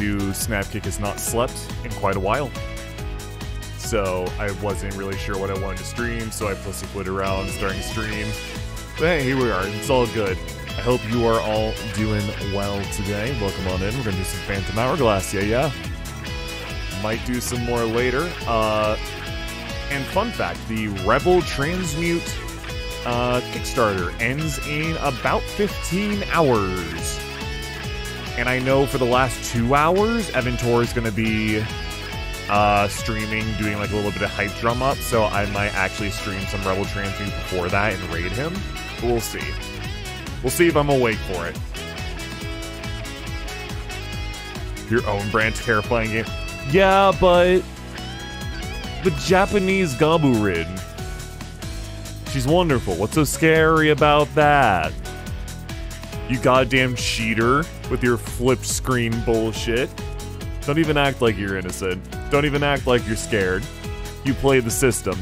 2 SnapKick has not slept in quite a while. So I wasn't really sure what I wanted to stream, so I pussyfoot around starting to stream. But hey, here we are. It's all good. I hope you are all doing well today. Welcome on in. We're going to do some Phantom Hourglass. Yeah, yeah. Might do some more later. Uh, and fun fact the Rebel Transmute uh, Kickstarter ends in about 15 hours. And I know for the last two hours, Evan Tor is going to be uh, streaming, doing like a little bit of hype drum up, so I might actually stream some Rebel Transmute before that and raid him. But we'll see. We'll see if I'm awake for it. Your own brand terrifying game. Yeah, but the Japanese Gaburin. She's wonderful. What's so scary about that? You goddamn cheater with your flip screen bullshit. Don't even act like you're innocent. Don't even act like you're scared. You play the system.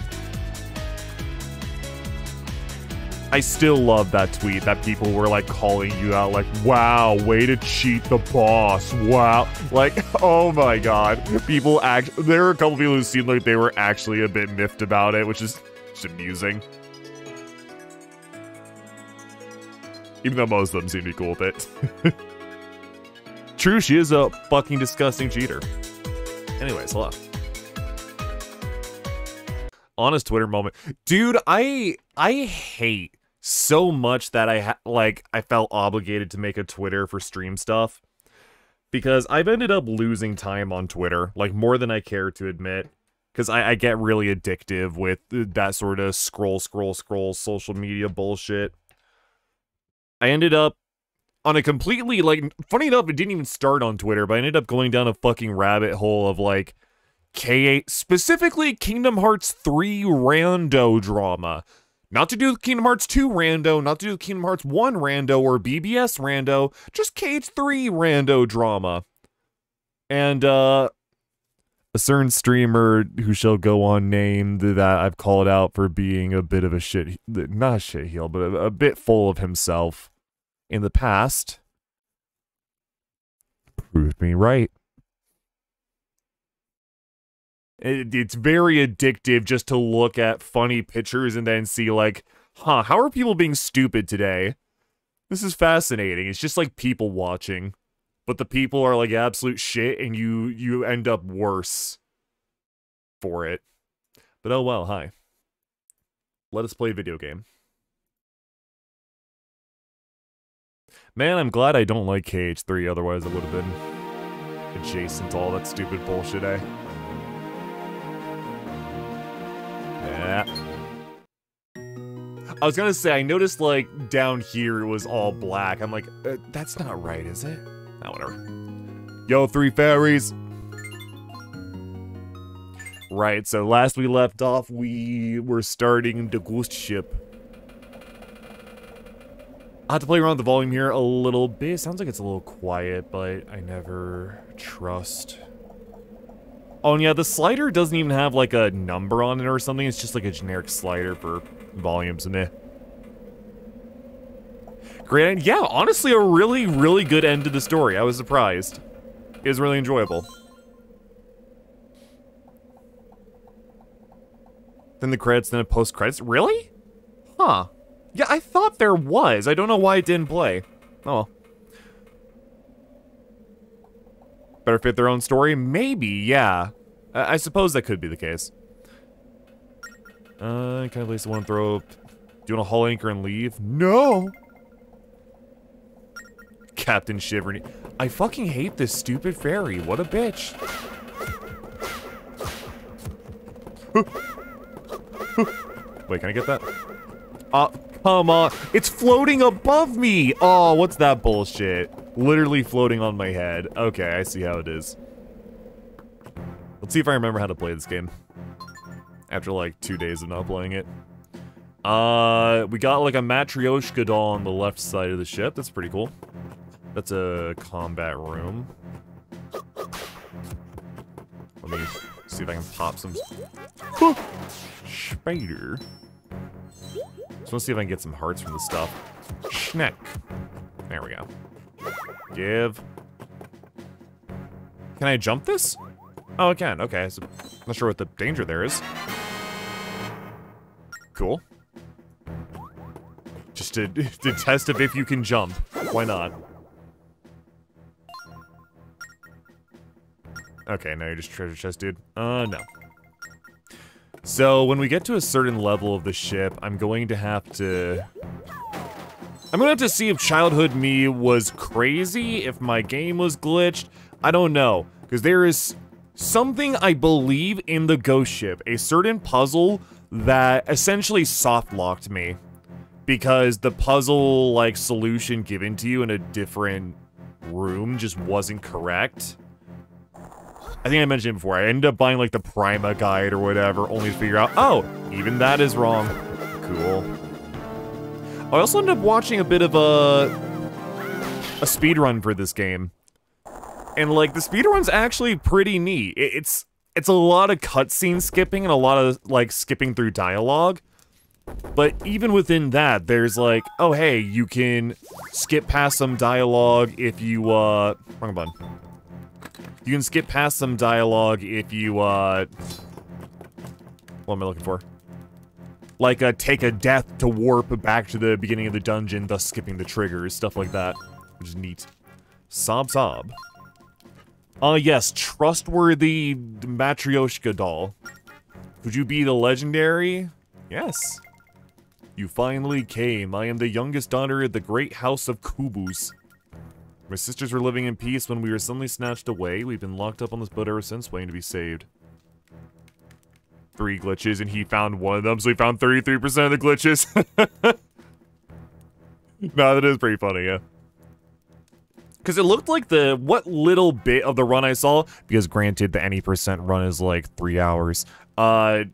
I still love that tweet that people were like calling you out, like, wow, way to cheat the boss. Wow. Like, oh my god. People act. There are a couple people who seemed like they were actually a bit miffed about it, which is just amusing. Even though most of them seem to be cool with it. True, she is a fucking disgusting cheater. Anyways, hello. Honest Twitter moment. Dude, I I hate so much that I like I felt obligated to make a Twitter for stream stuff because I've ended up losing time on Twitter, like more than I care to admit. Because I, I get really addictive with that sort of scroll, scroll, scroll social media bullshit. I ended up on a completely like funny enough, it didn't even start on Twitter, but I ended up going down a fucking rabbit hole of like KH specifically Kingdom Hearts 3 rando drama. Not to do Kingdom Hearts 2 rando, not to do Kingdom Hearts 1 rando or BBS rando, just KH 3 rando drama. And uh a certain streamer who shall go on unnamed that I've called out for being a bit of a shit, not a shit heel, but a, a bit full of himself in the past, proved me right. It, it's very addictive just to look at funny pictures and then see like, huh, how are people being stupid today? This is fascinating. It's just like people watching but the people are like absolute shit and you you end up worse for it. But oh well, hi. Let us play a video game. Man, I'm glad I don't like KH3, otherwise it would have been adjacent to all that stupid bullshit, eh? Yeah. I was gonna say, I noticed, like, down here it was all black. I'm like, uh, that's not right, is it? Ah, whatever. Yo, three fairies. Right, so last we left off, we were starting the ghost ship. I have to play around with the volume here a little bit. Sounds like it's a little quiet, but I never trust. Oh, yeah, the slider doesn't even have, like, a number on it or something. It's just, like, a generic slider for volumes. Eh. Great end. Yeah, honestly, a really, really good end to the story. I was surprised. It was really enjoyable. Then the credits, then a post-credits. Really? Huh. Yeah, I thought there was. I don't know why it didn't play. Oh. Better fit their own story? Maybe, yeah. I, I suppose that could be the case. Uh, can I place the one throw? Up. Do you want to haul anchor and leave? No! Captain Shivering. I fucking hate this stupid fairy. What a bitch. Wait, can I get that? Uh, come on. It's floating above me. Oh, what's that bullshit? Literally floating on my head. Okay, I see how it is. Let's see if I remember how to play this game. After like two days of not playing it. Uh, we got like a Matryoshka doll on the left side of the ship. That's pretty cool. That's a combat room. Let me see if I can pop some... Spider. Just to see if I can get some hearts from the stuff. Schneck. There we go. Give. Can I jump this? Oh, I can. Okay. So not sure what the danger there is. Cool. Just to, to test if you can jump. Why not? Okay, now you're just treasure chest, dude. Uh, no. So, when we get to a certain level of the ship, I'm going to have to... I'm gonna have to see if childhood me was crazy, if my game was glitched. I don't know, because there is something I believe in the ghost ship, a certain puzzle that essentially soft-locked me. Because the puzzle, like, solution given to you in a different room just wasn't correct. I think I mentioned before, I ended up buying like the Prima guide or whatever, only to figure out, oh, even that is wrong. Cool. I also ended up watching a bit of a a speed run for this game. And like the speed run's actually pretty neat. It's it's a lot of cutscene skipping and a lot of like skipping through dialogue. But even within that, there's like, oh hey, you can skip past some dialogue if you uh wrong button. You can skip past some dialogue if you, uh... What am I looking for? Like, uh, take a death to warp back to the beginning of the dungeon, thus skipping the triggers, stuff like that. Which is neat. Sob Sob. Uh, yes, trustworthy Matryoshka doll. Could you be the legendary? Yes. You finally came. I am the youngest daughter of the great house of Cubus. My sisters were living in peace when we were suddenly snatched away. We've been locked up on this boat ever since, waiting to be saved. Three glitches, and he found one of them, so he found 33% of the glitches. no, that is pretty funny, yeah. Because it looked like the, what little bit of the run I saw, because granted, the any percent run is like three hours, uh,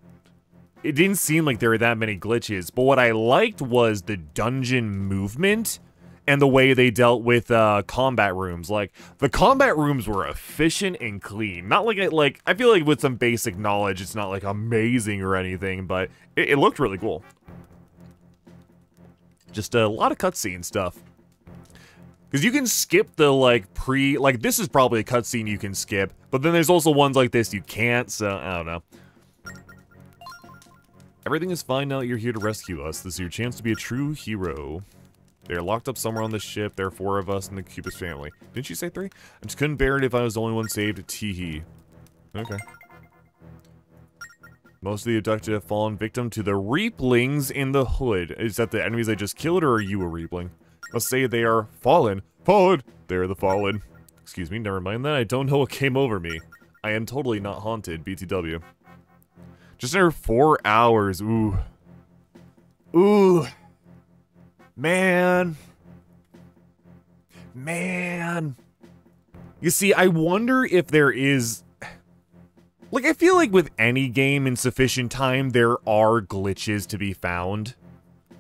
it didn't seem like there were that many glitches, but what I liked was the dungeon movement and the way they dealt with uh, combat rooms. Like the combat rooms were efficient and clean. Not like like I feel like with some basic knowledge, it's not like amazing or anything, but it, it looked really cool. Just a lot of cutscene stuff. Because you can skip the, like, pre... Like, this is probably a cutscene you can skip. But then there's also ones like this you can't, so I don't know. Everything is fine now that you're here to rescue us. This is your chance to be a true hero. They're locked up somewhere on the ship. There are four of us in the Cubus family. Didn't you say three? I just couldn't bear it if I was the only one saved. Teehee. Okay. Most of the abducted have fallen victim to the Reaplings in the hood. Is that the enemies I just killed, or are you a Reapling? Let's say they are fallen. Fallen! They're the fallen. Excuse me, never mind that. I don't know what came over me. I am totally not haunted, BTW. Just under four hours. Ooh. Ooh. Man. Man. You see, I wonder if there is... Like, I feel like with any game in sufficient time, there are glitches to be found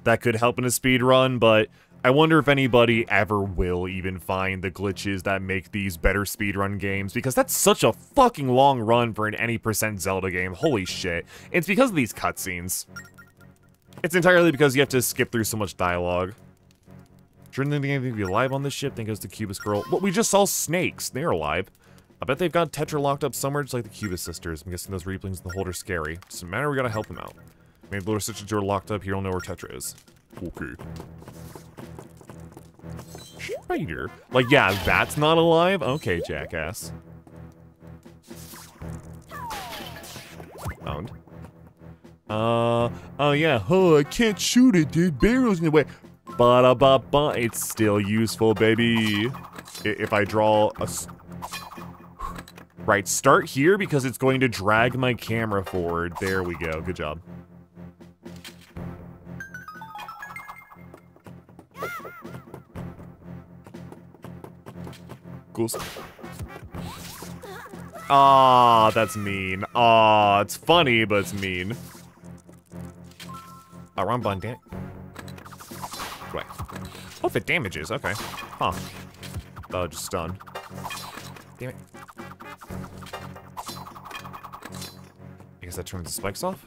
that could help in a speed run, but I wonder if anybody ever will even find the glitches that make these better speedrun games, because that's such a fucking long run for an any percent Zelda game. Holy shit. It's because of these cutscenes. It's entirely because you have to skip through so much dialogue. Shouldn't anything be alive on this ship? Then goes the Cubus girl. Well, we just saw snakes. They're alive. I bet they've got Tetra locked up somewhere just like the Cubus sisters. I'm guessing those Reaplings in the hold are scary. Doesn't matter, we gotta help them out. Maybe little sisters are locked up here, don't know where Tetra is. Okay. Spider. Like, yeah, that's not alive? Okay, jackass. Found. Uh, oh yeah, oh, I can't shoot it, dude. Barrel's in the way. Ba da ba ba. It's still useful, baby. If I draw a. Right, start here because it's going to drag my camera forward. There we go. Good job. Goose. Ah, that's mean. Ah, it's funny, but it's mean. Oh, wrong button, damn Wait. Oh, if it damages, okay. Huh. Oh, just stun. Damn it. I guess that turns the spikes off?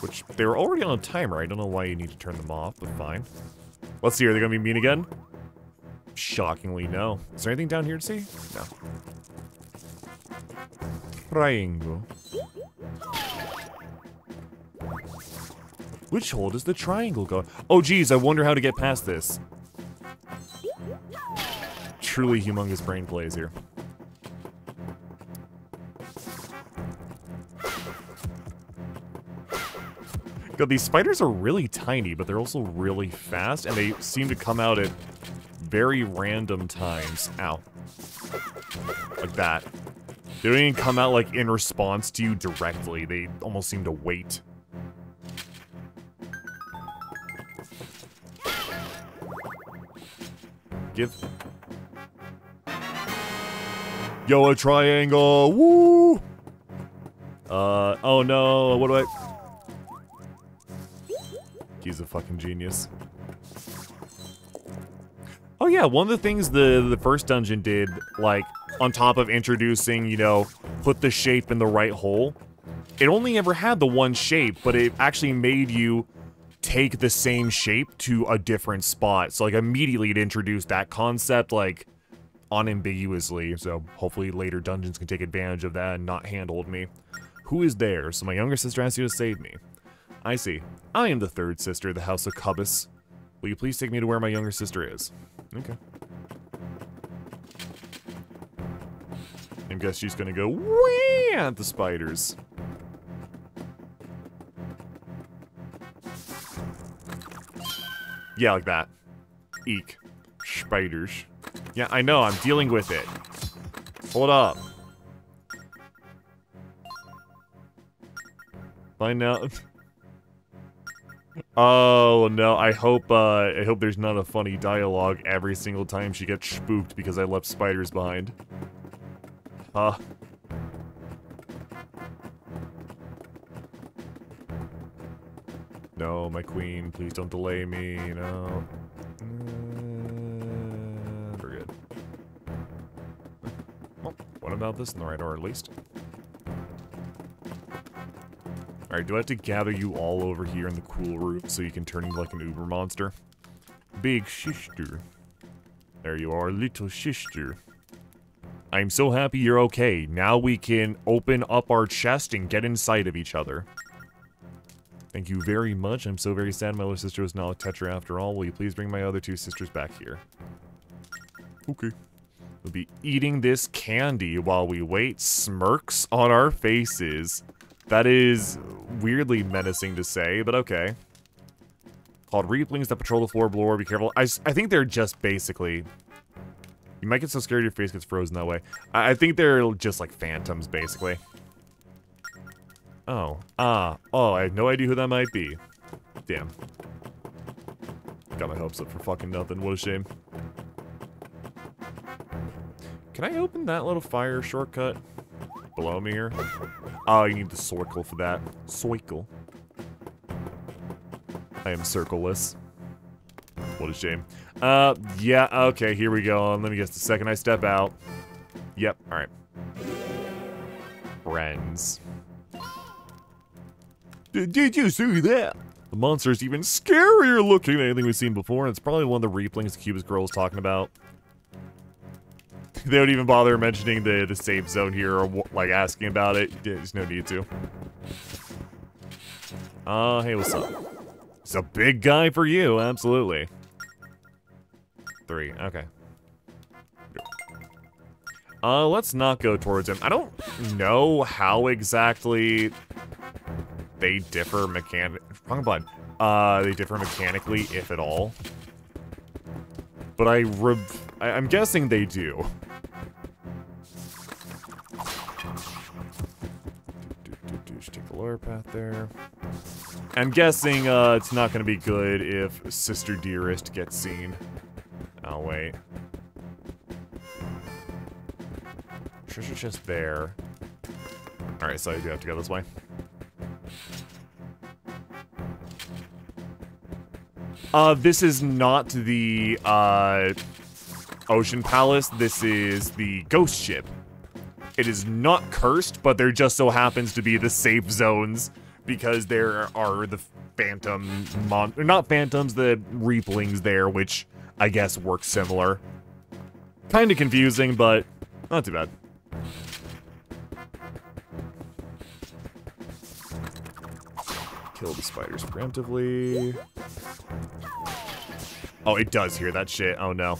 Which, they were already on a timer. I don't know why you need to turn them off, but fine. Let's see, are they gonna be mean again? Shockingly, no. Is there anything down here to see? No. Triangle. Which hole does the triangle go? Oh geez, I wonder how to get past this. Truly humongous brain plays here. God, these spiders are really tiny, but they're also really fast, and they seem to come out at very random times. Ow. Like that. They don't even come out, like, in response to you directly. They almost seem to wait. Give... Yo, a triangle! Woo! Uh, oh no, what do I... He's a fucking genius. Oh yeah, one of the things the the first dungeon did, like, on top of introducing, you know, put the shape in the right hole, it only ever had the one shape, but it actually made you take the same shape to a different spot. So, like, immediately it introduced that concept, like, unambiguously. So, hopefully later dungeons can take advantage of that and not handhold me. Who is there? So my younger sister asked you to save me. I see. I am the third sister of the House of Cubus. Will you please take me to where my younger sister is? Okay. I guess she's gonna go whee at the spiders. Yeah, like that. Eek. Spiders. Yeah, I know, I'm dealing with it. Hold up. Find out. oh no, I hope uh I hope there's not a funny dialogue every single time she gets spooked because I left spiders behind. Huh. No, my queen, please don't delay me, no. Uh, we're good. Well, what about this in the right order at least? Alright, do I have to gather you all over here in the cool room so you can turn into like an uber monster? Big sister. There you are, little sister. I'm so happy you're okay. Now we can open up our chest and get inside of each other. Thank you very much. I'm so very sad my little sister was not a Tetra after all. Will you please bring my other two sisters back here? Okay. We'll be eating this candy while we wait. Smirks on our faces. That is weirdly menacing to say, but okay. Called Reaplings that patrol the floor below. Be careful. I, I think they're just basically... You might get so scared your face gets frozen that way. I, I think they're just like phantoms, basically. Oh. Ah. Oh, I have no idea who that might be. Damn. Got my hopes up for fucking nothing. What a shame. Can I open that little fire shortcut? below me here. Oh, you need the circle for that. Circle. I am circleless. What a shame. Uh, yeah, okay, here we go. Let me guess, the second I step out. Yep, alright. Friends. Did, you see that? The monster is even scarier looking than anything we've seen before, and it's probably one of the reaplings the Cubus girl is talking about. they don't even bother mentioning the, the safe zone here or, like, asking about it. There's no need to. Uh, hey, what's up? It's a big guy for you, absolutely. Three, okay. Uh, let's not go towards him. I don't know how exactly they differ mechan- wrong button. Uh, they differ mechanically, if at all. But I, I I'm guessing they do. take the lower path there. I'm guessing uh, it's not going to be good if Sister Dearest gets seen. I'll wait. Treasure chest there. Alright, so I do have to go this way. Uh, this is not the, uh, Ocean Palace. This is the Ghost Ship. It is not cursed, but there just so happens to be the safe zones because there are the phantom mon- not phantoms, the reaplings there, which I guess work similar. Kind of confusing, but not too bad. Kill the spiders preemptively. Oh, it does hear that shit. Oh, no.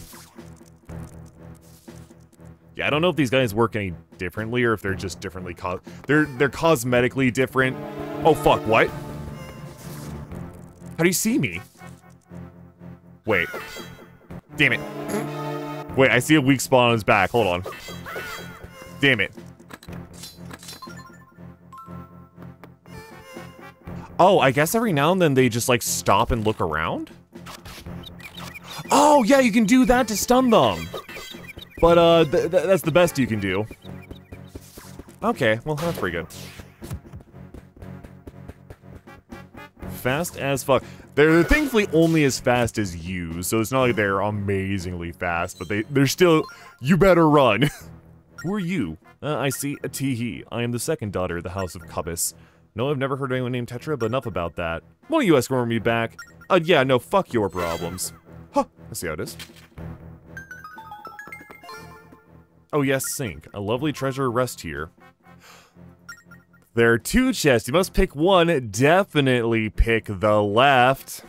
Yeah, I don't know if these guys work any differently or if they're just differently co- they're they're cosmetically different. Oh fuck, what? How do you see me? Wait. Damn it. Wait, I see a weak spawn on his back. Hold on. Damn it. Oh, I guess every now and then they just like stop and look around? Oh, yeah, you can do that to stun them. But uh, th th that's the best you can do. Okay, well, that's pretty good. Fast as fuck. They're thankfully only as fast as you, so it's not like they're amazingly fast, but they, they're still, you better run. Who are you? Uh, I see a Teehee. I am the second daughter of the House of Cubus. No, I've never heard anyone named Tetra, but enough about that. Why don't you escort me back? Uh, yeah, no, fuck your problems. Huh, I see how it is. Oh yes, sink. A lovely treasure rest here. There are two chests. You must pick one. Definitely pick the left.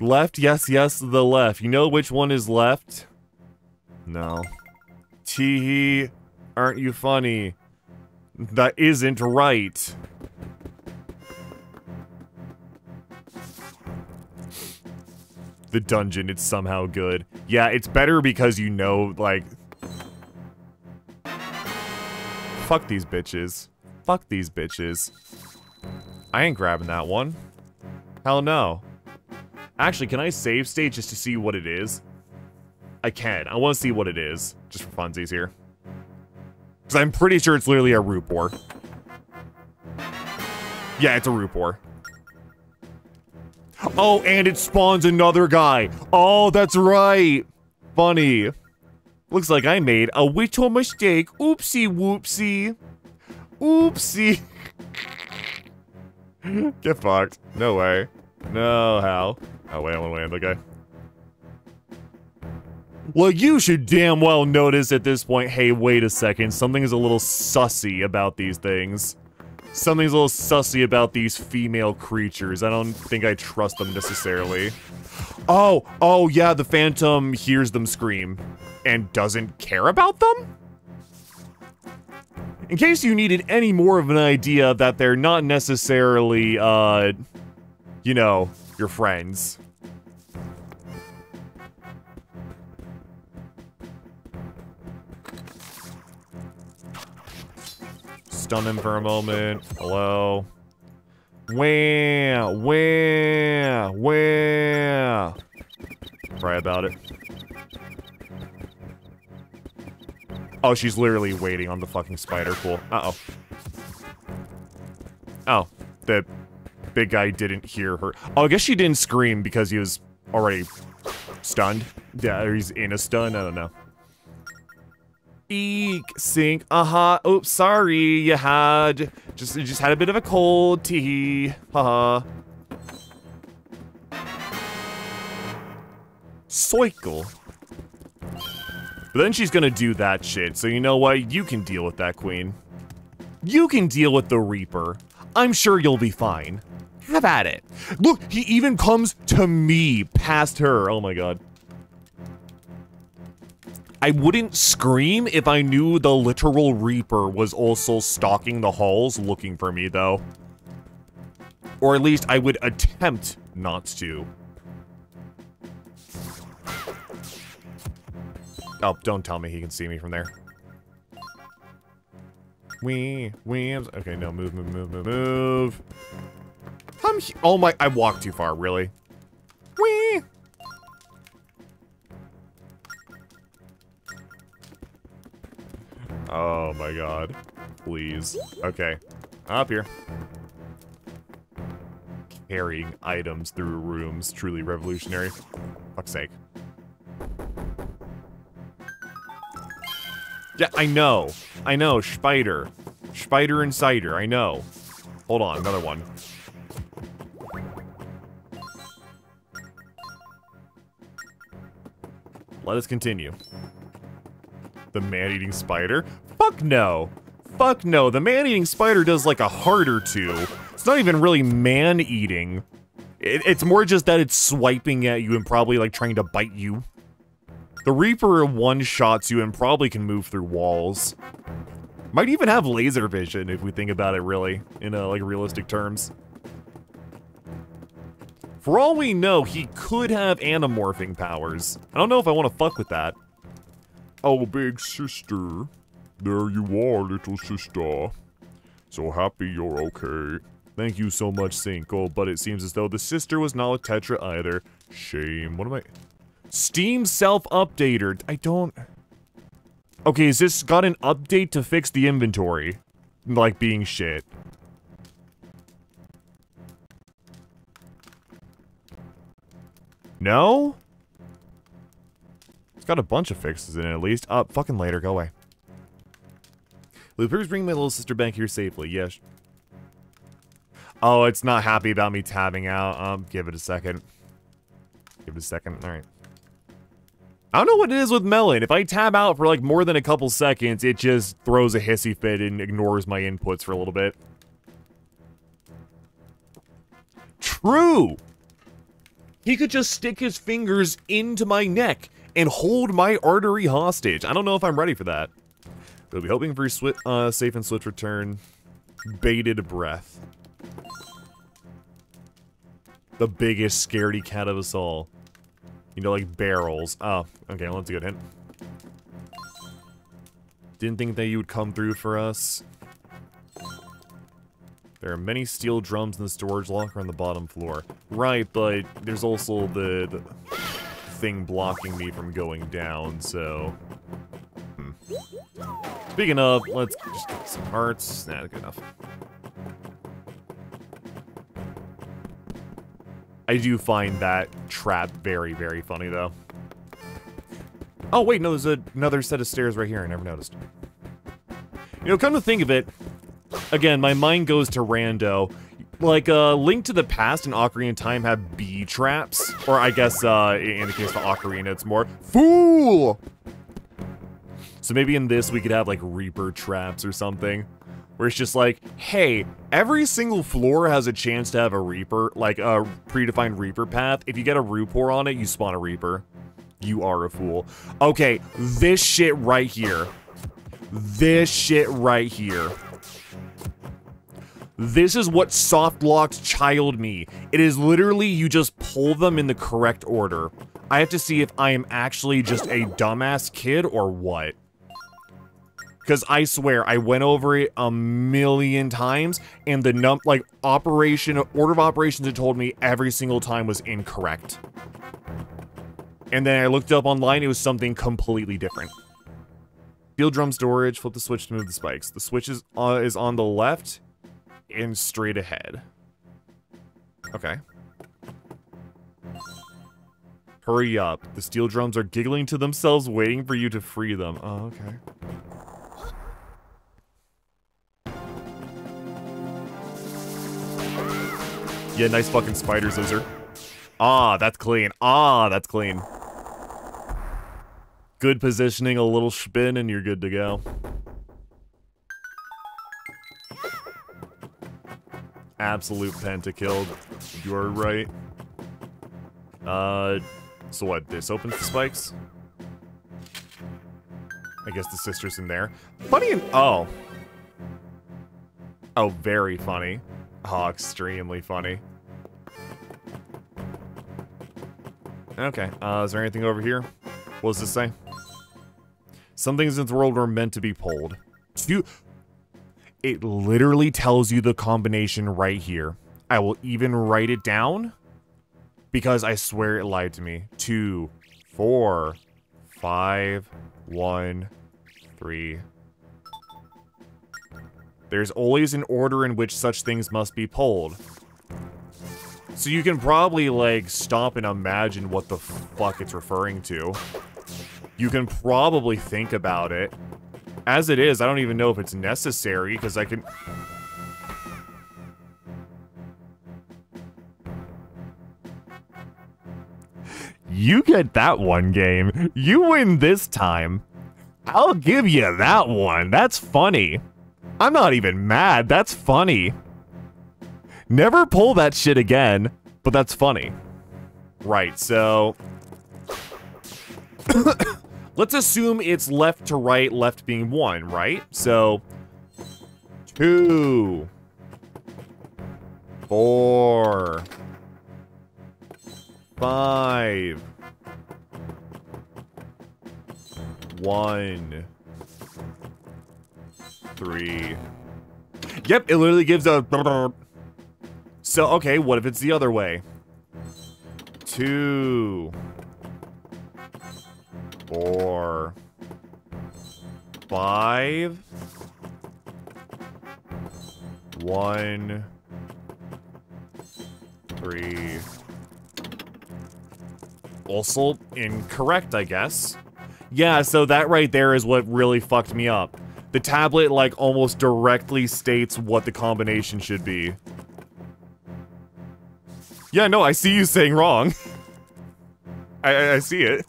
Left? Yes, yes, the left. You know which one is left? No. Teehee, aren't you funny? That isn't right. The dungeon, it's somehow good. Yeah, it's better because you know, like... Fuck these bitches. Fuck these bitches. I ain't grabbing that one. Hell no. Actually, can I save state just to see what it is? I can. I want to see what it is. Just for funsies here. Because I'm pretty sure it's literally a root. Yeah, it's a root. Oh, and it spawns another guy. Oh, that's right. Funny. Looks like I made a little mistake. Oopsie whoopsie. Oopsie. Get fucked. No way. No how. Oh, wait, I want to land the guy. Well, you should damn well notice at this point, hey, wait a second, something is a little sussy about these things. Something's a little sussy about these female creatures. I don't think I trust them necessarily. Oh, oh yeah, the phantom hears them scream and doesn't care about them? In case you needed any more of an idea that they're not necessarily, uh, you know, your friends. Stun him for a moment. Hello. Wah, wah, wah. Cry about it. Oh, she's literally waiting on the fucking spider. Cool. Uh-oh. Oh, the big guy didn't hear her. Oh, I guess she didn't scream because he was already stunned. Yeah, he's in a stun. I don't know. Eek, sink, uh-huh. Oops, sorry, you had, just, you just had a bit of a cold, tee, haha. Cycle. But then she's gonna do that shit, so you know what? You can deal with that, queen. You can deal with the Reaper. I'm sure you'll be fine. Have at it. Look, he even comes to me past her. Oh my god. I wouldn't scream if I knew the literal Reaper was also stalking the halls looking for me, though. Or at least I would attempt not to. Oh, don't tell me he can see me from there. Wee, weems. Okay, no, move, move, move, move, move. I'm oh my, I walked too far, really. Wee. Oh my god. Please. Okay. Up here. Carrying items through rooms. Truly revolutionary. Fuck's sake. Yeah, I know. I know. Spider. Spider and cider. I know. Hold on. Another one. let us continue. The man-eating spider? Fuck no. Fuck no. The man-eating spider does like a heart or two. It's not even really man-eating. It, it's more just that it's swiping at you and probably like trying to bite you. The Reaper one-shots you and probably can move through walls. Might even have laser vision if we think about it really, in uh, like realistic terms. For all we know, he could have anamorphing powers. I don't know if I want to fuck with that. Oh, big sister. There you are, little sister. So happy you're okay. Thank you so much, Cinco, but it seems as though the sister was not a Tetra either. Shame. What am I... Steam self-updater. I don't... Okay, is this got an update to fix the inventory? Like being shit. No? Got a bunch of fixes in it at least. Up, uh, fucking later, go away. Loopers bring my little sister back here safely, yes. Oh, it's not happy about me tabbing out. Um, give it a second. Give it a second. All right. I don't know what it is with Melon. If I tab out for like more than a couple seconds, it just throws a hissy fit and ignores my inputs for a little bit. True! He could just stick his fingers into my neck and hold my artery hostage. I don't know if I'm ready for that. We'll be hoping for uh, safe and swift return. Bated breath. The biggest scaredy cat of us all. You know, like barrels. Oh, okay, well, that's a good hint. Didn't think that you would come through for us. There are many steel drums in the storage locker on the bottom floor. Right, but there's also the, the thing blocking me from going down, so... Hmm. Speaking of, let's just get some hearts. Nah, good enough. I do find that trap very, very funny, though. Oh, wait, no, there's a, another set of stairs right here. I never noticed. You know, come to think of it, again, my mind goes to Rando. Like, uh, Link to the Past and Ocarina of Time have bee traps. Or I guess, uh, in the case of Ocarina, it's more, Fool! So maybe in this we could have, like, Reaper traps or something where it's just like, hey, every single floor has a chance to have a Reaper, like a predefined Reaper path. If you get a Rupoor on it, you spawn a Reaper. You are a fool. Okay, this shit right here. This shit right here. This is what soft locked child me. It is literally you just pull them in the correct order. I have to see if I am actually just a dumbass kid or what. Because I swear, I went over it a million times, and the num like operation order of operations it told me every single time was incorrect. And then I looked up online, it was something completely different. Steel drum storage, flip the switch to move the spikes. The switch is, uh, is on the left and straight ahead. Okay. Hurry up. The steel drums are giggling to themselves, waiting for you to free them. Oh, okay. Yeah, nice fucking spider scissor. Ah, that's clean. Ah, that's clean. Good positioning, a little spin, and you're good to go. Absolute pentakill. You're right. Uh, so what, this opens the spikes? I guess the sister's in there. Funny and- oh. Oh, very funny. Oh, extremely funny. Okay, uh, is there anything over here? What does this say? Some things in the world were meant to be pulled. Two... It literally tells you the combination right here. I will even write it down because I swear it lied to me. Two, four, five, one, three, there's always an order in which such things must be pulled. So you can probably, like, stop and imagine what the fuck it's referring to. You can probably think about it. As it is, I don't even know if it's necessary, because I can... You get that one game. You win this time. I'll give you that one. That's funny. I'm not even mad. That's funny. Never pull that shit again, but that's funny. Right, so... Let's assume it's left to right, left being one, right? So... Two... Four... Five... One... Three... Yep, it literally gives a... So, okay, what if it's the other way? Two. Four. Five. One. Three. Also incorrect, I guess. Yeah, so that right there is what really fucked me up. The tablet, like, almost directly states what the combination should be. Yeah, no, I see you saying wrong. I, I, see it.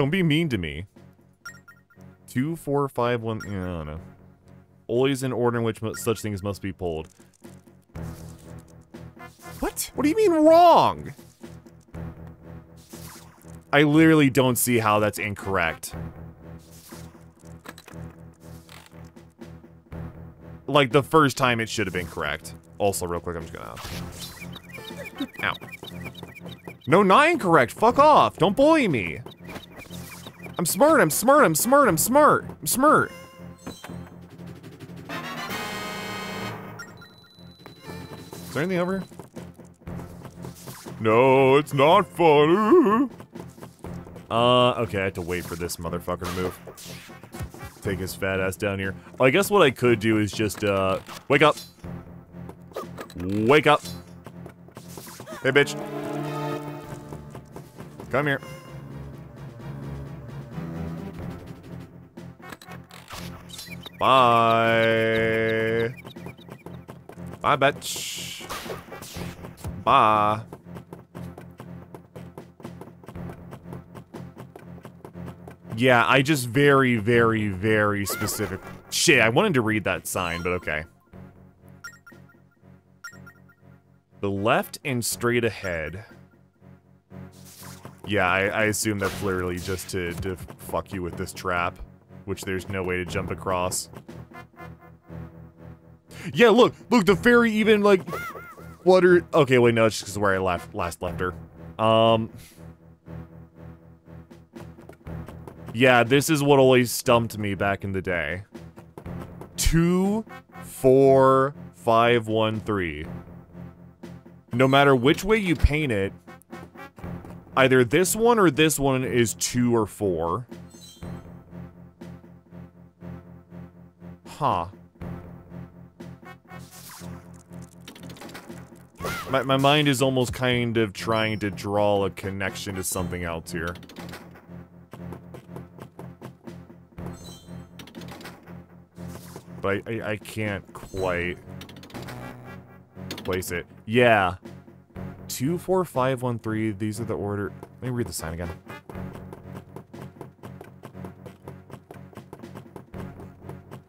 Don't be mean to me. Two, four, five, one. Yeah, I don't know. Always in order in which such things must be pulled. What? What do you mean wrong? I literally don't see how that's incorrect. like the first time it should have been correct. Also, real quick, I'm just gonna. Ow. No, not incorrect. Fuck off. Don't bully me. I'm smart. I'm smart. I'm smart. I'm smart. I'm smart. Is there anything over here? No, it's not fun. Uh, okay, I have to wait for this motherfucker to move take his fat ass down here. I guess what I could do is just, uh, wake up. Wake up. Hey, bitch. Come here. Bye. Bye, bitch. Bye. Yeah, I just very, very, very specific. Shit, I wanted to read that sign, but okay. The left and straight ahead. Yeah, I, I assume that's literally just to, to fuck you with this trap, which there's no way to jump across. Yeah, look, look, the fairy even, like, fluttered. Okay, wait, no, it's just because where I left, last left her. Um... Yeah, this is what always stumped me back in the day. Two, four, five, one, three. No matter which way you paint it, either this one or this one is two or four. Huh. My, my mind is almost kind of trying to draw a connection to something else here. but I, I, I can't quite place it. Yeah. Two, four, five, one, three. These are the order. Let me read the sign again.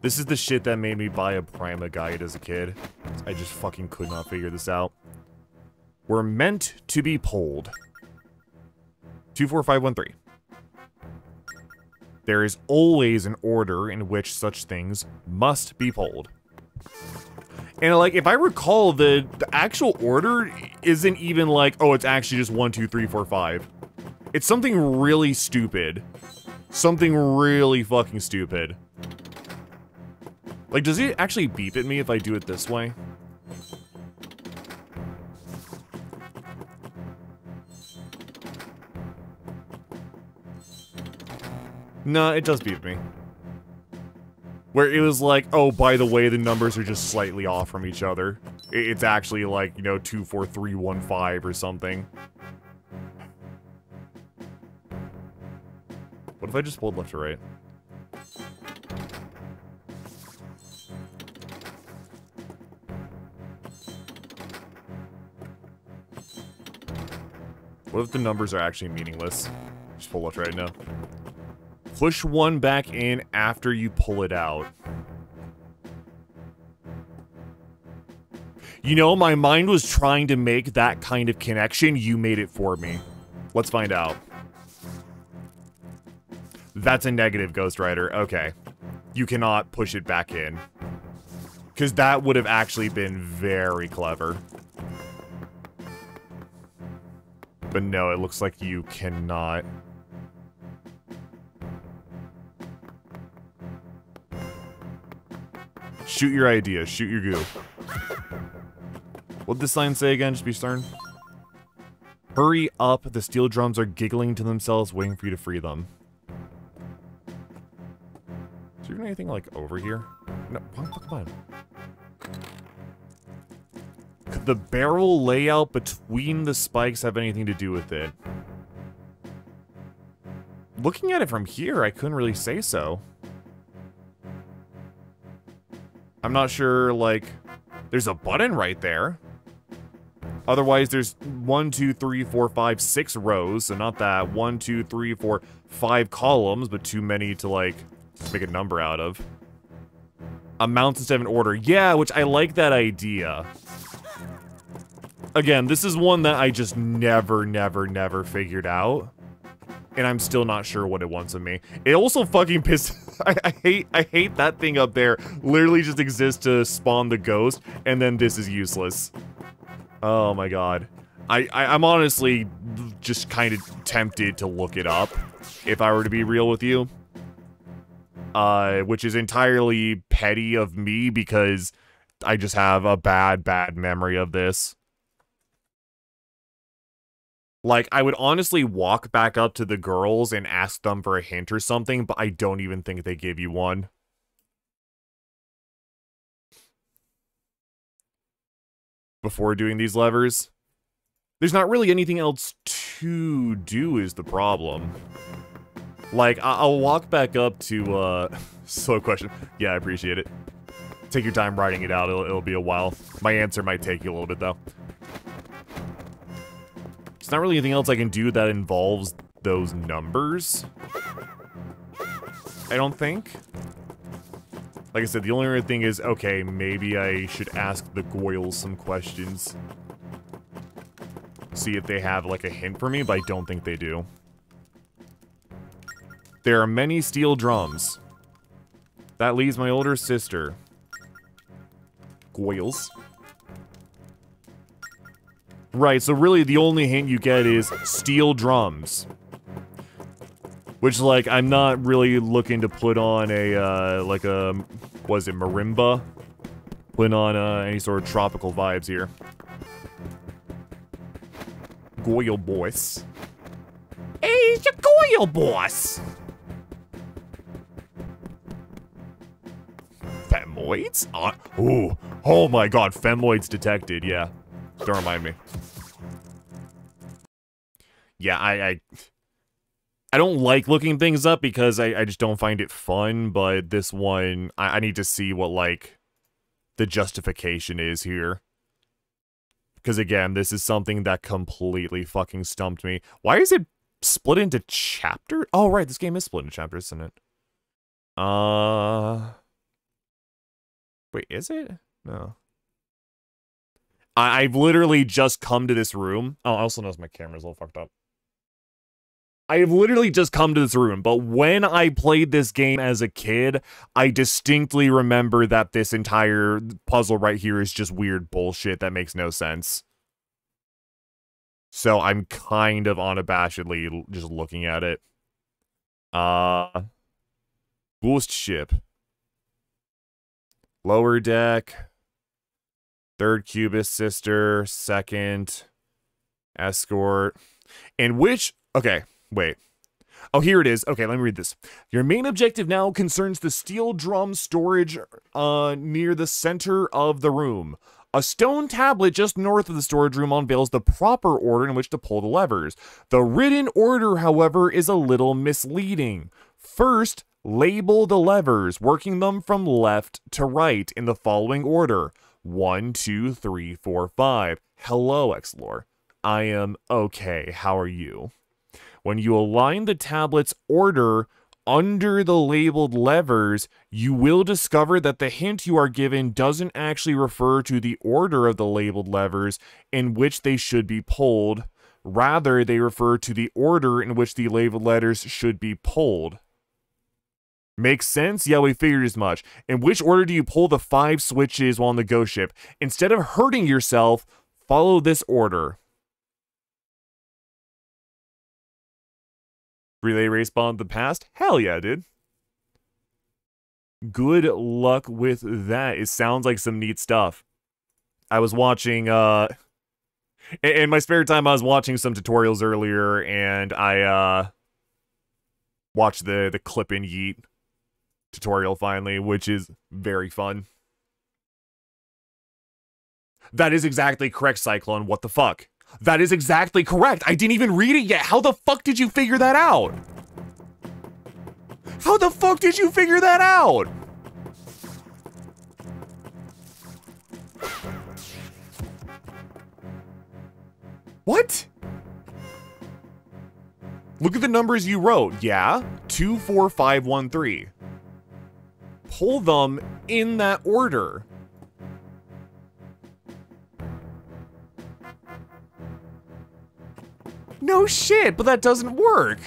This is the shit that made me buy a Prima guide as a kid. I just fucking could not figure this out. We're meant to be pulled. Two, four, five, one, three. There is always an order in which such things must be pulled. And like, if I recall, the, the actual order isn't even like, oh, it's actually just one, two, three, four, five. It's something really stupid. Something really fucking stupid. Like, does it actually beep at me if I do it this way? No, it does beat me. Where it was like, oh, by the way, the numbers are just slightly off from each other. It's actually like, you know, 24315 or something. What if I just pulled left or right? What if the numbers are actually meaningless? Just pull left right now. Push one back in after you pull it out. You know, my mind was trying to make that kind of connection. You made it for me. Let's find out. That's a negative, Ghost Rider. Okay. You cannot push it back in. Because that would have actually been very clever. But no, it looks like you cannot. Shoot your idea. Shoot your goo. What'd the sign say again? Just be stern. Hurry up. The steel drums are giggling to themselves, waiting for you to free them. Is there even anything, like, over here? No, the fuck am I? Could the barrel layout between the spikes have anything to do with it? Looking at it from here, I couldn't really say so. I'm not sure, like... There's a button right there. Otherwise, there's one, two, three, four, five, six rows. So not that. One, two, three, four, five columns, but too many to, like, make a number out of. Amounts instead of an order. Yeah, which I like that idea. Again, this is one that I just never, never, never figured out. And I'm still not sure what it wants of me. It also fucking pissed... I, I hate I hate that thing up there. Literally just exists to spawn the ghost, and then this is useless. Oh my god. I, I am honestly just kind of tempted to look it up, if I were to be real with you. Uh, which is entirely petty of me because I just have a bad, bad memory of this. Like, I would honestly walk back up to the girls and ask them for a hint or something, but I don't even think they give you one. Before doing these levers. There's not really anything else to do is the problem. Like, I I'll walk back up to, uh... Slow question. Yeah, I appreciate it. Take your time writing it out. It'll, it'll be a while. My answer might take you a little bit, though. Not really anything else I can do that involves those numbers. I don't think. Like I said, the only other thing is, okay, maybe I should ask the Goyles some questions. See if they have, like, a hint for me, but I don't think they do. There are many steel drums. That leaves my older sister. Goyles. Right, so really the only hint you get is steel drums. Which, like, I'm not really looking to put on a, uh, like a, was it marimba? Put on, uh, any sort of tropical vibes here. Goyle boys. Hey, your Goyle boss! Femoids? Uh, ooh, oh my god, femoids detected, yeah. Don't remind me. Yeah, I, I, I don't like looking things up because I, I just don't find it fun, but this one, I, I need to see what, like, the justification is here. Because again, this is something that completely fucking stumped me. Why is it split into chapter? Oh, right, this game is split into chapters, isn't it? Uh... Wait, is it? No. I I've literally just come to this room. Oh, I also notice my camera's a little fucked up. I have literally just come to this room, but when I played this game as a kid, I distinctly remember that this entire puzzle right here is just weird bullshit that makes no sense. So I'm kind of unabashedly just looking at it. Uh, boost ship. Lower deck. Third Cubus sister. Second. Escort. And which, okay, wait. Oh, here it is. Okay, let me read this. Your main objective now concerns the steel drum storage uh, near the center of the room. A stone tablet just north of the storage room unveils the proper order in which to pull the levers. The written order, however, is a little misleading. First, label the levers, working them from left to right in the following order. One, two, three, four, five. Hello, Xlor. I am okay. How are you? When you align the tablet's order under the labeled levers, you will discover that the hint you are given doesn't actually refer to the order of the labeled levers in which they should be pulled. Rather, they refer to the order in which the labeled letters should be pulled. Makes sense? Yeah, we figured as much. In which order do you pull the five switches while on the ghost ship? Instead of hurting yourself, follow this order. Relay race bond the past? Hell yeah, dude. Good luck with that. It sounds like some neat stuff. I was watching, uh... In my spare time, I was watching some tutorials earlier, and I, uh... Watched the, the clip in Yeet tutorial finally, which is very fun. That is exactly correct, Cyclone. What the fuck? That is exactly correct. I didn't even read it yet. How the fuck did you figure that out? How the fuck did you figure that out? What? Look at the numbers you wrote. Yeah, 24513. Pull them in that order. No shit, but that doesn't work.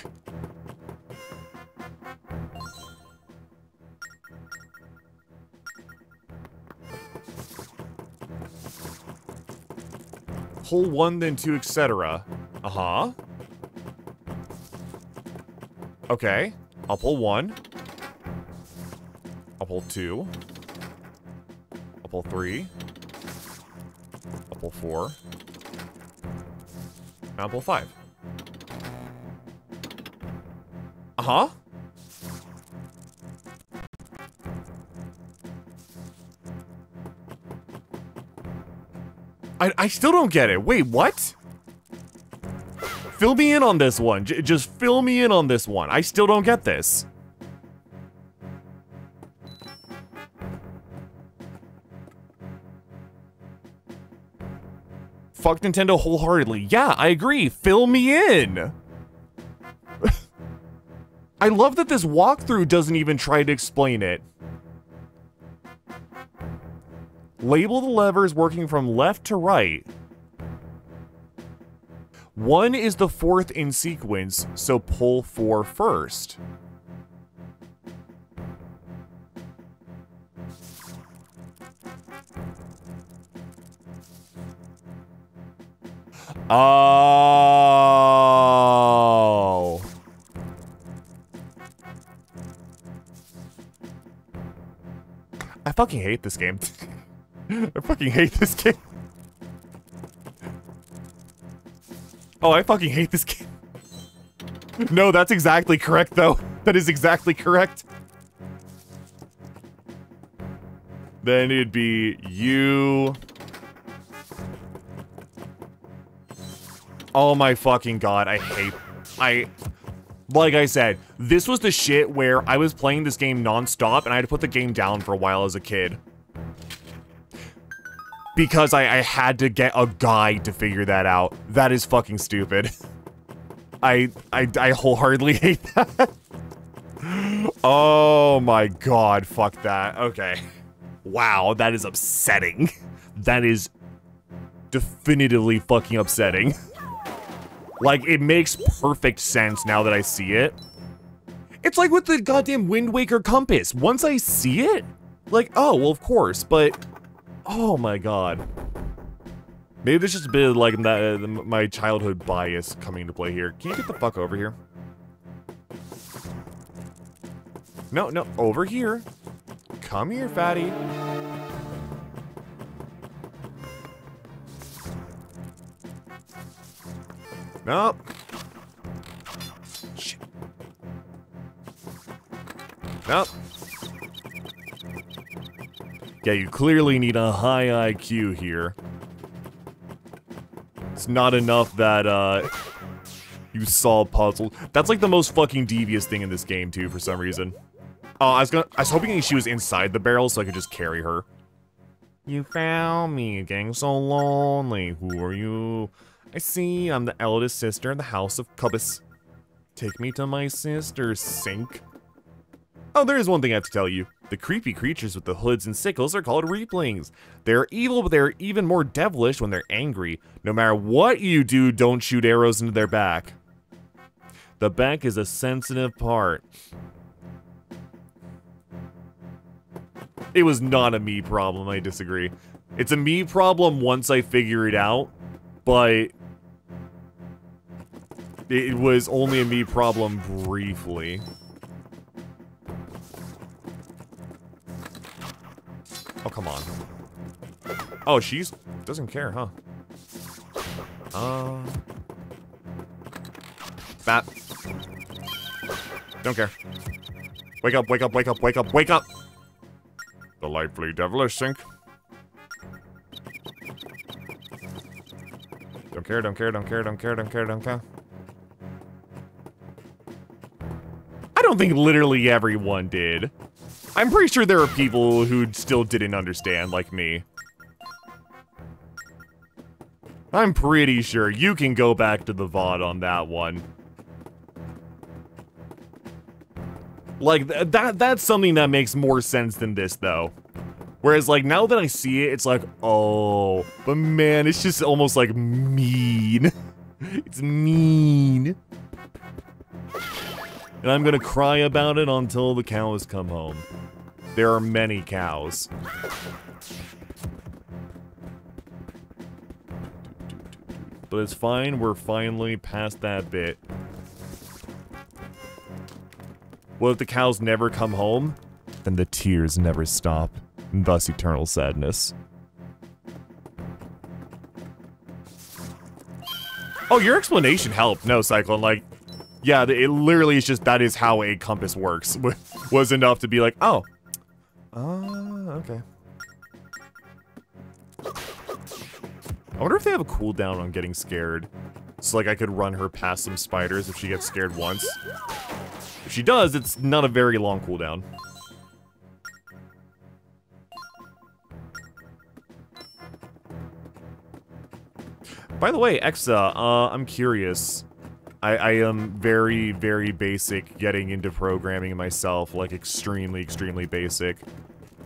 Pull one, then two, etc. Uh-huh. Okay. I'll pull one. I'll pull two. I'll pull three. I'll pull four. And I'll pull five. Uh-huh. I, I still don't get it. Wait, what? Fill me in on this one. J just fill me in on this one. I still don't get this. Fuck Nintendo wholeheartedly. Yeah, I agree. Fill me in. I love that this walkthrough doesn't even try to explain it. Label the levers working from left to right. One is the fourth in sequence, so pull four first. Oh. I fucking hate this game. I fucking hate this game. Oh, I fucking hate this game. No, that's exactly correct, though. That is exactly correct. Then it'd be you... Oh my fucking god, I hate... I... Like I said, this was the shit where I was playing this game non-stop and I had to put the game down for a while as a kid. Because I, I had to get a guide to figure that out. That is fucking stupid. I, I, I wholeheartedly hate that. oh my god, fuck that. Okay. Wow, that is upsetting. That is definitively fucking upsetting. Like, it makes perfect sense now that I see it. It's like with the goddamn Wind Waker compass. Once I see it, like, oh, well, of course, but... Oh my god. Maybe there's just a bit of, like, that, uh, my childhood bias coming into play here. Can you get the fuck over here? No, no, over here. Come here, fatty. Nope. Shit. Nope. Yeah, you clearly need a high IQ here. It's not enough that, uh, you solve puzzles. That's like the most fucking devious thing in this game, too, for some reason. Oh, I was gonna- I was hoping she was inside the barrel so I could just carry her. You found me, getting so lonely. Who are you? I see I'm the eldest sister in the house of Cubus. Take me to my sister's sink. Oh, there is one thing I have to tell you. The creepy creatures with the hoods and sickles are called Reaplings. They're evil, but they're even more devilish when they're angry. No matter what you do, don't shoot arrows into their back. The back is a sensitive part. It was not a me problem, I disagree. It's a me problem once I figure it out, but it was only a me problem briefly. Oh, come on. Oh, she's doesn't care, huh? Uh... Bat. Don't care. Wake up, wake up, wake up, wake up, wake up! Delightfully devilish sink. Don't care, don't care, don't care, don't care, don't care, don't care. Don't think literally everyone did. I'm pretty sure there are people who still didn't understand, like me. I'm pretty sure you can go back to the VOD on that one. Like, th that that's something that makes more sense than this, though. Whereas, like, now that I see it, it's like, oh, but man, it's just almost, like, mean. it's mean. And I'm gonna cry about it until the cows come home. There are many cows. But it's fine, we're finally past that bit. What if the cows never come home? Then the tears never stop, and thus eternal sadness. Oh, your explanation helped. No, Cyclone, like, yeah, it literally is just that is how a compass works. Was enough to be like, oh. Uh, okay. I wonder if they have a cooldown on getting scared. So, like, I could run her past some spiders if she gets scared once. If she does, it's not a very long cooldown. By the way, Exa, uh, I'm curious. I, I am very, very basic getting into programming myself, like extremely, extremely basic.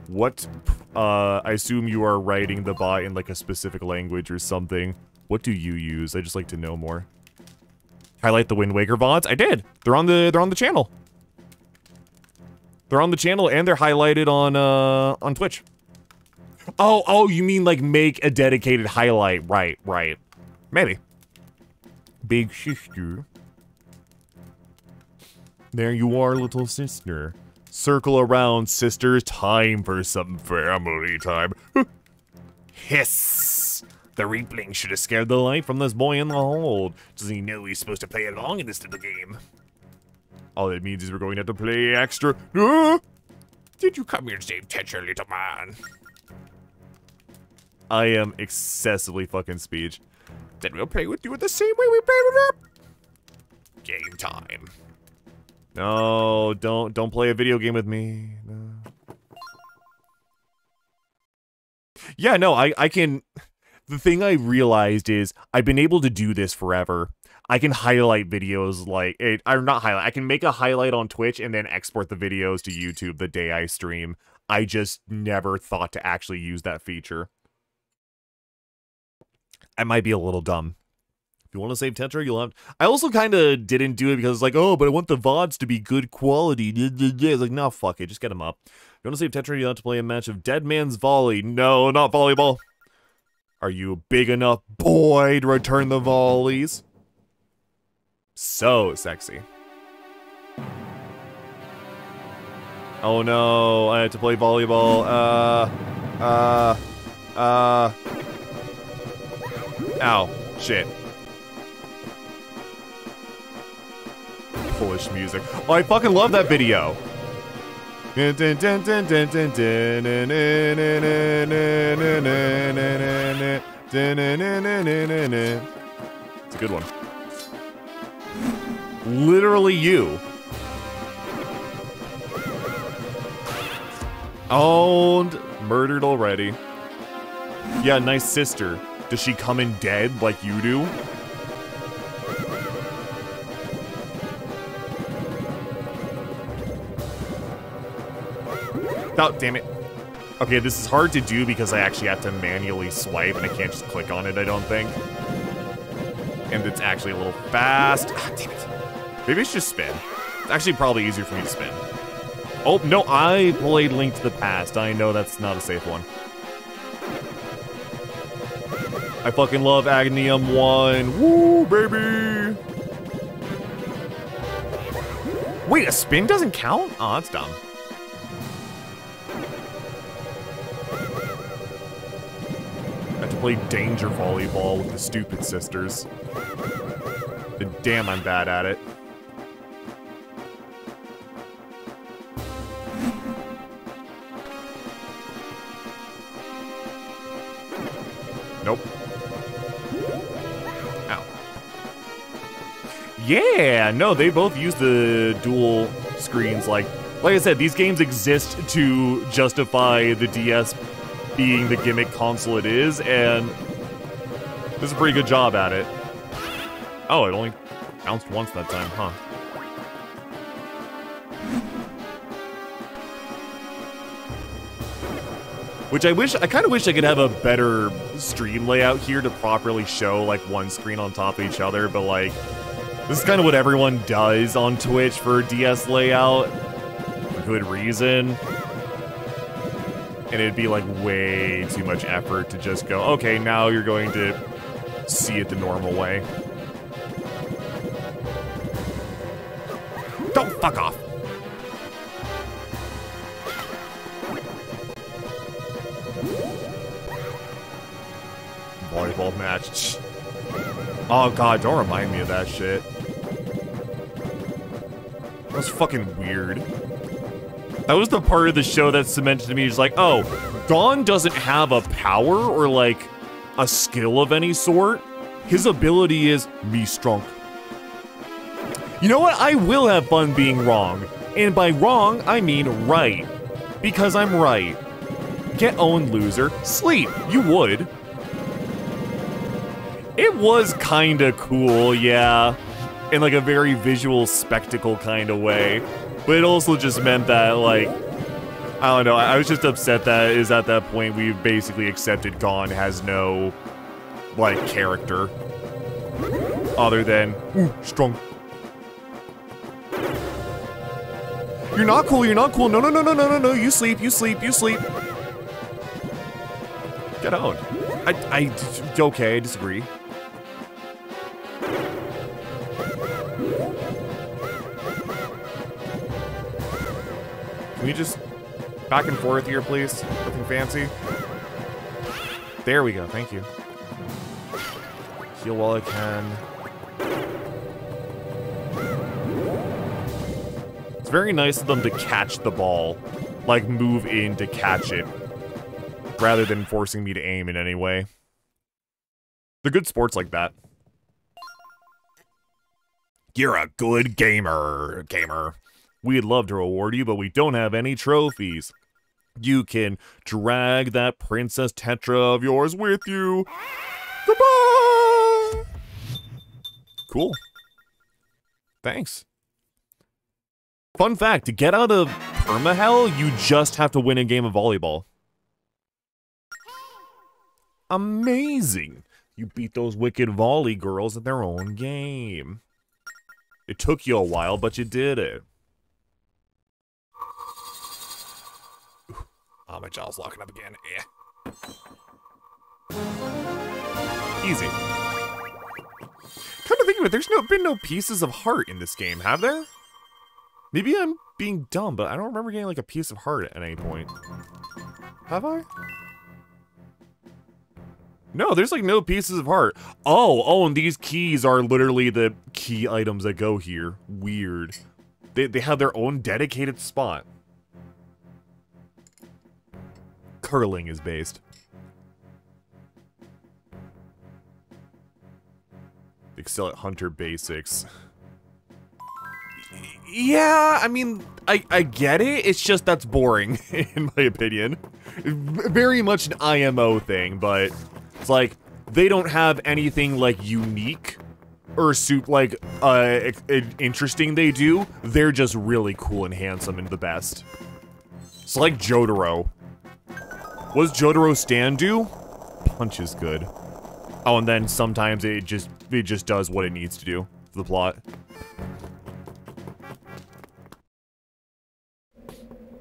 What, uh, I assume you are writing the bot in like a specific language or something. What do you use? I just like to know more. Highlight the Wind Waker VODs? I did. They're on the they're on the channel. They're on the channel and they're highlighted on uh on Twitch. Oh, oh, you mean like make a dedicated highlight. Right, right. Maybe. Big sister. There you are, little sister. Circle around, sister. Time for some family time. Hiss! The Reapling should have scared the life from this boy in the hold. Does he know he's supposed to play along in this little game? All that means is we're going to have to play extra. Uh, did you come here to save Tetra, little man? I am excessively fucking speech. Then we'll play with you the same way we played with her. Game time. No, don't don't play a video game with me. No. Yeah, no, I I can the thing I realized is I've been able to do this forever. I can highlight videos like it or not highlight. I can make a highlight on Twitch and then export the videos to YouTube the day I stream. I just never thought to actually use that feature. I might be a little dumb. If you want to save Tetra, you'll have. I also kind of didn't do it because it's like, oh, but I want the VODs to be good quality. It's like, no, fuck it. Just get them up. If you want to save Tetra, you have to play a match of Dead Man's Volley. No, not volleyball. Are you big enough boy to return the volleys? So sexy. Oh no, I have to play volleyball. Uh, uh, uh. Ow, shit. Polish music. Oh, I fucking love that video. It's a good one. Literally you. Owned. Murdered already. Yeah, nice sister. Does she come in dead like you do? Oh, damn it. Okay, this is hard to do because I actually have to manually swipe and I can't just click on it, I don't think. And it's actually a little fast. Ah, damn it. Maybe it's just spin. It's actually probably easier for me to spin. Oh, no, I played Link to the Past. I know that's not a safe one. I fucking love Agnium 1. Woo, baby! Wait, a spin doesn't count? Oh, that's dumb. I have to play danger volleyball with the stupid sisters. Damn, I'm bad at it. Nope. Yeah, no, they both use the dual screens. Like, like I said, these games exist to justify the DS being the gimmick console it is, and this is a pretty good job at it. Oh, it only bounced once that time, huh? Which I wish, I kind of wish I could have a better stream layout here to properly show, like, one screen on top of each other, but, like, this is kind of what everyone does on Twitch for DS layout. For good reason. And it'd be, like, way too much effort to just go, okay, now you're going to see it the normal way. Don't fuck off! Volleyball match. Oh god, don't remind me of that shit. That was fucking weird. That was the part of the show that cemented to me is like, oh, Gon doesn't have a power or like a skill of any sort. His ability is me strong. You know what? I will have fun being wrong. And by wrong, I mean right. Because I'm right. Get owned, loser. Sleep. You would. It was kinda cool, yeah. In like a very visual spectacle kind of way. But it also just meant that, like, I don't know, I was just upset that is at that point we've basically accepted Gon has no, like, character. Other than, ooh, strong. You're not cool, you're not cool. No, no, no, no, no, no, no. You sleep, you sleep, you sleep. Get out. I, I, okay, I disagree. Can we just back and forth here, please? Nothing fancy. There we go, thank you. Heal while I can. It's very nice of them to catch the ball. Like, move in to catch it. Rather than forcing me to aim in any way. The good sports like that. You're a good gamer, gamer. We'd love to reward you, but we don't have any trophies. You can drag that Princess Tetra of yours with you. Goodbye! Cool. Thanks. Fun fact, to get out of permahell, you just have to win a game of volleyball. Amazing! You beat those wicked volley girls at their own game. It took you a while, but you did it. Oh, my jaw's locking up again. Yeah. Easy. Kind of thinking, it, there's no been no pieces of heart in this game, have there? Maybe I'm being dumb, but I don't remember getting like a piece of heart at any point. Have I? No, there's like no pieces of heart. Oh, oh, and these keys are literally the key items that go here. Weird. They, they have their own dedicated spot. Curling is based. Excel at Hunter Basics. Yeah, I mean, I, I get it. It's just that's boring, in my opinion. Very much an IMO thing, but it's like, they don't have anything, like, unique or soup like, uh, interesting they do. They're just really cool and handsome and the best. It's like Jotaro. Does Jotaro stand do? Punch is good. Oh, and then sometimes it just it just does what it needs to do for the plot.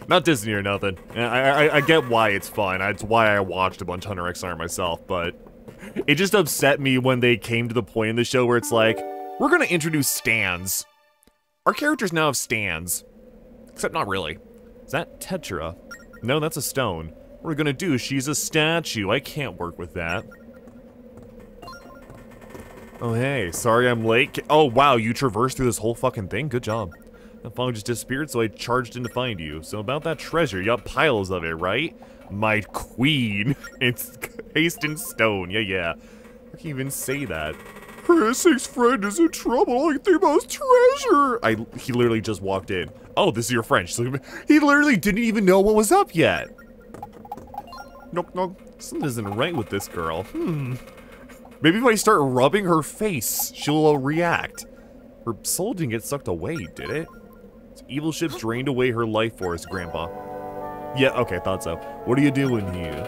Not Disney or nothing. I, I, I get why it's fun. That's why I watched a bunch of Hunter x Hunter myself, but it just upset me when they came to the point in the show where it's like, we're gonna introduce stands. Our characters now have stands. Except not really. Is that Tetra? No, that's a stone. We're gonna do, she's a statue. I can't work with that. Oh, hey, sorry I'm late. Oh, wow, you traversed through this whole fucking thing? Good job. The fog just disappeared, so I charged in to find you. So about that treasure, you got piles of it, right? My queen. It's cased in stone. Yeah, yeah. I can't even say that. Her six friend is in trouble like the most treasure. I he literally just walked in. Oh, this is your friend. he literally didn't even know what was up yet. Nope, nope. Something isn't right with this girl. Hmm. Maybe if I start rubbing her face, she'll uh, react. Her soul didn't get sucked away, did it? This evil ship drained away her life force, Grandpa. Yeah, okay, thought so. What are you doing here?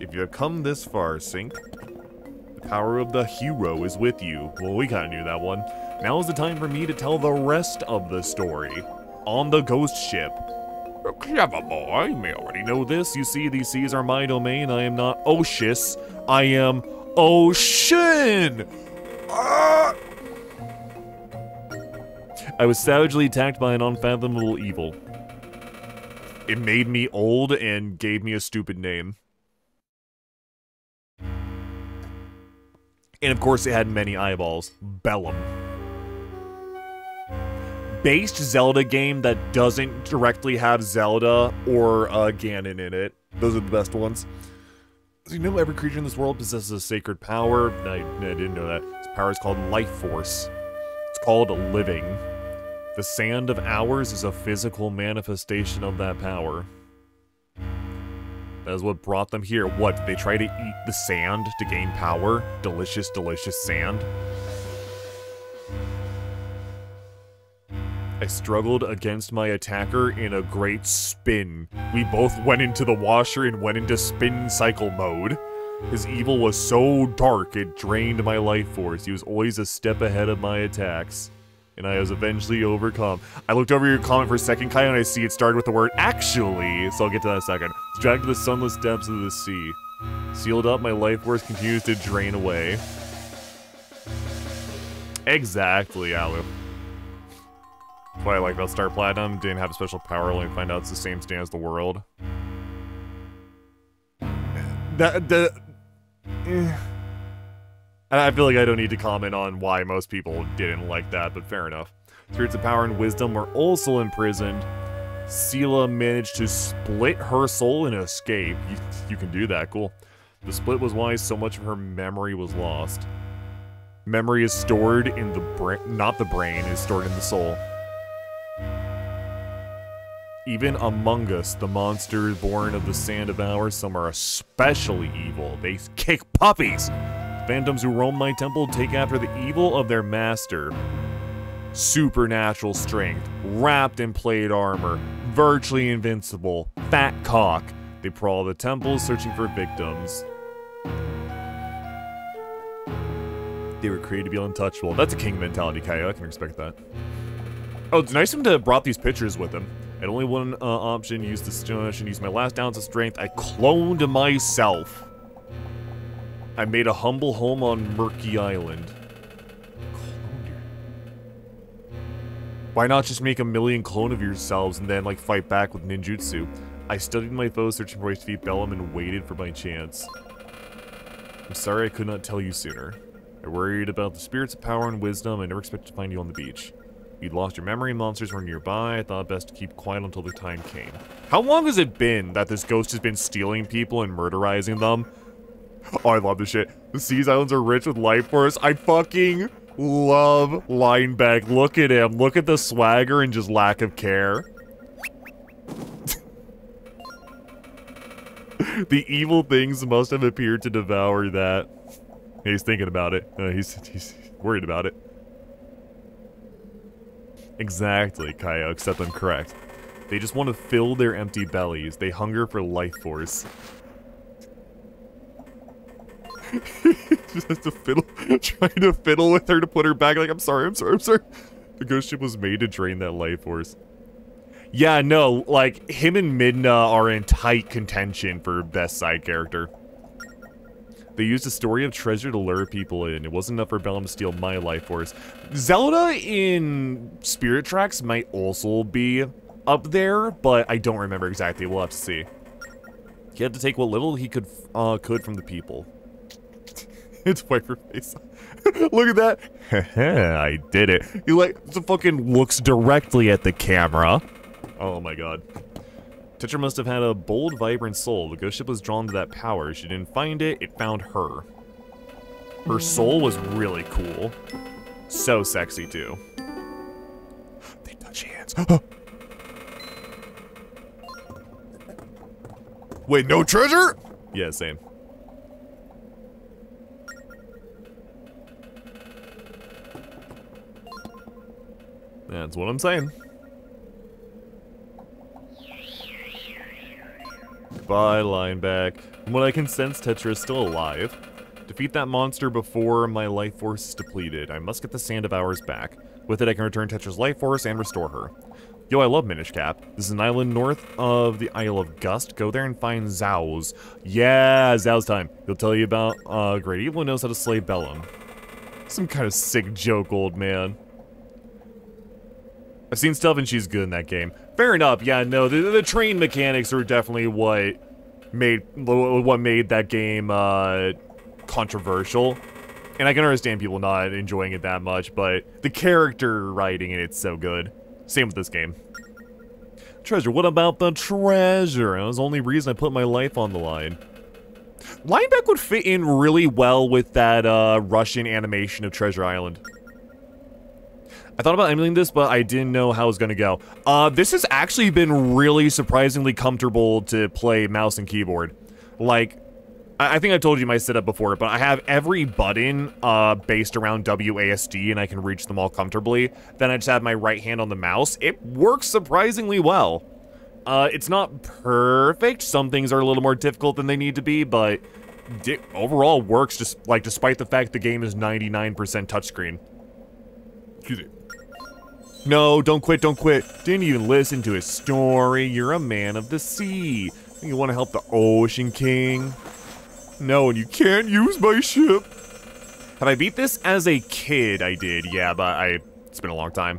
If you have come this far, Sync, the power of the hero is with you. Well, we kinda knew that one. Now is the time for me to tell the rest of the story. On the ghost ship. Clever boy, you may already know this. You see, these seas are my domain. I am not Oshus. I am Ocean! Ah! I was savagely attacked by an unfathomable evil. It made me old and gave me a stupid name. And of course it had many eyeballs. Bellum. Based Zelda game that doesn't directly have Zelda or uh, Ganon in it. Those are the best ones. So you know every creature in this world possesses a sacred power? I, I didn't know that. This power is called Life Force. It's called Living. The Sand of Hours is a physical manifestation of that power. That is what brought them here. What, they try to eat the sand to gain power? Delicious, delicious sand? I struggled against my attacker in a great spin. We both went into the washer and went into spin cycle mode. His evil was so dark it drained my life force. He was always a step ahead of my attacks and I was eventually overcome. I looked over your comment for a second, Kai, and I see it started with the word actually, so I'll get to that in a second. Dragged to the sunless depths of the sea. Sealed up, my life force continues to drain away. Exactly, Alu. What I like about Star Platinum. Didn't have a special power, only find out it's the same stand as the world. That, the... Eh. I feel like I don't need to comment on why most people didn't like that, but fair enough. Spirits of Power and Wisdom were also imprisoned. Ciela managed to split her soul and escape. You, you can do that, cool. The split was why so much of her memory was lost. Memory is stored in the brain, not the brain, is stored in the soul. Even among us, the monsters born of the sand of hours, some are especially evil. They kick puppies! Phantoms who roam my temple take after the evil of their master. Supernatural strength, wrapped in plate armor, virtually invincible, fat cock. They prowl the temples searching for victims. They were created to be untouchable. That's a king mentality, Kaio. I can respect that. Oh, it's nice of him to have brought these pictures with him. Had only one uh, option, use the stone and use my last ounce of strength. I cloned myself. I made a humble home on Mercay Island. Why not just make a million clone of yourselves and then, like, fight back with ninjutsu? I studied my foes searching for ways to defeat Bellum and waited for my chance. I'm sorry I could not tell you sooner. I worried about the spirits of power and wisdom. I never expected to find you on the beach. You'd lost your memory, monsters were nearby. I thought best to keep quiet until the time came. How long has it been that this ghost has been stealing people and murderizing them? Oh, I love this shit. The Seas Islands are rich with life force. I fucking love Linebeck. Look at him. Look at the swagger and just lack of care. the evil things must have appeared to devour that. He's thinking about it. Uh, he's, he's worried about it. Exactly, Kaya, except I'm correct. They just want to fill their empty bellies. They hunger for life force. just has to fiddle, trying to fiddle with her to put her back. Like, I'm sorry, I'm sorry, I'm sorry. The ghost ship was made to drain that life force. Yeah, no, like, him and Midna are in tight contention for best side character. They used a story of treasure to lure people in. It wasn't enough for Bellum to steal my life force. Zelda in Spirit Tracks might also be up there, but I don't remember exactly. We'll have to see. He had to take what little he could uh, could from the people. it's wipe her face. Look at that. I did it. He like the fucking looks directly at the camera. Oh my god. Tetra must have had a bold, vibrant soul. The ghost ship was drawn to that power. She didn't find it, it found her. Her soul was really cool. So sexy, too. They touch hands. Wait, no treasure? Yeah, same. That's what I'm saying. Bye, Linebeck. From what I can sense, Tetra is still alive. Defeat that monster before my life force is depleted. I must get the Sand of Hours back. With it, I can return Tetra's life force and restore her. Yo, I love Minish Cap. This is an island north of the Isle of Gust. Go there and find Zauz. Yeah, Zauz time. He'll tell you about uh, Great Evil knows how to slay Bellum. Some kind of sick joke, old man. I've seen stuff and she's good in that game. Fair enough. Yeah, no, the, the train mechanics are definitely what made what made that game uh, controversial. And I can understand people not enjoying it that much, but the character writing in it's so good. Same with this game. Treasure, what about the treasure? That was the only reason I put my life on the line. Linebeck would fit in really well with that uh, Russian animation of Treasure Island. I thought about emulating this, but I didn't know how it was going to go. Uh, this has actually been really surprisingly comfortable to play mouse and keyboard. Like, I, I think I told you my setup before, but I have every button uh, based around WASD, and I can reach them all comfortably. Then I just have my right hand on the mouse. It works surprisingly well. Uh, it's not perfect. Some things are a little more difficult than they need to be, but it overall works just like despite the fact the game is 99% touchscreen. Excuse me. No, don't quit, don't quit. Didn't even listen to his story. You're a man of the sea. You want to help the Ocean King? No, and you can't use my ship. Have I beat this as a kid? I did, yeah, but I... It's been a long time.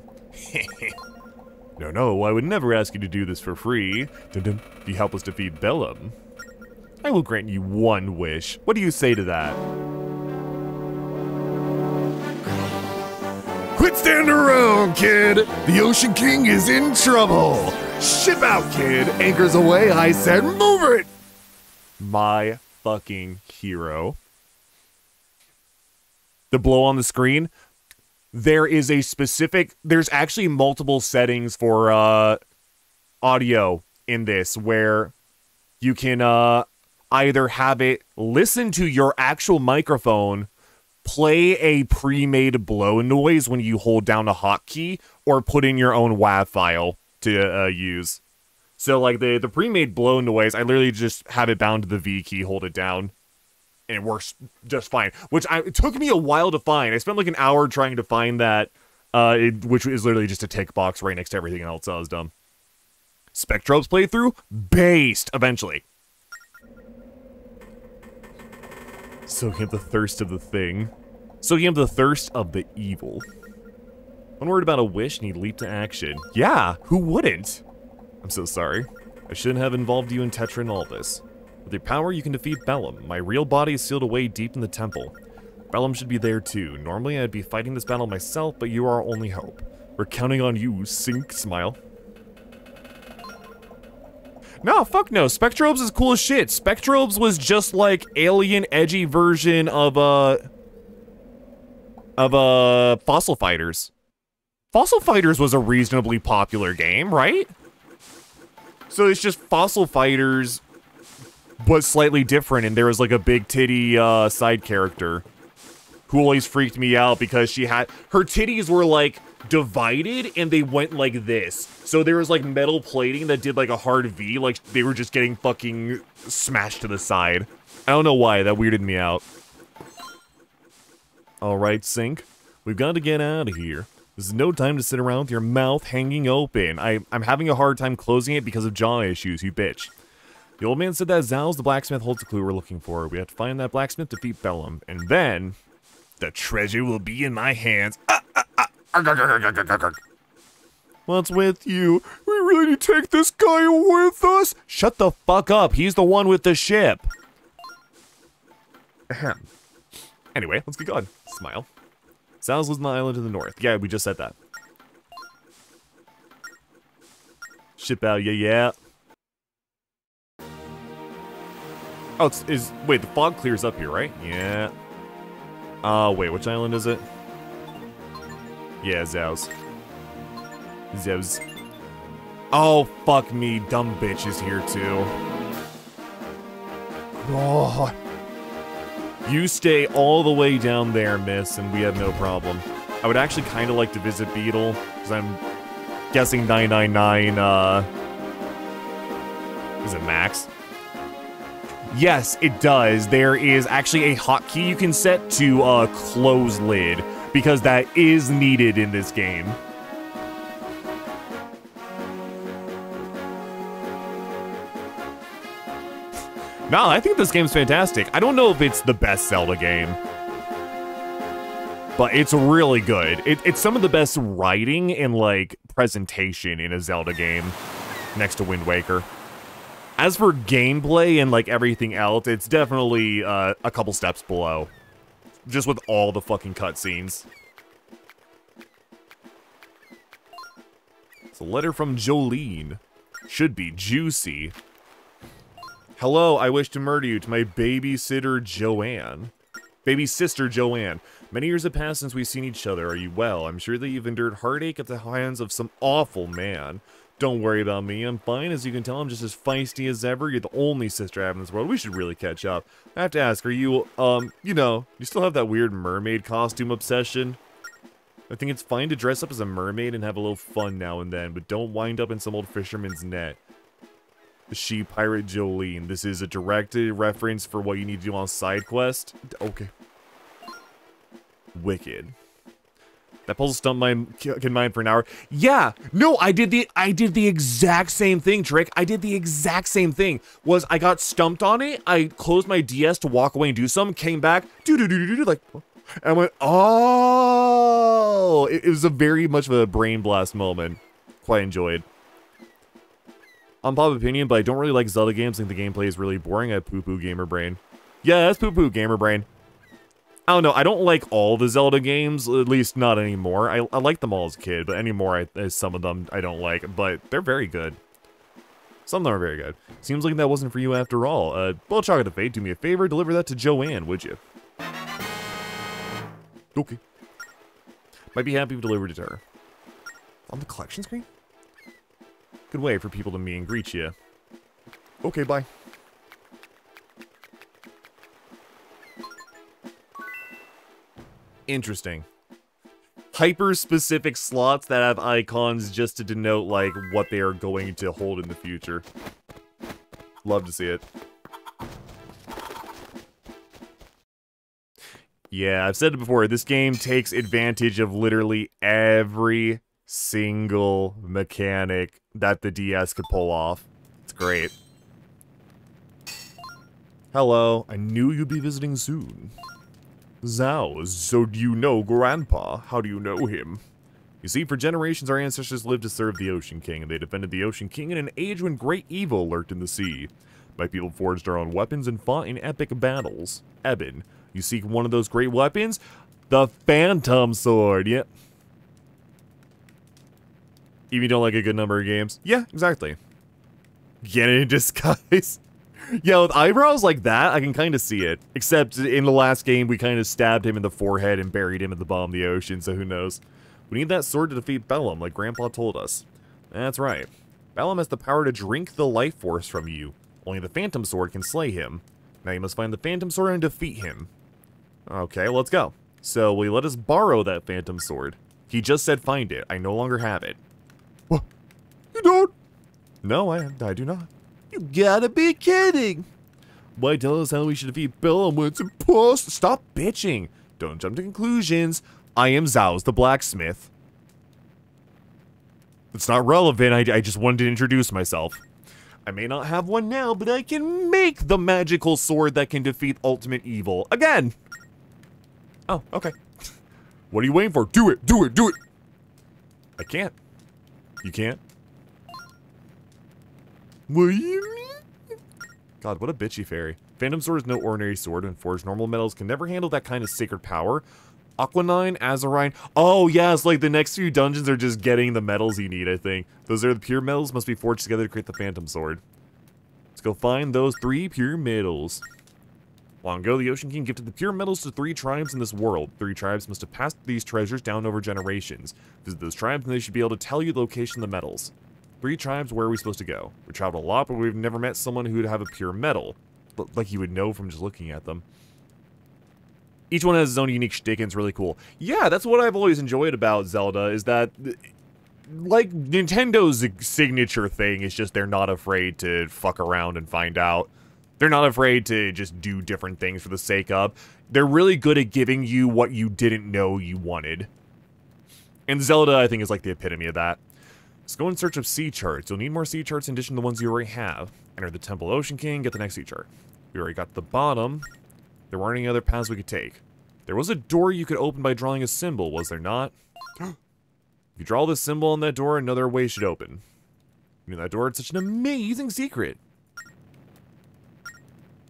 no, no, I would never ask you to do this for free. Dun -dun. You help us defeat Bellum. I will grant you one wish. What do you say to that? Quit standing around, kid! The Ocean King is in trouble! Ship out, kid! Anchors away, I said, move it! My fucking hero. The blow on the screen, there is a specific, there's actually multiple settings for uh, audio in this where you can uh, either have it listen to your actual microphone play a pre-made blow noise when you hold down a hotkey or put in your own WAV file to uh, use. So like the the pre-made blow noise, I literally just have it bound to the V key, hold it down, and it works just fine. Which I, it took me a while to find. I spent like an hour trying to find that, uh, it, which is literally just a tick box right next to everything else I was done. Spectrobes playthrough, based eventually. Soaking up the thirst of the thing. Soaking up the thirst of the evil. One word about a wish and he leaped to action. Yeah, who wouldn't? I'm so sorry. I shouldn't have involved you in Tetra and all this. With your power, you can defeat Bellum. My real body is sealed away deep in the temple. Bellum should be there too. Normally, I'd be fighting this battle myself, but you are our only hope. We're counting on you, Sink Smile. No, fuck no. Spectrobes is cool as shit. Spectrobes was just like alien edgy version of uh of uh Fossil Fighters. Fossil Fighters was a reasonably popular game, right? So it's just Fossil Fighters but slightly different and there was like a big titty uh side character who always freaked me out because she had her titties were like divided and they went like this. So there was like metal plating that did like a hard V, like they were just getting fucking smashed to the side. I don't know why, that weirded me out. Alright, Sync. We've got to get out of here. This is no time to sit around with your mouth hanging open. I, I'm having a hard time closing it because of jaw issues, you bitch. The old man said that Zauz the blacksmith holds the clue we're looking for. We have to find that blacksmith, to defeat Bellum, and then the treasure will be in my hands. What's with you? We really need to take this guy with us? Shut the fuck up. He's the one with the ship. Ahem. Anyway, let's get going. Smile. Zauz lives on the island to the north. Yeah, we just said that. Ship out, yeah, yeah. Oh, it's, is, wait, the fog clears up here, right? Yeah. Uh, wait, which island is it? Yeah, Zauz. Zauz. Oh, fuck me, dumb bitch is here too. Oh. You stay all the way down there, miss, and we have no problem. I would actually kind of like to visit Beedle, because I'm guessing 999, uh... Is it Max? Yes, it does. There is actually a hotkey you can set to uh, close lid, because that is needed in this game. No, I think this game's fantastic. I don't know if it's the best Zelda game. But it's really good. It, it's some of the best writing and, like, presentation in a Zelda game next to Wind Waker. As for gameplay and, like, everything else, it's definitely uh, a couple steps below. Just with all the fucking cutscenes. It's a letter from Jolene. Should be juicy. Hello, I wish to murder you to my babysitter Joanne. Baby sister Joanne. Many years have passed since we've seen each other. Are you well? I'm sure that you've endured heartache at the hands of some awful man. Don't worry about me. I'm fine. As you can tell, I'm just as feisty as ever. You're the only sister I have in this world. We should really catch up. I have to ask, are you, um, you know, you still have that weird mermaid costume obsession? I think it's fine to dress up as a mermaid and have a little fun now and then, but don't wind up in some old fisherman's net. She Pirate Jolene. This is a directed reference for what you need to do on side quest. Okay. Wicked. That puzzle stumped my mind for an hour. Yeah, no, I did the I did the exact same thing, Trick. I did the exact same thing. Was I got stumped on it? I closed my DS to walk away and do some. Came back, do do do do do like, and I went, oh! It, it was a very much of a brain blast moment. Quite enjoyed unpopular opinion, but I don't really like Zelda games. I think the gameplay is really boring. I have poo-poo gamer brain. Yeah, that's poo-poo gamer brain. I don't know. I don't like all the Zelda games, at least not anymore. I, I liked them all as a kid, but anymore, I, some of them I don't like. But they're very good. Some of them are very good. Seems like that wasn't for you after all. Uh, well, Chocolate the Fate, do me a favor, deliver that to Joanne, would you? Okay. Might be happy if delivered it to her. On the collection screen? Good way for people to meet and greet you. Okay, bye. Interesting. Hyper-specific slots that have icons just to denote, like, what they are going to hold in the future. Love to see it. Yeah, I've said it before, this game takes advantage of literally every single mechanic that the DS could pull off. It's great. Hello, I knew you'd be visiting soon. Zhao, so do you know Grandpa? How do you know him? You see, for generations our ancestors lived to serve the Ocean King, and they defended the Ocean King in an age when great evil lurked in the sea. My people forged their own weapons and fought in epic battles. Eben, you seek one of those great weapons? The Phantom Sword, yep. Even you don't like a good number of games. Yeah, exactly. Get in disguise. yeah, with eyebrows like that, I can kind of see it. Except in the last game, we kind of stabbed him in the forehead and buried him at the bottom of the ocean, so who knows. We need that sword to defeat Bellum, like Grandpa told us. That's right. Bellum has the power to drink the life force from you. Only the Phantom Sword can slay him. Now you must find the Phantom Sword and defeat him. Okay, let's go. So, will you let us borrow that Phantom Sword? He just said find it. I no longer have it. What? You don't? No, I, I do not. You gotta be kidding. Why tell us how we should defeat Bellum when it's impossible? Stop bitching. Don't jump to conclusions. I am Zauz, the blacksmith. It's not relevant. I, I just wanted to introduce myself. I may not have one now, but I can make the magical sword that can defeat ultimate evil. Again! Oh, okay. What are you waiting for? Do it! Do it! Do it! I can't. You can't? What do you mean? God, what a bitchy fairy. Phantom Sword is no ordinary sword, and forged normal metals can never handle that kind of sacred power. Aquanine, Azurine. Oh, yes, like the next few dungeons are just getting the metals you need, I think. Those are the pure metals must be forged together to create the Phantom Sword. Let's go find those three pure metals. Long ago, the Ocean King gifted the pure metals to three tribes in this world. Three tribes must have passed these treasures down over generations. Visit those tribes and they should be able to tell you the location of the metals. Three tribes, where are we supposed to go? We traveled a lot, but we've never met someone who would have a pure metal. Like you would know from just looking at them. Each one has its own unique shtick and it's really cool. Yeah, that's what I've always enjoyed about Zelda, is that, like, Nintendo's signature thing is just they're not afraid to fuck around and find out. They're not afraid to just do different things for the sake of. They're really good at giving you what you didn't know you wanted. And Zelda, I think, is like the epitome of that. Let's go in search of sea charts. You'll need more sea charts in addition to the ones you already have. Enter the Temple Ocean King, get the next sea chart. We already got the bottom. There weren't any other paths we could take. There was a door you could open by drawing a symbol, was there not? if you draw the symbol on that door, another way should open. I mean, that door had such an amazing secret.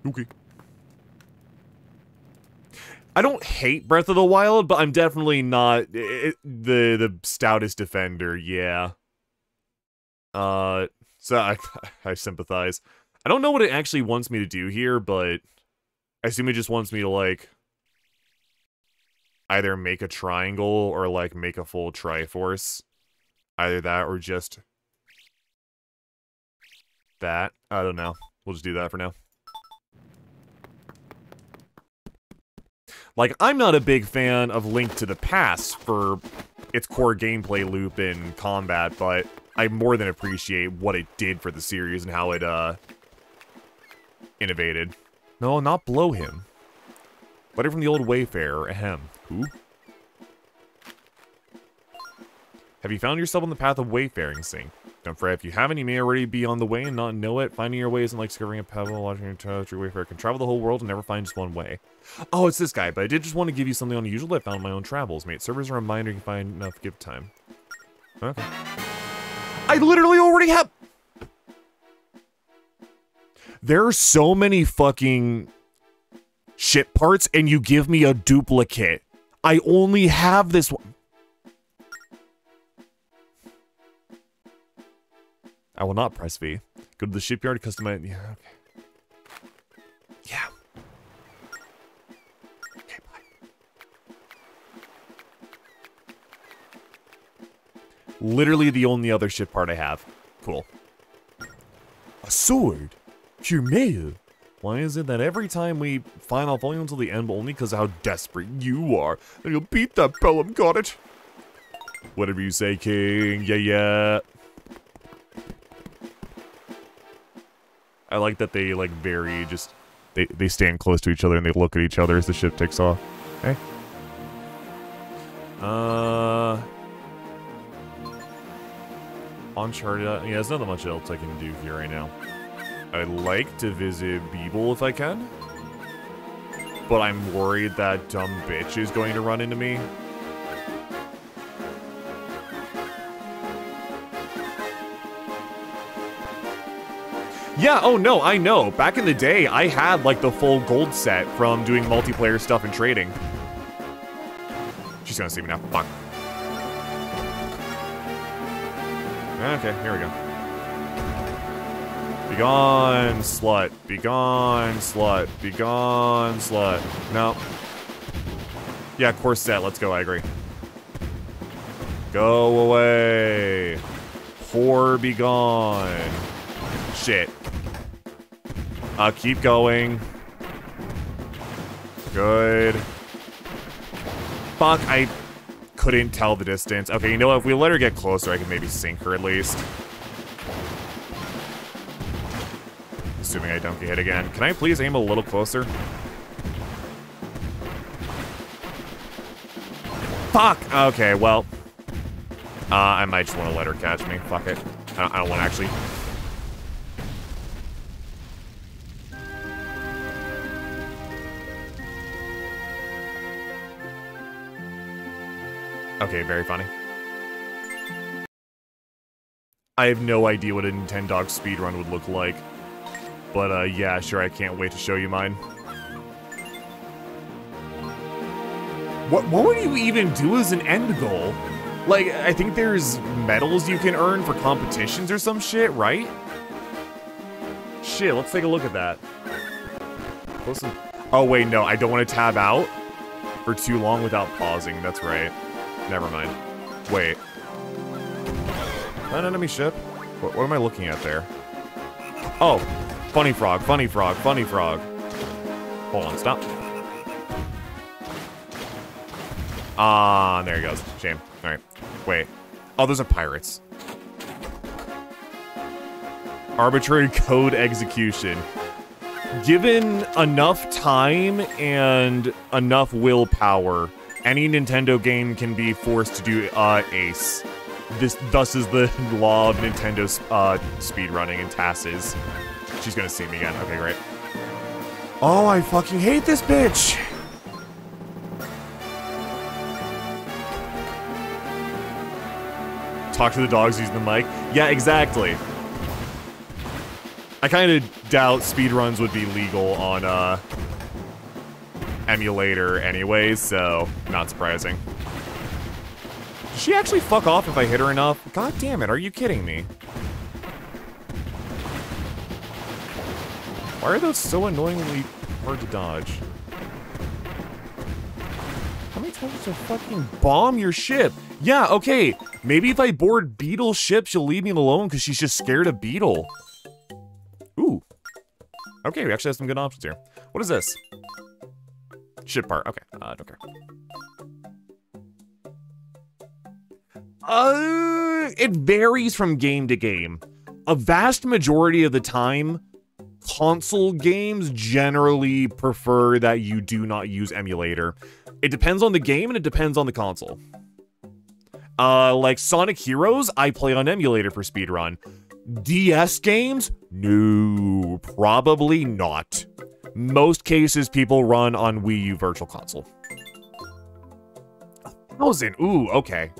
Okay. I don't hate Breath of the Wild, but I'm definitely not it, the the stoutest defender. Yeah. Uh, so I I sympathize. I don't know what it actually wants me to do here, but I assume it just wants me to like either make a triangle or like make a full Triforce. Either that or just that. I don't know. We'll just do that for now. Like, I'm not a big fan of Link to the Past for its core gameplay loop in combat, but I more than appreciate what it did for the series and how it, uh, innovated. No, not blow him. Letter from the old Wayfarer, ahem. Who? Have you found yourself on the path of wayfaring, Sing? Don't fret, if you haven't, you may already be on the way and not know it. Finding your way isn't like discovering a pebble, watching your toe through wayfarer can travel the whole world and never find just one way. Oh, it's this guy, but I did just want to give you something unusual I found in my own travels. Mate, serve as a reminder you can find enough give time. Okay. I literally already have... There are so many fucking ship parts, and you give me a duplicate. I only have this one. I will not press V. Go to the shipyard, customize. Yeah, okay. Literally the only other ship part I have. Cool. A sword? Humeo? Why is it that every time we find off only until the end, but only because how desperate you are, then you'll beat that Pelham, got it? Whatever you say, King. Yeah, yeah. I like that they, like, very just... They, they stand close to each other and they look at each other as the ship takes off. Hey. Uh... Uncharted... Uh, yeah, there's not much else I can do here right now. I'd like to visit Beedle if I can. But I'm worried that dumb bitch is going to run into me. Yeah, oh no, I know. Back in the day, I had like the full gold set from doing multiplayer stuff and trading. She's gonna see me now. Fuck. Okay, here we go. Be gone, slut. Be gone, slut. Be gone, slut. No. Yeah, course set. Let's go, I agree. Go away. Whore be gone. Shit. Uh, keep going. Good. Fuck, I couldn't tell the distance. Okay, you know what? If we let her get closer, I can maybe sink her at least. Assuming I don't get hit again. Can I please aim a little closer? Fuck! Okay, well. Uh, I might just want to let her catch me. Fuck it. I don't, I don't want to actually... Okay, very funny. I have no idea what a Nintendo speedrun would look like. But, uh, yeah, sure, I can't wait to show you mine. What, what would you even do as an end goal? Like, I think there's medals you can earn for competitions or some shit, right? Shit, let's take a look at that. Listen. Oh, wait, no, I don't want to tab out for too long without pausing. That's right. Never mind. Wait. An enemy ship? What, what am I looking at there? Oh, funny frog, funny frog, funny frog. Hold on, stop. Ah, there he goes. Shame. Alright. Wait. Oh, those are pirates. Arbitrary code execution. Given enough time and enough willpower, any Nintendo game can be forced to do uh, Ace. This thus is the law of Nintendo's uh, speedrunning and TASes. She's gonna see me again. Okay, great. Oh, I fucking hate this bitch! Talk to the dogs using the mic. Yeah, exactly. I kind of doubt speedruns would be legal on, uh, emulator anyway, so not surprising. Does she actually fuck off if I hit her enough? God damn it, are you kidding me? Why are those so annoyingly hard to dodge? How many times to fucking bomb your ship? Yeah, okay. Maybe if I board Beedle ship, she'll leave me alone because she's just scared of Beedle. Ooh. Okay, we actually have some good options here. What is this? Ship part. Okay, uh, I don't care. Uh, it varies from game to game. A vast majority of the time, console games generally prefer that you do not use emulator. It depends on the game and it depends on the console. Uh, like Sonic Heroes, I play on emulator for speedrun. DS games? No, probably not. Most cases, people run on Wii U Virtual Console. A thousand? Ooh, okay.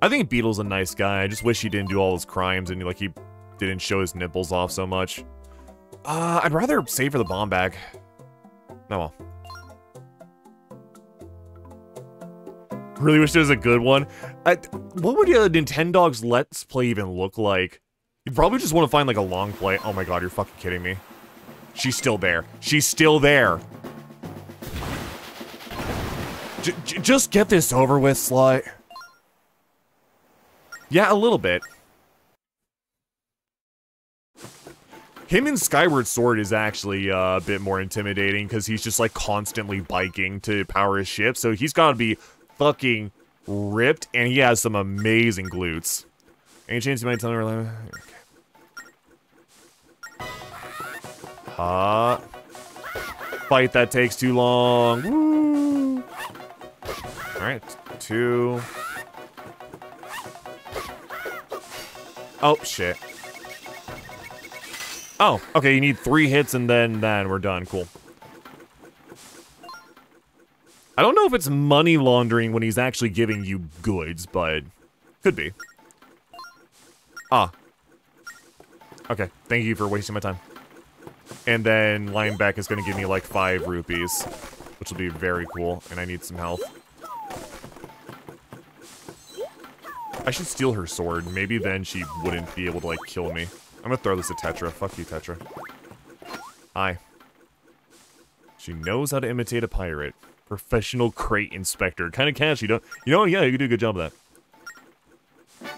I think Beedle's a nice guy. I just wish he didn't do all his crimes and like he didn't show his nipples off so much. Uh, I'd rather save for the bomb bag. Oh well. Really wish there was a good one. I, what would a Nintendogs Let's Play even look like? You'd probably just want to find like a long play. Oh my god, you're fucking kidding me. She's still there. She's still there. J just get this over with, slut. Yeah, a little bit. Him in Skyward Sword is actually uh, a bit more intimidating because he's just like constantly biking to power his ship. So he's got to be fucking ripped and he has some amazing glutes. Any chance you might tell me where Uh, fight that takes too long. Woo! Alright, two. Oh, shit. Oh, okay, you need three hits and then, then we're done. Cool. I don't know if it's money laundering when he's actually giving you goods, but could be. Ah. Okay, thank you for wasting my time. And then Linebeck is going to give me like five rupees, which will be very cool, and I need some health. I should steal her sword. Maybe then she wouldn't be able to, like, kill me. I'm gonna throw this at Tetra. Fuck you, Tetra. Hi. She knows how to imitate a pirate. Professional crate inspector. Kind of catchy, don't... You know, yeah, you can do a good job of that.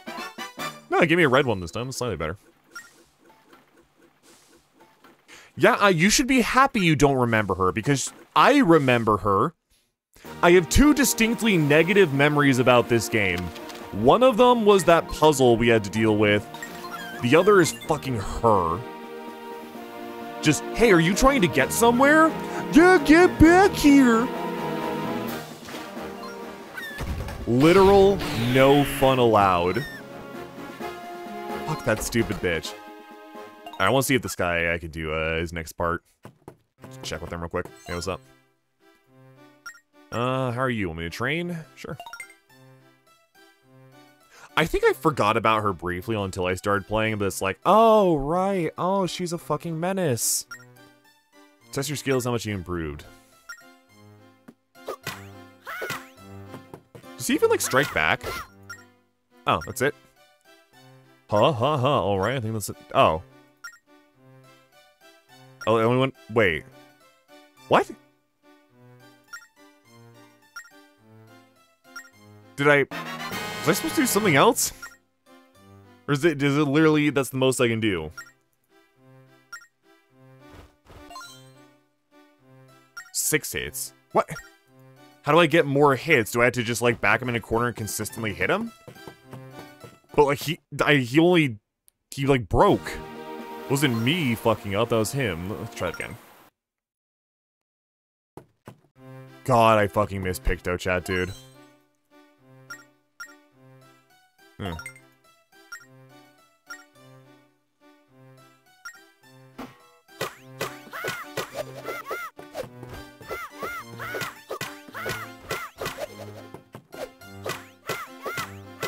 No, give me a red one this time. It's slightly better. Yeah, uh, you should be happy you don't remember her, because I remember her. I have two distinctly negative memories about this game. One of them was that puzzle we had to deal with. The other is fucking her. Just, hey, are you trying to get somewhere? Yeah, get back here. Literal no fun allowed. Fuck that stupid bitch. I want to see if this guy I could do uh, his next part. Just check with him real quick. Hey, what's up? Uh, how are you? Want me to train? Sure. I think I forgot about her briefly until I started playing, but it's like, oh, right. Oh, she's a fucking menace. Test your skills, how much you improved. Does he even, like, strike back? Oh, that's it? Huh, huh, huh. Alright, I think that's it. Oh. Oh, the only one. Wait. What? Did I... Was I supposed to do something else? Or is it, is it literally, that's the most I can do? Six hits. What? How do I get more hits? Do I have to just, like, back him in a corner and consistently hit him? But, like, he, I, he only, he, like, broke. Wasn't me fucking up, that was him. Let's try it again. God, I fucking miss Picto chat, dude. Hmm.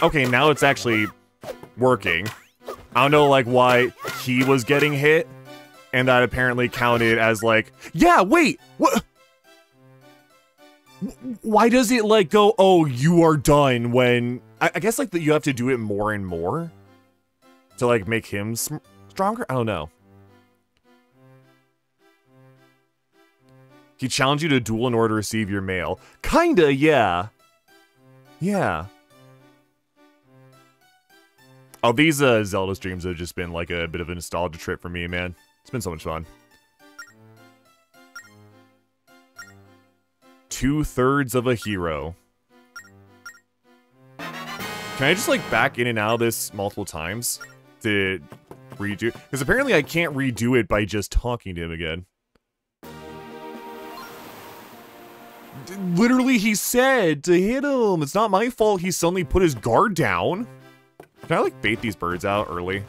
Okay, now it's actually working. I don't know, like, why he was getting hit, and that apparently counted as, like, yeah, wait, what? Why does it, like, go, oh, you are done, when, I, I guess, like, that you have to do it more and more to, like, make him stronger? I don't know. He challenged you to duel in order to receive your mail. Kinda, yeah. Yeah. Oh, these uh, Zelda streams have just been like a bit of a nostalgia trip for me, man. It's been so much fun. Two-thirds of a hero. Can I just, like, back in and out of this multiple times to redo? Because apparently I can't redo it by just talking to him again. Literally, he said to hit him. It's not my fault he suddenly put his guard down. Can I, like, bait these birds out early?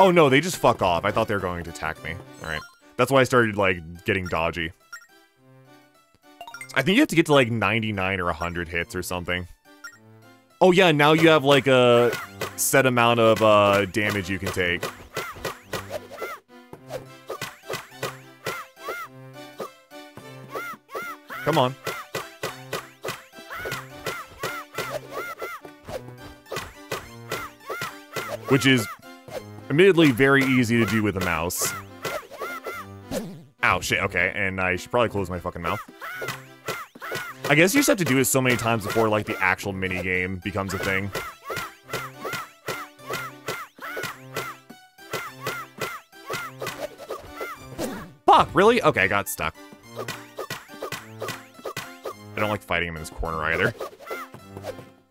Oh, no, they just fuck off. I thought they were going to attack me. Alright. That's why I started, like, getting dodgy. I think you have to get to, like, 99 or 100 hits or something. Oh, yeah, now you have, like, a set amount of, uh, damage you can take. Come on. Which is admittedly very easy to do with a mouse. Ow, shit, okay, and I should probably close my fucking mouth. I guess you just have to do it so many times before, like, the actual mini-game becomes a thing. Fuck, really? Okay, I got stuck. I don't like fighting him in this corner either.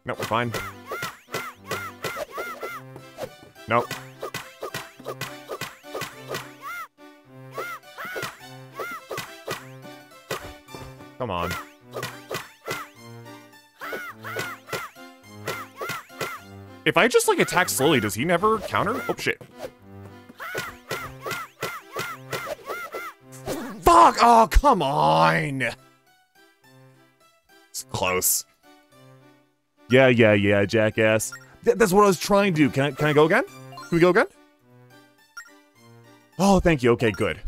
Nope, we're fine. Nope. Come on. If I just, like, attack slowly, does he never counter? Oh, shit. Fuck! Oh, come on! It's close. Yeah, yeah, yeah, jackass. Th that's what I was trying to do. Can I, can I go again? Can we go again? Oh, thank you. Okay, good.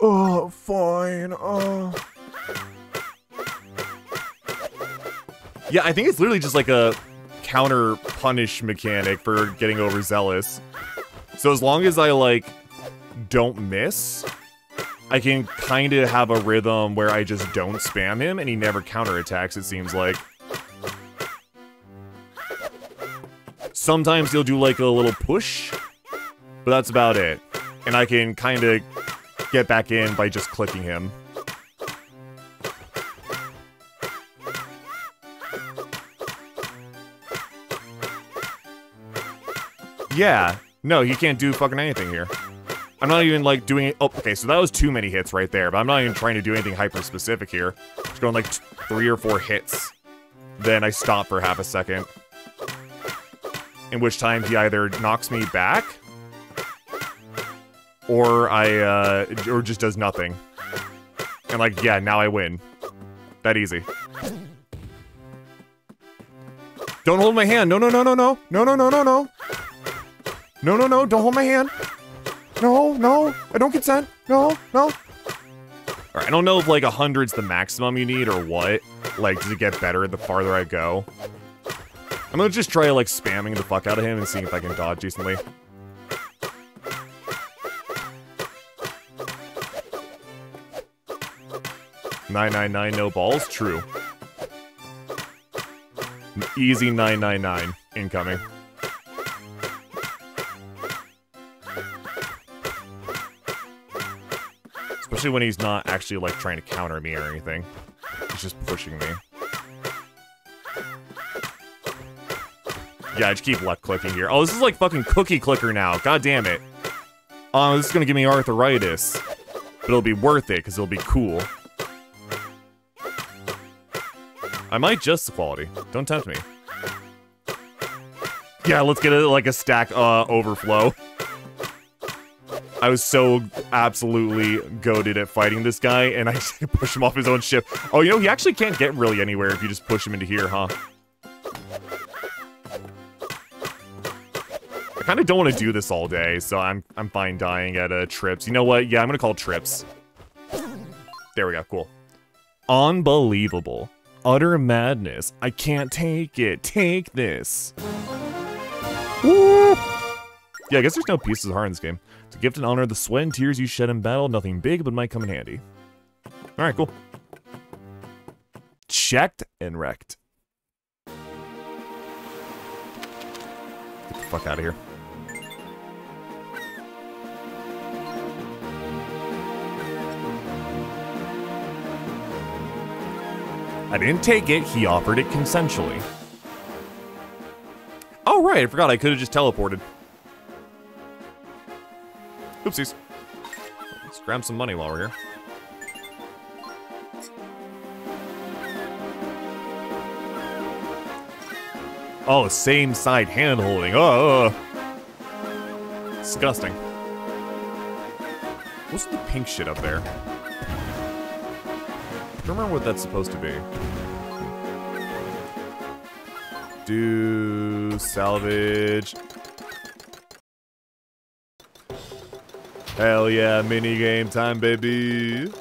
Oh, fine. Oh. Yeah, I think it's literally just like a counter punish mechanic for getting overzealous. So as long as I, like, don't miss, I can kind of have a rhythm where I just don't spam him and he never counterattacks, it seems like. Sometimes he'll do like a little push, but that's about it. And I can kind of get back in by just clicking him. Yeah. No, he can't do fucking anything here. I'm not even, like, doing... Oh, okay, so that was too many hits right there, but I'm not even trying to do anything hyper-specific here. Just going, like, three or four hits. Then I stop for half a second. In which time he either knocks me back or I, uh, or just does nothing. And like, yeah, now I win. That easy. Don't hold my hand. No, no, no, no, no. No, no, no, no, no. No, no, no. Don't hold my hand. No, no. I don't consent. No, no. Alright, I don't know if like a hundred's the maximum you need or what. Like, does it get better the farther I go? I'm gonna just try like spamming the fuck out of him and seeing if I can dodge decently. Nine nine nine no balls? True. Easy 999 incoming. Especially when he's not actually, like, trying to counter me or anything. He's just pushing me. Yeah, I just keep left clicking here. Oh, this is like fucking cookie clicker now. God damn it. Oh, this is gonna give me arthritis. But it'll be worth it, because it'll be cool. I might just the quality. Don't tempt me. Yeah, let's get it like a stack uh, overflow. I was so absolutely goaded at fighting this guy, and I push him off his own ship. Oh, you know, he actually can't get really anywhere if you just push him into here, huh? Kind of don't want to do this all day, so I'm I'm fine dying at uh, trips. You know what? Yeah, I'm gonna call trips. There we go. Cool. Unbelievable. Utter madness. I can't take it. Take this. Woo! Yeah, I guess there's no pieces of heart in this game. To gift and honor the sweat and tears you shed in battle, nothing big, but might come in handy. Alright, cool. Checked and wrecked. Get the fuck out of here. I didn't take it, he offered it consensually. Oh, right, I forgot I could have just teleported. Oopsies. Let's grab some money while we're here. Oh, same side hand holding. Oh, oh, oh. disgusting. What's the pink shit up there? Remember what that's supposed to be. Do salvage. Hell yeah, mini game time, baby.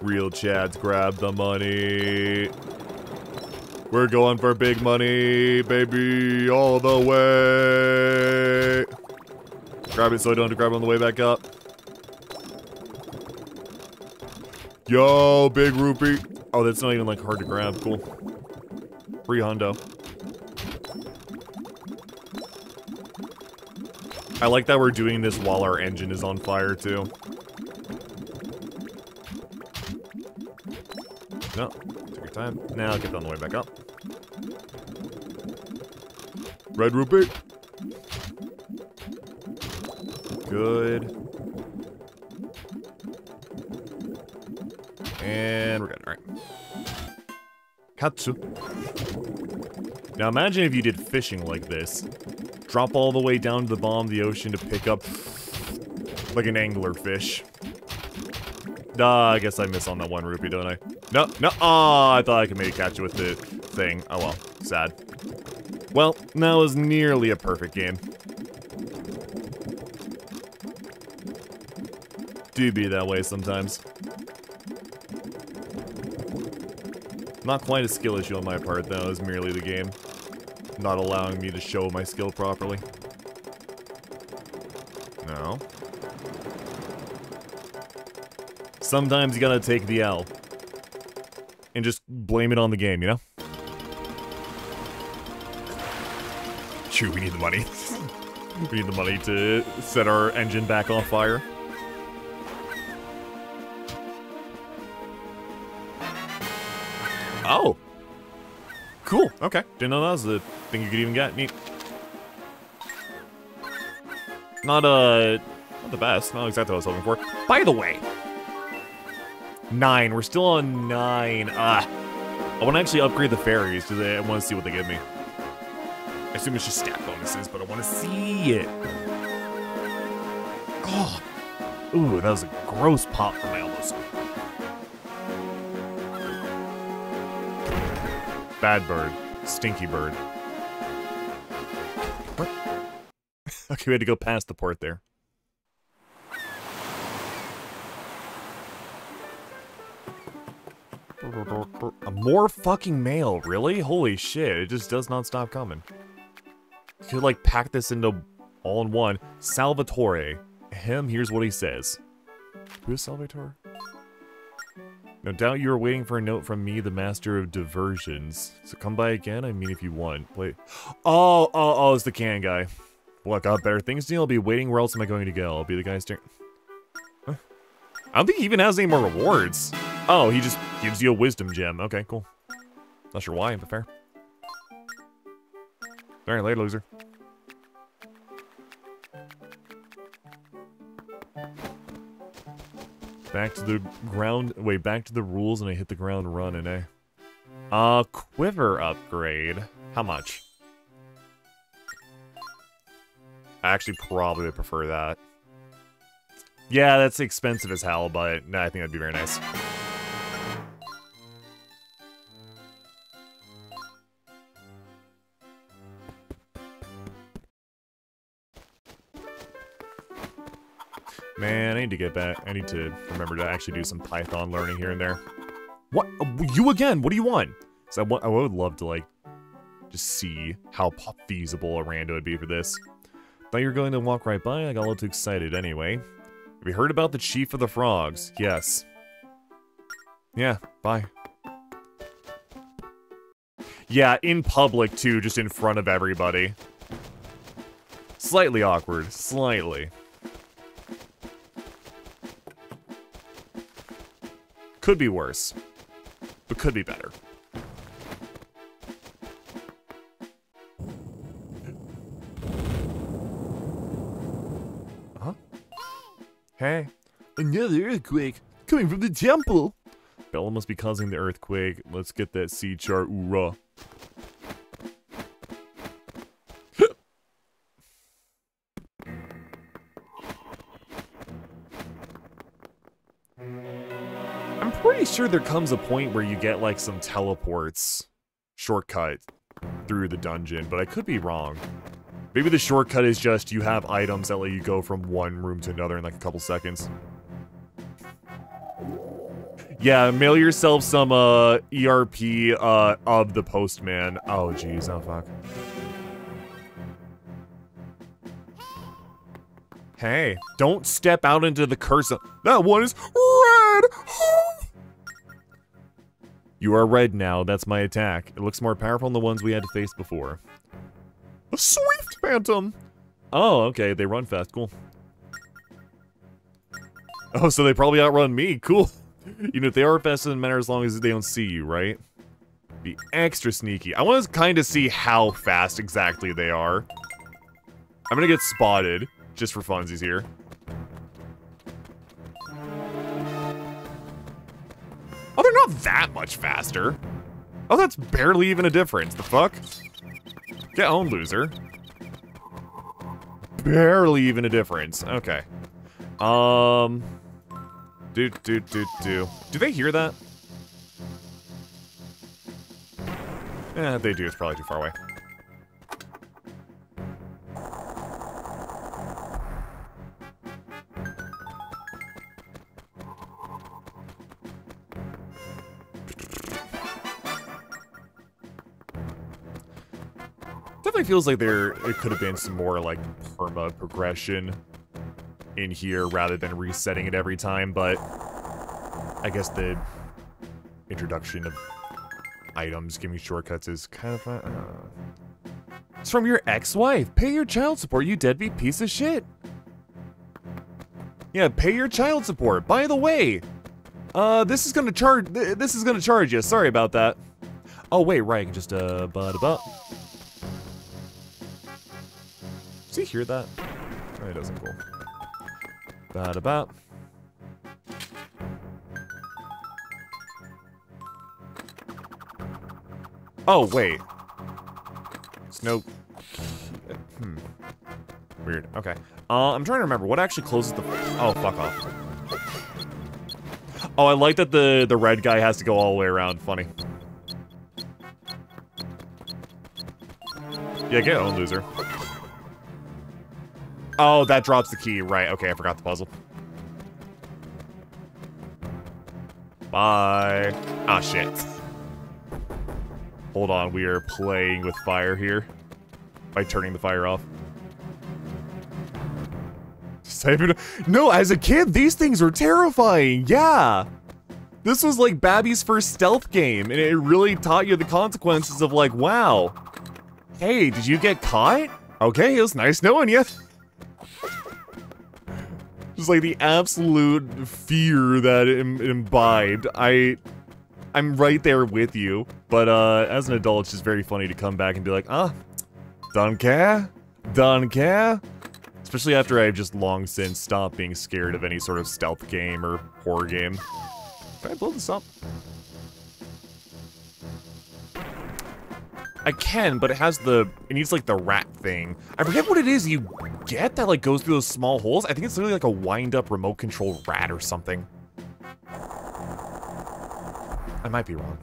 Real Chads grab the money. We're going for big money, baby, all the way. Grab it so I don't have to grab it on the way back up. Yo, big rupee. Oh, that's not even like hard to grab. Cool. Free hundo. I like that we're doing this while our engine is on fire, too. No, take your time. Now get on the way back up. Red rupee. Good. And we're good. Alright. Katsu. Now imagine if you did fishing like this. Drop all the way down to the bottom of the ocean to pick up like an angler fish. Ah, I guess I miss on that one rupee, don't I? No, no, ah, oh, I thought I could maybe catch it with the thing. Oh well, sad. Well, that was nearly a perfect game. Do be that way sometimes. Not quite a skill issue on my part, though, is merely the game. Not allowing me to show my skill properly. No. Sometimes you gotta take the L. And just blame it on the game, you know? True, we need the money. we need the money to set our engine back on fire. Oh. Cool. Okay. Didn't know that was the thing you could even get. Neat. Not, uh, not the best. Not exactly what I was hoping for. By the way, nine. We're still on nine. Ah. I want to actually upgrade the fairies because I want to see what they give me. I assume it's just stat bonuses, but I want to see it. Oh. Ooh, that was a gross pop from my elbow. Bad bird. Stinky bird. Okay, we had to go past the port there. More fucking mail, really? Holy shit, it just does not stop coming. You could like pack this into all in one. Salvatore. Him, here's what he says. Who is Salvatore? No doubt you are waiting for a note from me, the master of diversions. So come by again, I mean if you want. Wait. Oh, oh, oh, it's the can guy. Well, I got better things to do? I'll be waiting, where else am I going to go? I'll be the guy staring... Huh? I don't think he even has any more rewards. Oh, he just gives you a wisdom gem. Okay, cool. Not sure why, but fair. Alright, later, loser. Back to the ground. Wait, back to the rules, and I hit the ground running, eh? Uh, quiver upgrade. How much? I actually probably would prefer that. Yeah, that's expensive as hell, but nah, I think that'd be very nice. Man, I need to get back. I need to remember to actually do some Python learning here and there. What? You again? What do you want? So I, I would love to, like, just see how feasible a rando would be for this. Thought you were going to walk right by, I got a little too excited anyway. Have you heard about the Chief of the Frogs? Yes. Yeah, bye. Yeah, in public too, just in front of everybody. Slightly awkward, slightly. Could be worse, but could be better. Huh? Hey. Another earthquake coming from the temple. Bellum must be causing the earthquake. Let's get that sea chart, oorah. Pretty sure there comes a point where you get like some teleports shortcut through the dungeon, but I could be wrong. Maybe the shortcut is just you have items that let you go from one room to another in like a couple seconds. Yeah, mail yourself some uh, ERP uh, of the postman. Oh, jeez, oh fuck. Hey, don't step out into the curse. That one is red. You are red now. That's my attack. It looks more powerful than the ones we had to face before. A Swift Phantom. Oh, okay. They run fast. Cool. Oh, so they probably outrun me. Cool. You know, if they are fast, doesn't matter as long as they don't see you, right? Be extra sneaky. I want to kind of see how fast exactly they are. I'm gonna get spotted, just for funsies here. Oh, they're not that much faster. Oh, that's barely even a difference. The fuck? Get owned, loser. Barely even a difference. Okay. Um... Do, do, do, do. Do they hear that? Yeah, they do. It's probably too far away. Feels like there it could have been some more like perma progression in here rather than resetting it every time, but I guess the introduction of items giving shortcuts is kind of uh, It's from your ex-wife. Pay your child support, you deadbeat piece of shit. Yeah, pay your child support. By the way, uh, this is gonna charge. Th this is gonna charge you. Sorry about that. Oh wait, right. I can just uh, but about. Does he hear that? It doesn't cool. Ba da ba. Oh, wait. No... Hmm. Weird. Okay. Uh, I'm trying to remember. What actually closes the... Oh, fuck off. Oh, I like that the, the red guy has to go all the way around. Funny. Yeah, get on, loser. Oh, that drops the key. Right, okay, I forgot the puzzle. Bye. Ah, shit. Hold on, we are playing with fire here. By turning the fire off. No, as a kid, these things were terrifying. Yeah. This was like Babby's first stealth game, and it really taught you the consequences of like, wow. Hey, did you get caught? Okay, it was nice knowing you. Just like the absolute fear that it imbibed. I, I'm right there with you. But uh, as an adult, it's just very funny to come back and be like, ah, don't care, don't care. Especially after I've just long since stopped being scared of any sort of stealth game or horror game. Can I blow this up? I can, but it has the, it needs like the rat thing. I forget what it is you get that like goes through those small holes. I think it's literally like a wind-up remote control rat or something. I might be wrong.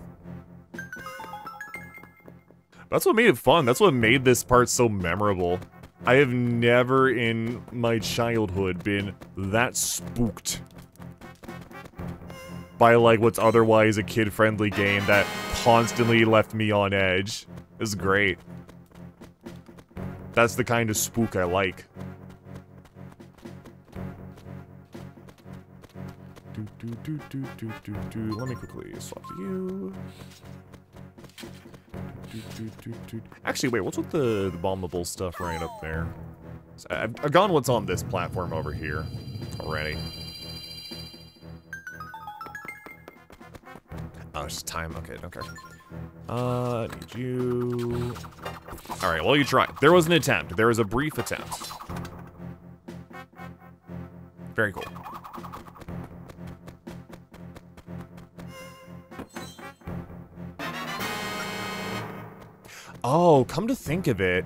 That's what made it fun. That's what made this part so memorable. I have never in my childhood been that spooked by like what's otherwise a kid-friendly game that constantly left me on edge. It's great. That's the kind of spook I like. Do, do, do, do, do, do. Let me quickly swap to you. Actually, wait, what's with the, the bombable stuff right up there? I've, I've gone what's on this platform over here already. Oh, it's just time. Okay, don't care. Uh, need you... Alright, well, you tried. There was an attempt. There was a brief attempt. Very cool. Oh, come to think of it.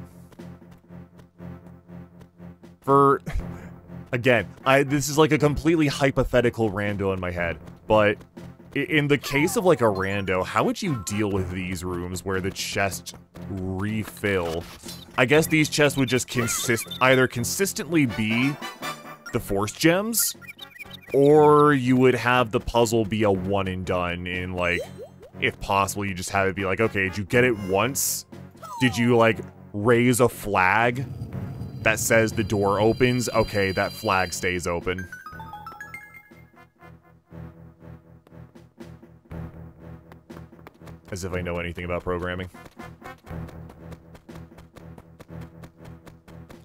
For... Again, I this is like a completely hypothetical rando in my head, but in the case of like a rando, how would you deal with these rooms where the chests refill? I guess these chests would just consist either consistently be the force gems, or you would have the puzzle be a one and done in like, if possible, you just have it be like, okay, did you get it once? Did you like raise a flag that says the door opens? Okay, that flag stays open. As if I know anything about programming.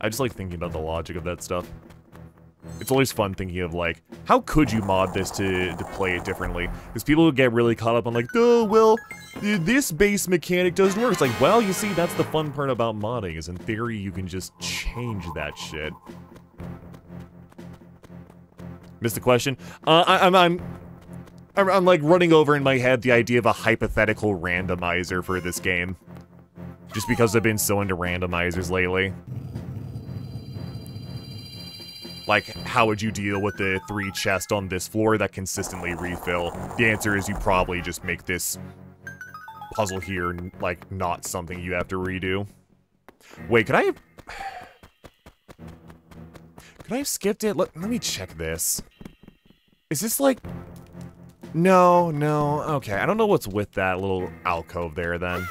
I just like thinking about the logic of that stuff. It's always fun thinking of, like, how could you mod this to, to play it differently? Because people get really caught up on, like, oh, well, this base mechanic doesn't work. It's like, well, you see, that's the fun part about modding, is in theory you can just change that shit. Missed the question? Uh, I, I'm, I'm I'm, I'm like running over in my head the idea of a hypothetical randomizer for this game. Just because I've been so into randomizers lately. Like, how would you deal with the three chests on this floor that consistently refill? The answer is you probably just make this puzzle here, like, not something you have to redo. Wait, could I have... Could I have skipped it? Let, let me check this. Is this, like, no, no, okay. I don't know what's with that little alcove there, then.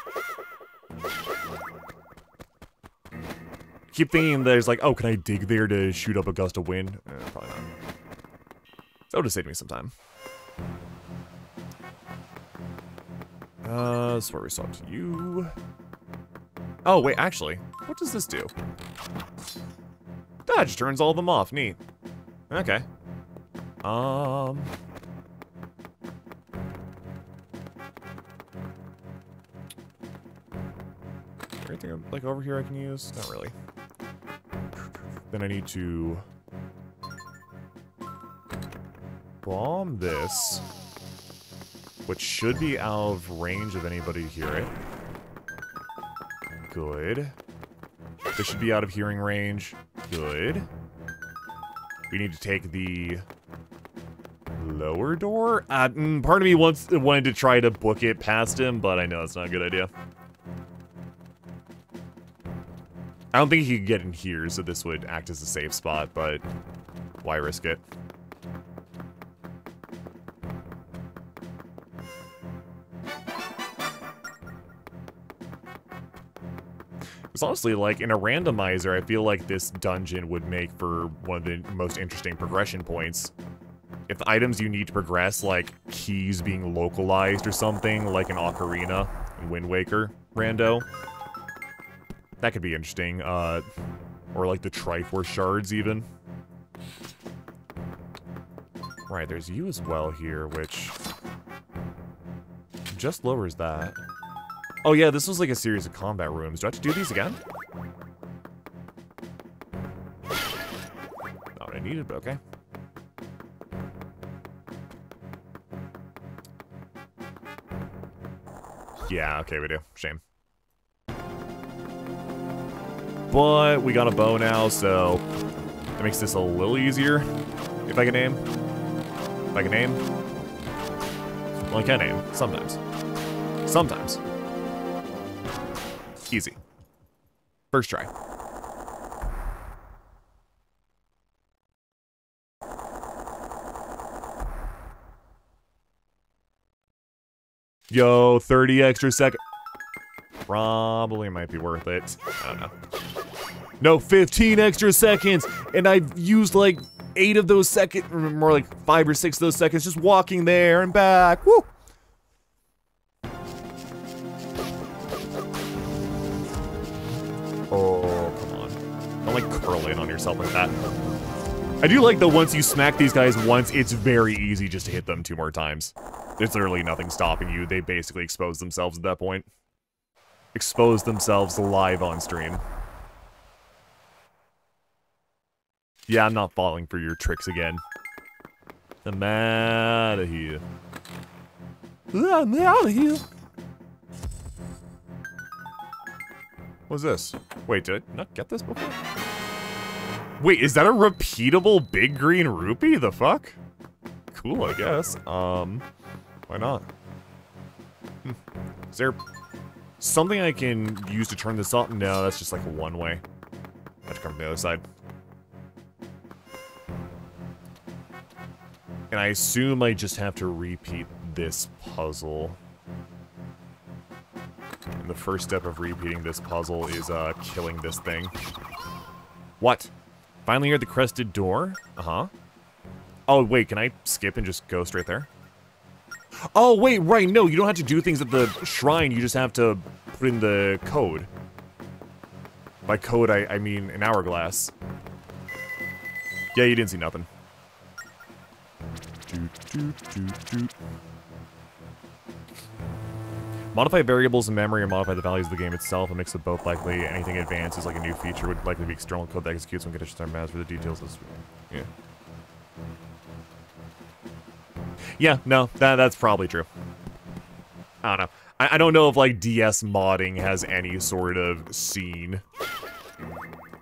Keep thinking there's like, oh, can I dig there to shoot up a gust of wind? Eh, probably not. That would have saved me some time. Uh, that's where we saw to you. Oh, wait, actually, what does this do? Dodge turns all of them off. Neat. Okay. Um... anything like over here I can use? Not really. then I need to bomb this, which should be out of range of anybody hear it. Good. This should be out of hearing range. Good. We need to take the lower door? Uh, mm, part of me wants wanted to try to book it past him, but I know it's not a good idea. I don't think he could get in here, so this would act as a safe spot, but why risk it? It's honestly like in a randomizer, I feel like this dungeon would make for one of the most interesting progression points. If the items you need to progress, like keys being localized or something, like an Ocarina and Wind Waker rando, that could be interesting. Uh, or like the Triforce shards, even. Right, there's you as well here, which just lowers that. Oh yeah, this was like a series of combat rooms. Do I have to do these again? Not what I needed, but okay. Yeah, okay, we do. Shame. But we got a bow now, so that makes this a little easier. If I can aim. If I can aim. Well, I can aim. Sometimes. Sometimes. Easy. First try. Yo, 30 extra second. Probably might be worth it. I don't know. No, 15 extra seconds, and I've used like eight of those seconds, more like five or six of those seconds just walking there and back. Woo! Oh, come on. Don't like curl in on yourself like that. I do like that once you smack these guys once, it's very easy just to hit them two more times. There's literally nothing stopping you. They basically expose themselves at that point. Expose themselves live on stream. Yeah, I'm not falling for your tricks again. I'm out of here. I'm out of here. What's this? Wait, did I not get this before? Wait, is that a repeatable big green rupee? The fuck? Cool, I guess. Um, why not? Hmm. Is there something I can use to turn this off? No, that's just like one way. I have to come from the other side. And I assume I just have to repeat this puzzle. And the first step of repeating this puzzle is uh, killing this thing. What? Finally heard the crested door? Uh-huh. Oh, wait, can I skip and just go straight there? Oh, wait, right, no, you don't have to do things at the shrine, you just have to put in the code. By code, I, I mean an hourglass. Yeah, you didn't see nothing. Doot, doot, doot. Modify variables in memory or modify the values of the game itself. A mix of both likely. Anything advanced is like a new feature would likely be external code that executes when conditions are met for the details. Yeah. Yeah, no, that that's probably true. I don't know. I, I don't know if like DS modding has any sort of scene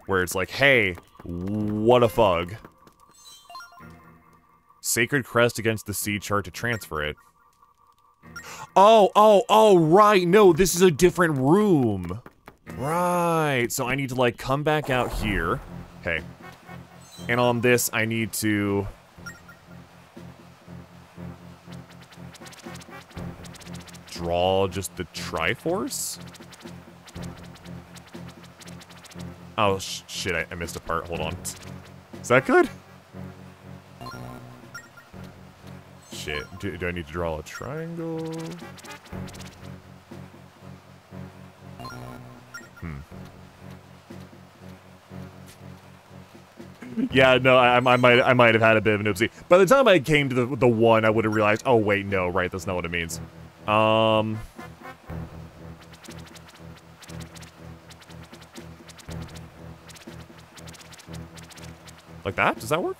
where it's like, hey, what a fug. Sacred crest against the sea chart to transfer it. Oh, oh, oh, right. No, this is a different room. Right. So I need to, like, come back out here. Okay. And on this, I need to... Draw just the Triforce? Oh, sh shit, I, I missed a part. Hold on. Is that good? Shit. Do, do I need to draw a triangle? Hmm. Yeah, no, I, I might, I might have had a bit of an oopsie. By the time I came to the the one, I would have realized. Oh wait, no, right, that's not what it means. Um. Like that? Does that work?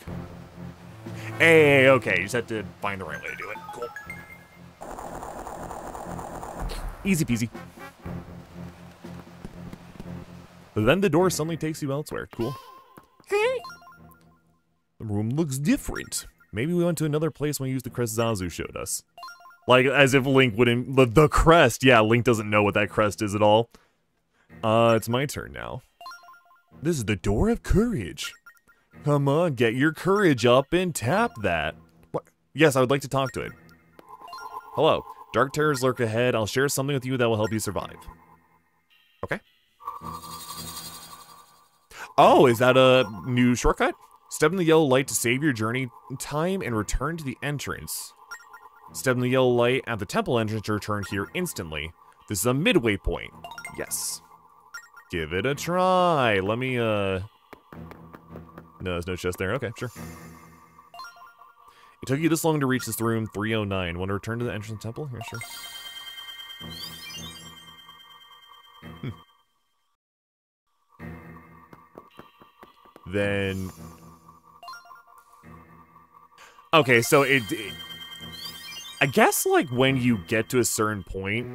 Hey, okay, you just have to find the right way to do it. Cool. Easy peasy. But then the door suddenly takes you elsewhere. Cool. the room looks different. Maybe we went to another place when we used the crest Zauz showed us. Like, as if Link wouldn't... The, the crest! Yeah, Link doesn't know what that crest is at all. Uh, it's my turn now. This is the Door of Courage. Come on, get your courage up and tap that. What? Yes, I would like to talk to it. Hello. Dark terrors lurk ahead. I'll share something with you that will help you survive. Okay. Oh, is that a new shortcut? Step in the yellow light to save your journey time and return to the entrance. Step in the yellow light at the temple entrance to return here instantly. This is a midway point. Yes. Give it a try. Let me, uh... No, there's no chest there. Okay, sure. It took you this long to reach this room 309. Want to return to the entrance temple? Yeah, sure. Hmm. Then... Okay, so it, it... I guess, like, when you get to a certain point,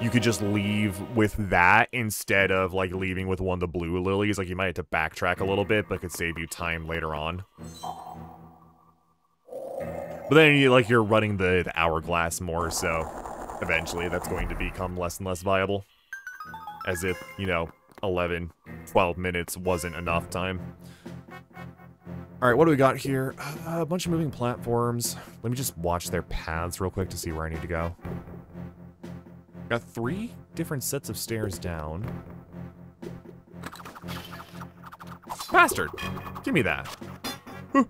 you could just leave with that instead of like leaving with one of the blue lilies. Like you might have to backtrack a little bit, but could save you time later on. But then you like you're running the, the hourglass more, so eventually that's going to become less and less viable. As if, you know, 11, 12 minutes wasn't enough time. Alright, what do we got here? Uh, a bunch of moving platforms. Let me just watch their paths real quick to see where I need to go. Got three different sets of stairs down. Bastard! Give me that. look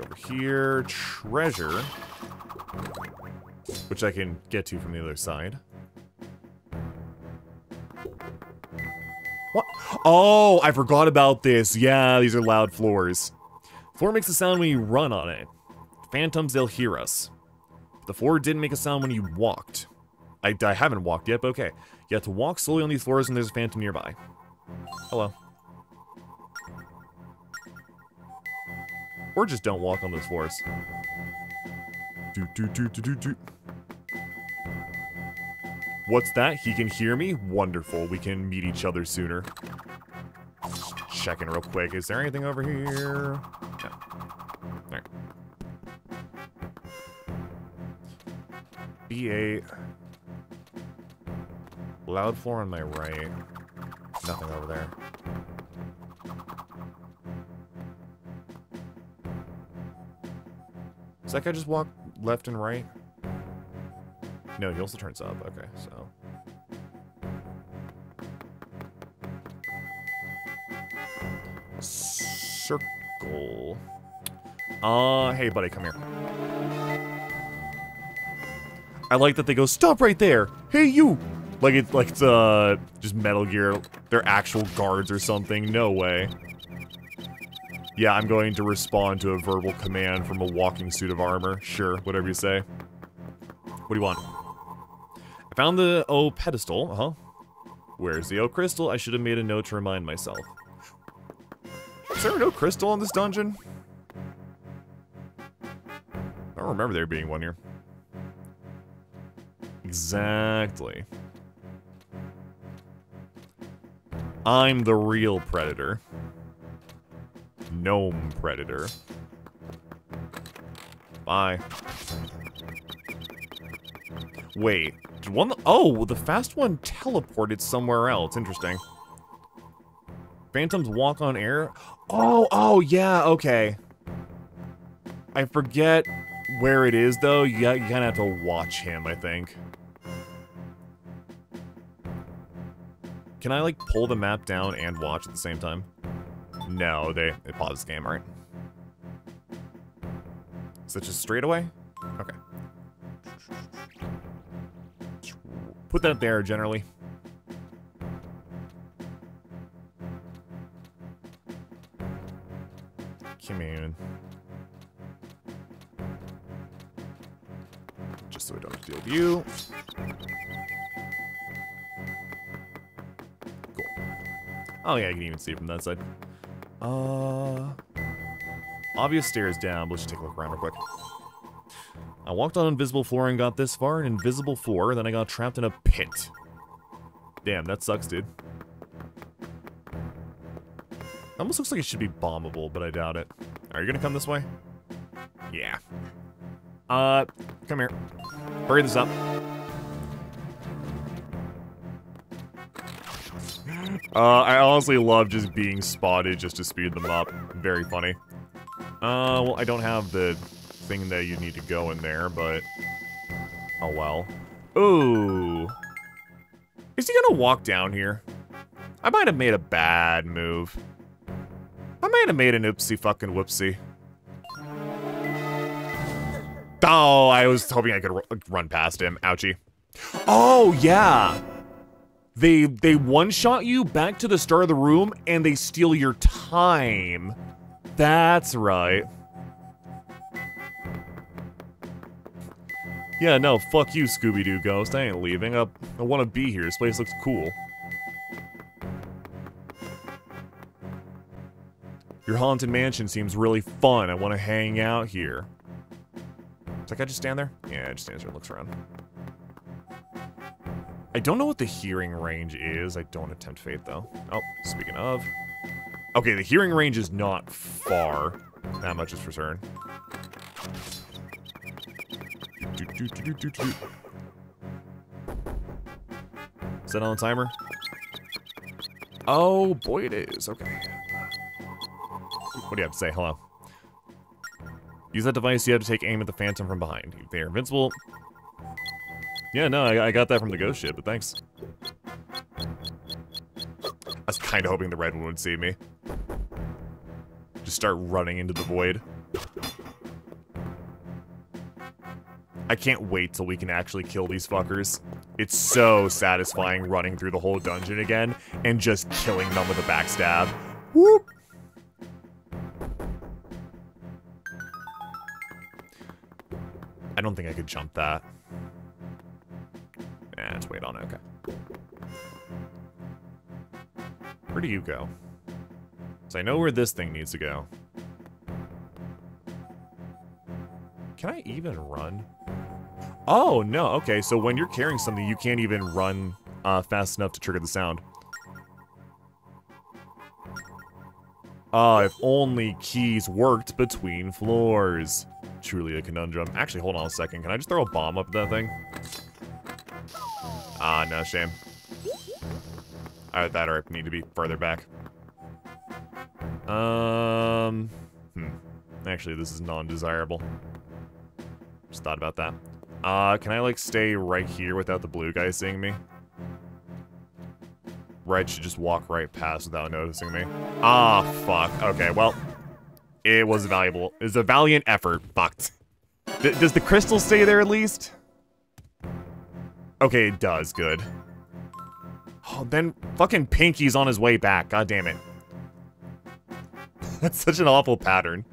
over here. Treasure. Which I can get to from the other side. What? Oh, I forgot about this. Yeah, these are loud floors. Floor makes a sound when you run on it. Phantoms, they'll hear us. The floor didn't make a sound when you walked. I, I haven't walked yet, but okay. You have to walk slowly on these floors when there's a phantom nearby. Hello. Or just don't walk on those floors. Do, do, do, do, do, do. What's that? He can hear me? Wonderful. We can meet each other sooner. Just checking real quick. Is there anything over here? No. Alright. B8. Loud floor on my right. Nothing over there. Does that guy just walk left and right? No, he also turns up. Okay, so. Circle. Uh, hey, buddy, come here. I like that they go, stop right there! Hey, you! Like it's like it's, uh, just Metal Gear. They're actual guards or something. No way. Yeah, I'm going to respond to a verbal command from a walking suit of armor. Sure, whatever you say. What do you want? I found the O pedestal. Uh-huh. Where's the O crystal? I should have made a note to remind myself. Is there no crystal in this dungeon? I don't remember there being one here. Exactly. I'm the real predator. Gnome predator. Bye. Wait, one... Oh, the fast one teleported somewhere else. Interesting. Phantoms walk on air? Oh, oh, yeah, okay. I forget where it is, though. You, you kind of have to watch him, I think. Can I, like, pull the map down and watch at the same time? No, they, they paused the game, right? That just straight away? Okay. Put that there, generally. Come on. just so I don't have to deal with you. Cool. Oh yeah, I can even see it from that side. Uh, obvious stairs down, but let's just take a look around real quick. I walked on invisible floor and got this far, an invisible floor, then I got trapped in a pit. Damn, that sucks, dude. Almost looks like it should be bombable, but I doubt it. Are you gonna come this way? Yeah. Uh, come here. Hurry this up. Uh, I honestly love just being spotted just to speed them up. Very funny. Uh, well, I don't have the thing that you need to go in there, but... Oh, well. Ooh. Is he gonna walk down here? I might have made a bad move. I might have made an oopsie fucking whoopsie. Oh, I was hoping I could run past him. Ouchie. Oh, yeah. They they one-shot you back to the start of the room, and they steal your time. That's right. Yeah, no, fuck you, Scooby-Doo Ghost. I ain't leaving. I, I want to be here. This place looks cool. Your haunted mansion seems really fun. I want to hang out here. Does that guy just stand there? Yeah, just stands there and looks around. I don't know what the hearing range is. I don't attempt fate, though. Oh, speaking of. Okay, the hearing range is not far. That much is for certain. Is that on the timer? Oh, boy it is. Okay. What do you have to say? Hello. Use that device, you have to take aim at the phantom from behind. They're invincible. Yeah, no, I, I got that from the ghost ship, but thanks. I was kind of hoping the red one would see me. Just start running into the void. I can't wait till we can actually kill these fuckers. It's so satisfying running through the whole dungeon again and just killing them with a backstab. Whoop! I don't think I could jump that. Eh, let's wait on it. Okay. Where do you go? So I know where this thing needs to go. Can I even run? Oh, no. Okay, so when you're carrying something, you can't even run uh, fast enough to trigger the sound. Ah, if only keys worked between floors. Truly a conundrum. Actually, hold on a second. Can I just throw a bomb up that thing? Ah, no, shame. I that or I need to be further back. Um, hmm. Actually, this is non-desirable. Just thought about that. Uh, can I, like, stay right here without the blue guy seeing me? Red should just walk right past without noticing me. Ah, fuck. Okay, well, it was valuable. It was a valiant effort. Fucked. D does the crystal stay there at least? Okay, it does. Good. Oh, then fucking Pinky's on his way back. God damn it. That's such an awful pattern.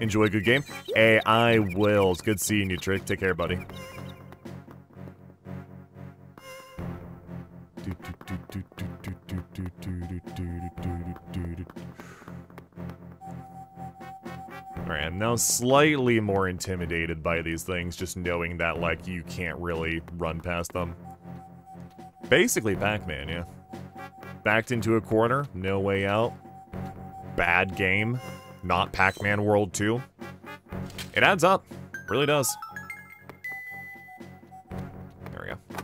Enjoy a good game? Hey, I will. It's good seeing you, Trick. Take care, buddy. Alright, I'm now slightly more intimidated by these things, just knowing that, like, you can't really run past them. Basically Pac-Man, yeah. Backed into a corner, no way out. Bad game, not Pac-Man World 2. It adds up, really does. There we go.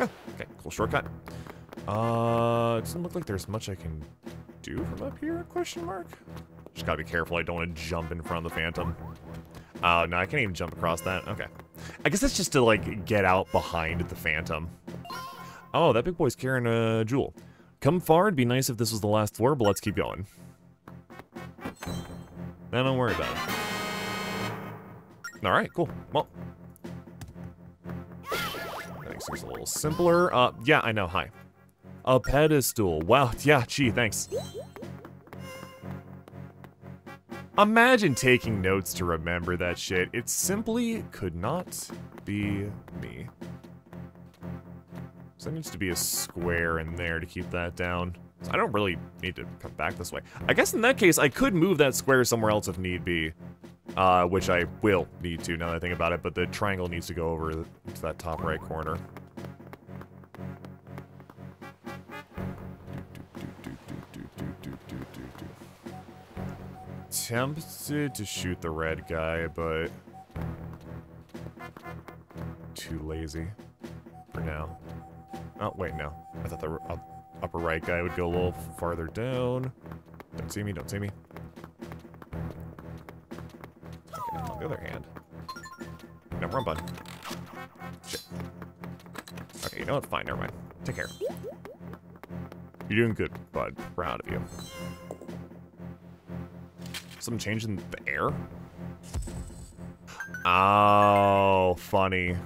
Oh, okay, cool shortcut. Uh, it doesn't look like there's much I can do from up here, question mark? Just gotta be careful, I don't want to jump in front of the Phantom. Uh, no, I can't even jump across that. Okay. I guess that's just to, like, get out behind the Phantom. Oh, that big boy's carrying a jewel. Come far, it'd be nice if this was the last floor, but let's keep going. Now don't worry about it. Alright, cool. Well. That makes a little simpler. Uh, yeah, I know, hi. A pedestal. Wow, yeah, gee, thanks. Imagine taking notes to remember that shit. It simply could not be me. So there needs to be a square in there to keep that down. I don't really need to come back this way. I guess in that case, I could move that square somewhere else if need be. Uh, which I will need to now that I think about it, but the triangle needs to go over to that top right corner. Tempted to shoot the red guy, but too lazy for now. Oh, wait, no. I thought the uh, upper right guy would go a little farther down. Don't see me, don't see me. Okay, on the other hand. No, wrong button. Shit. Okay, you know what? Fine, never mind. Take care. You're doing good, bud. Proud of you. Something changed in the air? Oh, funny.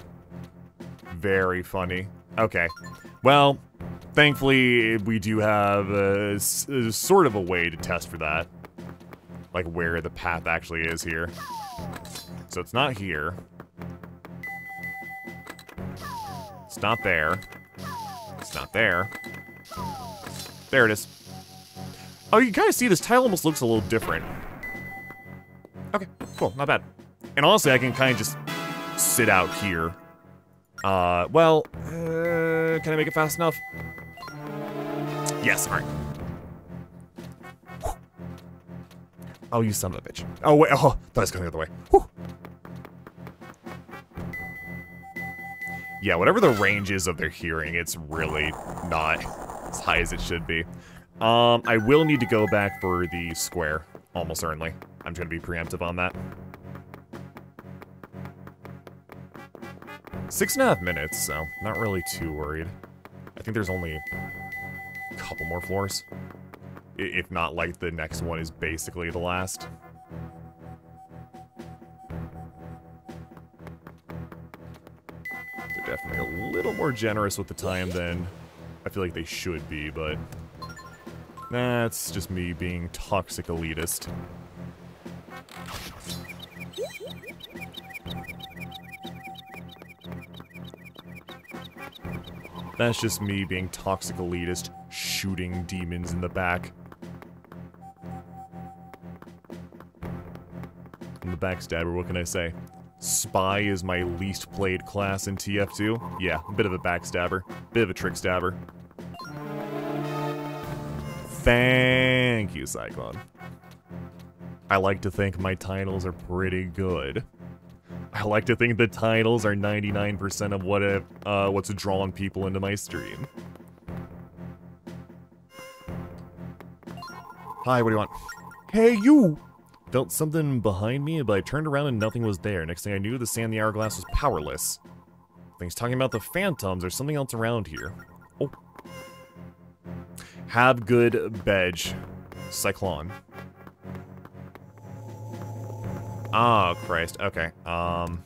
Very funny. Okay. Well, thankfully, we do have a, a, sort of a way to test for that. Like, where the path actually is here. So it's not here. It's not there. It's not there. There it is. Oh, you kind of see this tile almost looks a little different. Okay, cool, not bad. And honestly, I can kind of just sit out here. Uh, well, uh, can I make it fast enough? Yes, alright. Oh, you son of a bitch. Oh, wait, oh, I was going the other way. Whew. Yeah, whatever the range is of their hearing, it's really not as high as it should be. Um, I will need to go back for the square, almost certainly. I'm going to be preemptive on that. Six and a half minutes, so not really too worried. I think there's only a couple more floors. If not, like, the next one is basically the last. They're definitely a little more generous with the time than I feel like they should be, but... That's just me being toxic elitist. That's just me being toxic elitist, shooting demons in the back. I'm the backstabber, what can I say? Spy is my least played class in TF2. Yeah, a bit of a backstabber. Bit of a trick stabber. Thank you, Cyclone. I like to think my titles are pretty good. I like to think the titles are 99% of what it, uh, what's drawn people into my stream. Hi, what do you want? Hey, you! Felt something behind me, but I turned around and nothing was there. Next thing I knew, the sand in the hourglass was powerless. Things talking about the phantoms or something else around here. Oh. Have good bedge. Cyclone. Oh, Christ. Okay. Um.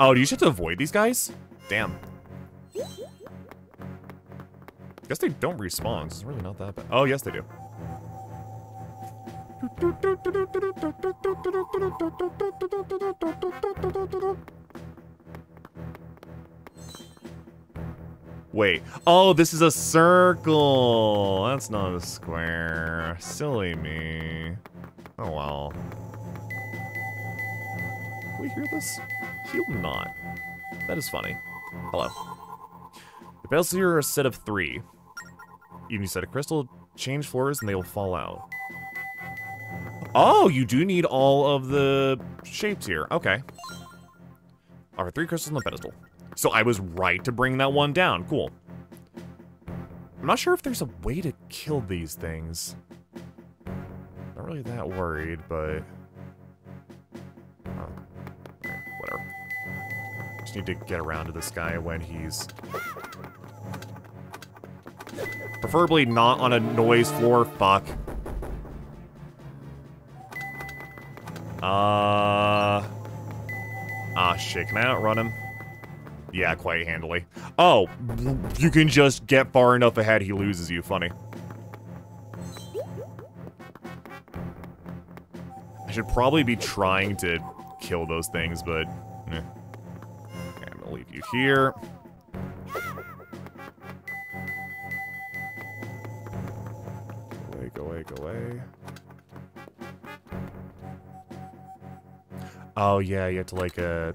Oh, do you just have to avoid these guys? Damn. Guess they don't respawn. It's really not that bad. Oh, yes, they do. Wait. Oh, this is a circle. That's not a square. Silly me. Oh, well. We hear this? He'll not. That is funny. Hello. The bells here are a set of three. Even you set a crystal, change floors, and they will fall out. Oh, you do need all of the shapes here. Okay. All right, three crystals on the pedestal. So I was right to bring that one down. Cool. I'm not sure if there's a way to kill these things. Not really that worried, but... Oh. Whatever. Just need to get around to this guy when he's... Preferably not on a noise floor. Fuck. Uh... Ah, shit. Can I outrun him? Yeah, quite handily. Oh, you can just get far enough ahead, he loses you. Funny. I should probably be trying to kill those things, but... Eh. Okay, I'm gonna leave you here. Go away, go away. Oh, yeah, you have to, like, uh...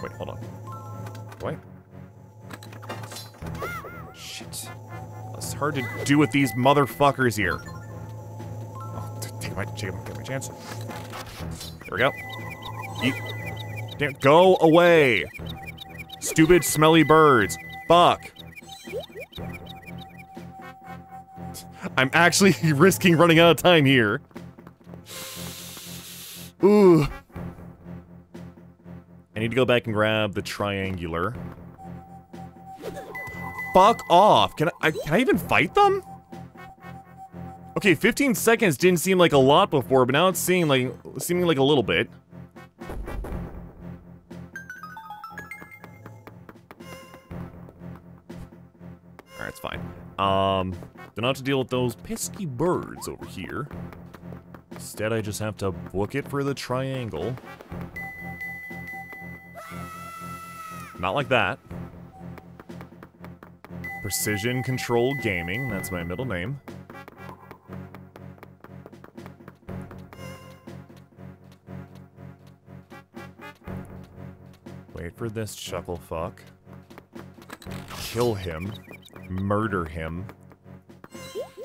Wait, hold on. Shit. It's hard to do with these motherfuckers here. Oh, take my, take my, take my chance. There we go. Eat. Damn, go away! Stupid, smelly birds. Fuck. I'm actually risking running out of time here. Ooh. I need to go back and grab the triangular. Fuck off. Can I, I, can I even fight them? Okay, 15 seconds didn't seem like a lot before, but now it's seeming like seeming like a little bit. Alright, it's fine. Um, don't have to deal with those pesky birds over here. Instead, I just have to book it for the triangle. Not like that. Precision Control Gaming, that's my middle name. Wait for this chuckle fuck. Kill him. Murder him.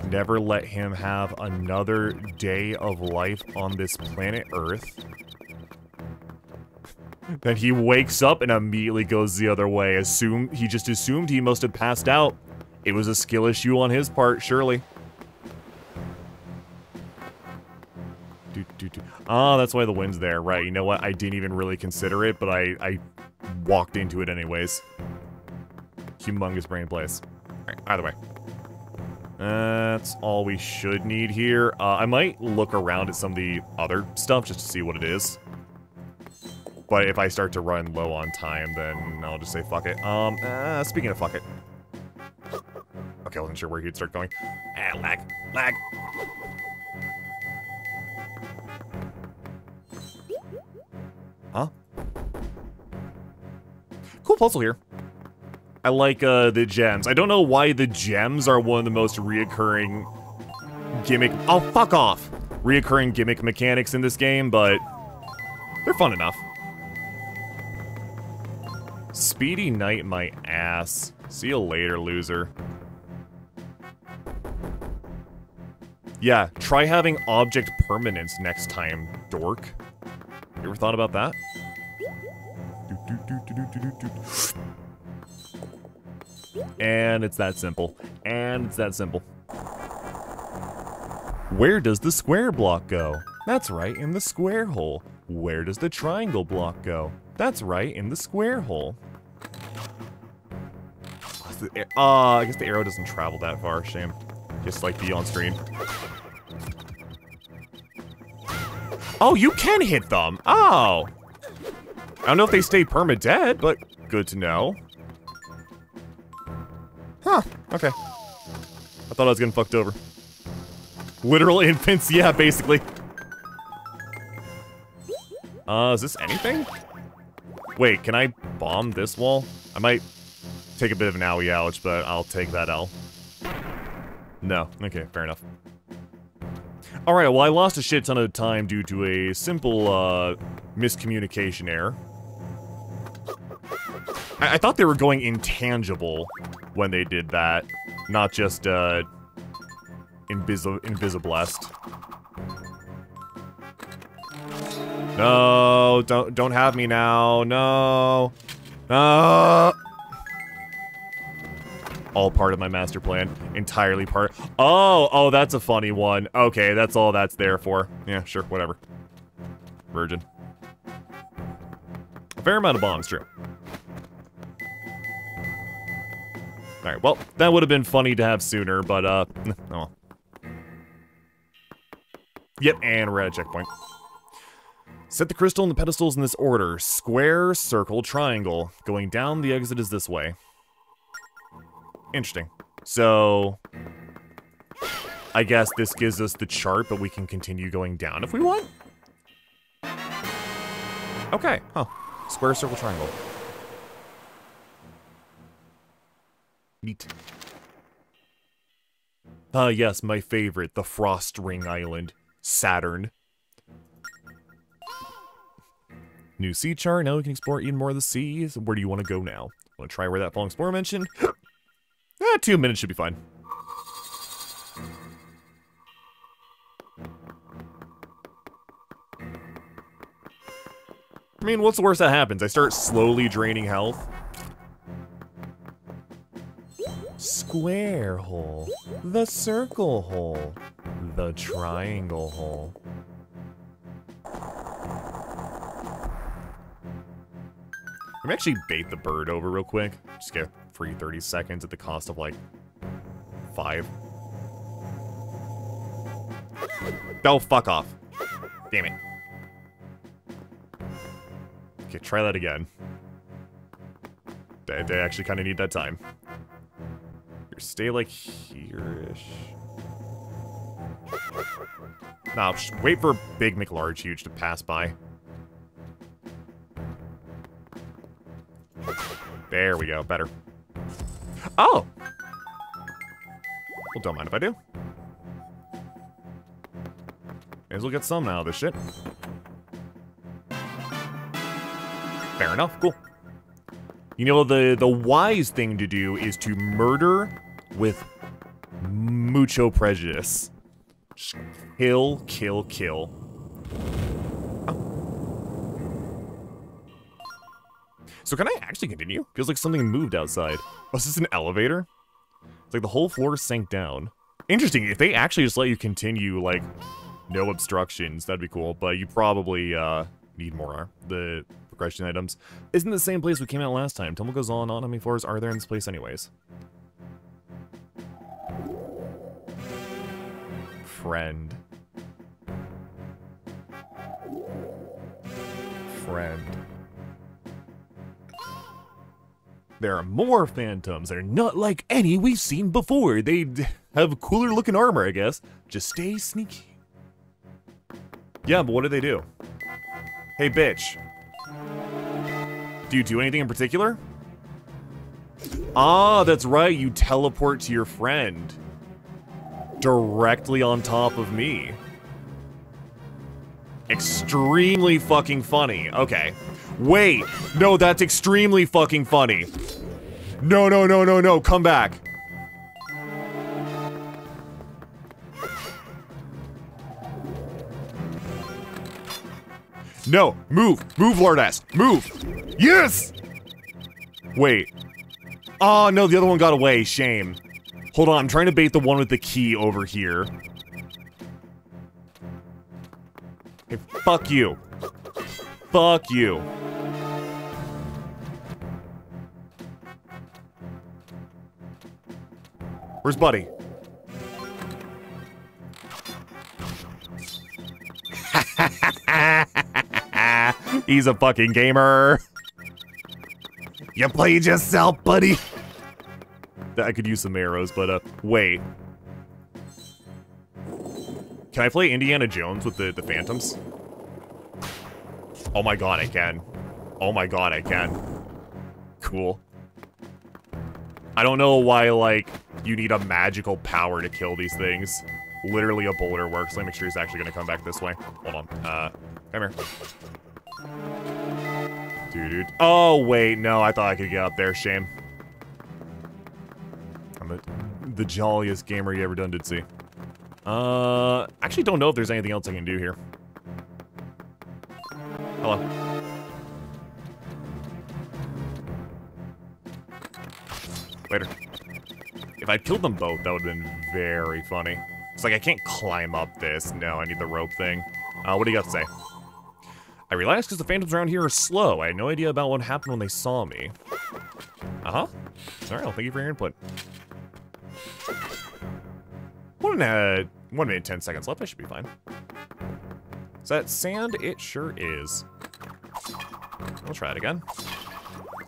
Never let him have another day of life on this planet Earth. Then he wakes up and immediately goes the other way. Assume he just assumed he must have passed out. It was a skill issue on his part, surely. Ah, that's why the wind's there. Right, you know what? I didn't even really consider it, but I, I walked into it anyways. Humongous brain place. Alright, either way. That's all we should need here. Uh, I might look around at some of the other stuff just to see what it is. But if I start to run low on time, then I'll just say fuck it. Um, uh, speaking of fuck it. Okay, I wasn't sure where he'd start going. Ah, lag, lag. Huh? Cool puzzle here. I like uh, the gems. I don't know why the gems are one of the most reoccurring gimmick- Oh, fuck off! Reoccurring gimmick mechanics in this game, but they're fun enough. Speedy Knight my ass. See you later, loser. Yeah, try having object permanence next time, dork. You ever thought about that? And it's that simple. And it's that simple. Where does the square block go? That's right, in the square hole. Where does the triangle block go? That's right, in the square hole. Ah, uh, I guess the arrow doesn't travel that far, shame. Just like be on screen. Oh, you can hit them! Oh! I don't know if they stay perma-dead, but good to know. Huh, okay. I thought I was getting fucked over. Literal infants, yeah, basically. Uh, is this anything? Wait, can I bomb this wall? I might take a bit of an owie ouch, but I'll take that L. No, okay, fair enough. Alright, well I lost a shit ton of time due to a simple, uh, miscommunication error. I, I thought they were going intangible when they did that, not just, uh, invisi invisiblest. No, don't don't have me now. No. No. All part of my master plan. Entirely part. Oh, oh, that's a funny one. Okay, that's all that's there for. Yeah, sure, whatever. Virgin. A fair amount of bombs, true. Alright, well, that would have been funny to have sooner, but, uh, oh. Yep, and we're at a checkpoint. Set the crystal and the pedestals in this order. Square, circle, triangle. Going down, the exit is this way. Interesting. So... I guess this gives us the chart, but we can continue going down if we want? Okay, huh. Square, circle, triangle. Neat. Ah, yes, my favorite, the Frost Ring Island. Saturn. New sea chart, now we can explore even more of the seas. Where do you want to go now? Want to try where that falling explorer mentioned? eh, two minutes should be fine. I mean, what's the worst that happens? I start slowly draining health. Square hole. The circle hole. The triangle hole. Let me actually bait the bird over real quick. Just get free 30 seconds at the cost of like five. Oh, fuck off. Damn it. Okay, try that again. They, they actually kind of need that time. Here, stay like here-ish. Nah, just wait for Big McLarge Huge to pass by. There we go, better. Oh! Well, don't mind if I do. May as well get some out of this shit. Fair enough, cool. You know, the, the wise thing to do is to murder with mucho prejudice. Just kill, kill, kill. So can I actually continue? Feels like something moved outside. Oh, is this an elevator? It's like the whole floor sank down. Interesting, if they actually just let you continue, like, no obstructions, that'd be cool. But you probably, uh, need more. The progression items. Isn't the same place we came out last time. Tumble goes on on. How many floors are there in this place anyways? Friend. Friend. There are more phantoms. They're not like any we've seen before. They have cooler looking armor, I guess. Just stay sneaky. Yeah, but what do they do? Hey, bitch. Do you do anything in particular? Ah, that's right. You teleport to your friend. Directly on top of me. Extremely fucking funny. Okay. Wait. No, that's extremely fucking funny. No, no, no, no, no. Come back. No, move, move, Lord Lardass, move. Yes! Wait. Oh, no, the other one got away, shame. Hold on, I'm trying to bait the one with the key over here. Hey, fuck you. Fuck you. Where's Buddy? He's a fucking gamer. You played yourself, buddy. I could use some arrows, but uh, wait. Can I play Indiana Jones with the, the Phantoms? Oh my god, I can. Oh my god, I can. Cool. I don't know why, like, you need a magical power to kill these things. Literally a boulder works. Let me make sure he's actually gonna come back this way. Hold on. Uh, come here. Dude, dude. Oh, wait, no, I thought I could get up there. Shame. I'm a, the jolliest gamer you ever done did see. Uh, actually don't know if there's anything else I can do here. Hello. Later. If I'd killed them both, that would have been very funny. It's like, I can't climb up this. No, I need the rope thing. Uh, what do you got to say? I realized because the phantoms around here are slow. I had no idea about what happened when they saw me. Uh-huh. Alright, well, thank you for your input. One, uh, one minute, 10 seconds left. I should be fine. Is that sand? It sure is. We'll try it again.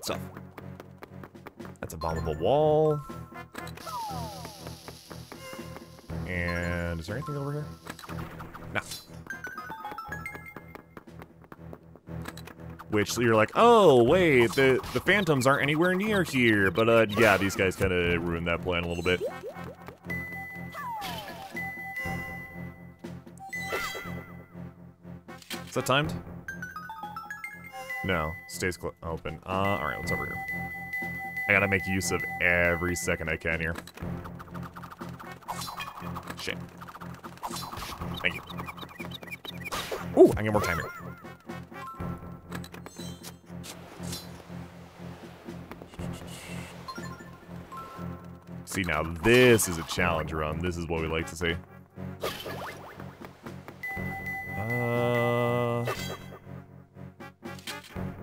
So. That's a bombable wall. And is there anything over here? No. which you're like, oh, wait, the, the phantoms aren't anywhere near here. But, uh, yeah, these guys kind of ruined that plan a little bit. That timed? No, stays open. Uh, alright, what's over here? I gotta make use of every second I can here. Shit. Thank you. Ooh, I get more time here. See, now this is a challenge run. This is what we like to see. Uh...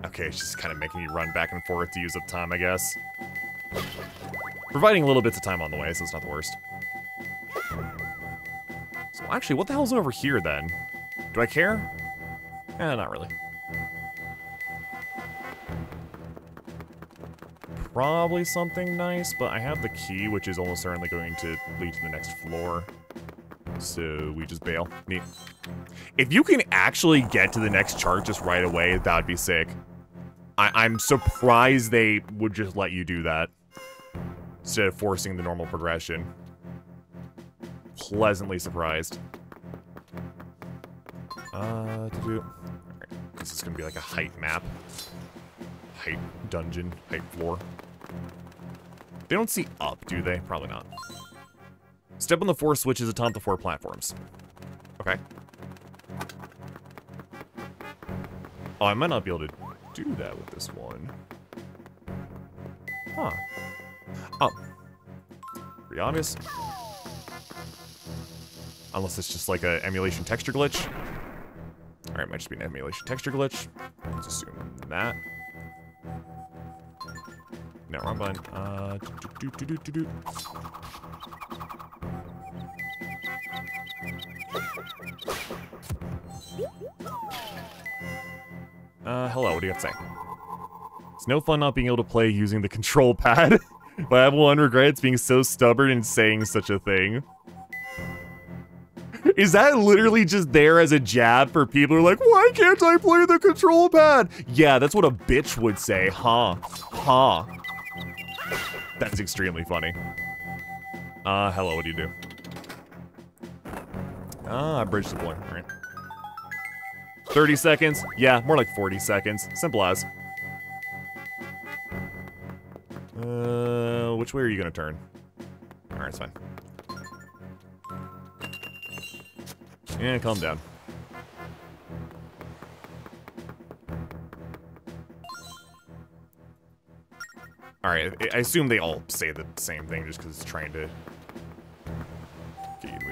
Okay, just kind of making me run back and forth to use up time, I guess. Providing a little bits of time on the way, so it's not the worst. So actually, what the hell's over here, then? Do I care? Eh, not really. Probably something nice, but I have the key, which is almost certainly going to lead to the next floor. So we just bail. Neat. If you can actually get to the next chart just right away, that would be sick. I am surprised they would just let you do that. Instead of forcing the normal progression. Pleasantly surprised. Uh, to do... Right. This is gonna be like a height map. Height dungeon, height floor. They don't see up, do they? Probably not. Step on the four switches atop the four platforms. Okay. Oh, I might not be able to do that with this one. Huh. Oh. Pretty obvious. Unless it's just like a emulation texture glitch. Alright, might just be an emulation texture glitch. Let's assume that. No, wrong button. Uh, do, do, do, Uh, hello, what do you have to say? It's no fun not being able to play using the control pad, but I have one regret it's being so stubborn and saying such a thing. Is that literally just there as a jab for people who are like, why can't I play the control pad? Yeah, that's what a bitch would say, huh? Huh. That's extremely funny. Uh, hello, what do you do? Ah, bridge deploy, alright. 30 seconds? Yeah, more like 40 seconds. Simple as. Uh, which way are you gonna turn? Alright, it's fine. Yeah, calm down. Alright, I assume they all say the same thing just because it's trying to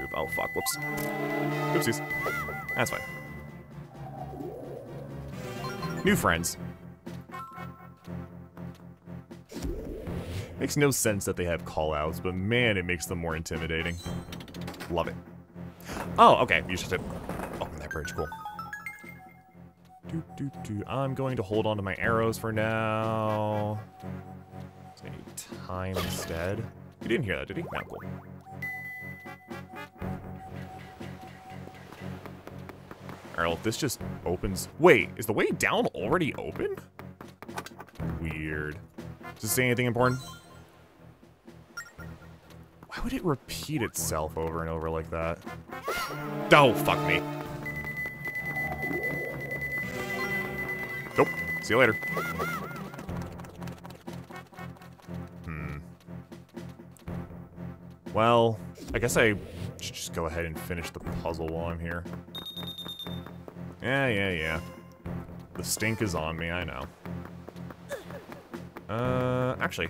move. Oh, fuck, whoops. Oopsies. That's fine. New friends. Makes no sense that they have callouts, but man, it makes them more intimidating. Love it. Oh, okay, you just have to open that bridge, cool. Do, do, do. I'm going to hold on to my arrows for now. So I need time instead. You didn't hear that, did he? No, cool. Alright, well, this just opens... Wait, is the way down already open? Weird. Does it say anything important? Why would it repeat itself over and over like that? Oh, fuck me. Nope. See you later. Hmm. Well, I guess I should just go ahead and finish the puzzle while I'm here. Yeah, yeah, yeah. The stink is on me, I know. Uh, actually,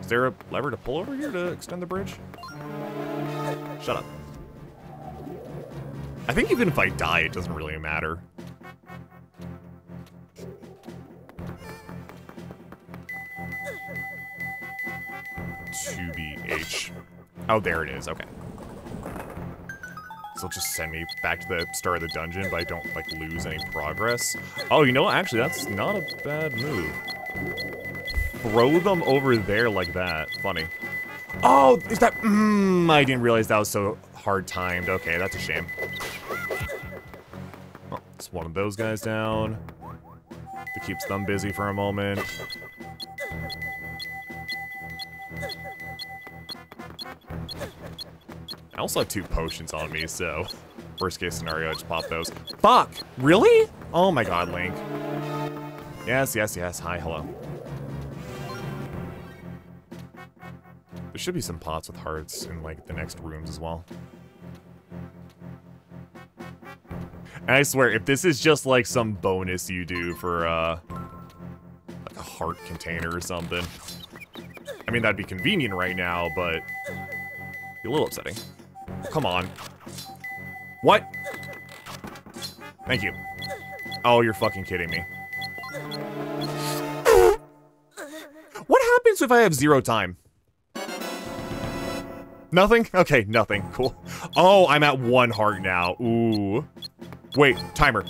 is there a lever to pull over here to extend the bridge? Shut up. I think even if I die, it doesn't really matter. To be H. Oh, there it is. Okay will just send me back to the start of the dungeon, but I don't, like, lose any progress. Oh, you know what? Actually, that's not a bad move. Throw them over there like that. Funny. Oh, is that... Mmm, I didn't realize that was so hard timed. Okay, that's a shame. Oh, it's one of those guys down. That keeps them busy for a moment. I also have two potions on me, so worst case scenario, I just pop those. Fuck! Really? Oh my god, Link. Yes, yes, yes. Hi, hello. There should be some pots with hearts in, like, the next rooms as well. And I swear, if this is just, like, some bonus you do for, uh... Like a heart container or something. I mean, that'd be convenient right now, but... Be a little upsetting. Come on. What? Thank you. Oh, you're fucking kidding me. What happens if I have zero time? Nothing? Okay, nothing. Cool. Oh, I'm at one heart now. Ooh. Wait, timer.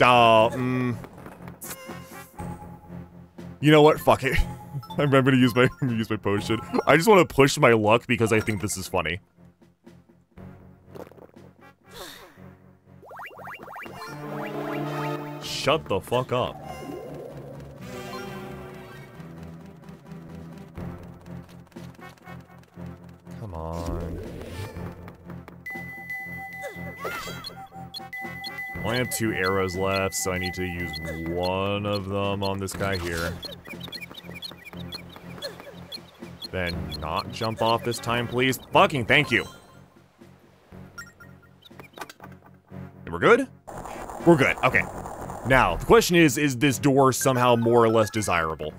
Uh, mm. You know what? Fuck it. I'm gonna use my I'm gonna use my potion. I just want to push my luck because I think this is funny. Shut the fuck up. Come on. I only have two arrows left, so I need to use one of them on this guy here. Then not jump off this time, please. Fucking thank you. We're good? We're good, okay. Now, the question is, is this door somehow more or less desirable?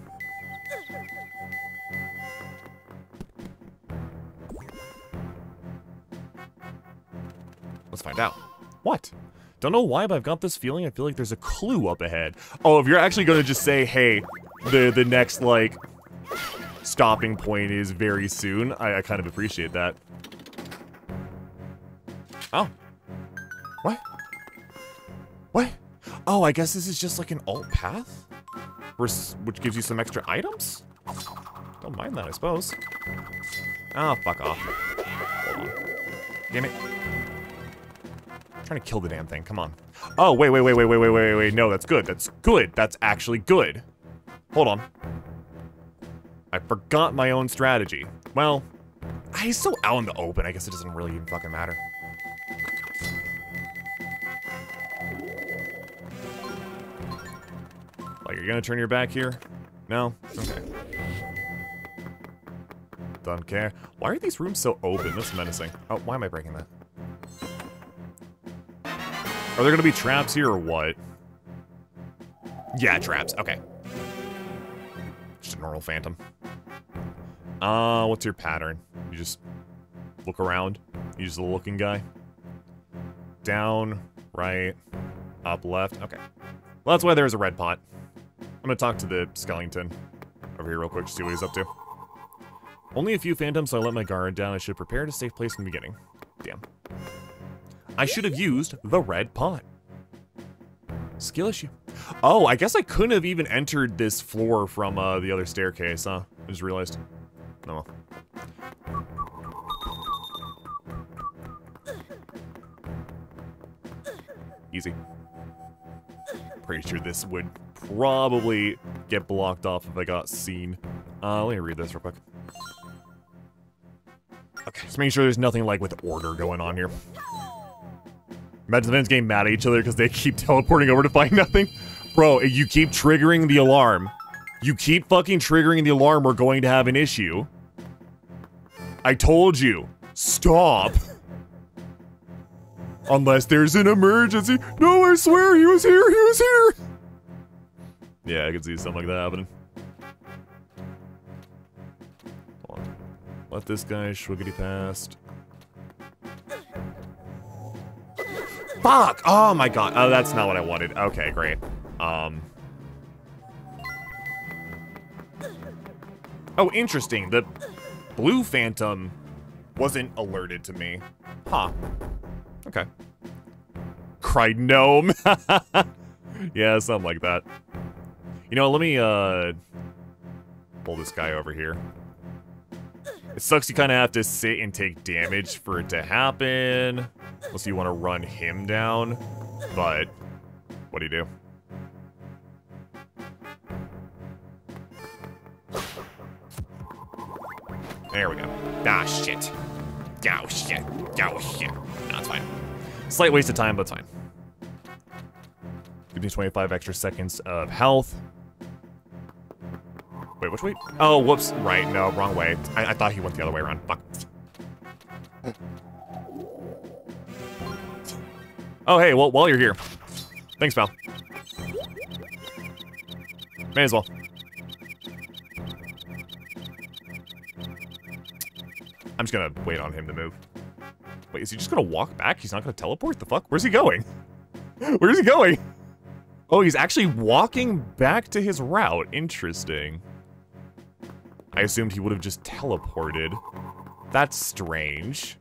Let's find out. What? Don't know why, but I've got this feeling. I feel like there's a clue up ahead. Oh, if you're actually going to just say, hey, the, the next, like, stopping point is very soon, I, I kind of appreciate that. Oh. What? What? Oh, I guess this is just like an alt path? Which gives you some extra items? Don't mind that, I suppose. Oh, fuck off. Hold on. Damn it. I'm trying to kill the damn thing, come on. Oh, wait, wait, wait, wait, wait, wait, wait, wait, no, that's good, that's good, that's actually good. Hold on. I forgot my own strategy. Well, I so out in the open, I guess it doesn't really even fucking matter. Like, you're gonna turn your back here? No? Okay. Don't care. Why are these rooms so open? That's menacing. Oh, why am I breaking that? Are there gonna be traps here or what? Yeah, traps. Okay. Just a normal phantom. Uh, what's your pattern? You just look around? You just a looking guy? Down, right, up, left. Okay. Well, that's why there's a red pot. I'm gonna talk to the skeleton over here real quick see what he's up to. Only a few phantoms, so I let my guard down. I should prepare a safe place in the beginning. Damn. I should have used the red pot. Skill issue. Oh, I guess I couldn't have even entered this floor from uh, the other staircase, huh? I just realized. No. Easy. Pretty sure this would probably get blocked off if I got seen. Uh, let me read this real quick. Okay, just making sure there's nothing like with order going on here. Imagine the fans getting mad at each other because they keep teleporting over to find nothing. Bro, you keep triggering the alarm. You keep fucking triggering the alarm, we're going to have an issue. I told you. Stop. Unless there's an emergency. No, I swear he was here, he was here. Yeah, I can see something like that happening. Let this guy schwiggity past. Fuck! Oh my god. Oh, that's not what I wanted. Okay, great. Um. Oh, interesting. The blue phantom wasn't alerted to me. Huh. Okay. Cried gnome. yeah, something like that. You know, let me uh, pull this guy over here. It sucks you kind of have to sit and take damage for it to happen. Unless you want to run him down. But, what do you do? There we go. Ah, shit. Oh, shit. Oh, shit. No, it's fine. Slight waste of time, but it's fine. Give me 25 extra seconds of health. Wait, which way? Oh, whoops. Right, no, wrong way. I, I thought he went the other way around. Fuck. Oh, hey, well, while you're here. Thanks, pal. May as well. I'm just gonna wait on him to move. Wait, is he just gonna walk back? He's not gonna teleport? The fuck? Where's he going? Where's he going? Oh, he's actually walking back to his route. Interesting. I assumed he would have just teleported. That's strange.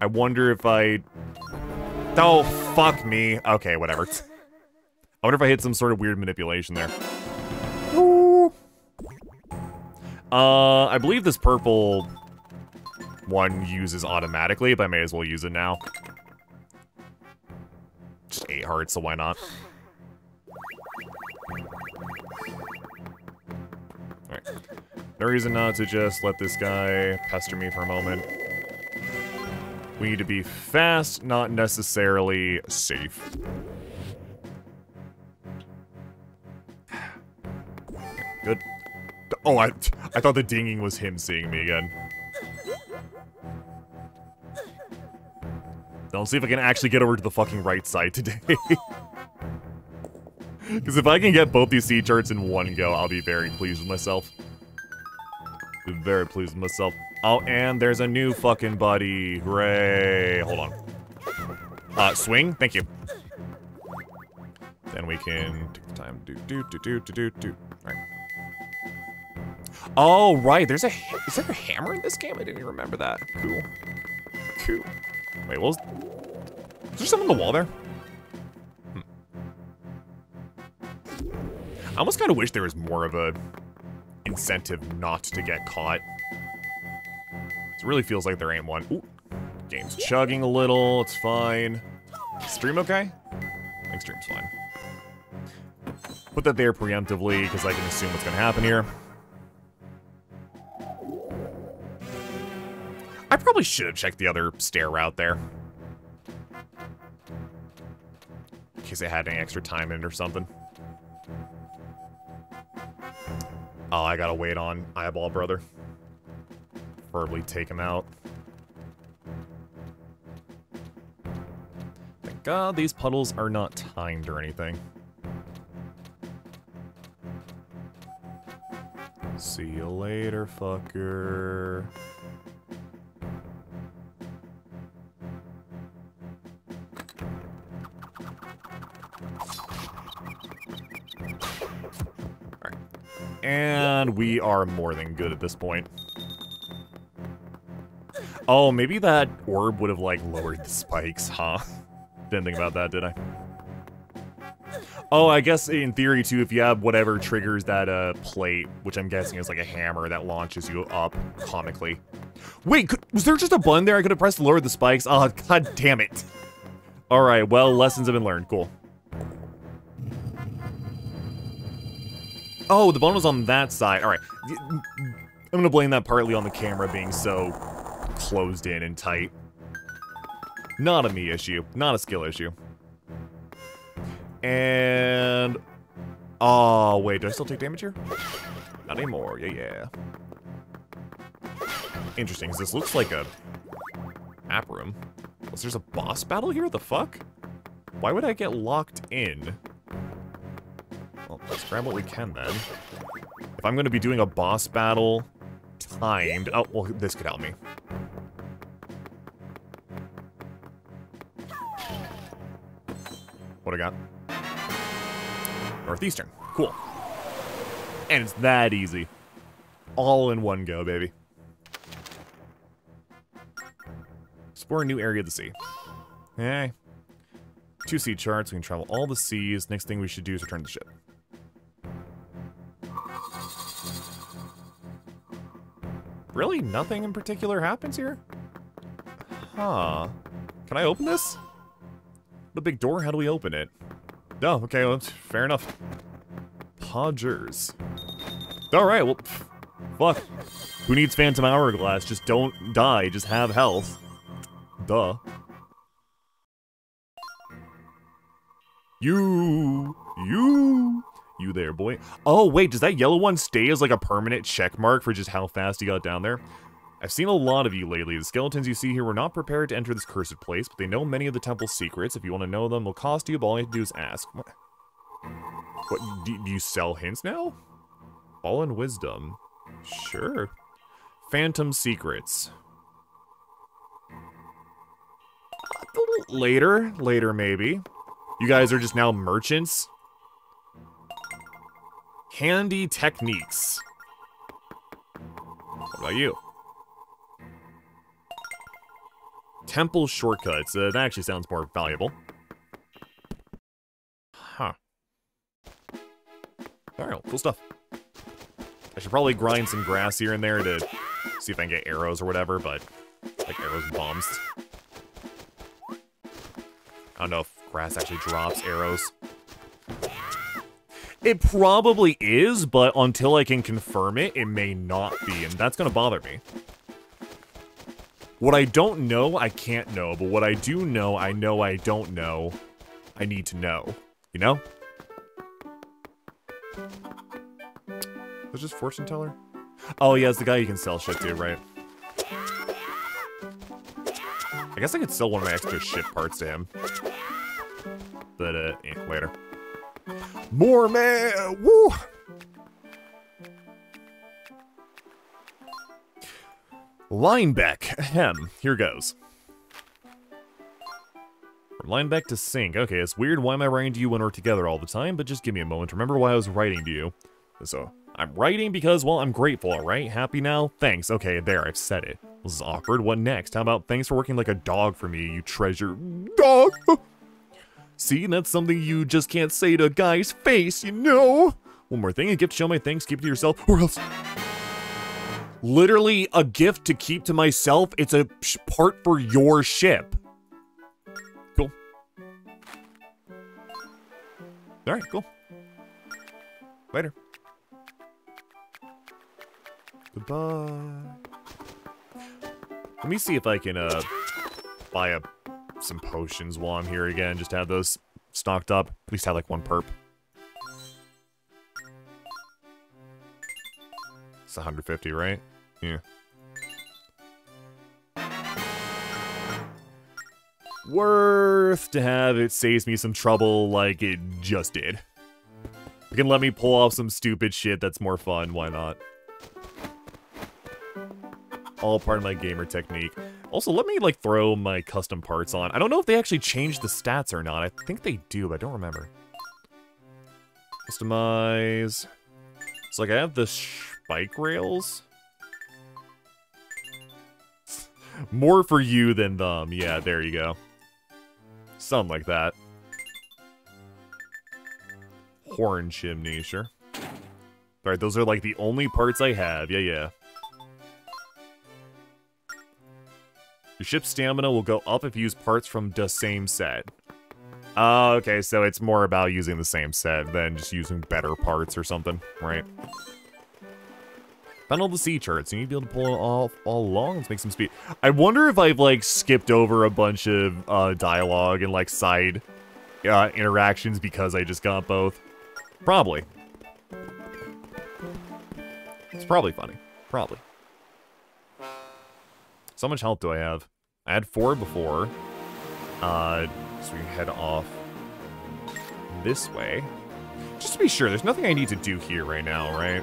I wonder if I... Oh, fuck me. Okay, whatever. I wonder if I hit some sort of weird manipulation there. Uh, I believe this purple one uses automatically, but I may as well use it now. Just 8 hearts, so why not? Alright. No reason not to just let this guy pester me for a moment. We need to be fast, not necessarily safe. Good. Oh, I, I thought the dinging was him seeing me again. Don't see if I can actually get over to the fucking right side today. Because if I can get both these sea charts in one go, I'll be very pleased with myself. Very pleased with myself. Oh, and there's a new fucking buddy. Hooray. Hold on. Uh, swing? Thank you. Then we can take the time. Do, do, do, do, do, do, do. Alright. Oh, right. There's a... Is there a hammer in this game? I didn't even remember that. Cool. Cool. Wait, what was... Is there something on the wall there? Hmm. I almost kind of wish there was more of a incentive not to get caught. It really feels like there ain't one. Ooh. Game's chugging a little. It's fine. Stream okay? I think stream's fine. Put that there preemptively, because I can assume what's going to happen here. I probably should have checked the other stair route there. In case it had any extra time in it or something. Oh, I gotta wait on Eyeball Brother. Preferably take him out. Thank God these puddles are not timed or anything. See you later, fucker. And we are more than good at this point. Oh, maybe that orb would have, like, lowered the spikes, huh? Didn't think about that, did I? Oh, I guess in theory, too, if you have whatever triggers that uh, plate, which I'm guessing is like a hammer that launches you up comically. Wait, could, was there just a button there I could have pressed to lower the spikes? Oh, god damn it. Alright, well, lessons have been learned. Cool. Oh, the bone was on that side. Alright. I'm gonna blame that partly on the camera being so closed in and tight. Not a me issue. Not a skill issue. And... Oh, wait, do I still take damage here? Not anymore, yeah, yeah. Interesting, because this looks like a app room. Was there's a boss battle here? The fuck? Why would I get locked in? Let's grab what we can then. If I'm going to be doing a boss battle timed... Oh, well, this could help me. What I got? Northeastern. Cool. And it's that easy. All in one go, baby. Explore a new area of the sea. Hey. Two sea charts. We can travel all the seas. Next thing we should do is return the ship. Really? Nothing in particular happens here? Huh. Can I open this? The big door? How do we open it? Oh, okay, well, fair enough. Podgers. Alright, well, Fuck. Who needs Phantom Hourglass? Just don't die. Just have health. Duh. You. You. You there, boy. Oh, wait, does that yellow one stay as like a permanent check mark for just how fast he got down there? I've seen a lot of you lately. The skeletons you see here were not prepared to enter this cursed place, but they know many of the temple's secrets. If you want to know them, they'll cost you, but all you have to do is ask. What? Do, do you sell hints now? Fallen Wisdom. Sure. Phantom Secrets. Later, later maybe. You guys are just now merchants? Handy Techniques. What about you? Temple Shortcuts. Uh, that actually sounds more valuable. Huh. Alright, cool stuff. I should probably grind some grass here and there to see if I can get arrows or whatever, but like arrows and bombs. I don't know if grass actually drops arrows. It probably is, but until I can confirm it, it may not be, and that's gonna bother me. What I don't know, I can't know, but what I do know, I know I don't know. I need to know. You know? That's just fortune teller? Oh, yeah, it's the guy you can sell shit to, right? I guess I could sell one of my extra ship parts to him. But, uh, eh, later. More man! Woo! Linebeck. Ahem. Here goes. From Linebeck to Sink. Okay, it's weird. Why am I writing to you when we're together all the time? But just give me a moment. Remember why I was writing to you. So, I'm writing because, well, I'm grateful, alright? Happy now? Thanks. Okay, there, I've said it. This is awkward. What next? How about thanks for working like a dog for me, you treasure... Dog! See, that's something you just can't say to a guy's face, you know? One more thing, a gift to show my thanks, keep it to yourself, or else... Literally, a gift to keep to myself, it's a part for your ship. Cool. Alright, cool. Later. Goodbye. Let me see if I can, uh, buy a, some potions while I'm here again. Just have those stocked up. At least have, like, one perp. It's 150, right? Yeah. Worth to have. It saves me some trouble like it just did. You can let me pull off some stupid shit that's more fun, why not? All part of my gamer technique. Also, let me, like, throw my custom parts on. I don't know if they actually changed the stats or not. I think they do, but I don't remember. Customize. So, like, I have the spike rails. More for you than them. Yeah, there you go. Something like that. Horn chimney, sure. Alright, those are like the only parts I have. Yeah, yeah. Your ship's stamina will go up if you use parts from the same set. Oh, okay, so it's more about using the same set than just using better parts or something, right? Found all the sea charts. You need to be able to pull it off all along. Let's make some speed. I wonder if I've, like, skipped over a bunch of uh, dialogue and, like, side uh, interactions because I just got both. Probably. It's probably funny. Probably. So much health do I have? I had four before. Uh, so we can head off this way. Just to be sure, there's nothing I need to do here right now, right?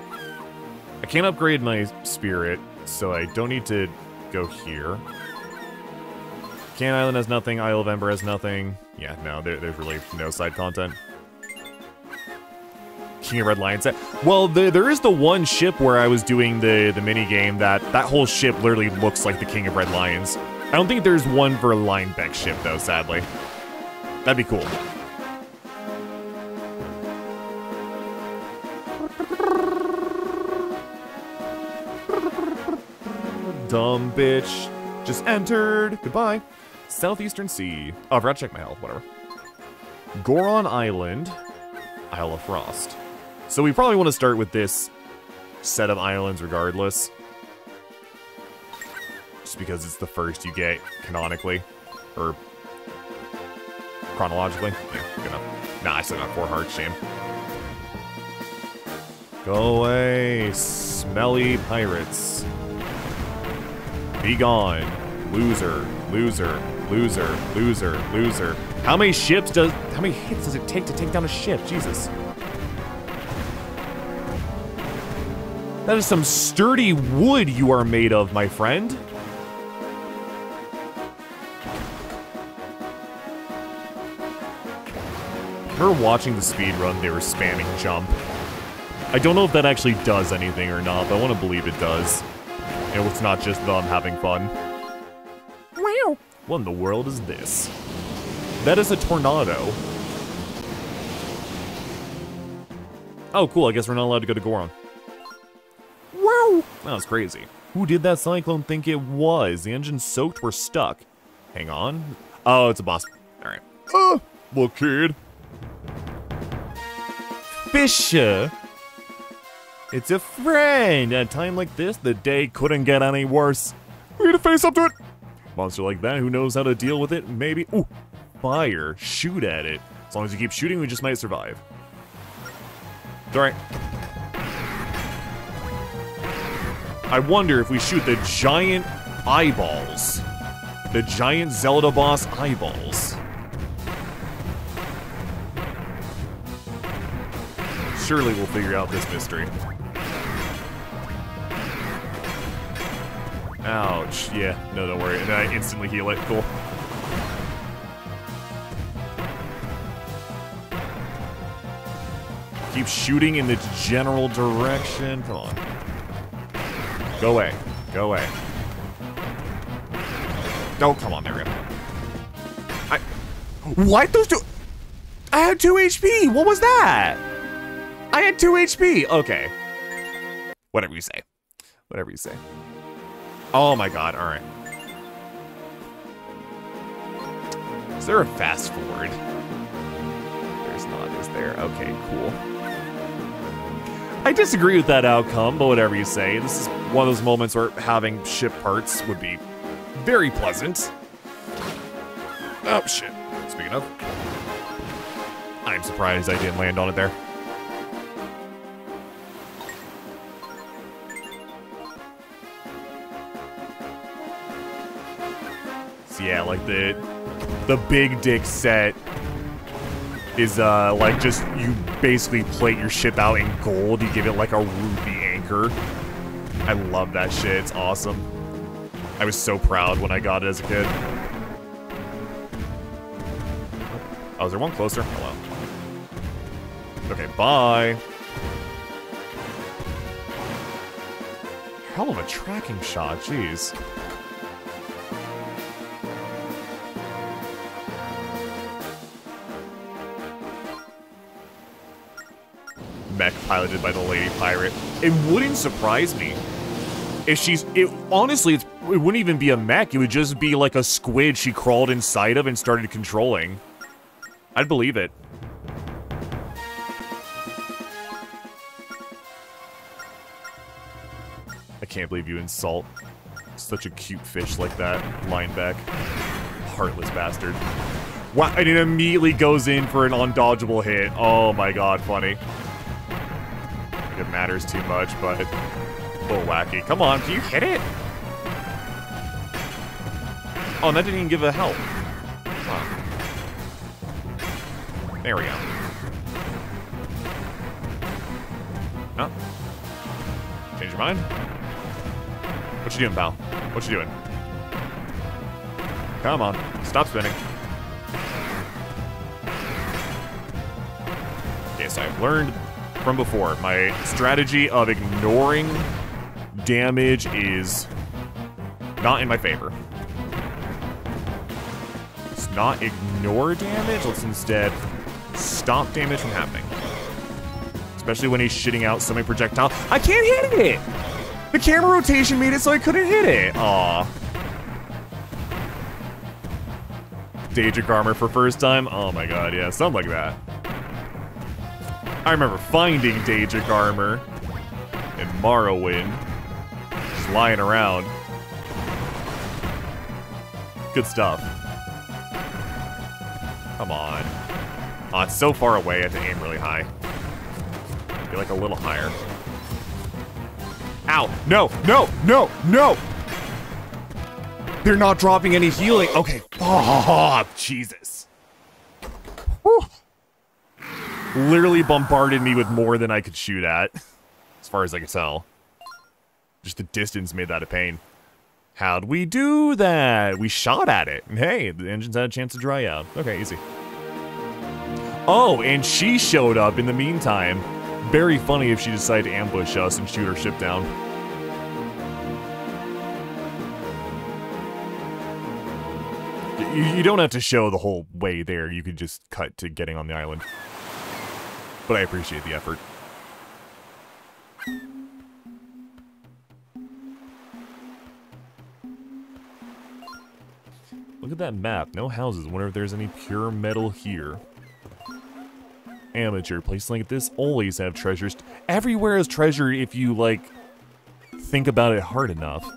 I can't upgrade my spirit, so I don't need to go here. Cannon Island has nothing, Isle of Ember has nothing. Yeah, no, there, there's really no side content. King of Red Lion set. Well, the, there is the one ship where I was doing the, the mini game that that whole ship literally looks like the King of Red Lions. I don't think there's one for a Linebeck ship, though, sadly. That'd be cool. Dumb bitch. Just entered. Goodbye. Southeastern Sea. Oh, I forgot to check my health. Whatever. Goron Island. Isle of Frost. So we probably want to start with this set of islands regardless. Just because it's the first you get canonically. Or chronologically. Yeah, enough. Nah, I still got four hearts, shame. Go away, smelly pirates. Be gone. Loser, loser, loser, loser, loser. How many ships does, how many hits does it take to take down a ship? Jesus. That is some sturdy wood you are made of, my friend. Remember watching the speed run, they were spamming jump. I don't know if that actually does anything or not, but I want to believe it does. And it's not just them having fun. Wow. What in the world is this? That is a tornado. Oh, cool. I guess we're not allowed to go to Goron. That was crazy. Who did that cyclone think it was? The engine soaked, we're stuck. Hang on. Oh, it's a boss. Alright. Uh, look, kid. Fisher. It's a friend. At a time like this, the day couldn't get any worse. We need to face up to it. Monster like that, who knows how to deal with it? Maybe. Ooh, fire. Shoot at it. As long as you keep shooting, we just might survive. Alright. I wonder if we shoot the giant eyeballs. The giant Zelda boss eyeballs. Surely we'll figure out this mystery. Ouch. Yeah, no, don't worry. And I instantly heal it. Cool. Keep shooting in the general direction. Come on. Go away. Go away. Don't come on there, Rip. I... What? Those two... I had 2 HP! What was that? I had 2 HP! Okay. Whatever you say. Whatever you say. Oh my god, alright. Is there a fast forward? There's not, is there? Okay, cool. I disagree with that outcome, but whatever you say. This is one of those moments where having ship parts would be very pleasant. Oh, shit. Speaking of. I'm surprised I didn't land on it there. So yeah, like the the big dick set is uh like just you basically plate your ship out in gold. You give it like a ruby anchor. I love that shit. It's awesome. I was so proud when I got it as a kid. Oh, is there one closer? Hello. Okay, bye. Hell of a tracking shot, jeez. Piloted by the Lady Pirate. It wouldn't surprise me if she's. It honestly, it wouldn't even be a mech. It would just be like a squid she crawled inside of and started controlling. I'd believe it. I can't believe you insult such a cute fish like that. Linebeck. Heartless bastard. Wow, and it immediately goes in for an undodgeable hit. Oh my god, funny think it matters too much, but a little wacky. Come on, do you hit it? Oh, and that didn't even give a help. Huh. There we go. Oh. Change your mind? What you doing, pal? What you doing? Come on. Stop spinning. So I've learned from before. My strategy of ignoring damage is not in my favor. Let's not ignore damage. Let's instead stop damage from happening. Especially when he's shitting out so many projectile. I can't hit it! The camera rotation made it so I couldn't hit it. Aw. Daedric armor for first time? Oh my god, yeah, something like that. I remember finding Daedric armor. And Morrowind. Just lying around. Good stuff. Come on. Oh, it's so far away, I have to aim really high. Be like a little higher. Ow! No! No! No! No! They're not dropping any healing. Okay. Oh, Jesus. Whew. Literally bombarded me with more than I could shoot at. As far as I could tell. Just the distance made that a pain. How'd we do that? We shot at it. Hey, the engine's had a chance to dry out. Okay, easy. Oh, and she showed up in the meantime. Very funny if she decided to ambush us and shoot our ship down. You don't have to show the whole way there. You could just cut to getting on the island. But I appreciate the effort. Look at that map. No houses. Wonder if there's any pure metal here. Amateur. Places like this always have treasures. Everywhere is treasure if you, like, think about it hard enough.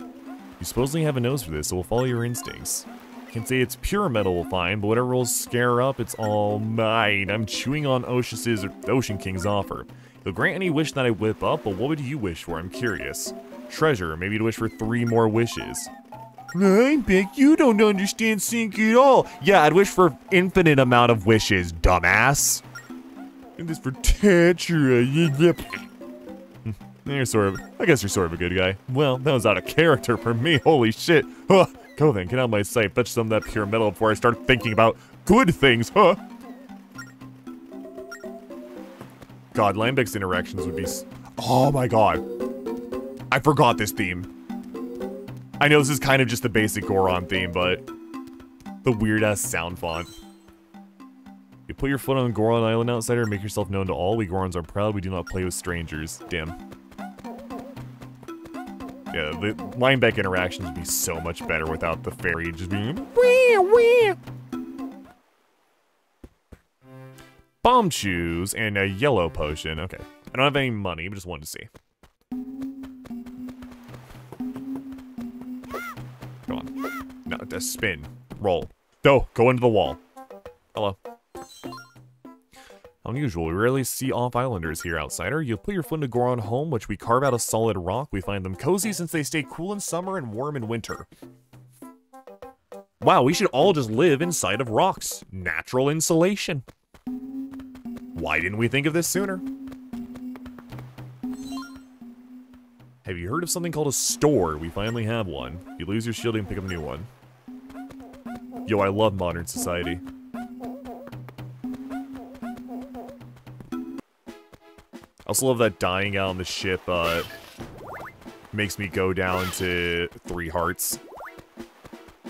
You supposedly have a nose for this, so we'll follow your instincts. Can say it's pure metal find, but whatever will scare up, it's all mine. I'm chewing on Ocean King's offer. He'll grant any wish that I whip up, but what would you wish for? I'm curious. Treasure, maybe to wish for three more wishes. I bet you don't understand sync at all. Yeah, I'd wish for infinite amount of wishes, dumbass. And this for Tetra. You're sort of, I guess you're sort of a good guy. Well, that was out of character for me, holy shit. Go then, get out of my sight, fetch some of that pure metal before I start thinking about good things, huh? God, Lambics interactions would be Oh my god. I forgot this theme. I know this is kind of just the basic Goron theme, but the weird-ass sound font. You put your foot on Goron Island, outsider, and make yourself known to all. We Gorons are proud. We do not play with strangers. Damn. Yeah, the Linebeck interactions would be so much better without the fairy just being wee wee. Bomb shoes and a yellow potion. Okay. I don't have any money, but just wanted to see. Come on. No, just spin. Roll. Go. Go into the wall. Hello. Unusual, we rarely see off-islanders here, outsider. You put your foot in into Goron home, which we carve out of solid rock. We find them cozy since they stay cool in summer and warm in winter. Wow, we should all just live inside of rocks. Natural insulation. Why didn't we think of this sooner? Have you heard of something called a store? We finally have one. You lose your shield and pick up a new one. Yo, I love modern society. Also love that dying out on the ship, uh, makes me go down to three hearts.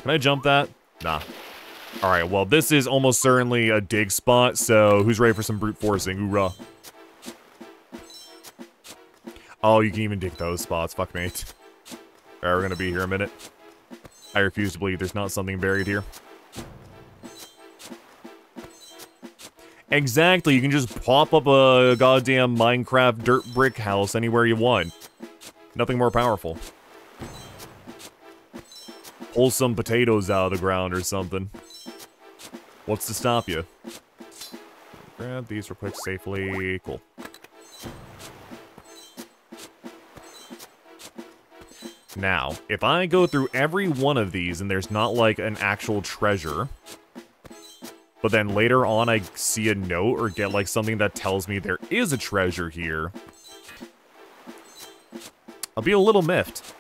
Can I jump that? Nah. Alright, well, this is almost certainly a dig spot, so who's ready for some brute forcing? Hoorah. Oh, you can even dig those spots. Fuck, mate. Alright, we're gonna be here a minute. I refuse to believe there's not something buried here. Exactly, you can just pop up a goddamn Minecraft dirt brick house anywhere you want. Nothing more powerful. Pull some potatoes out of the ground or something. What's to stop you? Grab these real quick safely. Cool. Now, if I go through every one of these and there's not like an actual treasure, but then later on I see a note or get like something that tells me there is a treasure here, I'll be a little miffed.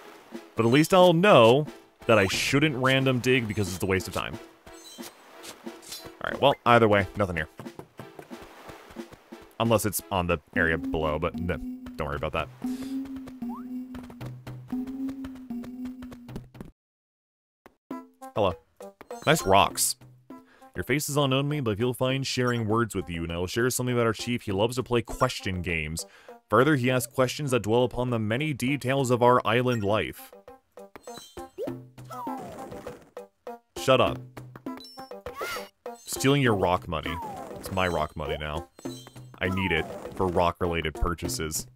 But at least I'll know that I shouldn't random dig because it's a waste of time. Alright, well, either way, nothing here. Unless it's on the area below, but no, don't worry about that. Hello. Nice rocks. Your face is unknown to me, but he'll find sharing words with you, and I will share something about our chief. He loves to play question games. Further, he asks questions that dwell upon the many details of our island life. Shut up. Stealing your rock money. It's my rock money now. I need it for rock-related purchases.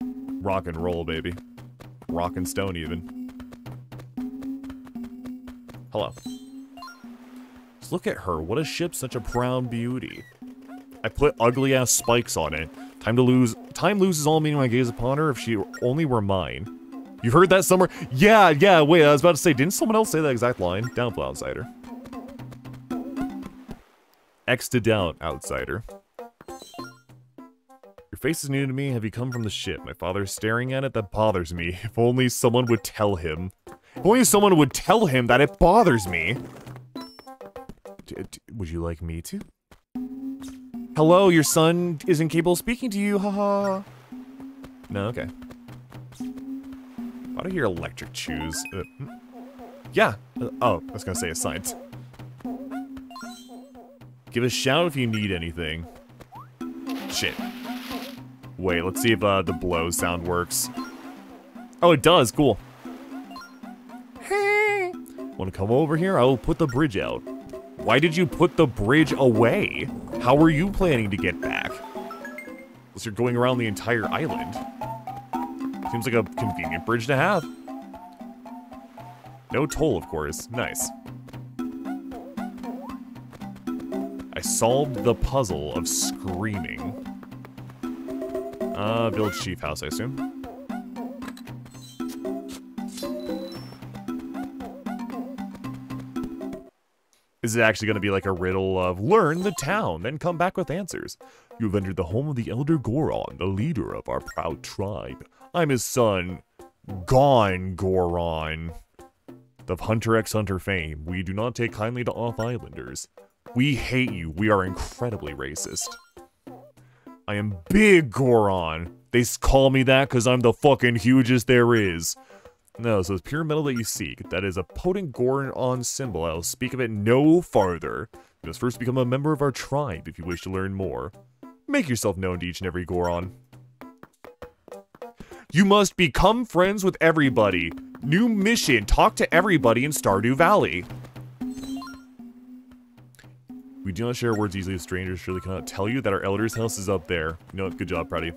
Rock and roll, baby. Rock and stone, even. Hello. Look at her. What a ship, such a proud beauty. I put ugly ass spikes on it. Time to lose. Time loses all meaning when I gaze upon her. If she only were mine. You heard that somewhere? Yeah, yeah. Wait, I was about to say. Didn't someone else say that exact line? Downflow outsider. X to down outsider. Your face is new to me. Have you come from the ship? My father's staring at it. That bothers me. If only someone would tell him. If only someone would tell him that it bothers me. Would you like me to? Hello, your son isn't capable of speaking to you, haha. No, okay. Do I hear electric chews? Uh, hmm. yeah. Uh, oh, I was gonna say a science. Give a shout if you need anything. Shit. Wait, let's see if uh, the blow sound works. Oh, it does. Cool. Hey, want to come over here? I will put the bridge out. Why did you put the bridge away? How are you planning to get back? Unless you're going around the entire island. Seems like a convenient bridge to have. No toll, of course. Nice. I solved the puzzle of screaming. Uh, village chief house, I assume. Is it actually going to be like a riddle of learn the town, then come back with answers? You have entered the home of the Elder Goron, the leader of our proud tribe. I'm his son, Gongoron. Of Hunter x Hunter fame, we do not take kindly to off islanders. We hate you. We are incredibly racist. I am Biggoron. They call me that because I'm the fucking hugest there is. No, so it's pure metal that you seek. That is a potent Goron symbol. I'll speak of it no farther. You must first become a member of our tribe if you wish to learn more. Make yourself known to each and every Goron. You must become friends with everybody. New mission, talk to everybody in Stardew Valley. We do not share words easily with strangers. Surely cannot tell you that our elder's house is up there. You know what? Good job, Proudy.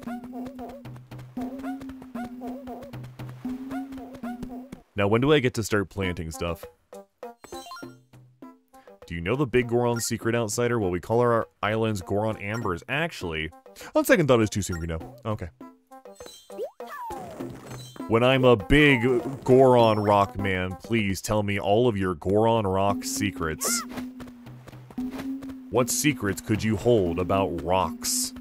Now, when do I get to start planting stuff? Do you know the big Goron secret outsider? Well, we call our islands Goron Ambers. Actually, on second thought, it's too soon we know. Okay. When I'm a big Goron rock man, please tell me all of your Goron rock secrets. What secrets could you hold about rocks?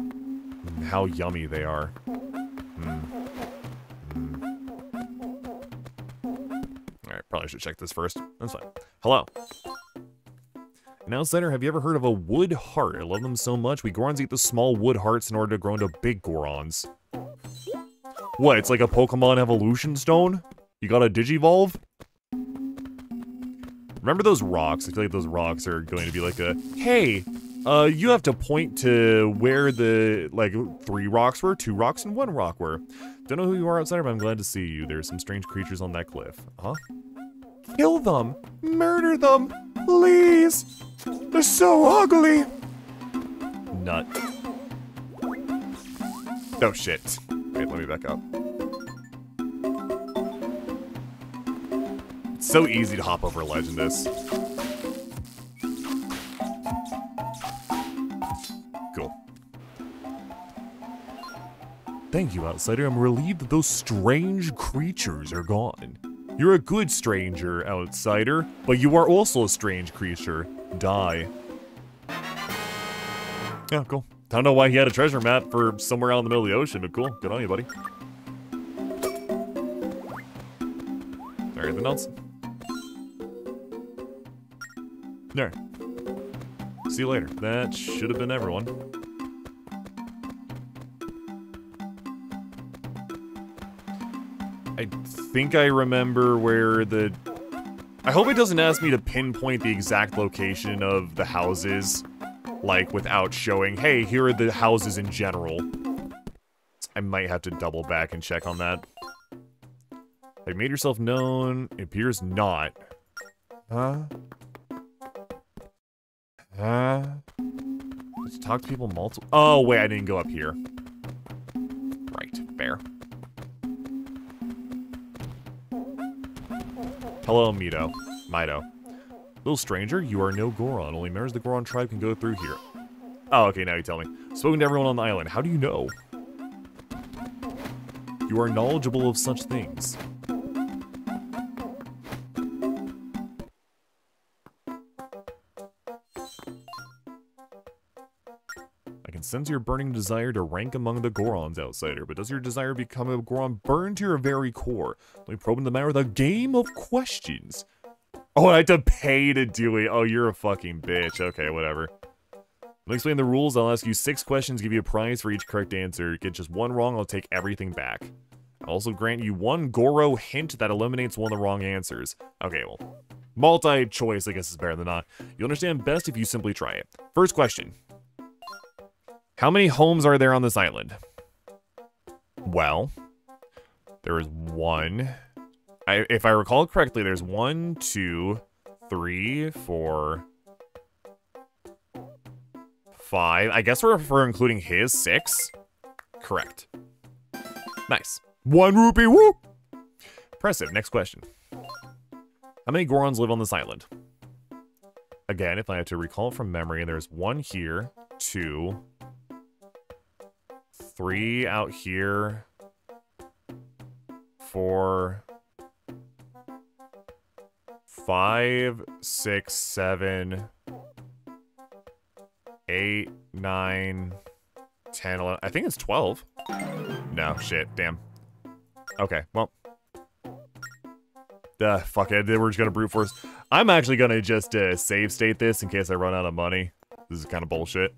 Mm, How yummy they are. Hmm. Probably should check this first. That's fine. Hello. An outsider, have you ever heard of a wood heart? I love them so much. We Gorons eat the small wood hearts in order to grow into big Gorons. What, it's like a Pokemon evolution stone? You got a Digivolve? Remember those rocks? I feel like those rocks are going to be like a, hey, uh, you have to point to where the, like, three rocks were, two rocks, and one rock were. Don't know who you are outsider, but I'm glad to see you. There's some strange creatures on that cliff. Huh? Kill them! Murder them! Please! They're so ugly! Nut. Oh shit. Wait, let me back up. It's so easy to hop over Legendus. Cool. Thank you, Outsider. I'm relieved that those strange creatures are gone. You're a good stranger, Outsider, but you are also a strange creature. Die. Yeah, cool. I Don't know why he had a treasure map for somewhere out in the middle of the ocean, but cool. Good on you, buddy. Anything else? There. See you later. That should have been everyone. Think I remember where the... I hope it doesn't ask me to pinpoint the exact location of the houses, like, without showing, hey, here are the houses in general. I might have to double back and check on that. Have you made yourself known? It appears not. Huh? Huh? Let's talk to people multiple- Oh, wait, I didn't go up here. Right, fair. Hello, Mido. Mido. Little stranger, you are no Goron. Only members of the Goron tribe can go through here. Oh, okay, now you tell me. Spoken to everyone on the island. How do you know? You are knowledgeable of such things. Sense your burning desire to rank among the Gorons, outsider, but does your desire become a Goron burn to your very core? Let me probe into the matter with a game of questions. Oh, I have to pay to do it. Oh, you're a fucking bitch. Okay, whatever. Let me explain the rules. I'll ask you six questions, give you a prize for each correct answer. Get just one wrong, I'll take everything back. I'll also grant you one Goro hint that eliminates one of the wrong answers. Okay, well, multi-choice, I guess is better than not. You'll understand best if you simply try it. First question. How many homes are there on this island? Well, there is one. I, if I recall correctly, there's one, two, three, four, five. I guess we're, we're including his six. Correct. Nice. One rupee, woo! Impressive. Next question. How many Gorons live on this island? Again, if I had to recall from memory, there's one here, two, three out here, four, five, six, seven, eight, nine, ten, eleven. I think it's 12. No, shit, damn. Okay, well. Uh, fuck it, we're just gonna brute force. I'm actually gonna just uh, save state this in case I run out of money. This is kind of bullshit.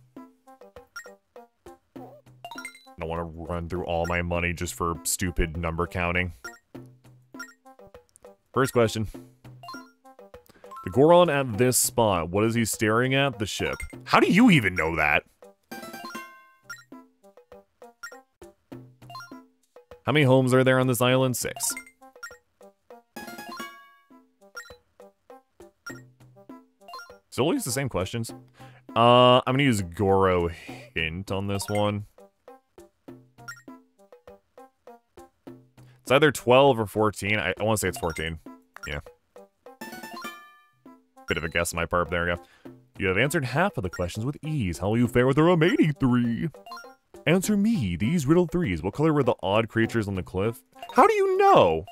I don't want to run through all my money just for stupid number counting. First question. The Goron at this spot, what is he staring at? The ship. How do you even know that? How many homes are there on this island? Six. So we'll use the same questions. Uh, I'm gonna use Goro hint on this one. It's either 12 or 14. I, I want to say it's 14. Yeah. Bit of a guess on my part. There we go. You have answered half of the questions with ease. How will you fare with the remaining three? Answer me, these riddle threes. What color were the odd creatures on the cliff? How do you know?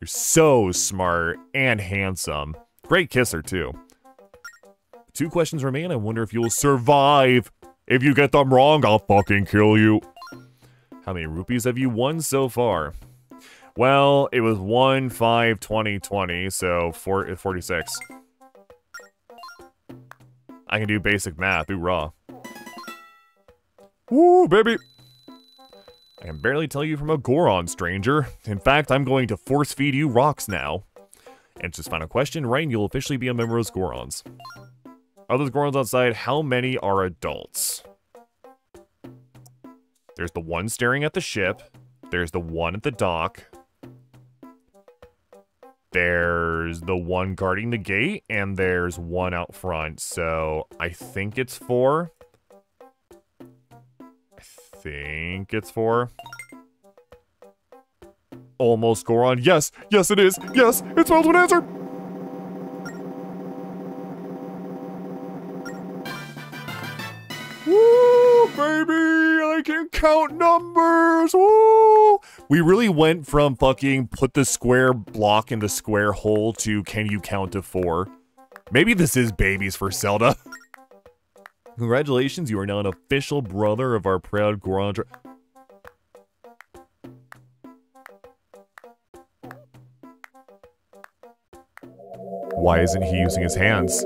You're so smart and handsome. Great kisser, too. Two questions remain. I wonder if you'll survive. If you get them wrong, I'll fucking kill you. How many rupees have you won so far? Well, it was 1, 5, 20, 20, so four, uh, 46. I can do basic math, ooh raw. Woo, baby! I can barely tell you from a Goron, stranger. In fact, I'm going to force feed you rocks now. And just final question, right, you'll officially be a member of Gorons. Of those Gorons outside, how many are adults? There's the one staring at the ship. There's the one at the dock. There's the one guarding the gate, and there's one out front. So I think it's four. I think it's four. Almost Goron. Yes, yes it is. Yes, it's ultimate answer. Baby! I can count numbers! Woo! We really went from fucking put the square block in the square hole to can you count to four. Maybe this is babies for Zelda. Congratulations, you are now an official brother of our proud Goron. Why isn't he using his hands?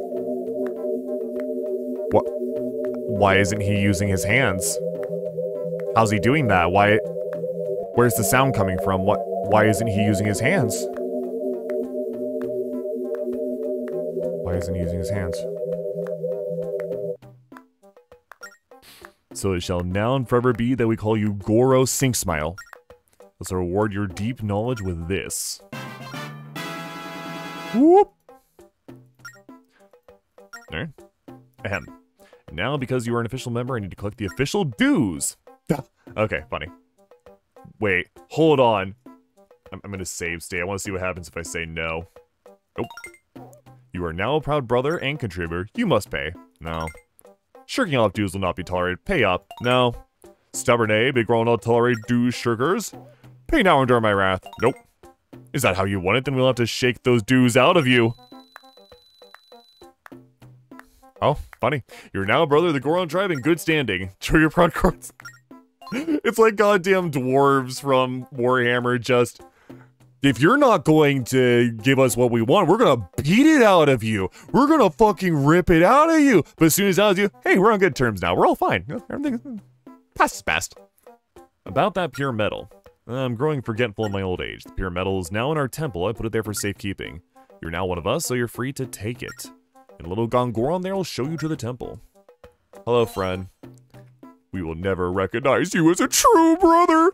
Why isn't he using his hands? How's he doing that? Why? Where's the sound coming from? What? Why isn't he using his hands? Why isn't he using his hands? So it shall now and forever be that we call you Goro Sink Smile. Let's reward your deep knowledge with this. Whoop! Alright. Ahem. Now, because you are an official member, I need to collect the official dues. okay, funny. Wait, hold on. I'm, I'm gonna save state. I want to see what happens if I say no. Nope. You are now a proud brother and contributor. You must pay. No. Shirking off dues will not be tolerated. Pay up. No. Stubborn A, big girl not tolerate dues shirkers. Pay now or endure my wrath. Nope. Is that how you want it? Then we'll have to shake those dues out of you. Oh, funny. You're now brother of the Goron tribe in good standing. Show your proud cards. it's like goddamn dwarves from Warhammer just... If you're not going to give us what we want, we're gonna beat it out of you. We're gonna fucking rip it out of you. But as soon as I was you, hey, we're on good terms now. We're all fine. Everything past is past. About that pure metal. I'm growing forgetful in my old age. The pure metal is now in our temple. I put it there for safekeeping. You're now one of us, so you're free to take it. And little Gongoron there will show you to the temple. Hello, friend. We will never recognize you as a true brother.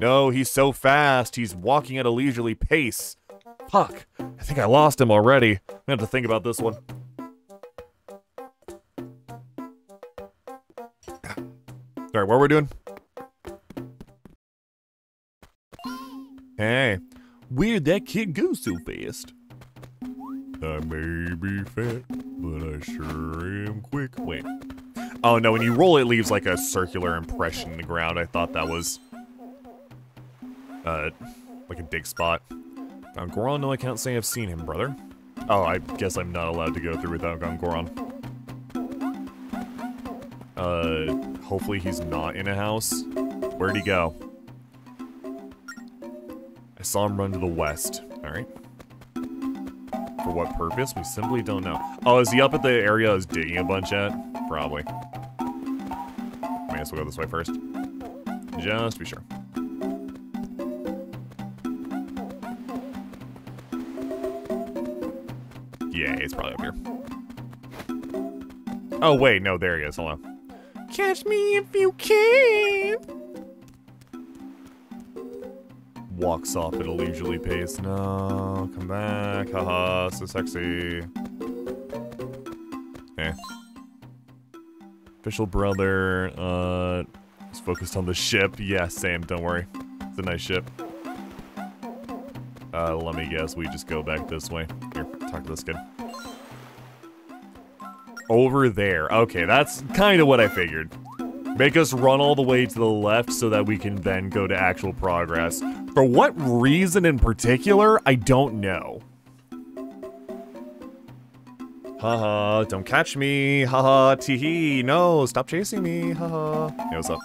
No, he's so fast. He's walking at a leisurely pace. Fuck. I think I lost him already. I have to think about this one. Alright, what are we doing? Hey, where'd that kid go so fast? I may be fat, but I sure am quick. Wait. Oh no, when you roll it leaves like a circular impression in the ground. I thought that was... Uh, like a dig spot. Found Goron? No, I can't say I've seen him, brother. Oh, I guess I'm not allowed to go through without Goron. Uh, hopefully he's not in a house. Where'd he go? Saw him run to the west. Alright. For what purpose? We simply don't know. Oh, is he up at the area I was digging a bunch at? Probably. I guess we'll go this way first. Just to be sure. Yeah, it's probably up here. Oh, wait, no, there he is. Hold on. Catch me if you can! Walks off at a leisurely pace. No, come back. Haha, so sexy. Okay. Official brother, uh, is focused on the ship. Yeah, same, don't worry. It's a nice ship. Uh, let me guess, we just go back this way. Here, talk to this kid. Over there. Okay, that's kind of what I figured. Make us run all the way to the left so that we can then go to actual progress. For what reason in particular, I don't know. Haha, don't catch me. Haha, teehee. No, stop chasing me. Haha. Hey, what's up?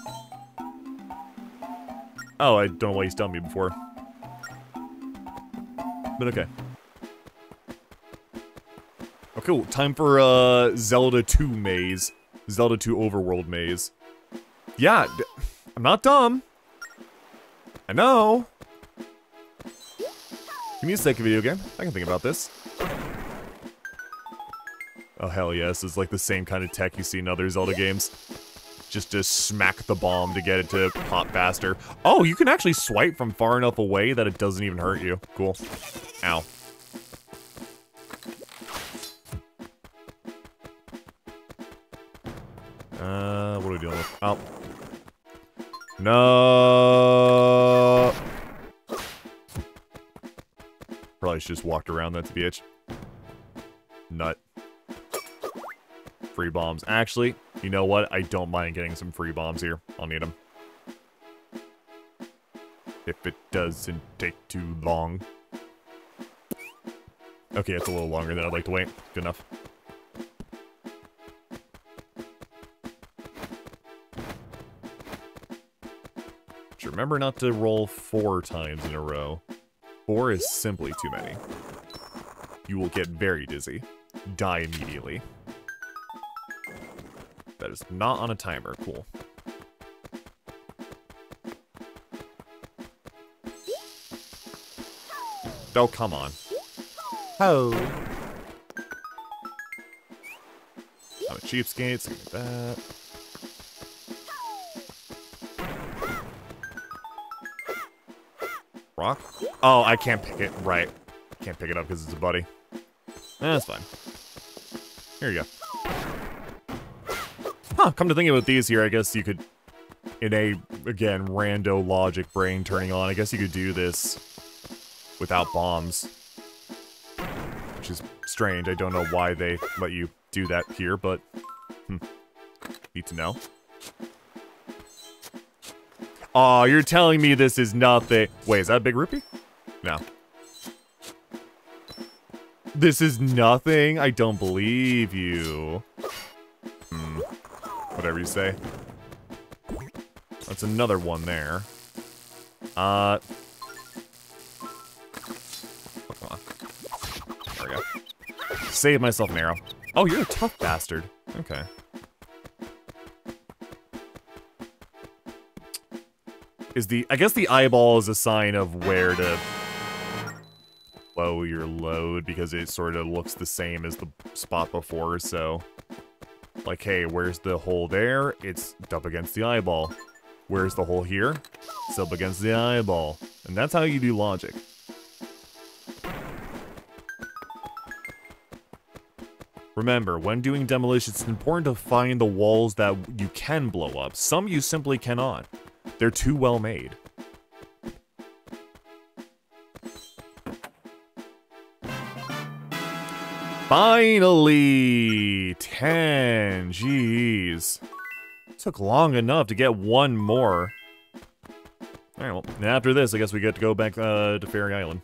Oh, I don't know why he's done me before. But okay. Oh, cool. Time for uh, Zelda 2 maze. Zelda 2 Overworld maze. Yeah, I'm not dumb. I know. Give me a second video game. I can think about this. Oh, hell yes. It's like the same kind of tech you see in other Zelda games. Just to smack the bomb to get it to pop faster. Oh, you can actually swipe from far enough away that it doesn't even hurt you. Cool. Ow. Uh, what are we dealing with? Oh. No. Probably should just walked around that bitch. Nut. Free bombs. Actually, you know what? I don't mind getting some free bombs here. I'll need them. If it doesn't take too long. Okay, it's a little longer than I'd like to wait. Good enough. remember not to roll four times in a row. Four is simply too many. You will get very dizzy. Die immediately. That is not on a timer. Cool. Oh, come on. Oh. I'm a cheapskate, something like that. Rock? Oh, I can't pick it. Right. Can't pick it up because it's a buddy. That's fine. Here you go. Huh, come to think about these here, I guess you could, in a, again, rando logic brain turning on, I guess you could do this without bombs. Which is strange. I don't know why they let you do that here, but hmm, need to know. Aw, oh, you're telling me this is nothing. Wait, is that a big rupee? No. This is nothing? I don't believe you. Hmm. Whatever you say. That's another one there. Uh... Come on. There we go. Save myself an arrow. Oh, you're a tough bastard. Okay. Is the... I guess the eyeball is a sign of where to your load because it sort of looks the same as the spot before, so... Like, hey, where's the hole there? It's up against the eyeball. Where's the hole here? It's up against the eyeball. And that's how you do logic. Remember, when doing demolition, it's important to find the walls that you can blow up. Some you simply cannot. They're too well made. Finally! 10. Jeez. Took long enough to get one more. Alright, well, after this, I guess we get to go back uh, to Fairy Island.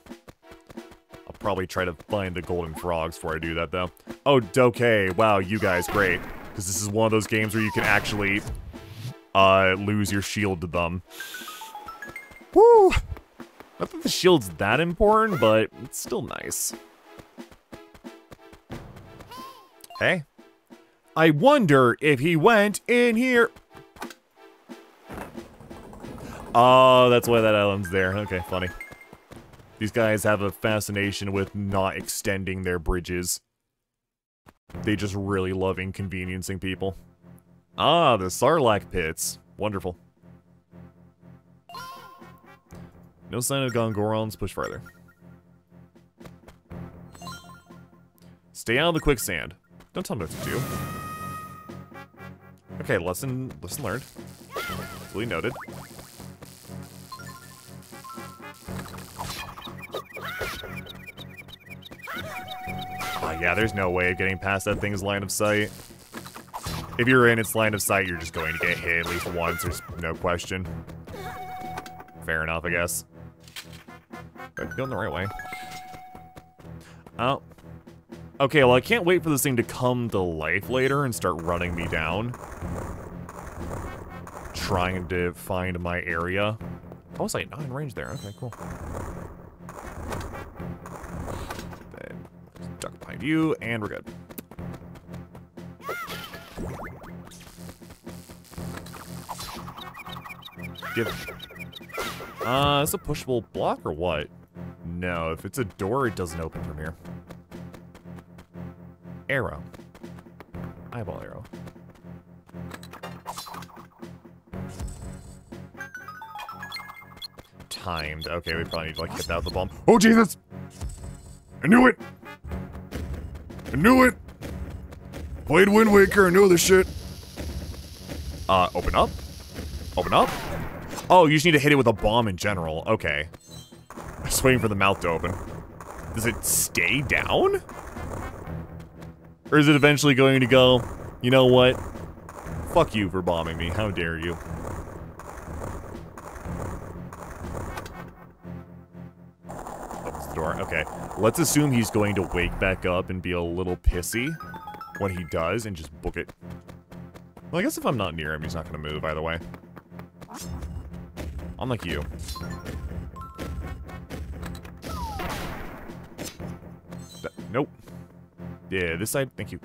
I'll probably try to find the golden frogs before I do that, though. Oh, okay. Wow, you guys, great. Because this is one of those games where you can actually uh, lose your shield to them. Woo! Not that the shield's that important, but it's still nice. Hey. I wonder if he went in here. Oh, that's why that island's there. Okay, funny. These guys have a fascination with not extending their bridges. They just really love inconveniencing people. Ah, the Sarlacc pits. Wonderful. No sign of Gongorons. Push farther. Stay out of the quicksand. Don't tell me what to do. Okay, lesson lesson learned. Fully noted. Oh, yeah, there's no way of getting past that thing's line of sight. If you're in its line of sight, you're just going to get hit at least once, there's no question. Fair enough, I guess. But going the right way. Oh, Okay, well, I can't wait for this thing to come to life later and start running me down. Trying to find my area. Oh, it's like not in range there. Okay, cool. Then duck behind you, and we're good. Give. Uh, is a pushable block or what? No, if it's a door, it doesn't open from here. Arrow. Eyeball arrow. Timed. Okay, we probably need to like hit that with the bomb. Oh Jesus! I knew it! I knew it! Played Wind Waker, I knew this shit. Uh, open up? Open up? Oh, you just need to hit it with a bomb in general. Okay. I was waiting for the mouth to open. Does it stay down? Or is it eventually going to go, you know what? Fuck you for bombing me. How dare you? Opens the door. Okay. Let's assume he's going to wake back up and be a little pissy when he does and just book it. Well, I guess if I'm not near him, he's not going to move either way. Unlike you. nope. Yeah, this side. Thank you.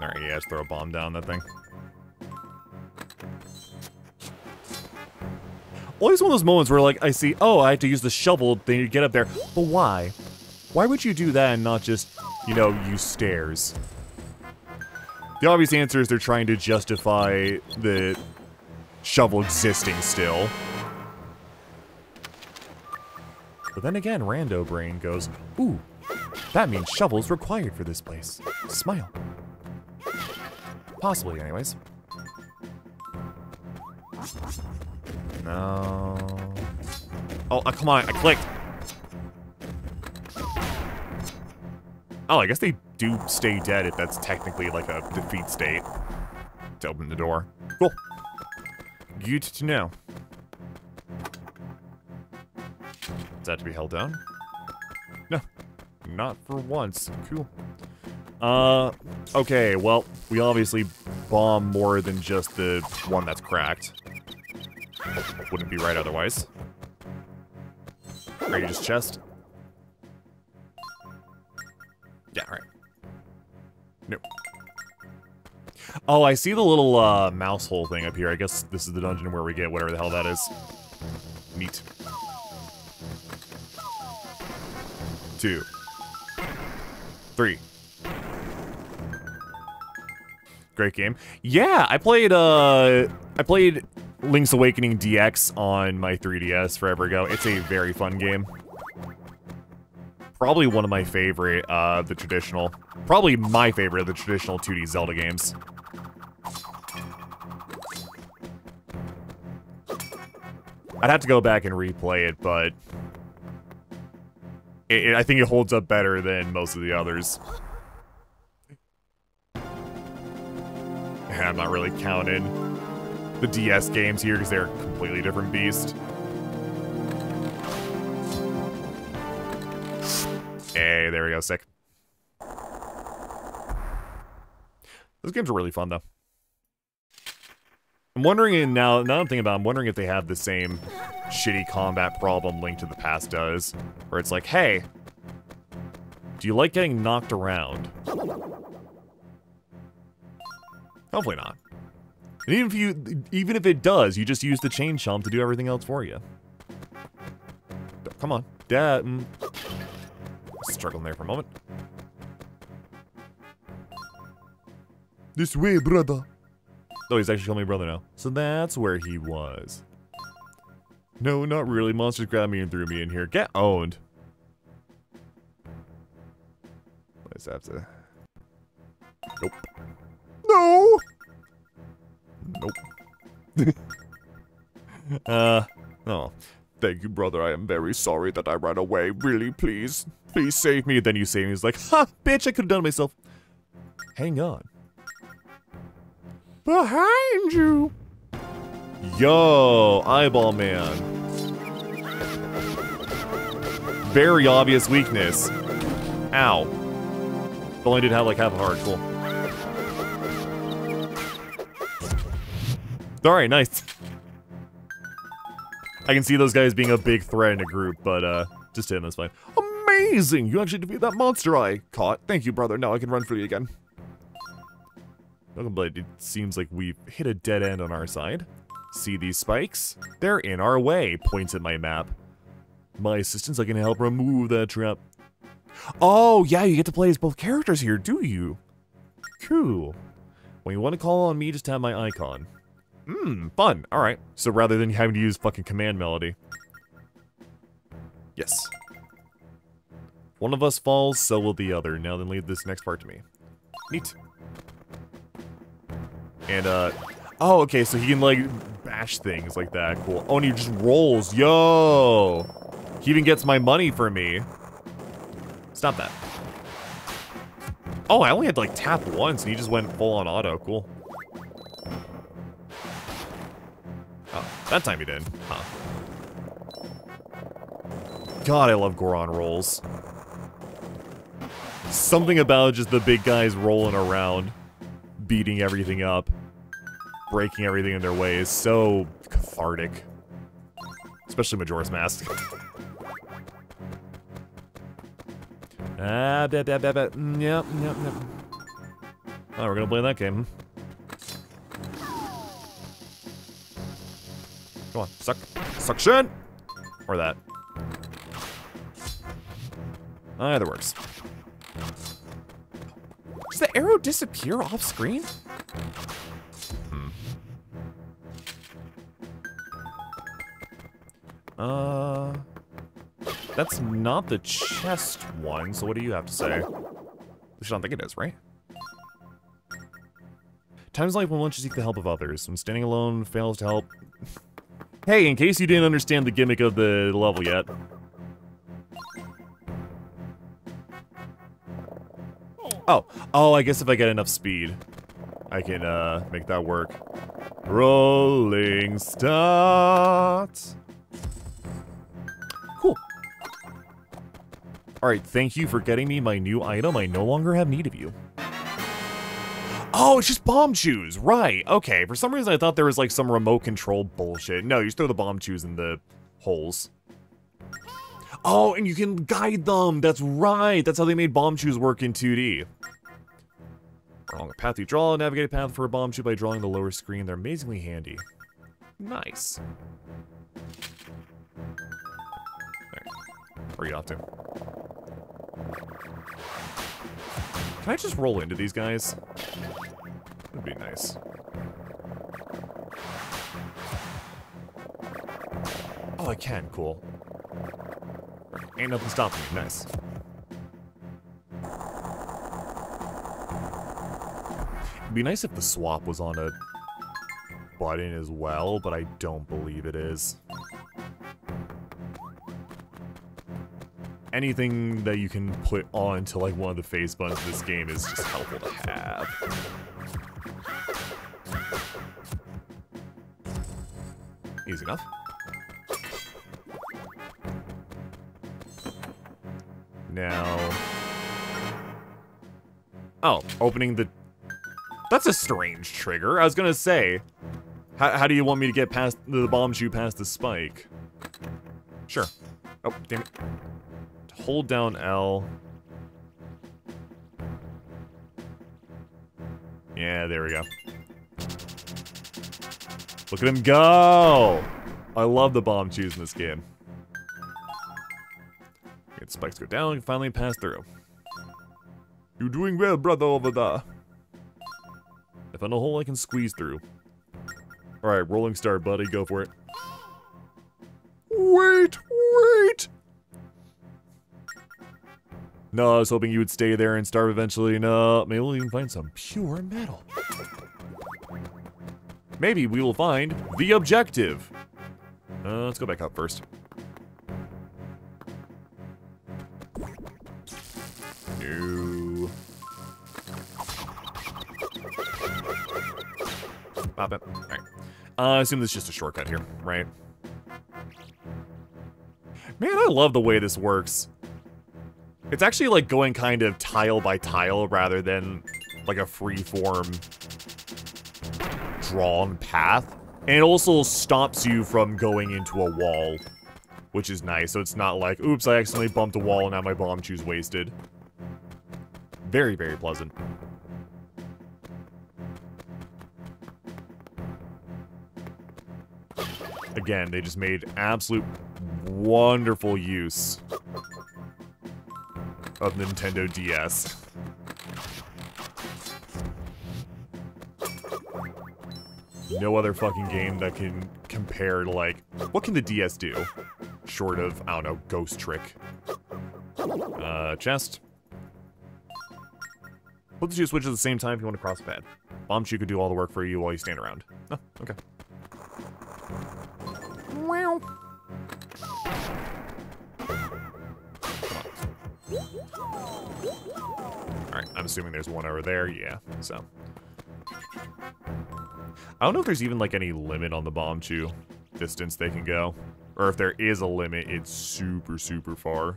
Alright, yeah, let's throw a bomb down that thing. Always one of those moments where, like, I see, oh, I have to use the shovel thing to get up there. But why? Why would you do that and not just, you know, use stairs? The obvious answer is they're trying to justify the shovel existing still. But then again, Rando Brain goes, Ooh, that means shovels required for this place. Smile. Possibly, anyways. No. Oh, uh, come on, I clicked. Oh, I guess they do stay dead if that's technically like a defeat state to open the door. Cool. Good to know. Is that to be held down? No. Not for once. Cool. Uh, okay, well, we obviously bomb more than just the one that's cracked. Wouldn't be right otherwise. Greatest chest. Oh, I see the little uh, mouse hole thing up here. I guess this is the dungeon where we get whatever the hell that is. Neat. Two. Three. Great game. Yeah, I played uh I played Link's Awakening DX on my 3DS forever ago. It's a very fun game. Probably one of my favorite, uh, the traditional. Probably my favorite of the traditional 2D Zelda games. I'd have to go back and replay it, but... It, it, I think it holds up better than most of the others. I'm not really counting the DS games here because they're a completely different beast. Hey, there we go, sick. Those games are really fun, though. I'm wondering, now, now I'm thinking about I'm wondering if they have the same shitty combat problem Link to the Past does, where it's like, hey, do you like getting knocked around? Hopefully not. And even if you, even if it does, you just use the chain chomp to do everything else for you. Come on, Dad. Mm. Struggling there for a moment. This way, brother. Oh, he's actually calling me brother now. So that's where he was. No, not really. Monsters grabbed me and threw me in here. Get owned. Just have to... Nope. No! Nope. uh, oh. Thank you, brother. I am very sorry that I ran away. Really, please. Please save me. Then you save me. He's like, ha, bitch, I could have done it myself. Hang on. Behind you. Yo, Eyeball Man. Very obvious weakness. Ow. But only did have like half a heart. Cool. Alright, nice. I can see those guys being a big threat in a group, but uh, just him, that's fine. Amazing! You actually defeated that monster I caught. Thank you, brother. Now I can run free again. But it seems like we've hit a dead end on our side. See these spikes? They're in our way, points at my map. My assistants are gonna help remove that trap. Oh, yeah, you get to play as both characters here, do you? Cool. When you want to call on me, just have my icon. Mmm, fun. Alright. So rather than having to use fucking command melody. Yes. One of us falls, so will the other. Now then leave this next part to me. Neat. And, uh... Oh, okay, so he can, like, bash things like that. Cool. Oh, and he just rolls. Yo! He even gets my money for me. Stop that. Oh, I only had to, like, tap once, and he just went full on auto. Cool. Oh, that time he did. Huh. God, I love Goron rolls. Something about just the big guys rolling around, beating everything up, breaking everything in their way is so cathartic. Especially Majora's Mask. Ah, blah, blah, blah. Mm, yep, yep, yep. Oh, we're gonna play that game. Come on, suck. Suction! Or that. Either works. Does the arrow disappear off screen? Hmm. Uh... That's not the chest one, so what do you have to say? Least I don't think it is, right? Times like when one should seek the help of others. When standing alone fails to help. hey, in case you didn't understand the gimmick of the level yet. Oh, oh, I guess if I get enough speed, I can uh, make that work. Rolling start. Cool. Alright, thank you for getting me my new item. I no longer have need of you. Oh, it's just Bombchus. Right, okay. For some reason, I thought there was like some remote control bullshit. No, you just throw the Bombchus in the holes. Oh, and you can guide them. That's right. That's how they made Bombchus work in 2D. Along a path you draw, navigate a path for a Bombchu by drawing the lower screen. They're amazingly handy. Nice. Where are you off to? Can I just roll into these guys? That'd be nice. Oh, I can. Cool. Ain't nothing stopping me. Nice. It'd be nice if the swap was on a button as well, but I don't believe it is. Anything that you can put on to like one of the face buttons in this game is just helpful to have. Easy enough. Now... Oh, opening the... That's a strange trigger. I was gonna say, how, how do you want me to get past the Bombchu past the spike? Sure. Oh, damn it. Hold down L. Yeah, there we go. Look at him go! I love the bomb Bombchus in this game. Get spikes go down finally pass through. You're doing well, brother, over there. I found a hole I can squeeze through. Alright, rolling Star, buddy. Go for it. Wait, wait! No, I was hoping you would stay there and starve eventually. No, maybe we'll even find some pure metal. Maybe we will find the objective. Uh, let's go back up first. No. Pop it. Alright. Uh, I assume this is just a shortcut here, right? Man, I love the way this works. It's actually like going kind of tile by tile rather than like a free-form drawn path. And it also stops you from going into a wall, which is nice. So it's not like, oops, I accidentally bumped a wall and now my Bombchu's wasted. Very, very pleasant. Again, they just made absolute wonderful use of Nintendo DS. No other fucking game that can compare to, like, what can the DS do? Short of, I don't know, Ghost Trick. Uh, chest. Put the two switches at the same time if you want to cross the pad. Bombchu could do all the work for you while you stand around. Oh, okay. Wow. Alright, I'm assuming there's one over there, yeah, so. I don't know if there's even, like, any limit on the Bombchu distance they can go. Or if there is a limit, it's super, super far.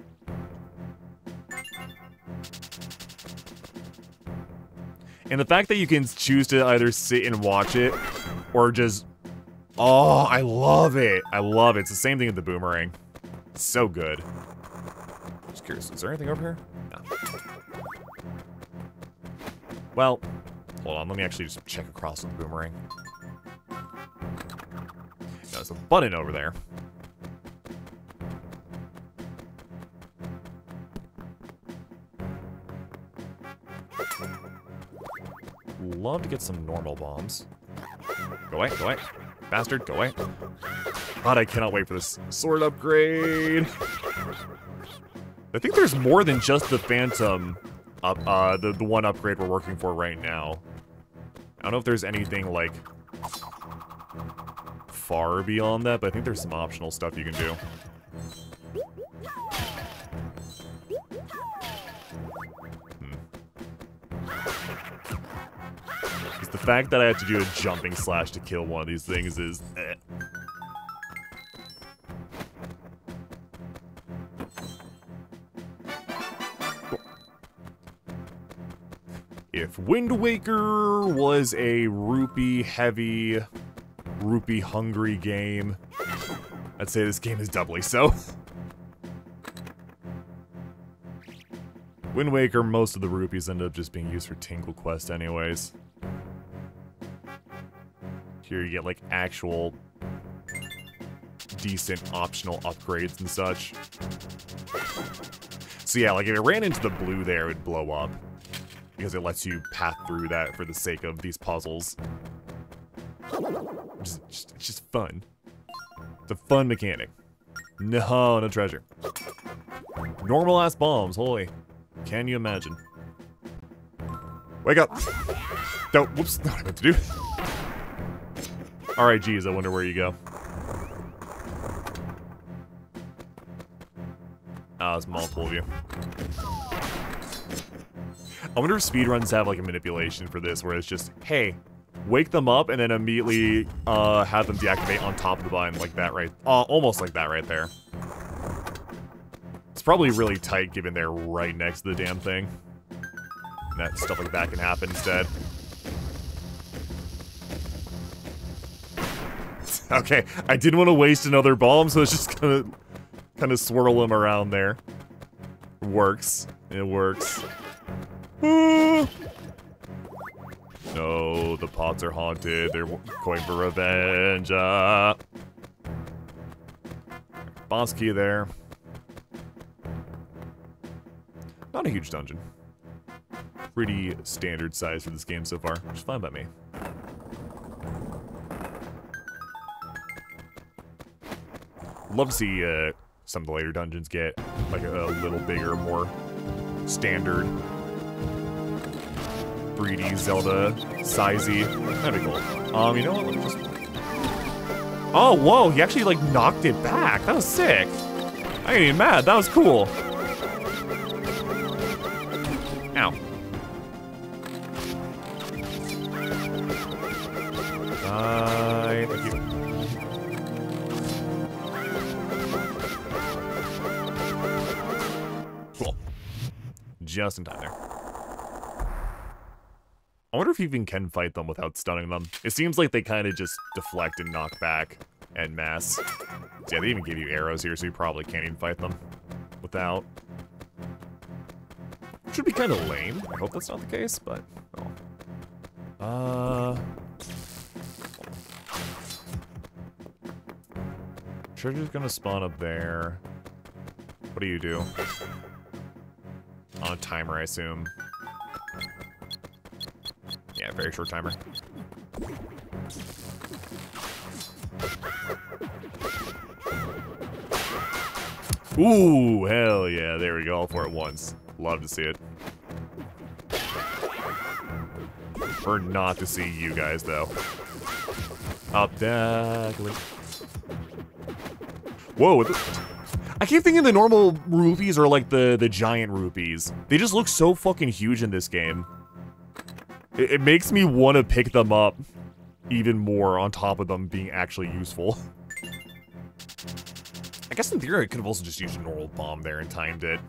And the fact that you can choose to either sit and watch it, or just... Oh, I love it! I love it. It's the same thing with the boomerang. So good. Just curious, is there anything over here? No. Well, hold on, let me actually just check across the boomerang. There's a button over there. Love to get some normal bombs. Go away, go away. Bastard, go away. God, I cannot wait for this sword upgrade. I think there's more than just the Phantom, up, uh, the, the one upgrade we're working for right now. I don't know if there's anything, like, far beyond that, but I think there's some optional stuff you can do. Fact that I have to do a jumping slash to kill one of these things is... Eh. If Wind Waker was a rupee-heavy, rupee-hungry game, I'd say this game is doubly so. Wind Waker, most of the rupees end up just being used for Tingle Quest anyways. Here you get like actual decent optional upgrades and such. So yeah, like if it ran into the blue there, it would blow up. Because it lets you path through that for the sake of these puzzles. Just, it's just fun. It's a fun mechanic. No, no treasure. Normal ass bombs, holy. Can you imagine? Wake up! No, whoops, not what I meant to do. Geez, I wonder where you go. Ah, it's multiple of you. I wonder if speedruns have like a manipulation for this where it's just, hey, wake them up and then immediately uh, have them deactivate on top of the button like that right, uh, almost like that right there. It's probably really tight given they're right next to the damn thing. And that stuff like that can happen instead. Okay, I didn't want to waste another bomb, so it's just gonna kind of swirl them around there. Works. It works. no, the pots are haunted. They're going for revenge. Uh, boss key there. Not a huge dungeon. Pretty standard size for this game so far, which is fine by me. Love to see uh, some of the later dungeons get like a, a little bigger, more standard 3D Zelda sizey. That'd be cool. Um, you know what? Let me just. Oh, whoa! He actually like knocked it back. That was sick. I ain't even mad. That was cool. Time. I wonder if you even can fight them without stunning them. It seems like they kind of just deflect and knock back and masse. Yeah, they even give you arrows here, so you probably can't even fight them without. Should be kind of lame. I hope that's not the case, but oh. Uh. Treasure's gonna spawn up there. What do you do? On a timer, I assume. Yeah, very short timer. Ooh, hell yeah. There we go. All for it once. Love to see it. Prefer not to see you guys, though. Up, down. Whoa, I keep thinking the normal rupees are like the, the giant rupees. They just look so fucking huge in this game. It, it makes me want to pick them up even more on top of them being actually useful. I guess in theory I could have also just used a normal bomb there and timed it.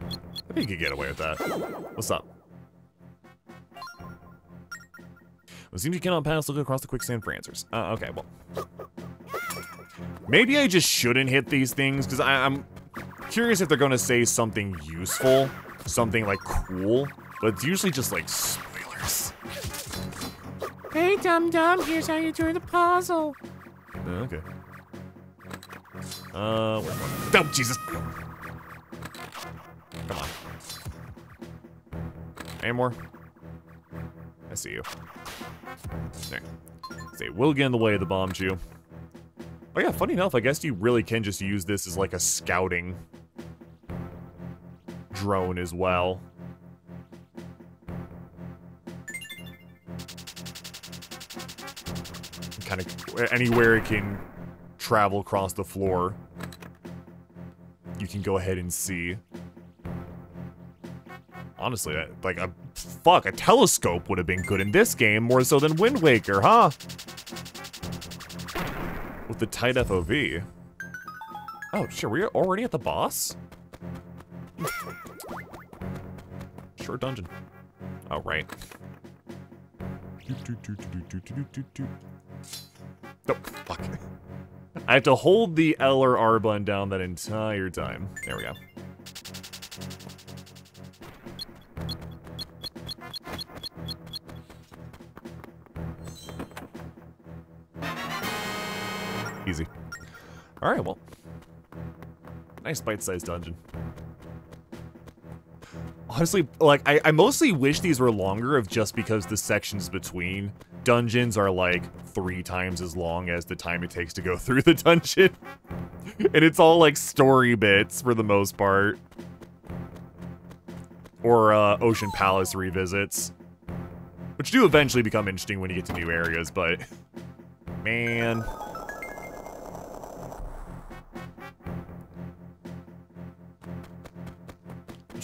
I think you could get away with that. What's up? It seems you cannot pass. Look across the quicksand for answers. Uh, okay, well. Maybe I just shouldn't hit these things, because I'm curious if they're going to say something useful, something, like, cool, but it's usually just, like, spoilers. Hey, dum-dum, here's how you do the puzzle. Uh, okay. Uh, Oh, Jesus! Come on. Any more? I see you. There. Say, we'll get in the way of the Bombchu. Oh yeah, funny enough, I guess you really can just use this as like a scouting drone as well. Kind of anywhere it can travel across the floor, you can go ahead and see. Honestly, like a fuck, a telescope would have been good in this game more so than Wind Waker, huh? With the tight FOV. Oh, sure, we're already at the boss? Short dungeon. Oh, right. Oh, fuck. I have to hold the L or R button down that entire time. There we go. Alright, well. Nice bite-sized dungeon. Honestly, like, I, I mostly wish these were longer of just because the sections between dungeons are like three times as long as the time it takes to go through the dungeon. and it's all like story bits for the most part. Or uh, Ocean Palace revisits. Which do eventually become interesting when you get to new areas, but... Man...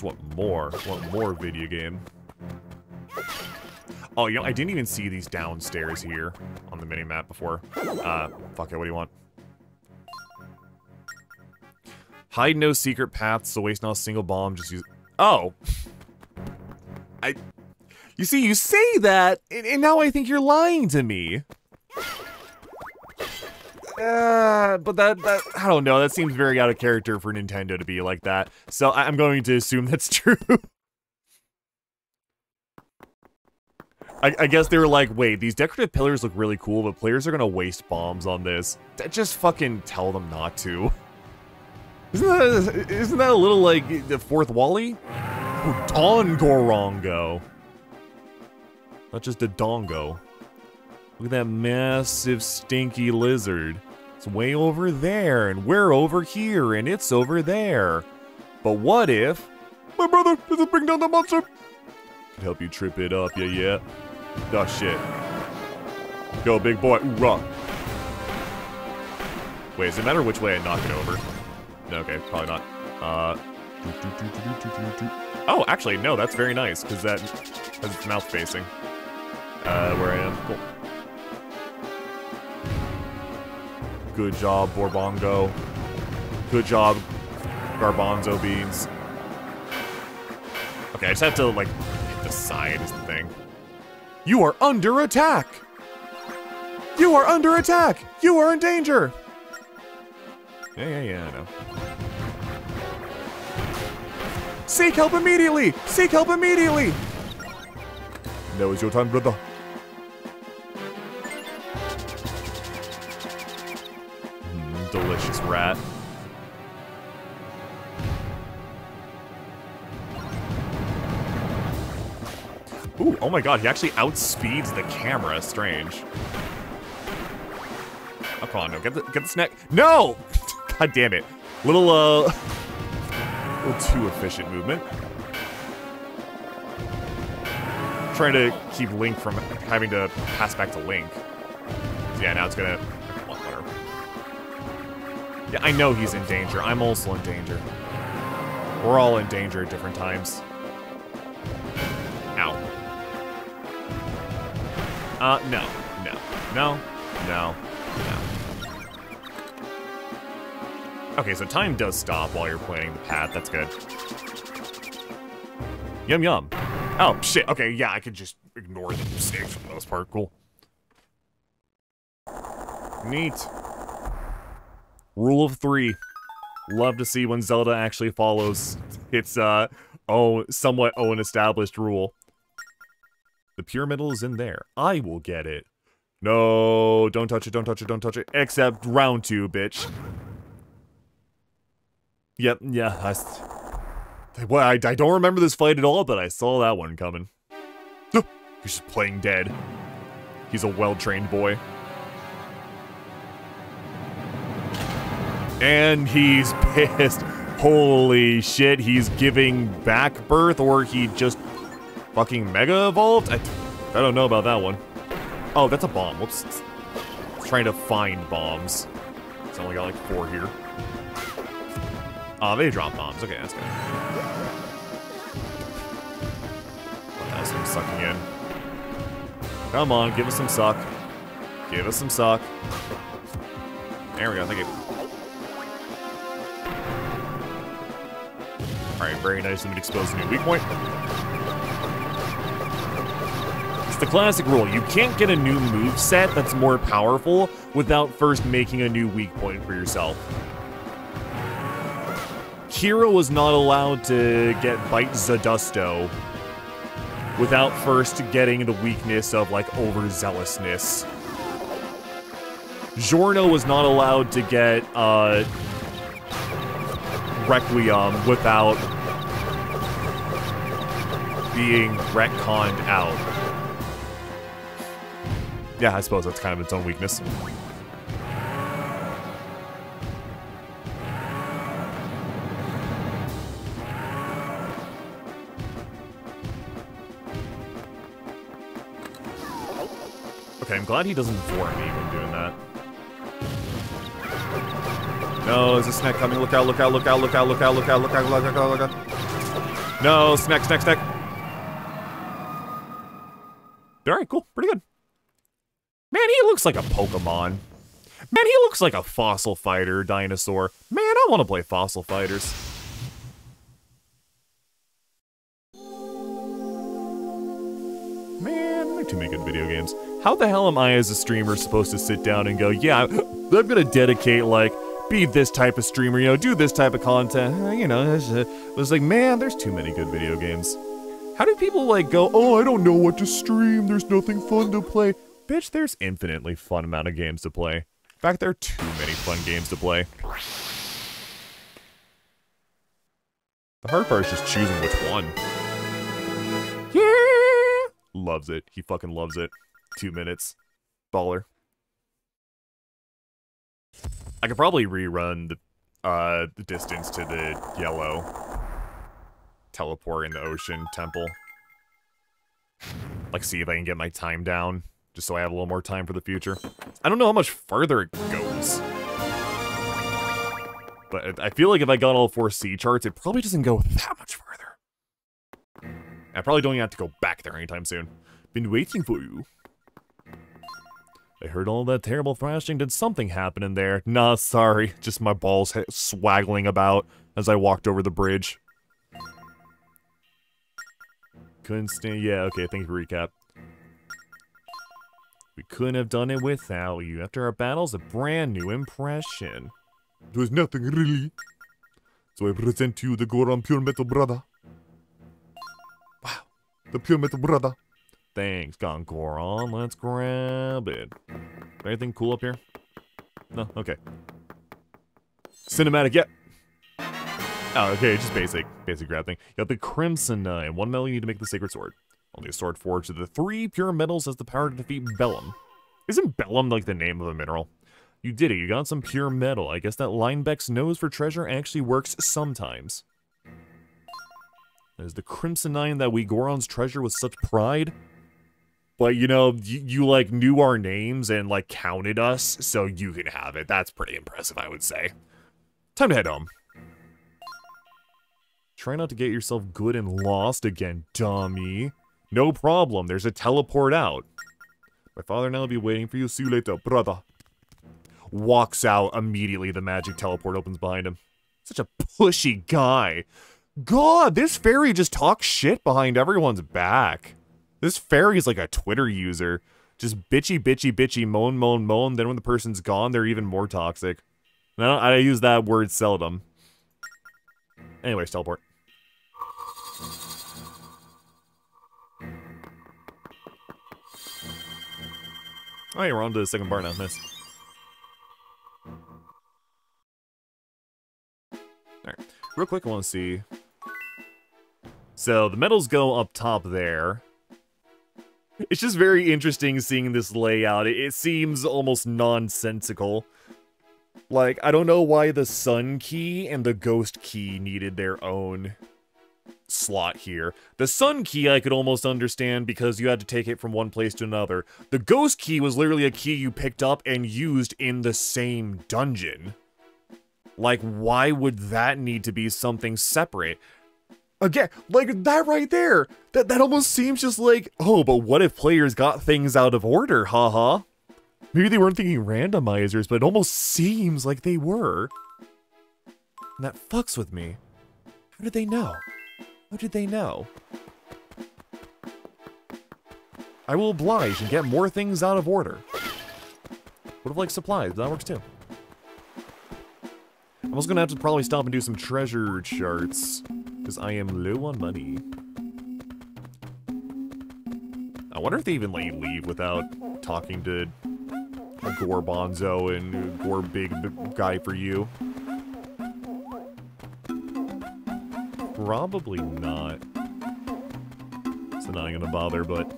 want more. Want more video game. Oh, you know, I didn't even see these downstairs here on the mini-map before. Uh, fuck it, what do you want? Hide no secret paths, so waste not a single bomb, just use... Oh! I... You see, you say that, and, and now I think you're lying to me. Uh, but that, that, I don't know, that seems very out of character for Nintendo to be like that. So I'm going to assume that's true. I, I, guess they were like, wait, these decorative pillars look really cool, but players are gonna waste bombs on this. Just fucking tell them not to. Isn't that, isn't that a little like the fourth Wally? Oh, Dongorongo. Not just a dongo. Look at that massive stinky lizard. It's way over there, and we're over here, and it's over there. But what if... My brother does it bring down the monster! Could help you trip it up, yeah, yeah. Oh, shit. Go, big boy. Ooh, rock. Wait, does it matter which way I knock it over? Okay, probably not. Uh... Oh, actually, no, that's very nice, because that has its mouth facing. Uh, where I am. Cool. Good job, Borbongo. Good job, Garbanzo beans. Okay, I just have to, like, hit the side is the thing. You are under attack! You are under attack! You are in danger! Yeah, yeah, yeah, I know. Seek help immediately! Seek help immediately! Now is your time, brother. Delicious rat. Ooh, oh my god, he actually outspeeds the camera. Strange. Oh, come on, no, get the, get the snack. No! god damn it. Little, uh... little too efficient movement. Trying to keep Link from having to pass back to Link. Yeah, now it's gonna... I know he's in danger. I'm also in danger. We're all in danger at different times. Ow. Uh, no. No. No. No. No. Okay, so time does stop while you're playing the path. That's good. Yum yum. Oh, shit. Okay, yeah, I could just ignore the mistakes for the most part. Cool. Neat. Rule of three. Love to see when Zelda actually follows its, uh, oh, somewhat own established rule. The pyramidal is in there. I will get it. No, don't touch it, don't touch it, don't touch it. Except round two, bitch. Yep, yeah, I, well, I, I don't remember this fight at all, but I saw that one coming. He's just playing dead. He's a well-trained boy. And he's pissed. Holy shit, he's giving back birth or he just fucking mega evolved? I, I don't know about that one. Oh, that's a bomb. Whoops. Trying to find bombs. It's only got like four here. Oh, they drop bombs. Okay, that's good. What else am sucking in? Come on, give us some suck. Give us some suck. There we go, thank you. Alright, very nice. Let me expose a new weak point. It's the classic rule. You can't get a new move set that's more powerful without first making a new weak point for yourself. Kira was not allowed to get Bite Zadusto without first getting the weakness of, like, overzealousness. Giorno was not allowed to get, uh, Requiem without being retconned out. Yeah, I suppose that's kind of its own weakness. Okay, I'm glad he doesn't for me when doing that. No, is a snack coming? Look out, look out, look out, look out, look out, look out, look out, look out, look out. No, snack, snack, snack. Alright, cool. Pretty good. Man, he looks like a Pokemon. Man, he looks like a fossil fighter dinosaur. Man, I want to play fossil fighters. Man, they're too many good video games. How the hell am I as a streamer supposed to sit down and go, yeah, I'm gonna dedicate, like, be this type of streamer, you know, do this type of content, you know, it's, uh, it's like, man, there's too many good video games. How do people, like, go, oh, I don't know what to stream, there's nothing fun to play? Bitch, there's infinitely fun amount of games to play. In fact, there are too many fun games to play. The hard part is just choosing which one. Yeah! Loves it. He fucking loves it. Two minutes. Baller. I could probably rerun the, uh, the distance to the yellow teleport in the ocean temple. Like, see if I can get my time down, just so I have a little more time for the future. I don't know how much further it goes. But I feel like if I got all four sea charts, it probably doesn't go that much further. I probably don't even have to go back there anytime soon. Been waiting for you. I heard all that terrible thrashing. Did something happen in there? Nah, sorry. Just my balls swaggling about as I walked over the bridge. Couldn't stand. Yeah, okay, thanks for recap. We couldn't have done it without you. After our battles, a brand new impression. There's nothing really. So I present to you the Goron Pure Metal Brother. Wow, the Pure Metal Brother. Thanks, Gongoron. Let's grab it. Anything cool up here? No? Okay. Cinematic, yeah. Oh, okay, just basic. Basic grab thing. You got the Crimsonine. One metal you need to make the Sacred Sword. Only a sword forged with the three pure metals has the power to defeat Bellum. Isn't Bellum like the name of a mineral? You did it. You got some pure metal. I guess that Linebeck's nose for treasure actually works sometimes. Is the Crimsonine that we Goron's treasure with such pride? But, you know, you, you, like, knew our names and, like, counted us, so you can have it. That's pretty impressive, I would say. Time to head home. Try not to get yourself good and lost again, dummy. No problem, there's a teleport out. My father and I will be waiting for you. See you later, brother. Walks out immediately. The magic teleport opens behind him. Such a pushy guy. God, this fairy just talks shit behind everyone's back. This fairy is like a Twitter user. Just bitchy, bitchy, bitchy, moan, moan, moan. Then when the person's gone, they're even more toxic. No, I use that word seldom. Anyways, teleport. Oh, we're on to the second bar now. Nice. Alright. Real quick, I want to see. So, the medals go up top there. It's just very interesting seeing this layout. It seems almost nonsensical. Like, I don't know why the Sun Key and the Ghost Key needed their own slot here. The Sun Key I could almost understand because you had to take it from one place to another. The Ghost Key was literally a key you picked up and used in the same dungeon. Like, why would that need to be something separate? Again, like that right there, that, that almost seems just like, oh, but what if players got things out of order, haha? Maybe they weren't thinking randomizers, but it almost seems like they were. And that fucks with me. How did they know? How did they know? I will oblige and get more things out of order. What if, like, supplies? That works too. I'm also gonna have to probably stop and do some treasure charts, because I am low on money. I wonder if they even let you leave without talking to a Gore Bonzo and Gore Big Guy for you. Probably not. So not gonna bother, but...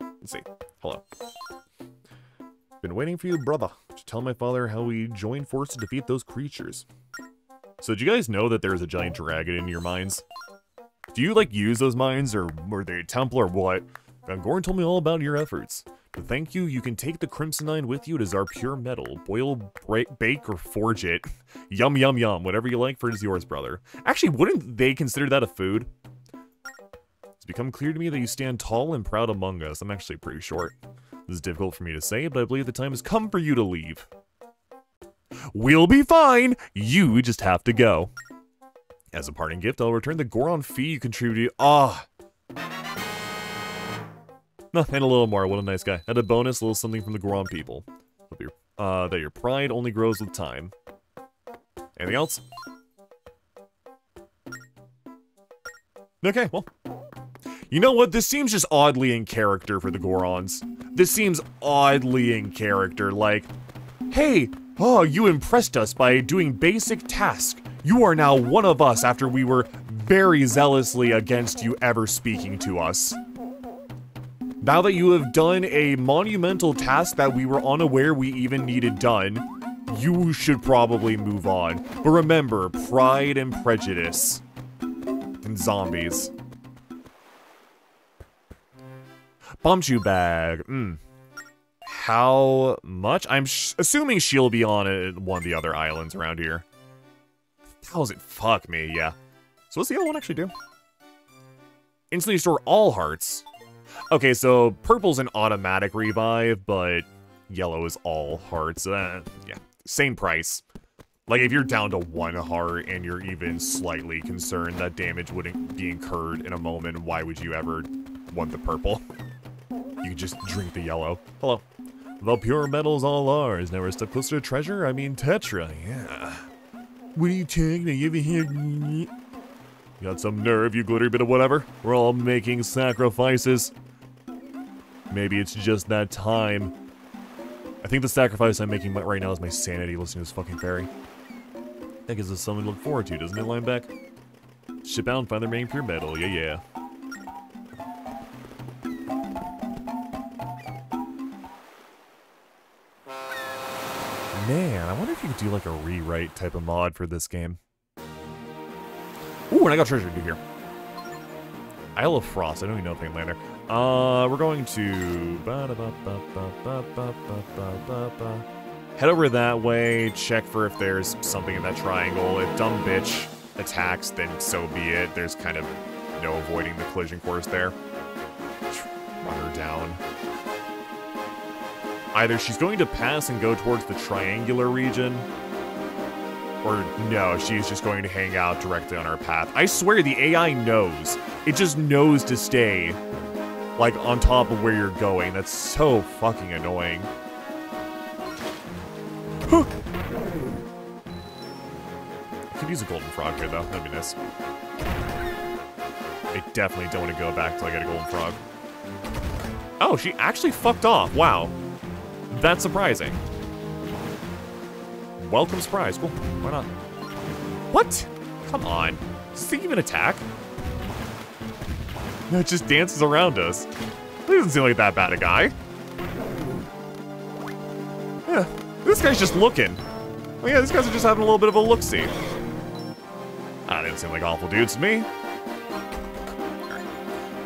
Let's see. Hello. Been waiting for you, brother, to tell my father how we joined forces to defeat those creatures. So did you guys know that there's a giant dragon in your mines? Do you, like, use those mines, or were they a temple, or what? Goren told me all about your efforts. Thank you, you can take the Crimsonine with you. It is our pure metal. Boil, break, bake, or forge it. yum, yum, yum. Whatever you like, for it is yours, brother. Actually, wouldn't they consider that a food? It's become clear to me that you stand tall and proud among us. I'm actually pretty short. This is difficult for me to say, but I believe the time has come for you to leave. We'll be fine! You just have to go. As a parting gift, I'll return the Goron fee you contributed. Ah! No, and a little more. What a nice guy. And a bonus, a little something from the Goron people. Your, uh, that your pride only grows with time. Anything else? Okay, well. You know what? This seems just oddly in character for the Gorons. This seems oddly in character, like, Hey, oh, you impressed us by doing basic tasks. You are now one of us after we were very zealously against you ever speaking to us. Now that you have done a monumental task that we were unaware we even needed done, you should probably move on. But remember, pride and prejudice. And zombies. Bombchu bag. Mm. How much? I'm assuming she'll be on one of the other islands around here. Thousand. Fuck me, yeah. So what's the other one actually do? Instantly restore all hearts. Okay, so purple's an automatic revive, but yellow is all hearts. Uh, yeah, same price. Like, if you're down to one heart and you're even slightly concerned that damage wouldn't be incurred in a moment, why would you ever want the purple? You just drink the yellow. Hello. The pure metal's all ours. Never a step closer to treasure? I mean, Tetra, yeah. What are you taking? Ever hear... You got some nerve, you glitter bit of whatever? We're all making sacrifices. Maybe it's just that time. I think the sacrifice I'm making right now is my sanity listening to this fucking fairy. That gives us something to look forward to, doesn't it, Linebeck? Ship out and find the remaining pure metal, yeah, yeah. Man, I wonder if you could do like a rewrite type of mod for this game. Ooh, and I got treasure to do here. Isle of Frost. I don't even know if I can land there. Uh, we're going to head over that way. Check for if there's something in that triangle. If dumb bitch attacks, then so be it. There's kind of no avoiding the collision course there. Run her down. Either she's going to pass and go towards the triangular region, or no, she's just going to hang out directly on our path. I swear the AI knows. It just knows to stay, like, on top of where you're going. That's so fucking annoying. I could use a golden frog here, though. That'd be nice. I definitely don't want to go back till I get a golden frog. Oh, she actually fucked off. Wow. That's surprising. Welcome surprise. Cool. Why not? What? Come on. Does this even attack? It just dances around us. He doesn't seem like that bad a guy. Yeah. This guy's just looking. Oh yeah, these guys are just having a little bit of a look-see. Ah, didn't seem like awful dudes to me.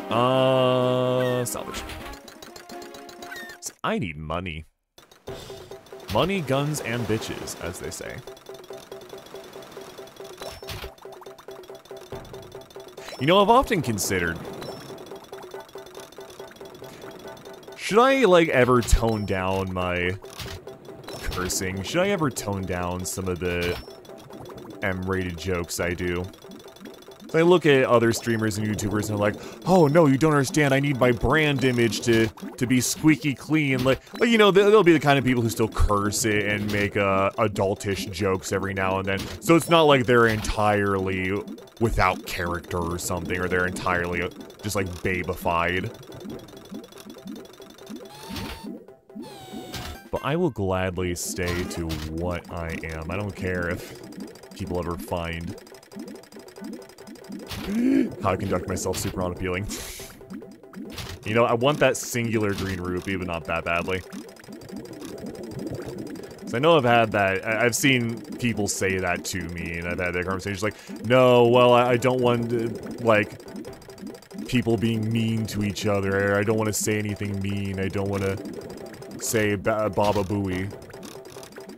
Uh, salvage. I need money. Money, guns, and bitches, as they say. You know, I've often considered... Should I, like, ever tone down my cursing? Should I ever tone down some of the M-rated jokes I do? So I look at other streamers and YouTubers and I'm like, oh no, you don't understand. I need my brand image to to be squeaky clean. Like, like you know, they'll be the kind of people who still curse it and make uh, adultish jokes every now and then. So it's not like they're entirely without character or something, or they're entirely uh, just like babified. But I will gladly stay to what I am. I don't care if people ever find how to conduct myself super unappealing. you know, I want that singular green rupee, but not that badly. I know I've had that, I I've seen people say that to me, and I've had that conversation like, no, well, I, I don't want, to, like, people being mean to each other. I don't want to say anything mean. I don't want to say ba Baba Booey.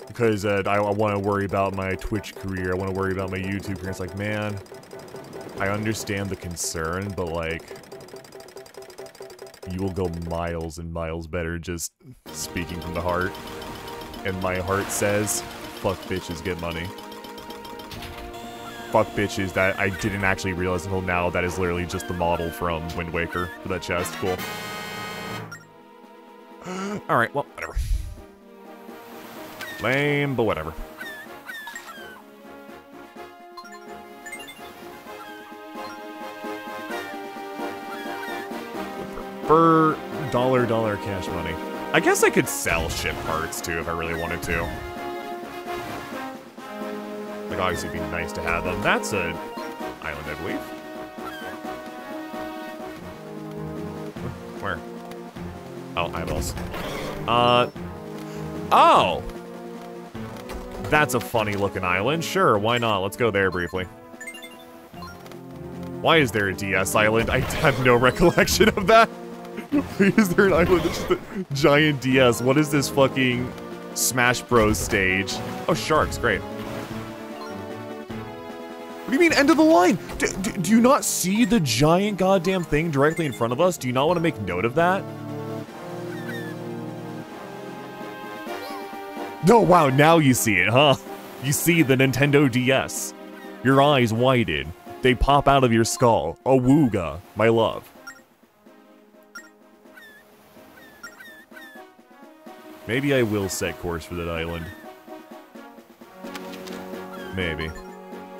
Because uh, I, I want to worry about my Twitch career. I want to worry about my YouTube career. It's like, man, I understand the concern, but like, you will go miles and miles better just speaking from the heart. And my heart says, fuck bitches, get money. Fuck bitches that I didn't actually realize until now that is literally just the model from Wind Waker for that chest. Cool. Alright, well, whatever. Lame, but whatever. For dollar dollar cash money. I guess I could sell ship parts too if I really wanted to. Like obviously it'd be nice to have them. That's a island, I believe. Oh, eyeballs. Uh Oh! That's a funny looking island. Sure, why not? Let's go there briefly. Why is there a DS island? I have no recollection of that. Why is there an island that's just a giant DS? What is this fucking Smash Bros stage? Oh, sharks, great. What do you mean, end of the line? D do you not see the giant goddamn thing directly in front of us? Do you not want to make note of that? No, wow, now you see it, huh? You see the Nintendo DS. Your eyes widen. They pop out of your skull. Awooga, my love. Maybe I will set course for that island. Maybe.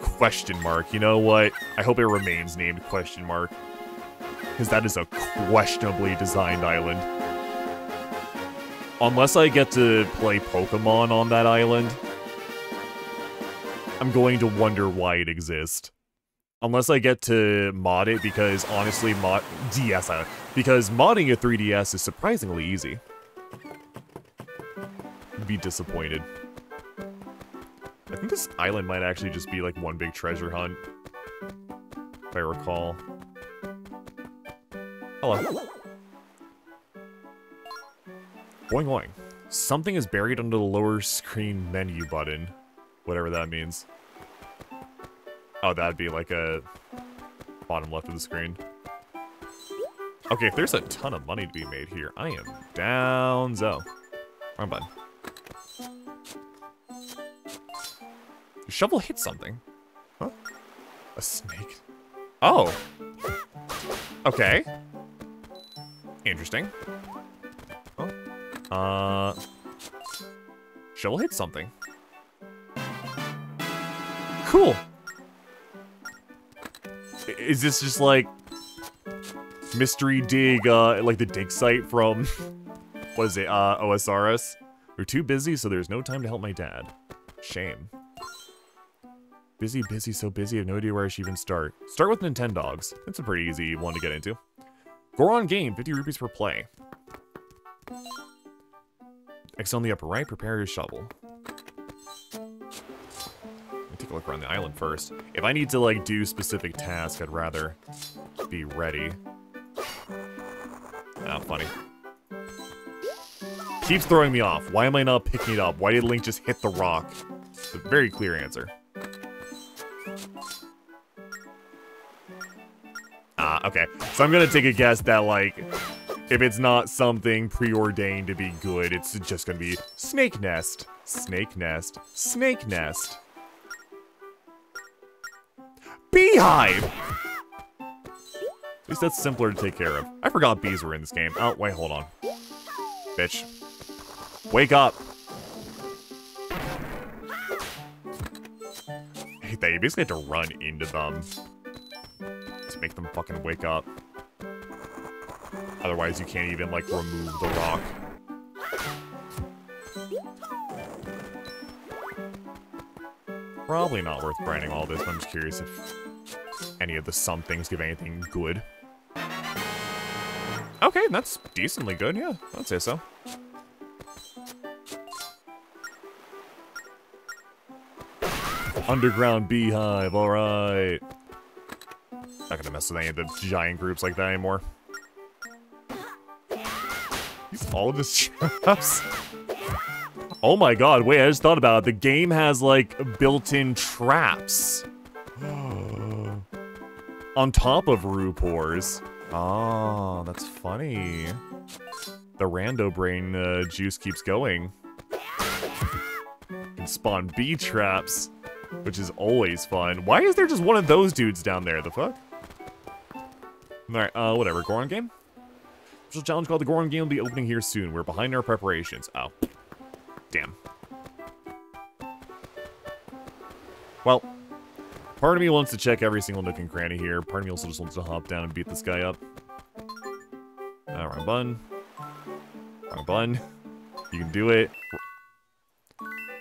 Question mark. You know what? I hope it remains named question mark. Because that is a questionably designed island. Unless I get to play Pokemon on that island, I'm going to wonder why it exists. Unless I get to mod it, because honestly, mod DS, uh, because modding a 3DS is surprisingly easy. Be disappointed. I think this island might actually just be like one big treasure hunt, if I recall. Hello. Boing boing. Something is buried under the lower screen menu button. Whatever that means. Oh, that'd be like a bottom left of the screen. Okay, if there's a ton of money to be made here, I am down zo. Wrong button. The shovel hit something. Huh? A snake. Oh. Okay. Interesting. Uh, shovel hit something. Cool. Is this just like mystery dig, uh, like the dig site from, what is it, uh, OSRS? We're too busy, so there's no time to help my dad. Shame. Busy, busy, so busy, I have no idea where I should even start. Start with Nintendogs. That's a pretty easy one to get into. Goron game, 50 rupees per play. X on the upper right, prepare your shovel. Let me take a look around the island first. If I need to, like, do specific tasks, I'd rather be ready. Ah, funny. Keeps throwing me off. Why am I not picking it up? Why did Link just hit the rock? It's a very clear answer. Ah, okay. So I'm gonna take a guess that, like, if it's not something preordained to be good, it's just gonna be snake nest, snake nest, snake nest. Beehive! At least that's simpler to take care of. I forgot bees were in this game. Oh, wait, hold on. Bitch. Wake up! I hate that. You basically have to run into them to make them fucking wake up. Otherwise, you can't even, like, remove the rock. Probably not worth grinding all this, I'm just curious if any of the some things give anything good. Okay, that's decently good, yeah. I'd say so. Underground beehive, alright. Not gonna mess with any of the giant groups like that anymore. All of his traps. Oh my god, wait, I just thought about it. The game has, like, built-in traps. On top of Rupoors. Oh, that's funny. The rando brain uh, juice keeps going. Can spawn bee traps, which is always fun. Why is there just one of those dudes down there? The fuck? Alright, uh, whatever. Goron game? Special challenge called the Goron game will be opening here soon. We're behind our preparations. Oh. Damn. Well, part of me wants to check every single nook and cranny here. Part of me also just wants to hop down and beat this guy up. Uh, wrong button. Wrong button. You can do it.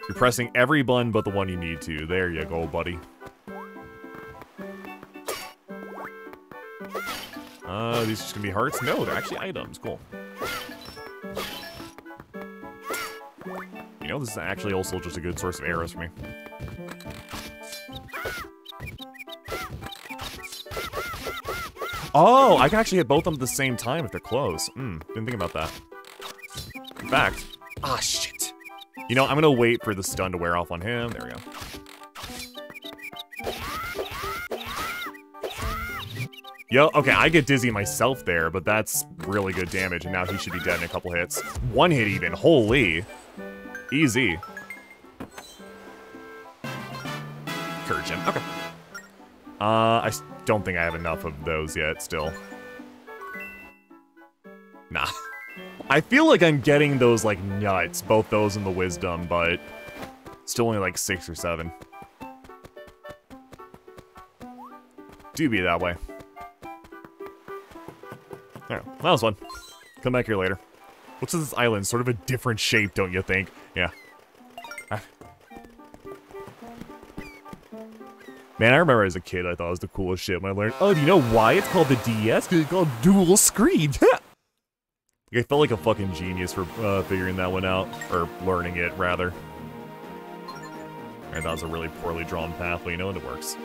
You're pressing every button but the one you need to. There you go, buddy. Uh, these are just gonna be hearts? No, they're actually items. Cool. You know, this is actually also just a good source of arrows for me. Oh, I can actually hit both of them at the same time if they're close. Hmm, didn't think about that. In fact, ah, shit. You know, I'm gonna wait for the stun to wear off on him. There we go. Yo, okay, I get dizzy myself there, but that's really good damage, and now he should be dead in a couple hits. One hit even, holy. Easy. Courage gem, okay. Uh, I don't think I have enough of those yet, still. Nah. I feel like I'm getting those, like, nuts, both those and the wisdom, but still only, like, six or seven. Do be that way. Alright, that was fun. Come back here later. What's this island? Sort of a different shape, don't you think? Yeah. Ah. Man, I remember as a kid, I thought it was the coolest shit when I learned, oh, do you know why it's called the DS? Because it's called dual screen. I felt like a fucking genius for uh, figuring that one out. Or learning it, rather. And that was a really poorly drawn path, but you know, and it works.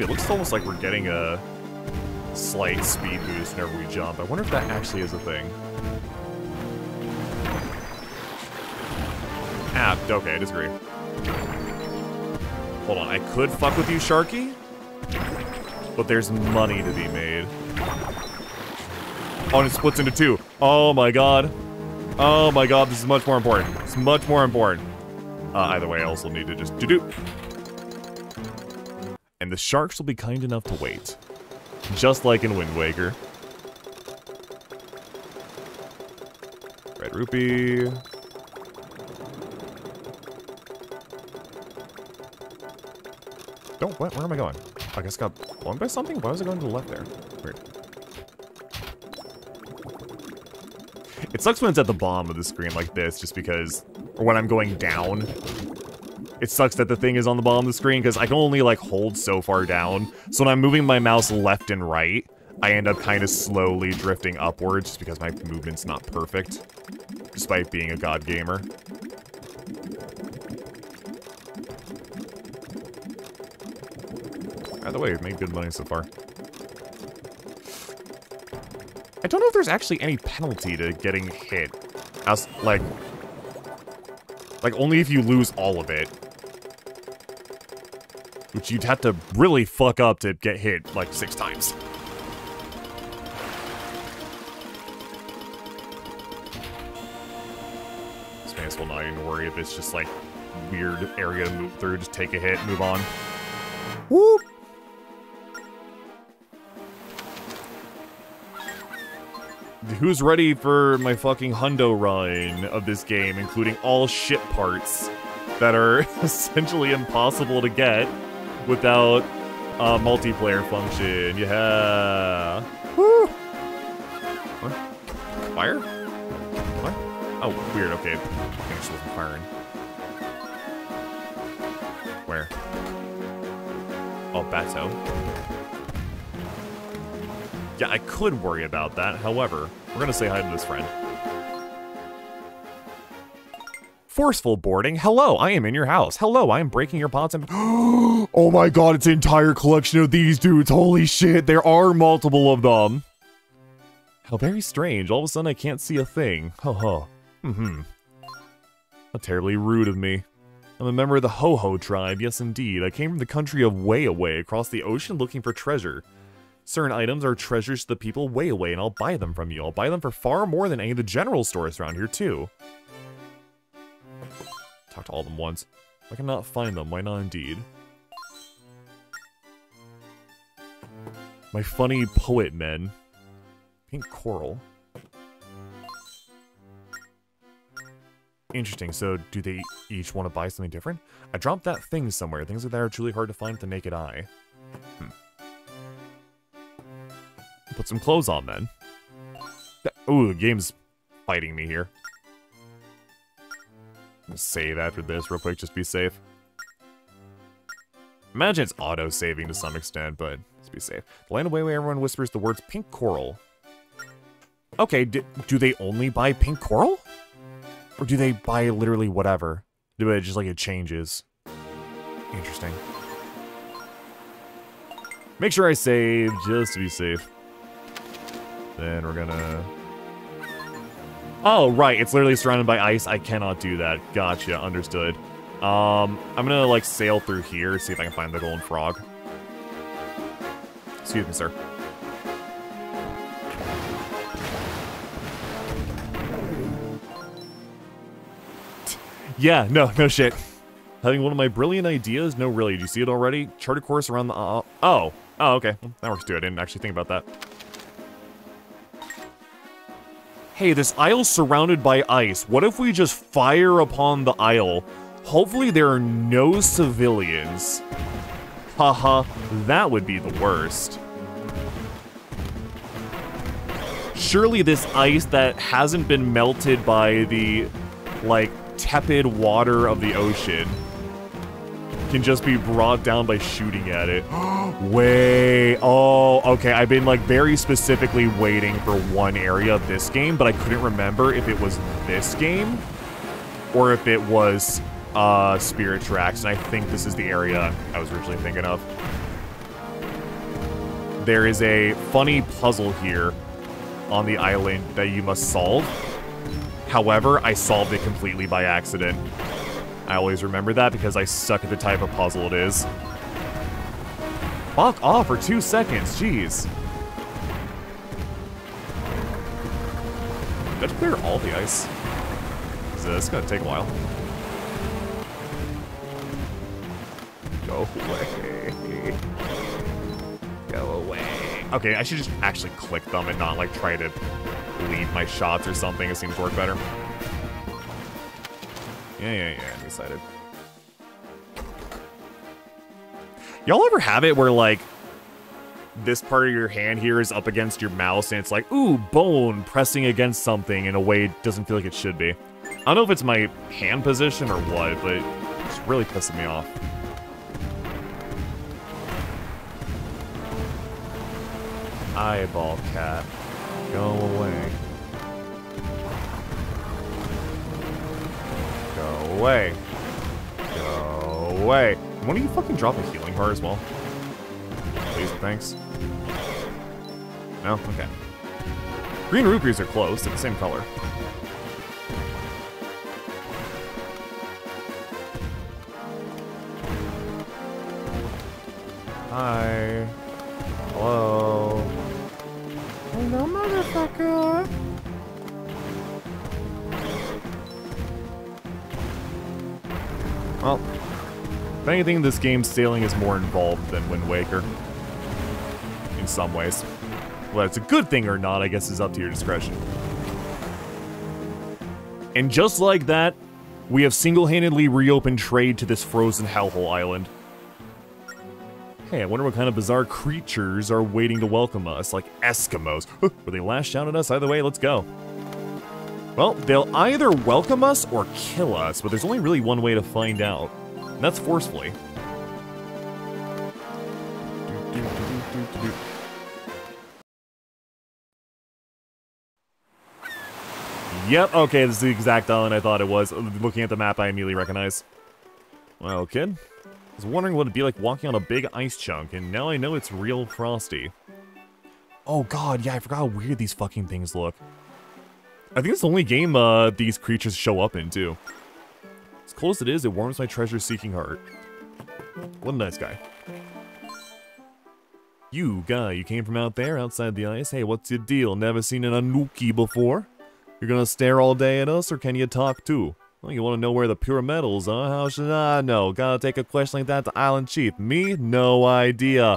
It looks almost like we're getting a slight speed boost whenever we jump. I wonder if that actually is a thing. Ah, okay, I disagree. Hold on, I could fuck with you, Sharky? But there's money to be made. Oh, and it splits into two. Oh my god. Oh my god, this is much more important. It's much more important. Uh, either way, I also need to just do-do. The sharks will be kind enough to wait. Just like in Wind Waker. Red rupee. Don't, what, where am I going? I guess I got blown by something? Why was I going to the left there? Weird. It sucks when it's at the bottom of the screen like this, just because, or when I'm going down, It sucks that the thing is on the bottom of the screen because I can only like hold so far down. So when I'm moving my mouse left and right, I end up kind of slowly drifting upwards just because my movement's not perfect, despite being a god gamer. By the way, we've made good money so far. I don't know if there's actually any penalty to getting hit. As, like... Like, only if you lose all of it. Which you'd have to really fuck up to get hit, like, six times. This man's will not even worry if it's just, like, weird area to move through. Just take a hit, move on. Whoop! Who's ready for my fucking hundo run of this game, including all shit parts that are essentially impossible to get without a multiplayer function? Yeah. Woo! What? Fire? What? Oh, weird. Okay. I think she wasn't firing. Where? Oh, Bateau. Yeah, I could worry about that. However, we're gonna say hi to this friend. Forceful boarding. Hello, I am in your house. Hello, I am breaking your pots and... oh my god, it's an entire collection of these dudes. Holy shit, there are multiple of them. How very strange. All of a sudden I can't see a thing. Ho ho. Mm-hmm. How terribly rude of me. I'm a member of the Ho-Ho tribe, yes indeed. I came from the country of way away across the ocean looking for treasure. Certain items are treasures to the people way away, and I'll buy them from you. I'll buy them for far more than any of the general stores around here, too. Talk to all of them once. I cannot find them, why not indeed? My funny poet men. Pink coral. Interesting, so do they each want to buy something different? I dropped that thing somewhere. Things like that are truly hard to find with the naked eye. Hmm. Put some clothes on then. Ooh, the game's fighting me here. Save after this real quick, just be safe. Imagine it's auto-saving to some extent, but let's be safe. The land away where everyone whispers the words pink coral. Okay, do they only buy pink coral? Or do they buy literally whatever? Do it just like it changes? Interesting. Make sure I save just to be safe. Then we're gonna... Oh, right, it's literally surrounded by ice. I cannot do that. Gotcha, understood. Um, I'm gonna, like, sail through here, see if I can find the golden frog. Excuse me, sir. Yeah, no, no shit. Having one of my brilliant ideas? No, really. Do you see it already? Chart a course around the... Uh, oh. Oh, okay. That works too. I didn't actually think about that. Hey, this isle's surrounded by ice. What if we just fire upon the isle? Hopefully there are no civilians. Haha, that would be the worst. Surely this ice that hasn't been melted by the, like, tepid water of the ocean can just be brought down by shooting at it. Way. Oh, okay. I've been like very specifically waiting for one area of this game, but I couldn't remember if it was this game or if it was uh, Spirit Tracks. And I think this is the area I was originally thinking of. There is a funny puzzle here on the island that you must solve. However, I solved it completely by accident. I always remember that because I suck at the type of puzzle it is. Fuck off for two seconds, jeez. I clear all the ice? This is gonna take a while. Go away. Go away. Okay, I should just actually click them and not like try to lead my shots or something. It seems to work better. Yeah, yeah, yeah, I'm excited. Y'all ever have it where, like, this part of your hand here is up against your mouse and it's like, ooh, bone pressing against something in a way it doesn't feel like it should be. I don't know if it's my hand position or what, but it's really pissing me off. Eyeball cat. Go away. Away. Go away. Why don't you fucking drop a healing heart as well? Please, thanks. No? Okay. Green rupees are close, they're the same color. Hi. Hello. Hello, motherfucker. Well, if anything, this game's sailing is more involved than Wind Waker. In some ways. Whether it's a good thing or not, I guess is up to your discretion. And just like that, we have single-handedly reopened trade to this frozen hellhole island. Hey, I wonder what kind of bizarre creatures are waiting to welcome us, like Eskimos. Will they lash out at us? Either way, let's go. Well, they'll either welcome us or kill us, but there's only really one way to find out. And that's forcefully. Yep, okay, this is the exact island I thought it was. Looking at the map, I immediately recognize. Well, kid, I was wondering what it'd be like walking on a big ice chunk, and now I know it's real frosty. Oh god, yeah, I forgot how weird these fucking things look. I think it's the only game uh, these creatures show up in, too. As close as it is, it warms my treasure-seeking heart. What a nice guy. You, guy, you came from out there, outside the ice. Hey, what's your deal? Never seen an Anouki before? You're gonna stare all day at us, or can you talk too? Well, you wanna know where the pure metals are? How should I know? Gotta take a question like that to Island Chief. Me? No idea.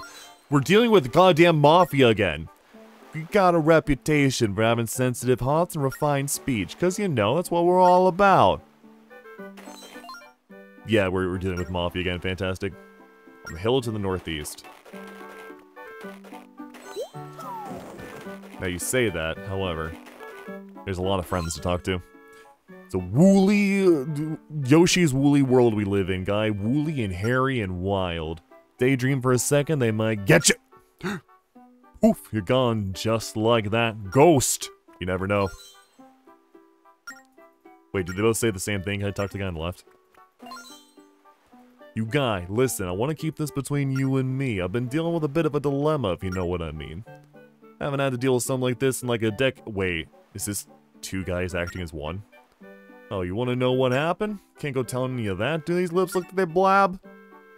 We're dealing with goddamn Mafia again. Got a reputation for having sensitive hearts and refined speech, because you know, that's what we're all about. Yeah, we're, we're dealing with Mafia again, fantastic. On the hill to the northeast. Now you say that, however, there's a lot of friends to talk to. It's a woolly, uh, Yoshi's woolly world we live in, guy. Woolly and hairy and wild. Daydream for a second, they might get you. Poof, you're gone just like that. Ghost! You never know. Wait, did they both say the same thing? I talk to the guy on the left? You guy, listen, I want to keep this between you and me. I've been dealing with a bit of a dilemma, if you know what I mean. I haven't had to deal with something like this in like a dec- Wait, is this two guys acting as one? Oh, you want to know what happened? Can't go telling you that. Do these lips look like they blab?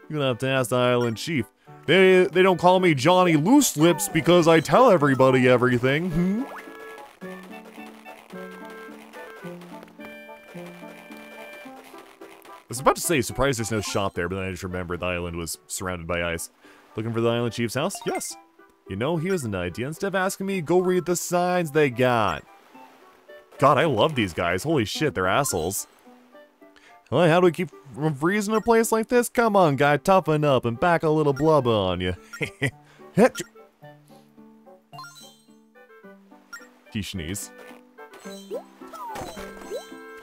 You're gonna have to ask the island chief. They they don't call me Johnny Loose Lips because I tell everybody everything. Hmm? I was about to say, surprised there's no shop there, but then I just remembered the island was surrounded by ice. Looking for the island chief's house? Yes. You know, here's an idea. Instead of asking me, go read the signs they got. God, I love these guys. Holy shit, they're assholes. Well, how do we keep from freezing a place like this? Come on, guy, toughen up and back a little blubber on you. he sneeze.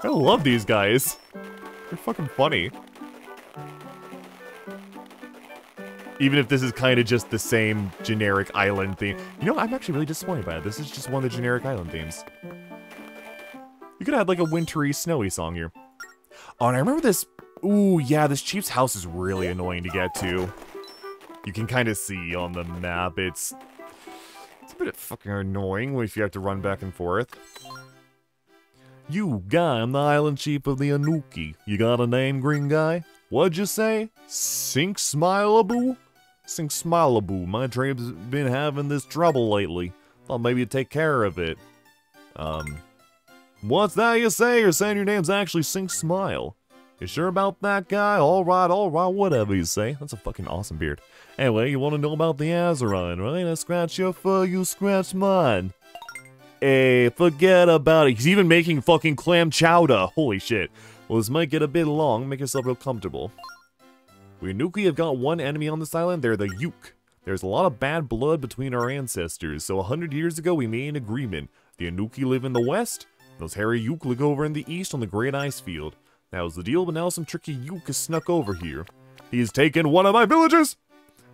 I love these guys. They're fucking funny. Even if this is kind of just the same generic island theme. You know, I'm actually really disappointed by it. This is just one of the generic island themes. You could have had like a wintry, snowy song here. Oh, and I remember this. Ooh, yeah, this chief's house is really annoying to get to. You can kind of see on the map. It's it's a bit fucking annoying if you have to run back and forth. You guy, I'm the island chief of the Anouki. You got a name, green guy? What'd you say? Sink Smileaboo? Sink Smileaboo, my trade's been having this trouble lately. Thought maybe you'd take care of it. Um, what's that you say? You're saying your name's actually Sink Smile. You sure about that guy? Alright, alright, whatever you say. That's a fucking awesome beard. Anyway, you want to know about the Azurine, right? I scratch your fur, you scratch mine. Hey, forget about it. He's even making fucking clam chowder. Holy shit. Well, this might get a bit long. Make yourself real comfortable. We Nuki have got one enemy on this island. They're the Yook. There's a lot of bad blood between our ancestors, so a hundred years ago we made an agreement. The Anouki live in the west, those hairy Yook live over in the east on the Great Ice Field. That was the deal, but now some tricky Yook has snuck over here. He's taken one of my villagers!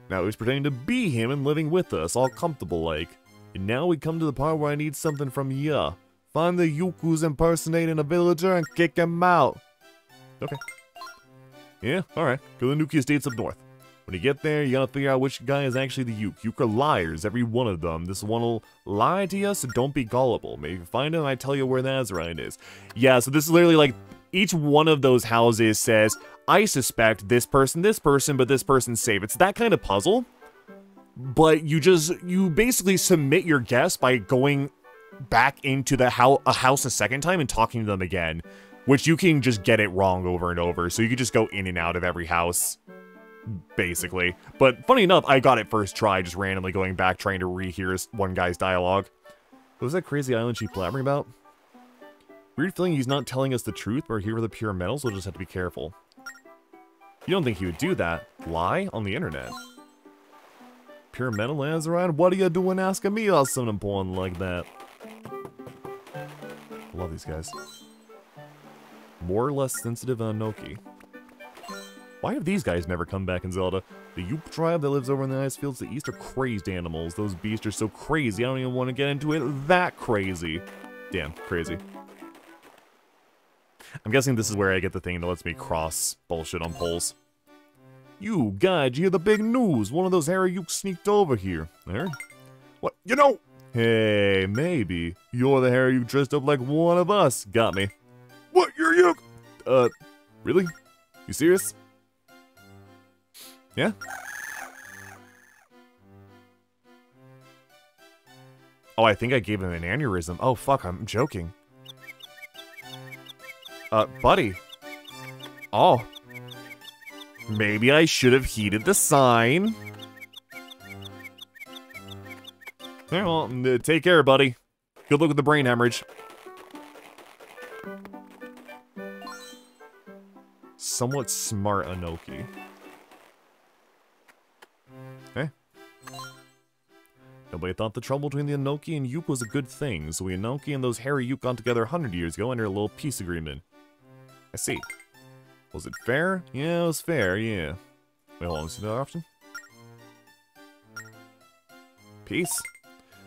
Now he's pretending to be him and living with us, all comfortable like. And now we come to the part where I need something from ya. Find the Yook who's impersonating a villager and kick him out. Okay. Yeah, alright. Go to the Nuki Estates up north. When you get there, you gotta figure out which guy is actually the Yook. Yook are liars, every one of them. This one will lie to you, so don't be gullible. Maybe find him, I tell you where the Azurine is. Yeah, so this is literally like, each one of those houses says, I suspect this person, this person, but this person's safe. It's that kind of puzzle. But you just, you basically submit your guess by going back into the a house a second time and talking to them again. Which you can just get it wrong over and over. So you can just go in and out of every house. Basically. But funny enough, I got it first try, just randomly going back trying to rehear one guy's dialogue. What was that crazy island she blabbering about? Weird feeling he's not telling us the truth. We're here for the pure metals, we'll just have to be careful. You don't think he would do that? Lie? On the internet? Pure metal Azurine? What are you doing asking me about something important like that? I love these guys. More or less sensitive on Noki. Why have these guys never come back in Zelda? The Yook tribe that lives over in the ice fields to the east are crazed animals. Those beasts are so crazy, I don't even want to get into it that crazy. Damn, crazy. I'm guessing this is where I get the thing that lets me cross bullshit on poles. You, guy, did you hear the big news? One of those hairy Yooks sneaked over here. There? What? You know? Hey, maybe. You're the hairy Yook dressed up like one of us. Got me. What? You're Yook? Uh, really? You serious? Yeah? Oh, I think I gave him an aneurysm. Oh, fuck, I'm joking. Uh, buddy. Oh. Maybe I should have heeded the sign. Well, uh, take care, buddy. Good luck with the brain hemorrhage. Somewhat smart Anouki. Nobody thought the trouble between the Anouki and Yook was a good thing, so the Anouki and those hairy Yook got together a hundred years ago under a little peace agreement. I see. Was it fair? Yeah, it was fair, yeah. Wait, hold on, see that option? Peace?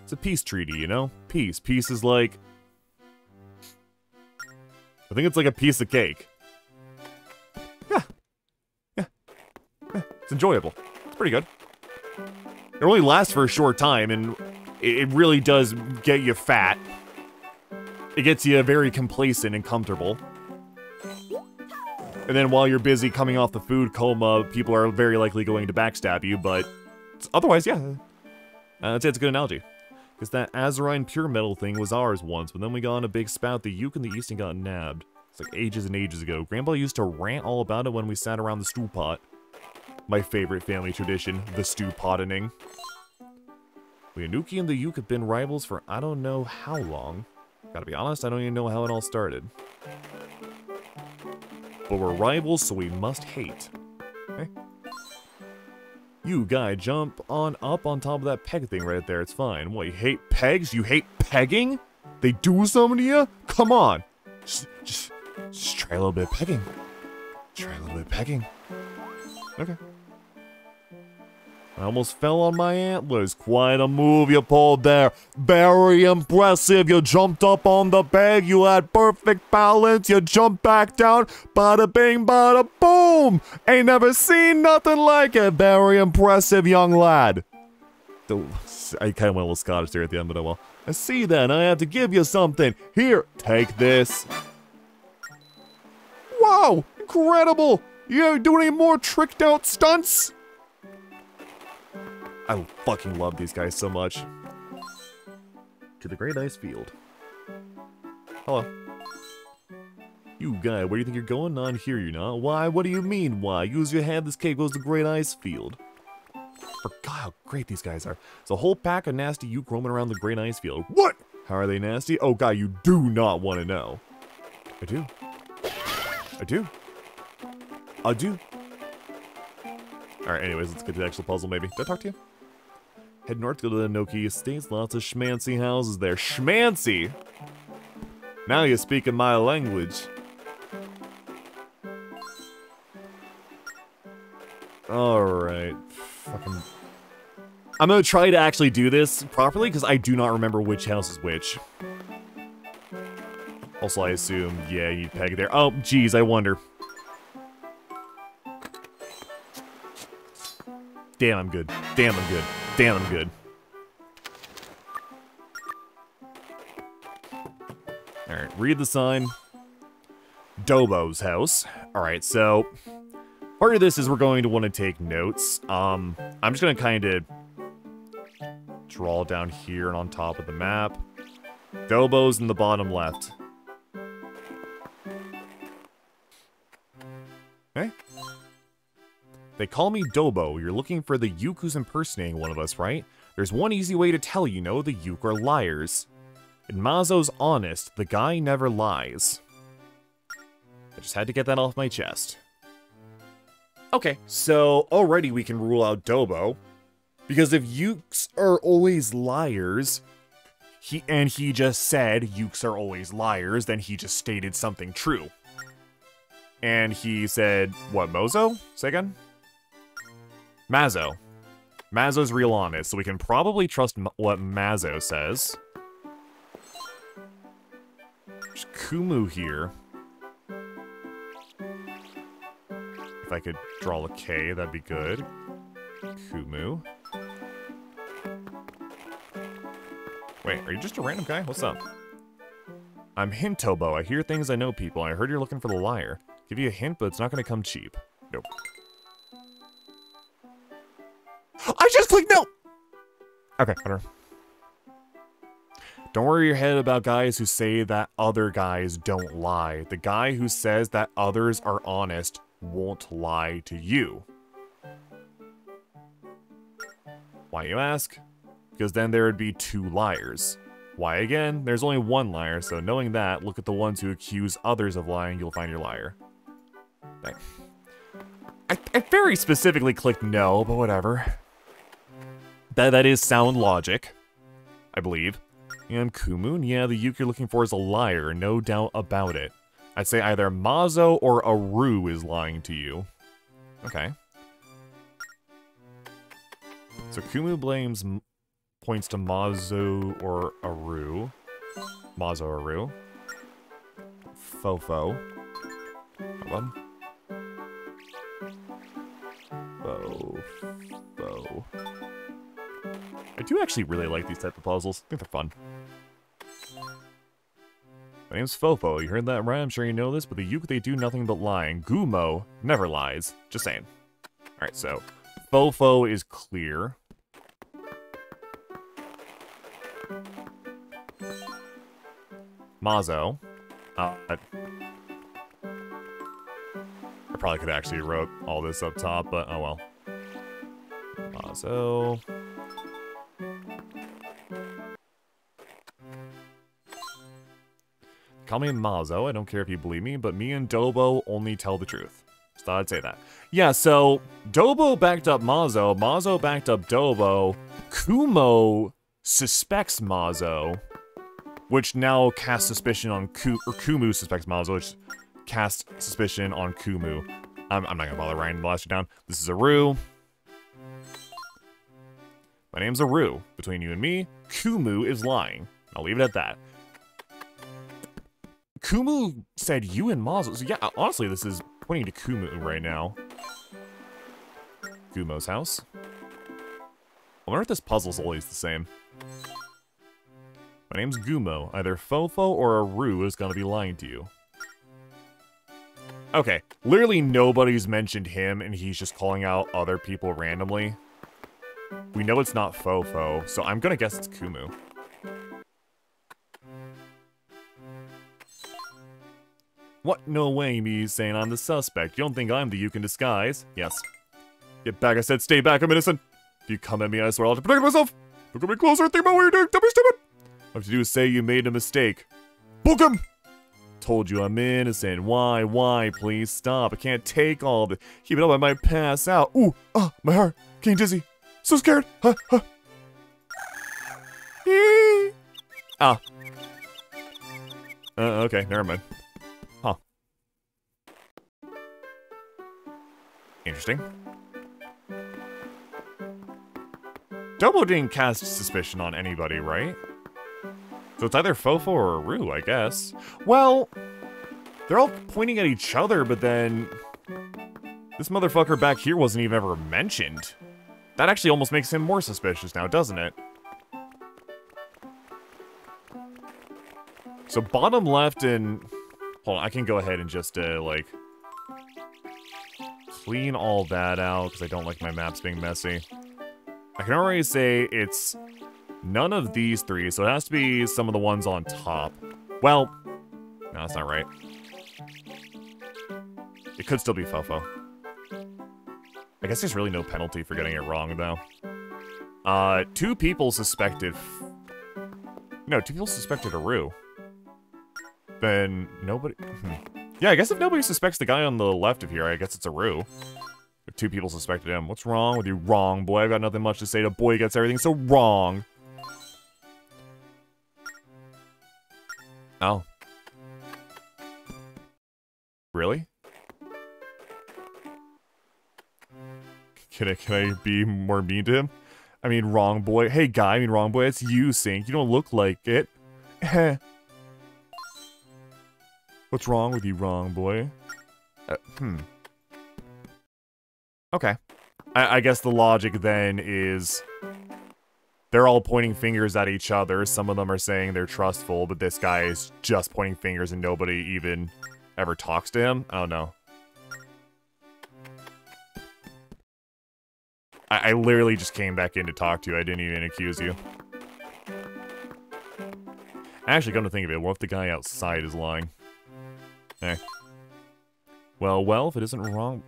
It's a peace treaty, you know? Peace. Peace is like... I think it's like a piece of cake. Yeah. Yeah. yeah. It's enjoyable. It's pretty good. It only lasts for a short time, and it really does get you fat. It gets you very complacent and comfortable. And then while you're busy coming off the food coma, people are very likely going to backstab you, but otherwise, yeah. Uh, I'd say it's a good analogy. Because that Azurine pure metal thing was ours once, but then we got on a big spout the Yook in the East and got nabbed. It's like ages and ages ago. Grandpa used to rant all about it when we sat around the stew pot. My favorite family tradition, the stew pottening. The Anouki and the Yook have been rivals for I don't know how long. Gotta be honest, I don't even know how it all started. But we're rivals, so we must hate. Okay. You, guy, jump on up on top of that peg thing right there. It's fine. What, you hate pegs? You hate pegging? They do something to you? Come on. Just, just, just try a little bit of pegging. Try a little bit of pegging. Okay. I almost fell on my antlers. Quite a move you pulled there. Very impressive. You jumped up on the bag. You had perfect balance. You jumped back down. Bada bing, bada boom. Ain't never seen nothing like it. Very impressive, young lad. I kind of went a little Scottish there at the end, but oh well. I see then. I have to give you something. Here, take this. Wow, incredible. You doing any more tricked out stunts? I fucking love these guys so much. To the Great Ice Field. Hello. You guy, where do you think you're going? Not here, you know. Why? What do you mean, why? Use your hand, this cave goes to the Great Ice Field. Forgot how great these guys are. It's a whole pack of nasty Yook roaming around the Great Ice Field. What? How are they nasty? Oh, guy, you do not want to know. I do. I do. I do. Alright, anyways, let's get to the actual puzzle, maybe. Did I talk to you? Head north to the Noki Estates, lots of schmancy houses there. Schmancy? Now you're speaking my language. Alright. Fucking... I'm gonna try to actually do this properly, because I do not remember which house is which. Also, I assume, yeah, you peg there. Oh, geez, I wonder. Damn, I'm good. Damn, I'm good. Damn, I'm good. Alright, read the sign. Dobo's house. Alright, so... Part of this is we're going to want to take notes. Um, I'm just going to kind of draw down here and on top of the map. Dobo's in the bottom left. Okay. They call me Dobo. You're looking for the Yook who's impersonating one of us, right? There's one easy way to tell you know the Yook are liars. And Mazo's honest. The guy never lies. I just had to get that off my chest. Okay, so already we can rule out Dobo. Because if Yooks are always liars, he and he just said Yooks are always liars, then he just stated something true. And he said, what, Mozo? Say again? Mazo. Mazo's real honest, so we can probably trust what Mazo says. There's Kumu here. If I could draw a K, that'd be good. Kumu. Wait, are you just a random guy? What's up? I'm Hintobo. I hear things I know people. I heard you're looking for the liar. Give you a hint, but it's not gonna come cheap. Nope. I just clicked no! Okay, whatever. Don't worry your head about guys who say that other guys don't lie. The guy who says that others are honest won't lie to you. Why you ask? Because then there would be two liars. Why again? There's only one liar, so knowing that, look at the ones who accuse others of lying, you'll find your liar. I, I very specifically clicked no, but whatever. That, that is sound logic, I believe. And Kumun, yeah, the Yook you're looking for is a liar, no doubt about it. I'd say either Mazo or Aroo is lying to you. Okay. So Kumu blames, points to Mazo or Aroo. Mazo Aroo. Fofo. Hold on. Fo. I do actually really like these type of puzzles. I think they're fun. My name's Fofo. You heard that right? I'm sure you know this, but the Yook, they do nothing but lying. Gumo never lies. Just saying. Alright, so Fofo is clear. Mazo. Uh, I probably could actually wrote all this up top, but oh well. Mazo. Call me Mazo, I don't care if you believe me, but me and Dobo only tell the truth. Just thought I'd say that. Yeah, so Dobo backed up Mazo, Mazo backed up Dobo, Kumu suspects Mazo, which now casts suspicion on Ku or Kumu suspects Mazo, which casts suspicion on Kumu. I'm, I'm not gonna bother writing the last down. This is Aroo. My name's Aroo. Between you and me, Kumu is lying. I'll leave it at that. Kumu said you and Mazo. So yeah, honestly, this is pointing to Kumu right now. Gumo's house. I wonder if this puzzle's always the same. My name's Gumo. Either Fofo or Aroo is gonna be lying to you. Okay, literally nobody's mentioned him, and he's just calling out other people randomly. We know it's not Fofo, so I'm gonna guess it's Kumu. What? No way, me saying I'm the suspect. You don't think I'm the Yook in disguise? Yes. Get back, I said stay back, I'm innocent. If you come at me, I swear I'll to protect myself. Look at me closer think about what you're doing. Don't be stupid. All you have to do is say you made a mistake. Book him! Told you I'm innocent. Why? Why? Please stop. I can't take all of it. Keep it up, I might pass out. Ooh, ah, my heart. Getting dizzy. So scared. Huh, huh. Ah. Uh, okay, never mind. Interesting. Dobo didn't cast suspicion on anybody, right? So it's either Fofo or Aroo, I guess. Well, they're all pointing at each other, but then this motherfucker back here wasn't even ever mentioned. That actually almost makes him more suspicious now, doesn't it? So bottom left and... Hold on, I can go ahead and just, uh, like... Clean all that out, because I don't like my maps being messy. I can already say it's none of these three, so it has to be some of the ones on top. Well, no, that's not right. It could still be Fofo. I guess there's really no penalty for getting it wrong, though. Uh, two people suspected... No, two people suspected Aroo. Then nobody... Hmm. Yeah, I guess if nobody suspects the guy on the left of here, I guess it's a Aroo. If two people suspected him. What's wrong with you? Wrong, boy. I've got nothing much to say to boy gets everything so wrong. Oh. Really? Can I, can I be more mean to him? I mean, wrong boy. Hey, guy, I mean, wrong boy. It's you, Sync. You don't look like it. What's wrong with you, wrong boy? Uh, hmm. Okay. I, I guess the logic then is they're all pointing fingers at each other. Some of them are saying they're trustful, but this guy is just pointing fingers and nobody even ever talks to him. I don't know. I, I literally just came back in to talk to you. I didn't even accuse you. Actually, come to think of it, what if the guy outside is lying? Eh. Well, well, if it isn't wrong...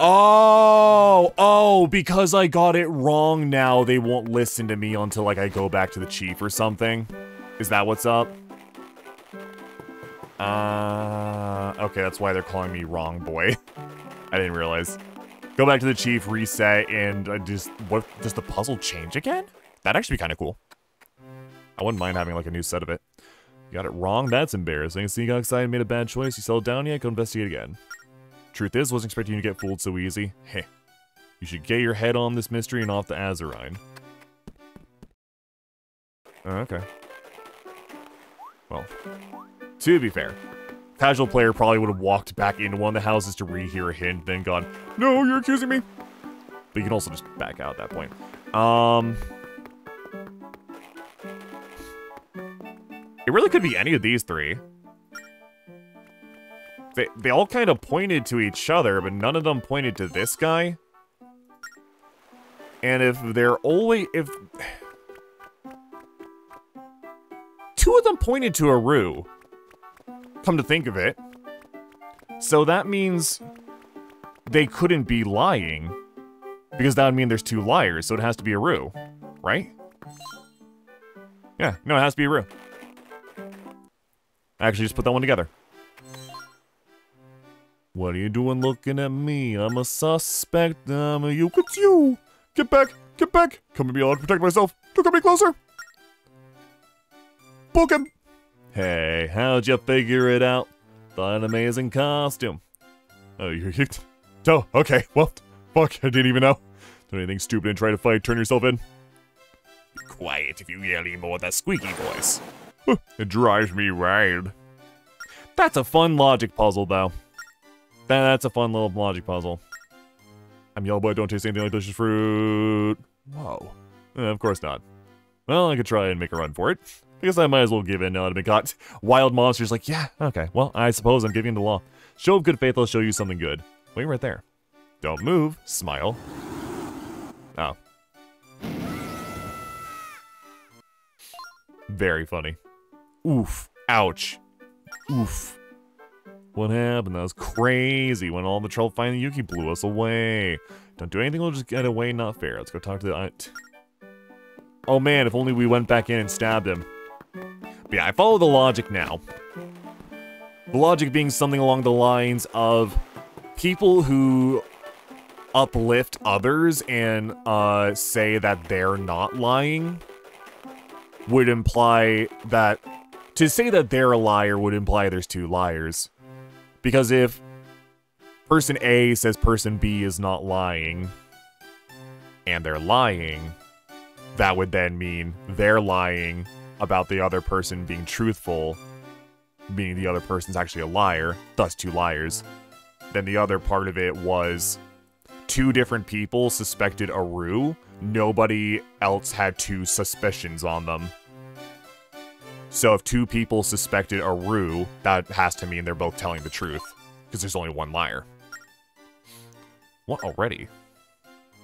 Oh, oh, because I got it wrong now, they won't listen to me until, like, I go back to the chief or something? Is that what's up? Uh, okay, that's why they're calling me wrong boy. I didn't realize. Go back to the chief, reset, and uh, just, what, does the puzzle change again? That'd actually be kind of cool. I wouldn't mind having, like, a new set of it. You got it wrong? That's embarrassing. So you got excited made a bad choice. You settled down yet? Go investigate again. Truth is, wasn't expecting you to get fooled so easy. Heh. You should get your head on this mystery and off the Azurine. Oh, okay. Well, to be fair, casual player probably would have walked back into one of the houses to rehear a hint, then gone, No, you're accusing me! But you can also just back out at that point. Um... It really could be any of these three. They, they all kind of pointed to each other, but none of them pointed to this guy. And if they're only... if... Two of them pointed to Aroo. Come to think of it. So that means they couldn't be lying. Because that would mean there's two liars, so it has to be Aroo. Right? Yeah, no, it has to be Aroo. Actually, just put that one together. What are you doing looking at me? I'm a suspect. I'm a you. It's you. Get back. Get back. Come with me. I'll protect myself. Don't come any closer. Book him. Hey, how'd you figure it out? Thought an amazing costume. Oh, you're... you oh, okay. Well, fuck. I didn't even know. Do anything stupid and try to fight. Turn yourself in. Be quiet if you yell anymore with that squeaky voice. It drives me wild. That's a fun logic puzzle, though. That's a fun little logic puzzle. I'm yellow boy, don't taste anything like delicious fruit. Whoa. Eh, of course not. Well, I could try and make a run for it. I guess I might as well give in now that I've been caught. Wild monsters like, yeah, okay. Well, I suppose I'm giving in the law. Show of good faith, I'll show you something good. Wait right there. Don't move. Smile. Oh. Very funny. Oof. Ouch. Oof. What happened? That was crazy when all the trouble finding Yuki blew us away. Don't do anything, we'll just get away, not fair. Let's go talk to the... Uh, oh man, if only we went back in and stabbed him. But yeah, I follow the logic now. The logic being something along the lines of people who uplift others and uh, say that they're not lying would imply that to say that they're a liar would imply there's two liars. Because if person A says person B is not lying, and they're lying, that would then mean they're lying about the other person being truthful, meaning the other person's actually a liar, thus two liars. Then the other part of it was two different people suspected Aroo. Nobody else had two suspicions on them. So if two people suspected a Aroo, that has to mean they're both telling the truth. Because there's only one liar. What already?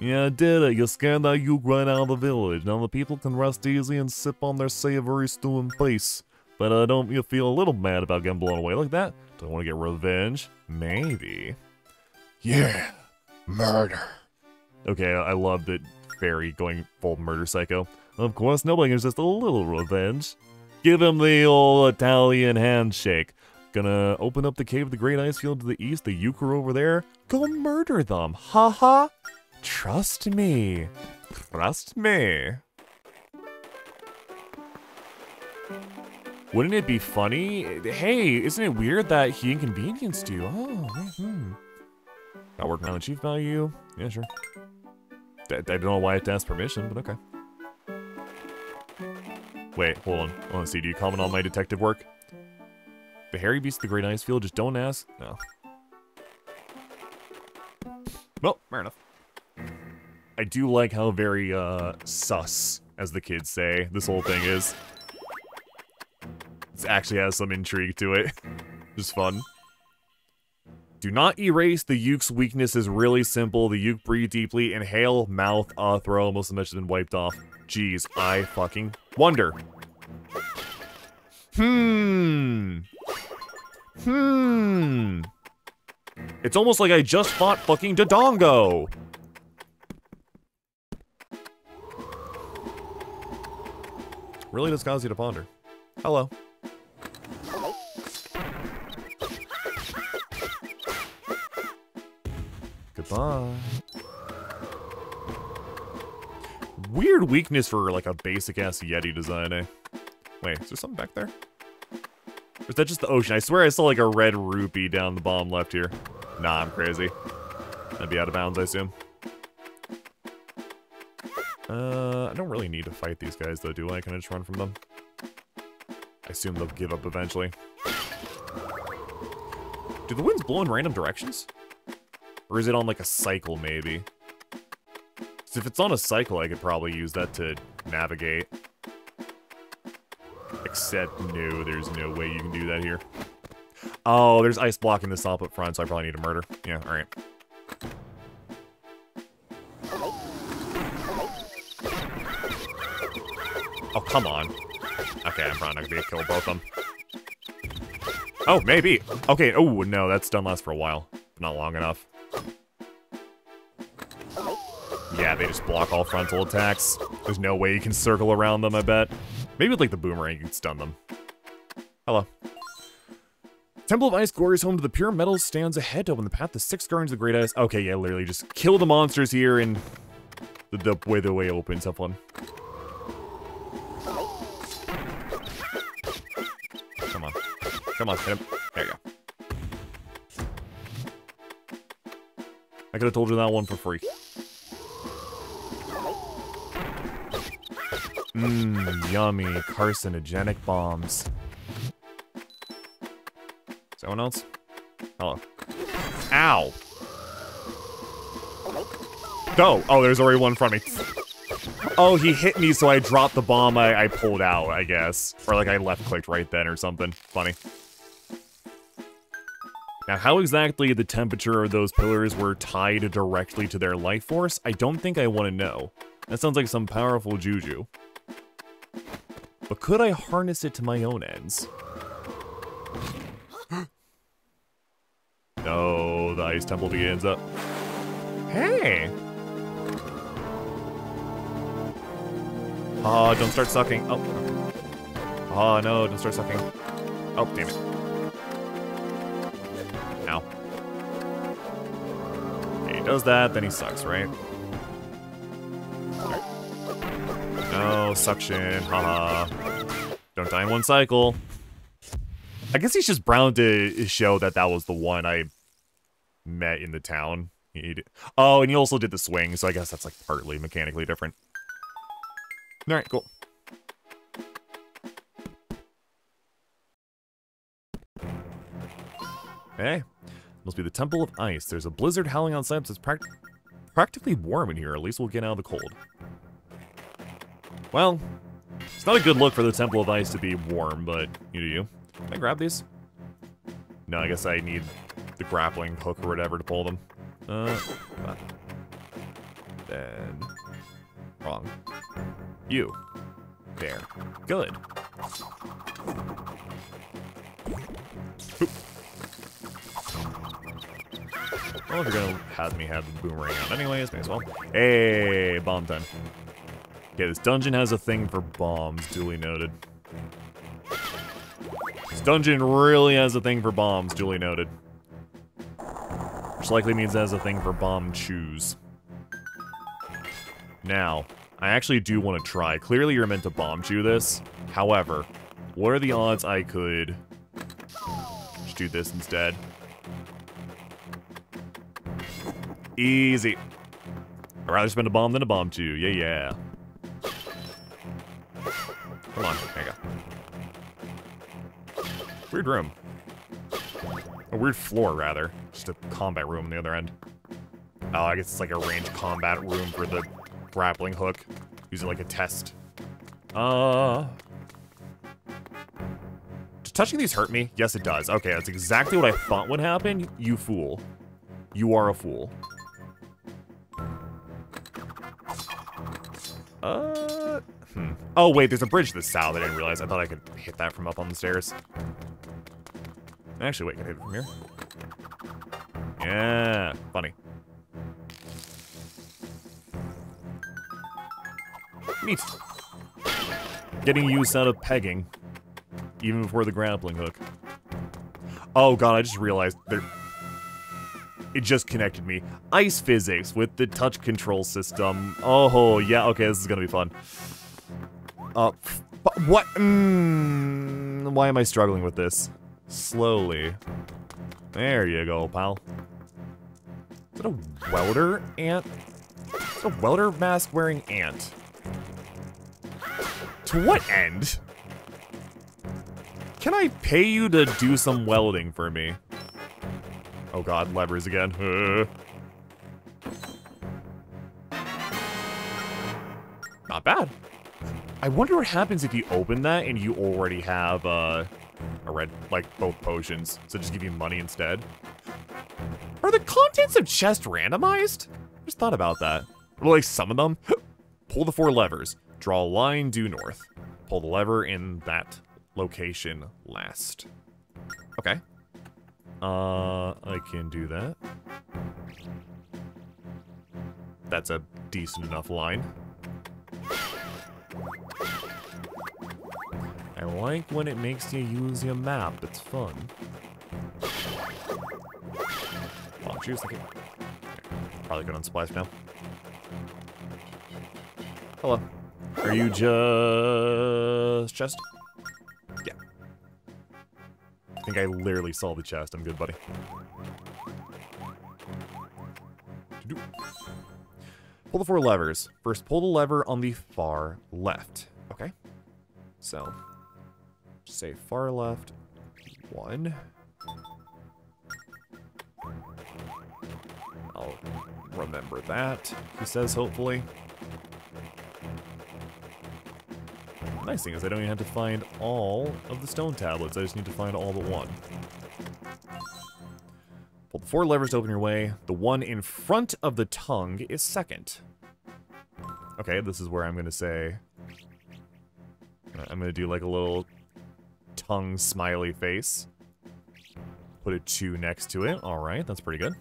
Yeah, I did it. You scared that Yook right out of the village. Now the people can rest easy and sip on their savory stew in peace. But uh, don't you feel a little mad about getting blown away like that? Don't want to get revenge? Maybe. Yeah, murder. Okay, I love that Fairy going full murder psycho. Of course, nobody is just a little revenge. Give him the old Italian handshake. Gonna open up the cave of the Great Ice Field to the east, the Euchre over there. Go murder them. Ha ha. Trust me. Trust me. Wouldn't it be funny? Hey, isn't it weird that he inconvenienced you? Oh, hmm. Not working on the chief value? Yeah, sure. I, I don't know why I have to ask permission, but okay. Wait, hold on. I want to see. Do you comment on my detective work? The hairy beast the Great Ice Field, just don't ask? No. Well, fair enough. I do like how very, uh, sus, as the kids say, this whole thing is. It actually has some intrigue to it. just fun. Do not erase the Yook's weakness is really simple. The Yook breathe deeply, inhale, mouth, uh, throw. Most of the has been wiped off. Jeez, I fucking wonder. Hmm. Hmm. It's almost like I just fought fucking Dodongo. Really does cause you to ponder. Hello. Goodbye. Weird weakness for like a basic ass Yeti design, eh? Wait, is there something back there? Or is that just the ocean? I swear I saw like a red rupee down the bottom left here. Nah, I'm crazy. That'd be out of bounds, I assume. Uh, I don't really need to fight these guys though, do I? Can I just run from them? I assume they'll give up eventually. Do the winds blow in random directions? Or is it on like a cycle, maybe? If it's on a cycle, I could probably use that to navigate. Except, no, there's no way you can do that here. Oh, there's ice blocking this up up front, so I probably need to murder. Yeah, alright. Oh, come on. Okay, I'm probably not gonna be able to kill both of them. Oh, maybe. Okay, oh, no, that's done last for a while. Not long enough. They just block all frontal attacks. There's no way you can circle around them, I bet. Maybe with, like, the boomerang, you can stun them. Hello. Temple of Ice Glory is home to the pure metal stands ahead to open the path to six guardians of the Great Ice. Okay, yeah, literally just kill the monsters here and the, the way the way opens. Have fun. Come on. Come on, hit him. There you go. I could have told you that one for free. Mmm, yummy. Carcinogenic bombs. Someone else? Hello. Ow! Go! Oh, there's already one in front of me. Oh, he hit me, so I dropped the bomb I, I pulled out, I guess. Or like I left-clicked right then or something. Funny. Now, how exactly the temperature of those pillars were tied directly to their life force, I don't think I want to know. That sounds like some powerful juju. Could I harness it to my own ends? no, the ice temple begins up. Hey! Oh, don't start sucking. Oh. Oh, no, don't start sucking. Oh, damn it. Ow. Okay, he does that, then he sucks, right? No, suction, haha. Don't die in one cycle. I guess he's just brown to show that that was the one I met in the town. Oh, and he also did the swing, so I guess that's like partly mechanically different. All right, cool. Hey, must be the Temple of Ice. There's a blizzard howling outside, so it's prac practically warm in here. At least we'll get out of the cold. Well, it's not a good look for the Temple of Ice to be warm, but you do you. Can I grab these? No, I guess I need the grappling hook or whatever to pull them. Uh, then wrong. You. There. Good. Oop. Well, if you're gonna have me have the boomerang out anyways, may as well. Hey, bomb time. Okay, this dungeon has a thing for bombs, duly noted. This dungeon really has a thing for bombs, duly noted. Which likely means it has a thing for Bombchus. Now, I actually do want to try. Clearly you're meant to Bombchu this. However, what are the odds I could just do this instead? Easy. I'd rather spend a bomb than a Bombchu. Yeah, yeah. Hold on. There you go. Weird room. A weird floor, rather. Just a combat room on the other end. Oh, I guess it's like a ranged combat room for the grappling hook. It like a test. Uh... Does touching these hurt me? Yes, it does. Okay, that's exactly what I thought would happen. You fool. You are a fool. Uh... Hmm. Oh, wait, there's a bridge the south. I didn't realize. I thought I could hit that from up on the stairs. Actually, wait, can I hit it from here? Yeah, funny. Neat. Getting use out of pegging. Even before the grappling hook. Oh god, I just realized there... It just connected me. Ice physics with the touch control system. Oh, yeah, okay, this is gonna be fun. But what? Mm, why am I struggling with this? Slowly. There you go, pal. Is it a welder ant? Is a welder mask wearing ant? To what end? Can I pay you to do some welding for me? Oh god, levers again. Not bad. I wonder what happens if you open that and you already have uh, a red, like both potions. So just give you money instead. Are the contents of chest randomized? Just thought about that. Or like some of them. Pull the four levers. Draw a line due north. Pull the lever in that location last. Okay. Uh, I can do that. That's a decent enough line. I like when it makes you use your map. It's fun. Oh. Probably good on supplies now. Hello. Are you just chest? Yeah. I think I literally saw the chest. I'm good, buddy. Pull the four levers. First, pull the lever on the far left. Okay. So, say far left, one. I'll remember that, he says, hopefully. Nice thing is I don't even have to find all of the stone tablets, I just need to find all but one. Pull the four levers to open your way. The one in front of the tongue is second. Okay, this is where I'm going to say... I'm going to do like a little tongue smiley face. Put a two next to it. Alright, that's pretty good.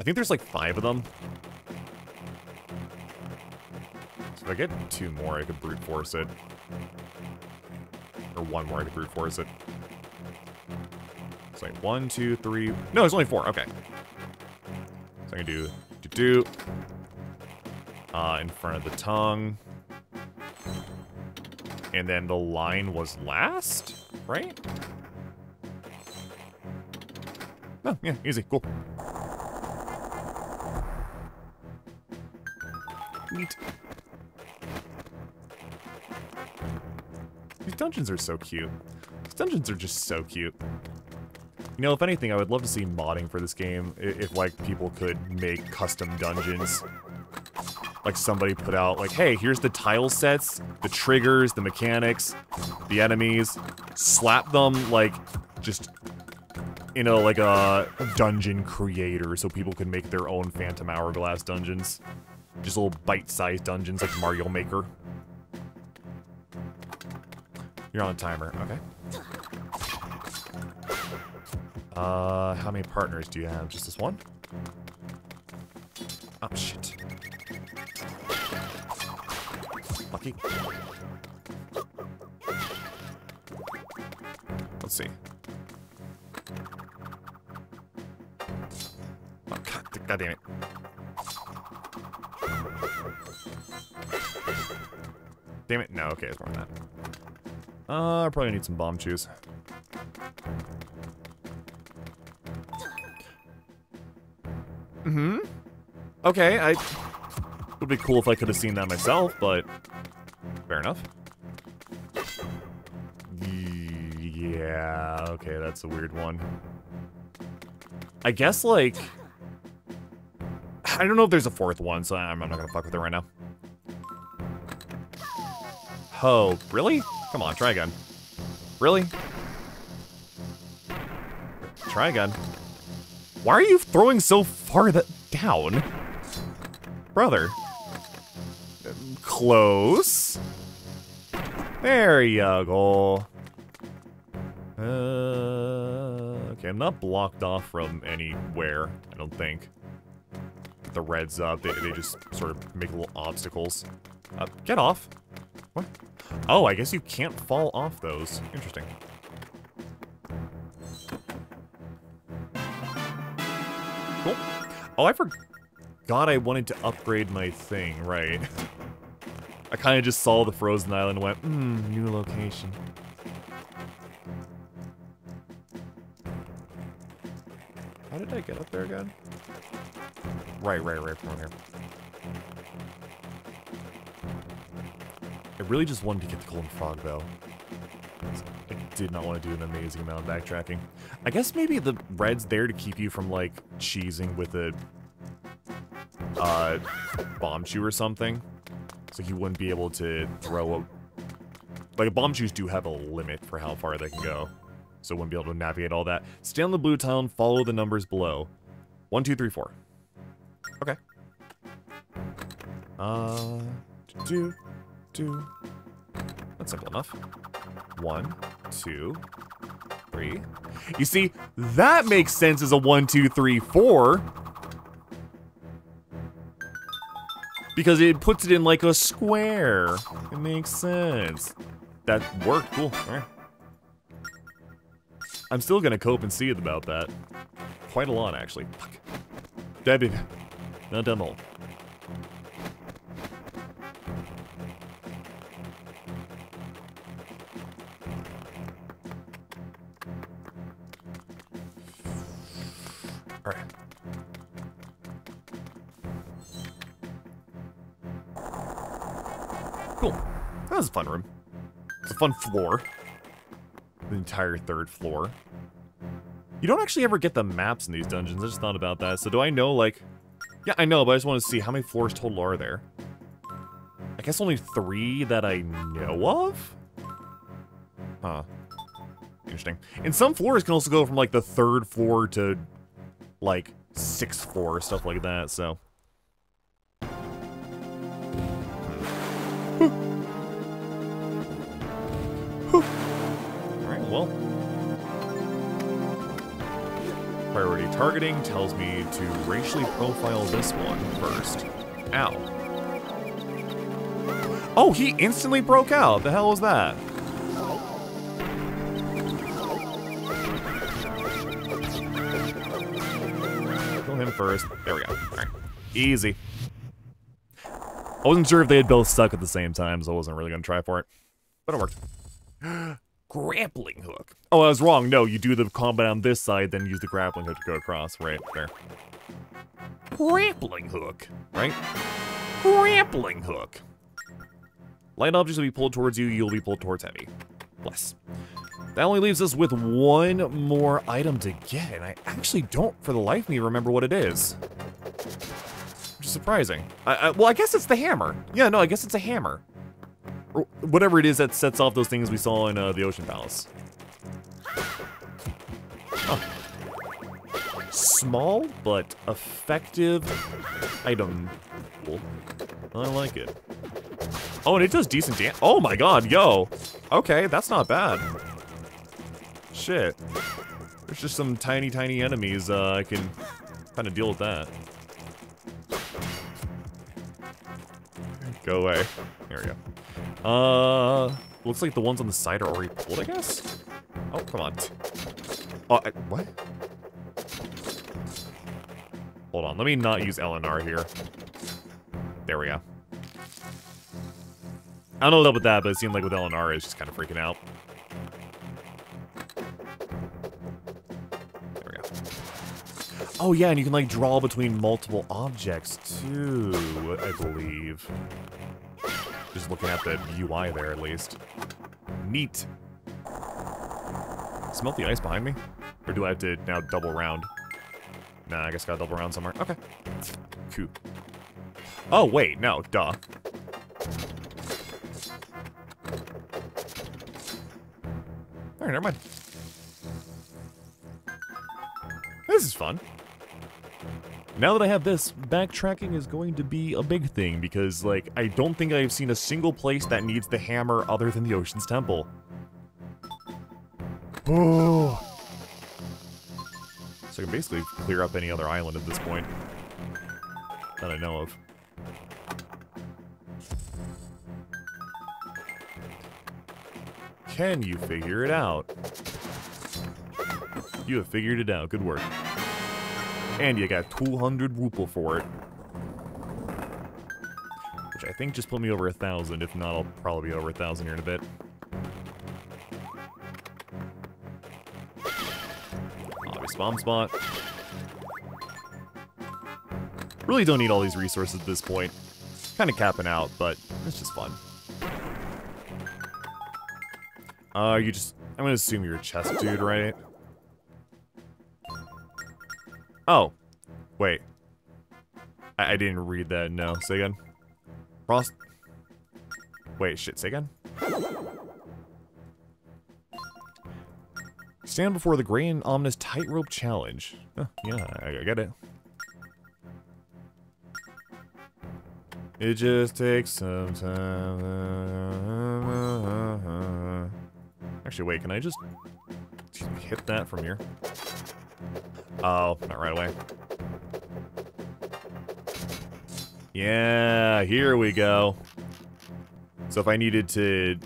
I think there's like five of them. So if I get two more, I could brute force it. Or one more, I could brute force it. It's like one, two, three... No, it's only four. Okay. So I can do... Do, do. Uh, in front of the tongue. And then the line was last, right? Oh, yeah, easy, cool. Neat. These dungeons are so cute. These dungeons are just so cute. You know, if anything, I would love to see modding for this game. If, like, people could make custom dungeons. Like, somebody put out, like, hey, here's the tile sets, the triggers, the mechanics, the enemies. Slap them, like, just in a, like, a dungeon creator so people can make their own Phantom Hourglass dungeons. Just little bite-sized dungeons like Mario Maker. You're on a timer, okay. Uh, how many partners do you have? Just this one? Oh, shit. Lucky. Let's see. Oh, God, God damn it. Damn it. No, okay, it's more than that. Uh, I probably need some Bombchus. Mm-hmm. Okay, I... Would be cool if I could have seen that myself, but... Fair enough. Yeah, okay, that's a weird one. I guess, like... I don't know if there's a fourth one, so I'm, I'm not gonna fuck with it right now. Oh, really? Come on, try again. Really? Try again. Why are you throwing so far that down? Brother. Close. There you go. Uh, okay, I'm not blocked off from anywhere, I don't think. The reds up, they, they just sort of make little obstacles. Uh, get off. What? Oh, I guess you can't fall off those. Interesting. Cool. Oh, I forgot I wanted to upgrade my thing, right. I kind of just saw the frozen island and went, hmm, new location. How did I get up there again? Right, right, right from here. I really just wanted to get the golden frog, though. I did not want to do an amazing amount of backtracking. I guess maybe the red's there to keep you from, like, cheesing with a uh, Bombchu or something. So you wouldn't be able to throw a... Like, Bombchus do have a limit for how far they can go. So wouldn't be able to navigate all that. Stay on the blue tile and follow the numbers below. One, two, three, four. Okay. Uh, two, two. That's simple enough. One, two, three. You see, that makes sense as a one, two, three, four. Because it puts it in like a square. It makes sense. That worked. Cool. Right. I'm still gonna cope and see about that. Quite a lot, actually. Fuck. Debbie. Not done all. Fun floor. The entire third floor. You don't actually ever get the maps in these dungeons. I just thought about that. So do I know, like... Yeah, I know, but I just want to see how many floors total are there. I guess only three that I know of? Huh. Interesting. And some floors can also go from, like, the third floor to, like, sixth floor, stuff like that, so... well. Priority targeting tells me to racially profile this one first. Ow. Oh, he instantly broke out. The hell was that? Kill him first. There we go. Alright. Easy. I wasn't sure if they had both stuck at the same time, so I wasn't really gonna try for it. But it worked. Grappling hook. Oh, I was wrong. No, you do the combat on this side, then use the grappling hook to go across. Right, there. Grappling hook, right? Grappling hook. Light objects will be pulled towards you, you'll be pulled towards heavy. Bless. That only leaves us with one more item to get, and I actually don't, for the life of me, remember what it is. Which is surprising. I, I, well, I guess it's the hammer. Yeah, no, I guess it's a hammer. Whatever it is that sets off those things we saw in uh, the Ocean Palace. Small, but effective item. I like it. Oh, and it does decent damage. Oh my god, yo. Okay, that's not bad. Shit. There's just some tiny, tiny enemies. Uh, I can kind of deal with that. Go away. There we go. Uh, looks like the ones on the side are already pulled, I guess? Oh, come on. Oh, I, what? Hold on, let me not use LNR here. There we go. I don't know about that, but it seemed like with LNR, it's just kind of freaking out. There we go. Oh yeah, and you can like draw between multiple objects too, I believe. Just looking at the UI there, at least. Neat. Smelt the ice behind me? Or do I have to now double round? Nah, I guess gotta double round somewhere. Okay. Cool. Oh, wait, no, duh. Alright, never mind. This is fun. Now that I have this, backtracking is going to be a big thing because, like, I don't think I've seen a single place that needs the hammer other than the Ocean's Temple. So I can basically clear up any other island at this point. That I know of. Can you figure it out? You have figured it out. Good work. And you got 200 ruple for it. Which I think just put me over a thousand. If not, I'll probably be over a thousand here in a bit. Obvious bomb spot. Really don't need all these resources at this point. Kind of capping out, but it's just fun. Uh, you just... I'm gonna assume you're a chest dude, right? Oh. Wait. I, I didn't read that, no. Say again. Frost... Wait, shit, say again? Stand before the Grey and Ominous Tightrope Challenge. Huh, yeah, I, I get it. It just takes some time. Actually, wait, can I just hit that from here? Oh, not right away. Yeah, here we go. So if I needed to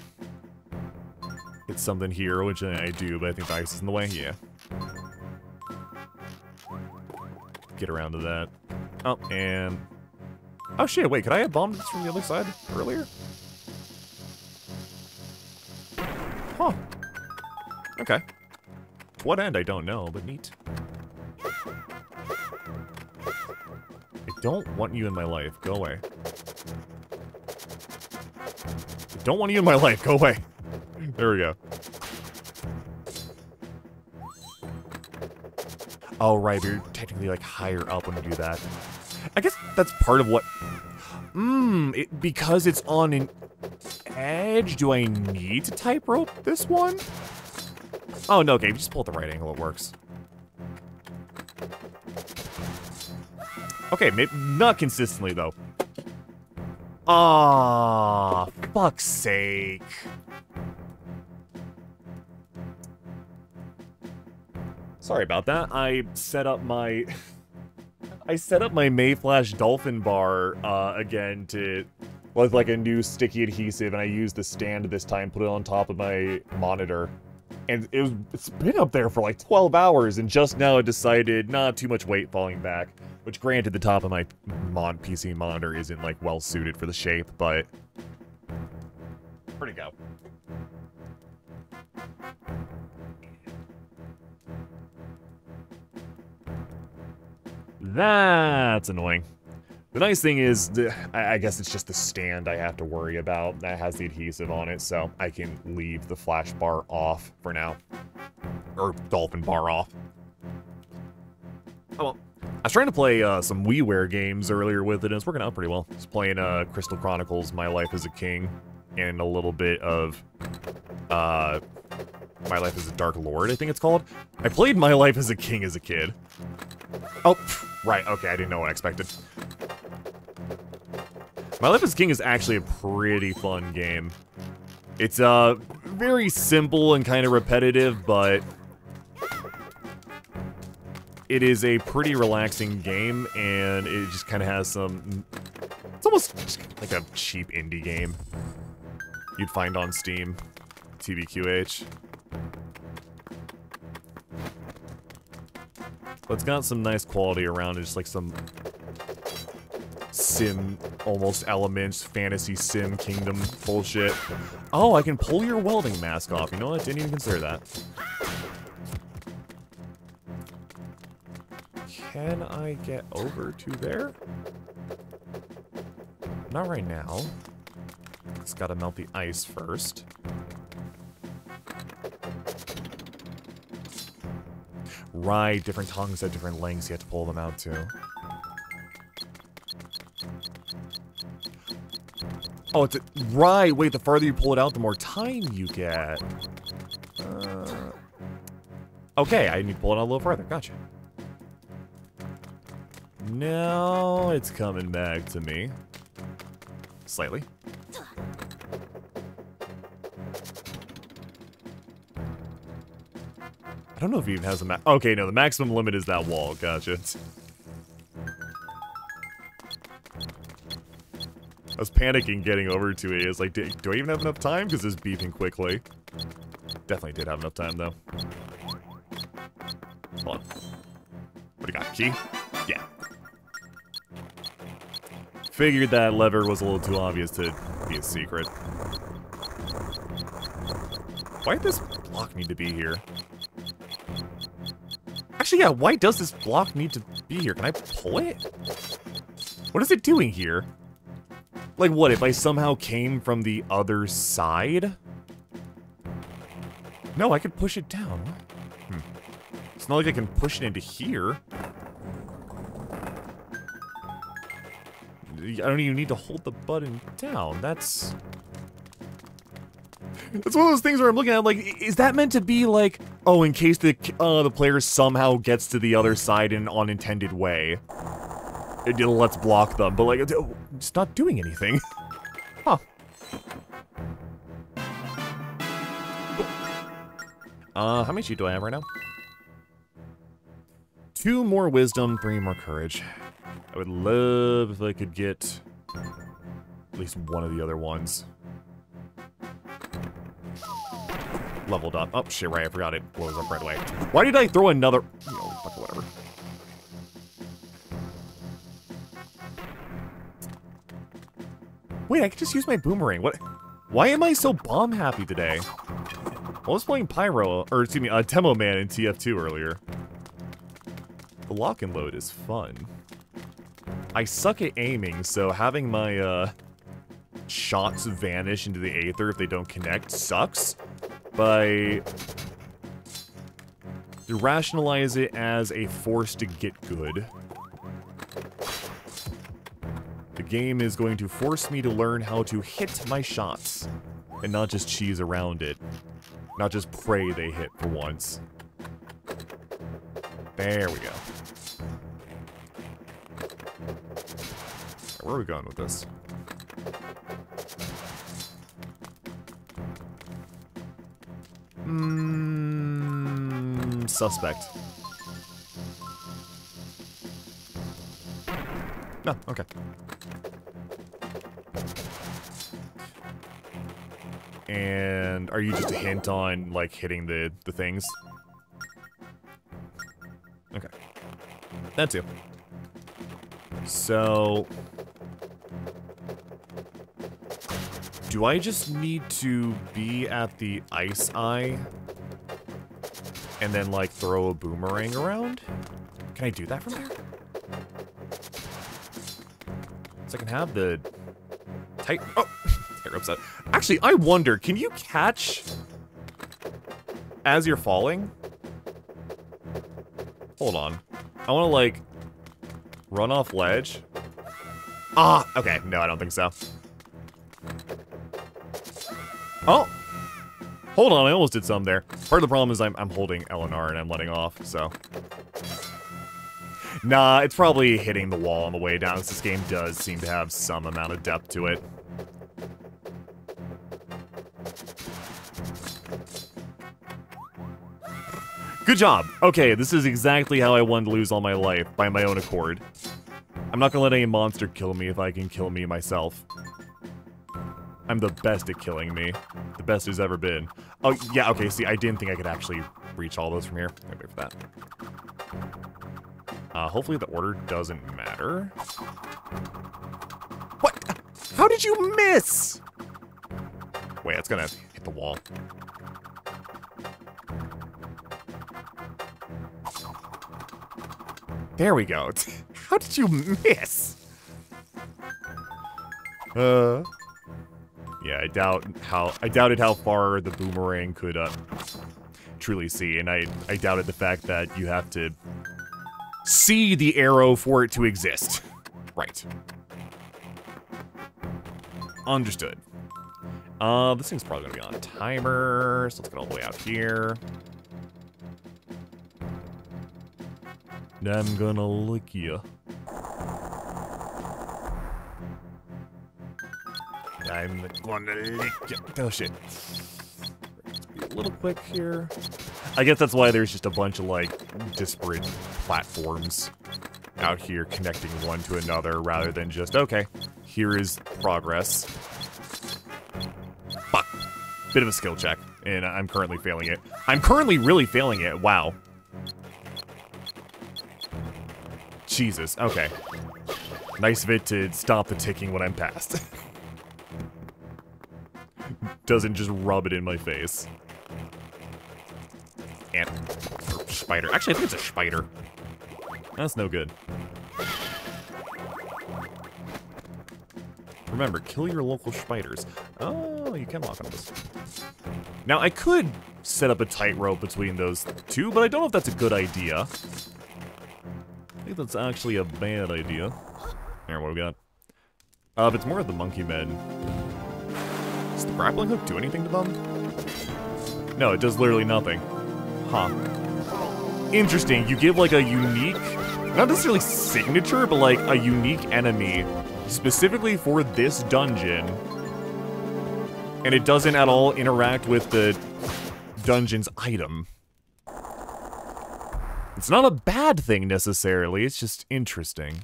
hit something here, which I do, but I think the ice is in the way, yeah. Get around to that. Oh, and... Oh shit, wait, could I have bombed this from the other side earlier? Huh. Okay. What end, I don't know, but neat. I don't want you in my life. Go away. I don't want you in my life. Go away. There we go. Oh, right, you're technically, like, higher up when you do that. I guess that's part of what... Mmm, it, because it's on an edge, do I need to tightrope this one? Oh, no, okay, just pull at the right angle, it works. Okay, maybe, not consistently, though. Ah, fuck's sake. Sorry about that. I set up my... I set up my Mayflash Dolphin bar uh, again to with like a new sticky adhesive, and I used the stand this time, put it on top of my monitor and it was, it's been up there for like 12 hours, and just now it decided not too much weight falling back. Which, granted, the top of my mod PC monitor isn't like well suited for the shape, but pretty go. That's annoying. The nice thing is, the, I guess it's just the stand I have to worry about that has the adhesive on it, so I can leave the flash bar off for now. Or dolphin bar off. Oh well. I was trying to play uh, some WiiWare games earlier with it, and it's working out pretty well. Just playing uh, Crystal Chronicles, My Life as a King, and a little bit of uh, My Life as a Dark Lord, I think it's called. I played My Life as a King as a kid. Oh, right, okay, I didn't know what I expected. My Life as King is actually a pretty fun game. It's uh very simple and kind of repetitive, but it is a pretty relaxing game, and it just kind of has some. It's almost like a cheap indie game you'd find on Steam, TBQH. But it's got some nice quality around it, just like some sim almost elements, fantasy sim kingdom bullshit. Oh, I can pull your welding mask off. You know what? Didn't even consider that. Can I get over to there? Not right now. It's gotta melt the ice first. Right, different tongues at different lengths you have to pull them out too. Oh, it's a, right. Wait, the farther you pull it out, the more time you get. Uh, okay, I need to pull it out a little further. Gotcha. Now it's coming back to me. Slightly. Don't know if he even has a ma- Okay, no, the maximum limit is that wall. Gotcha. I was panicking getting over to it. It's like, do, do I even have enough time? Because it's beeping quickly. Definitely did have enough time, though. Hold on. What do you got? Key? Yeah. Figured that lever was a little too obvious to be a secret. Why did this block need to be here? Actually, yeah, why does this block need to be here? Can I pull it? What is it doing here? Like, what, if I somehow came from the other side? No, I could push it down. Hmm. It's not like I can push it into here. I don't even need to hold the button down. That's... It's one of those things where I'm looking at, like, is that meant to be like, oh, in case the uh, the player somehow gets to the other side in an unintended way, it, lets block them, but like, it's, it's not doing anything. huh. Uh, how many sheep do I have right now? Two more wisdom, three more courage. I would love if I could get at least one of the other ones. Leveled up. Oh, shit, right, I forgot it blows up right away. Why did I throw another... You know, fuck, whatever. Wait, I could just use my boomerang. What? Why am I so bomb happy today? I was playing Pyro, or excuse me, uh, Demo Man in TF2 earlier. The lock and load is fun. I suck at aiming, so having my uh, shots vanish into the aether if they don't connect sucks. But I rationalize it as a force to get good. The game is going to force me to learn how to hit my shots and not just cheese around it. Not just pray they hit for once. There we go. Where are we going with this? Mmm... Suspect. No, okay. And are you just a hint on, like, hitting the, the things? Okay. That too. So... Do I just need to be at the ice eye? And then, like, throw a boomerang around? Can I do that from there? So I can have the tight. Oh, tight rope's set. Actually, I wonder, can you catch as you're falling? Hold on. I want to like run off ledge. Ah, okay. No, I don't think so. Oh, hold on. I almost did some there. Part of the problem is I'm I'm holding LNR and I'm letting off. So. Nah, it's probably hitting the wall on the way down, down, 'cause this game does seem to have some amount of depth to it. Good job! Okay, this is exactly how I wanted to lose all my life, by my own accord. I'm not gonna let any monster kill me if I can kill me myself. I'm the best at killing me. The best there's ever been. Oh, yeah, okay, see, I didn't think I could actually reach all those from here. Wait, wait for that. Uh, hopefully the order doesn't matter. What? How did you miss? Wait, it's gonna hit the wall. There we go. How did you miss? Uh. Yeah, I doubt how I doubted how far the boomerang could uh, truly see, and I I doubted the fact that you have to see the arrow for it to exist. Right. Understood. Uh, this thing's probably gonna be on timer, so let's get all the way out here. I'm gonna lick you. I'm gonna lick you. Oh shit. Be a little quick here. I guess that's why there's just a bunch of like disparate platforms out here connecting one to another rather than just, okay, here is progress. Fuck. Bit of a skill check, and I'm currently failing it. I'm currently really failing it. Wow. Jesus, okay. Nice of it to stop the ticking when I'm past. Doesn't just rub it in my face. Ant. Spider. Actually, I think it's a spider. That's no good. Remember, kill your local spiders. Oh, you can walk on this. Now, I could set up a tightrope between those two, but I don't know if that's a good idea. I think that's actually a bad idea. Here, what we got? Uh, if it's more of the monkey men. Does the grappling hook do anything to them? No, it does literally nothing. Huh. Interesting. You give like a unique, not necessarily signature, but like a unique enemy specifically for this dungeon. And it doesn't at all interact with the dungeon's item. It's not a bad thing necessarily, it's just interesting.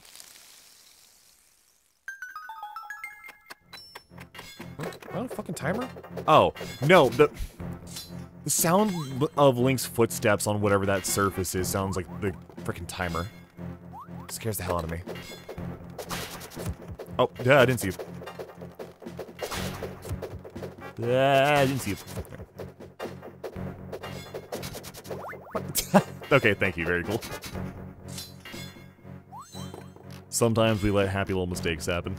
Oh, fucking timer? Oh, no, the the sound of Link's footsteps on whatever that surface is sounds like the freaking timer. It scares the hell out of me. Oh, yeah, I didn't see you. Yeah, I didn't see you. okay, thank you, very cool. Sometimes we let happy little mistakes happen.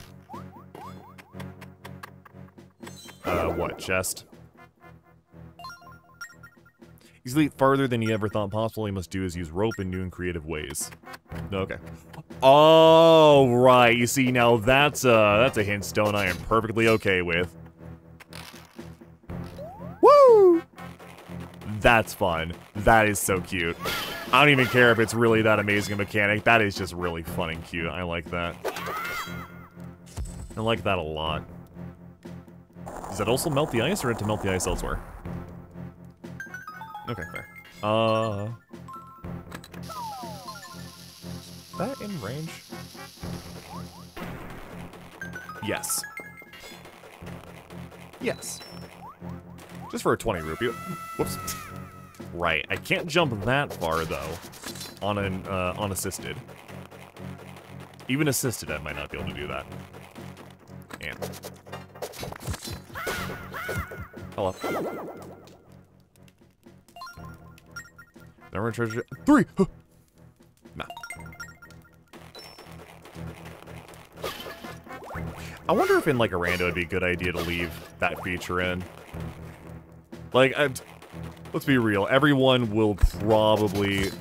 Uh, what, chest? Easily farther than he ever thought possible, He must do is use rope in new and creative ways. Okay. Oh, right. You see, now that's a, that's a hint stone I am perfectly okay with. Woo! That's fun. That is so cute. I don't even care if it's really that amazing a mechanic. That is just really fun and cute. I like that. I like that a lot. Does that also melt the ice, or did to melt the ice elsewhere? Okay, fair. Uh... that in range? Yes. Yes. Just for a 20 rupee. Whoops. right, I can't jump that far, though, on an uh, unassisted. Even assisted, I might not be able to do that. And... Hello. Never treasure. Three! nah. I wonder if in like a rando it'd be a good idea to leave that feature in. Like, i let's be real. Everyone will probably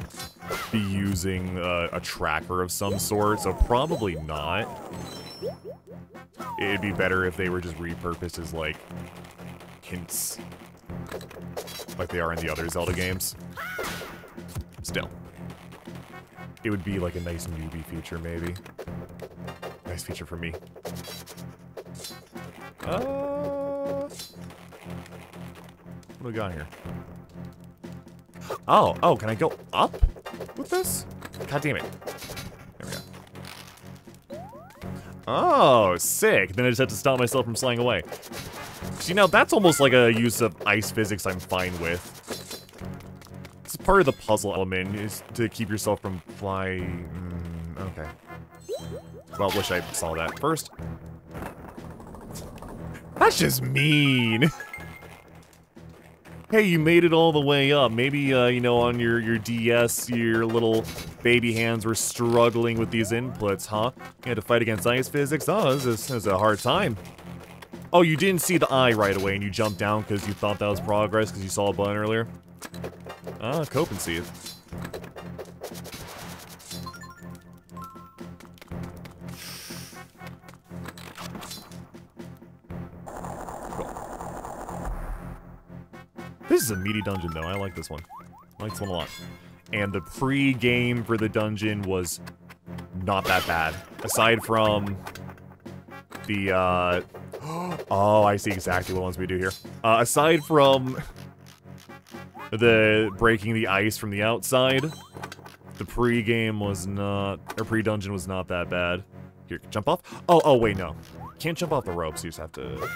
be using uh, a tracker of some sort, so probably not. It'd be better if they were just repurposed as like hints, like they are in the other Zelda games. Still, it would be like a nice newbie feature, maybe. Nice feature for me. Uh, what do we got here? Oh, oh, can I go up with this? God damn it. Oh, sick. Then I just have to stop myself from flying away. See, now that's almost like a use of ice physics I'm fine with. It's part of the puzzle element, is to keep yourself from flying... Mm, okay. Well, wish I saw that first. That's just mean. hey, you made it all the way up. Maybe, uh, you know, on your, your DS, your little baby hands were struggling with these inputs, huh? You had to fight against ice physics? Oh, this is, this is a hard time. Oh, you didn't see the eye right away and you jumped down because you thought that was progress because you saw a button earlier? Ah, cope and see it. This is a meaty dungeon, though. I like this one. I like this one a lot. And the pre-game for the dungeon was not that bad. Aside from the, uh... Oh, I see exactly what ones we do here. Uh, aside from the breaking the ice from the outside, the pre-game was not... Or pre-dungeon was not that bad. Here, jump off? Oh, oh, wait, no. Can't jump off the ropes, you just have to...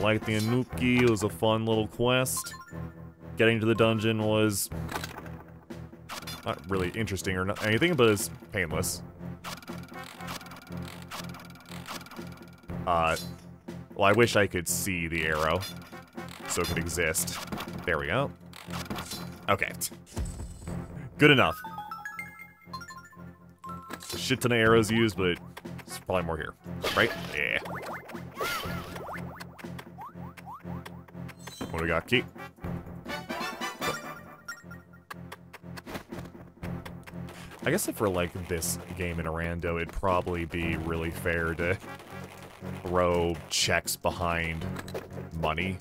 I liked the Anouki, it was a fun little quest. Getting to the dungeon was... Not really interesting or not anything, but it's painless. Uh, well, I wish I could see the arrow, so it could exist. There we go. Okay. Good enough. A shit ton of arrows used, but it's probably more here. Right? Yeah. What we got? Key. I guess if we're like this game in a rando, it'd probably be really fair to throw checks behind money.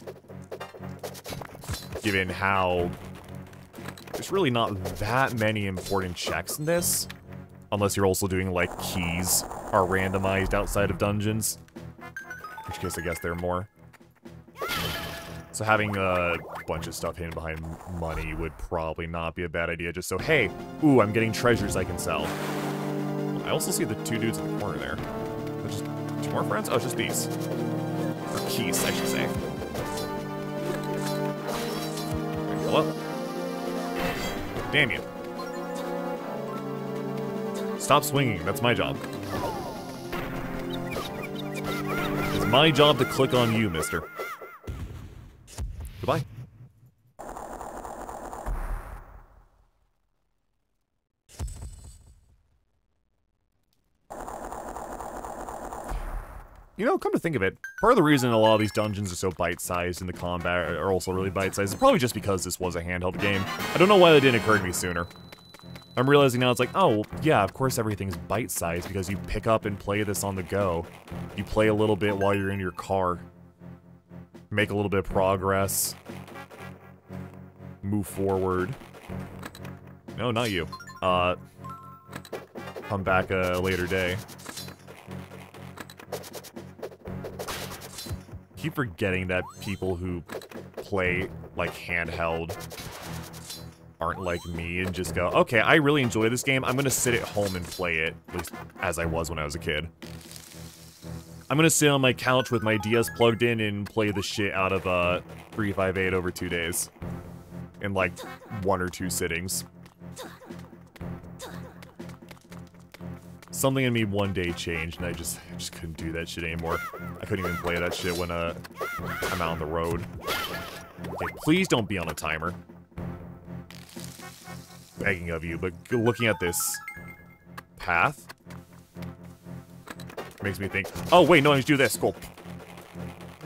Given how there's really not that many important checks in this. Unless you're also doing like keys are randomized outside of dungeons. In which case I guess there are more. So having a bunch of stuff hidden behind money would probably not be a bad idea. Just so, hey, ooh, I'm getting treasures I can sell. I also see the two dudes in the corner there. Just two more friends? Oh, just these. Or keys, I should say. Hello? Damn you. Stop swinging. That's my job. It's my job to click on you, mister. Goodbye. You know, come to think of it, part of the reason a lot of these dungeons are so bite-sized and the combat are also really bite-sized is probably just because this was a handheld game. I don't know why that didn't occur to me sooner. I'm realizing now it's like, oh, yeah, of course everything's bite-sized because you pick up and play this on the go. You play a little bit while you're in your car. Make a little bit of progress. Move forward. No, not you. Uh, come back a later day. Keep forgetting that people who play, like, handheld aren't like me and just go, okay, I really enjoy this game. I'm going to sit at home and play it, at least as I was when I was a kid. I'm going to sit on my couch with my DS plugged in and play the shit out of uh, 358 over two days. In, like, one or two sittings. Something in me one day changed, and I just I just couldn't do that shit anymore. I couldn't even play that shit when uh, I'm out on the road. Okay, please don't be on a timer. Begging of you, but looking at this path. Makes me think, oh wait, no, I need to do this, cool.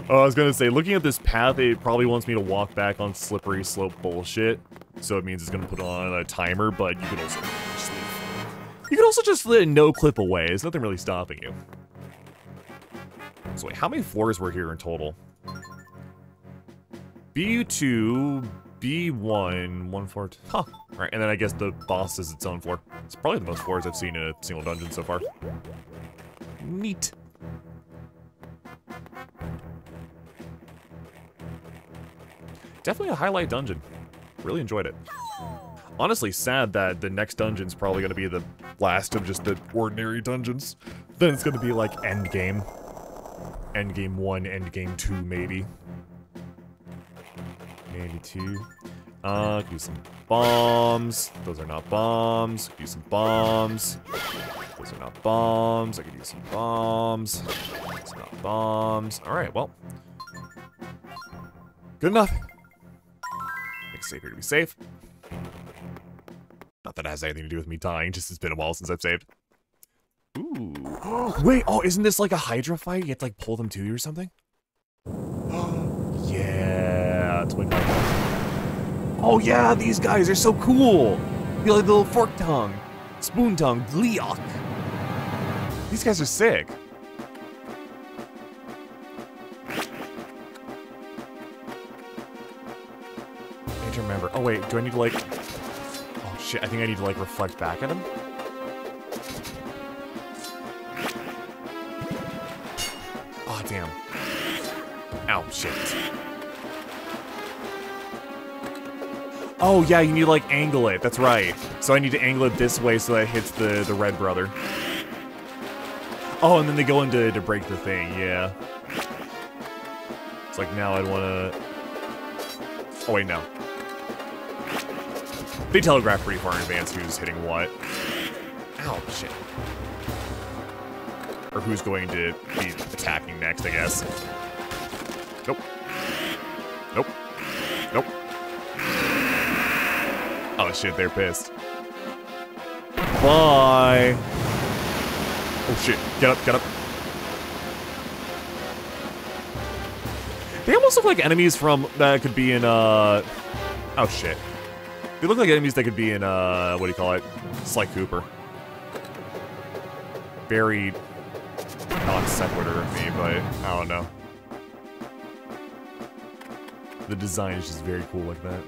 Oh, I was gonna say, looking at this path, it probably wants me to walk back on slippery slope bullshit. So it means it's gonna put on a timer, but you can also. You can also just let no clip away. There's nothing really stopping you. So wait, how many floors were here in total? B2, B1, one floor. Huh. Alright, and then I guess the boss is its own floor. It's probably the most floors I've seen in a single dungeon so far. Neat. Definitely a highlight dungeon. Really enjoyed it. Honestly, sad that the next dungeon's probably going to be the last of just the ordinary dungeons. Then it's going to be like endgame. Endgame 1, endgame 2, maybe. Maybe 2. Uh, use some bombs. Those are not bombs. Could use some bombs. Those are not bombs. I could use some bombs. It's not bombs. Alright, well. Good enough. Make a save here to be safe. Not that it has anything to do with me dying, just it's been a while since I've saved. Ooh. Wait, oh, isn't this like a Hydra fight? You have to like pull them to you or something? yeah, Twin. Oh yeah, these guys are so cool! You like the little fork tongue, spoon tongue, Gleeok. These guys are sick. I need to remember. Oh wait, do I need to like... Shit, I think I need to like reflect back at him. Oh damn. Ow, shit. Oh yeah, you need to like angle it, that's right. So I need to angle it this way so that it hits the, the red brother. Oh, and then they go into to break the thing, yeah. It's like now I'd wanna... Oh wait, no. They telegraph pretty far in advance who's hitting what. Ow, shit. Or who's going to be attacking next, I guess. Nope. Nope. Nope. Oh shit, they're pissed. Bye! Oh shit, get up, get up. They almost look like enemies from, that could be in, uh... Oh shit. They look like enemies that could be in, uh, what do you call it? Sly Cooper. Very non sequitur of me, but I don't know. The design is just very cool like that.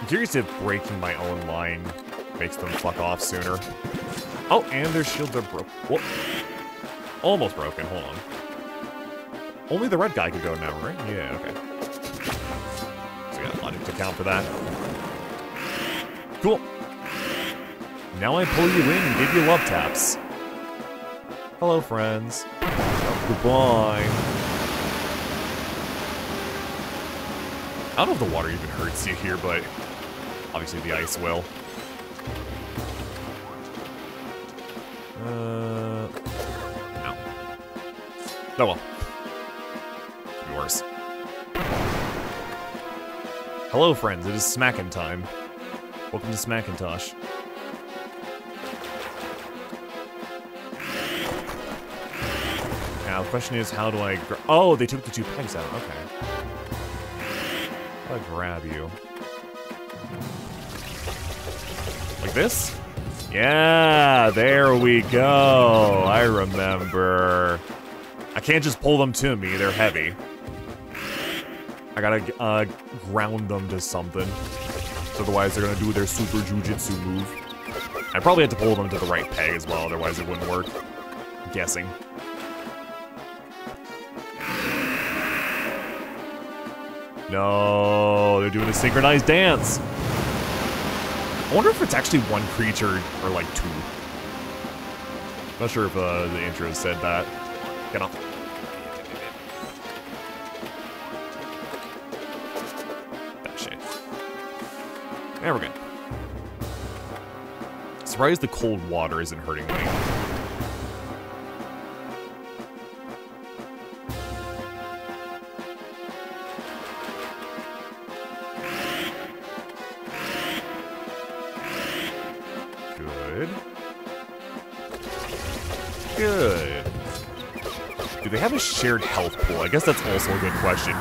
I'm curious if breaking my own line makes them fuck off sooner. Oh, and their shields are broke. Almost broken, hold on. Only the red guy could go now, right? Yeah, okay. So yeah, logic to count for that. Cool. Now I pull you in and give you love taps. Hello, friends. Oh, goodbye. I don't know if the water even hurts you here, but obviously the ice will. Uh, no. Oh well. Worse. Hello, friends. It is smacking time. Welcome to Smackintosh. Now, the question is, how do I... oh, they took the two pegs out. Okay. How do I grab you? Like this? Yeah, there we go. I remember. I can't just pull them to me. They're heavy. I gotta uh, ground them to something. Otherwise, they're gonna do their super jujitsu move. I probably had to pull them to the right peg as well, otherwise it wouldn't work. I'm guessing. No, they're doing a synchronized dance. I wonder if it's actually one creature or like two. Not sure if uh, the intro said that. Get off. There we're good. Surprised the cold water isn't hurting me. Good. Good. Do they have a shared health pool? I guess that's also a good question.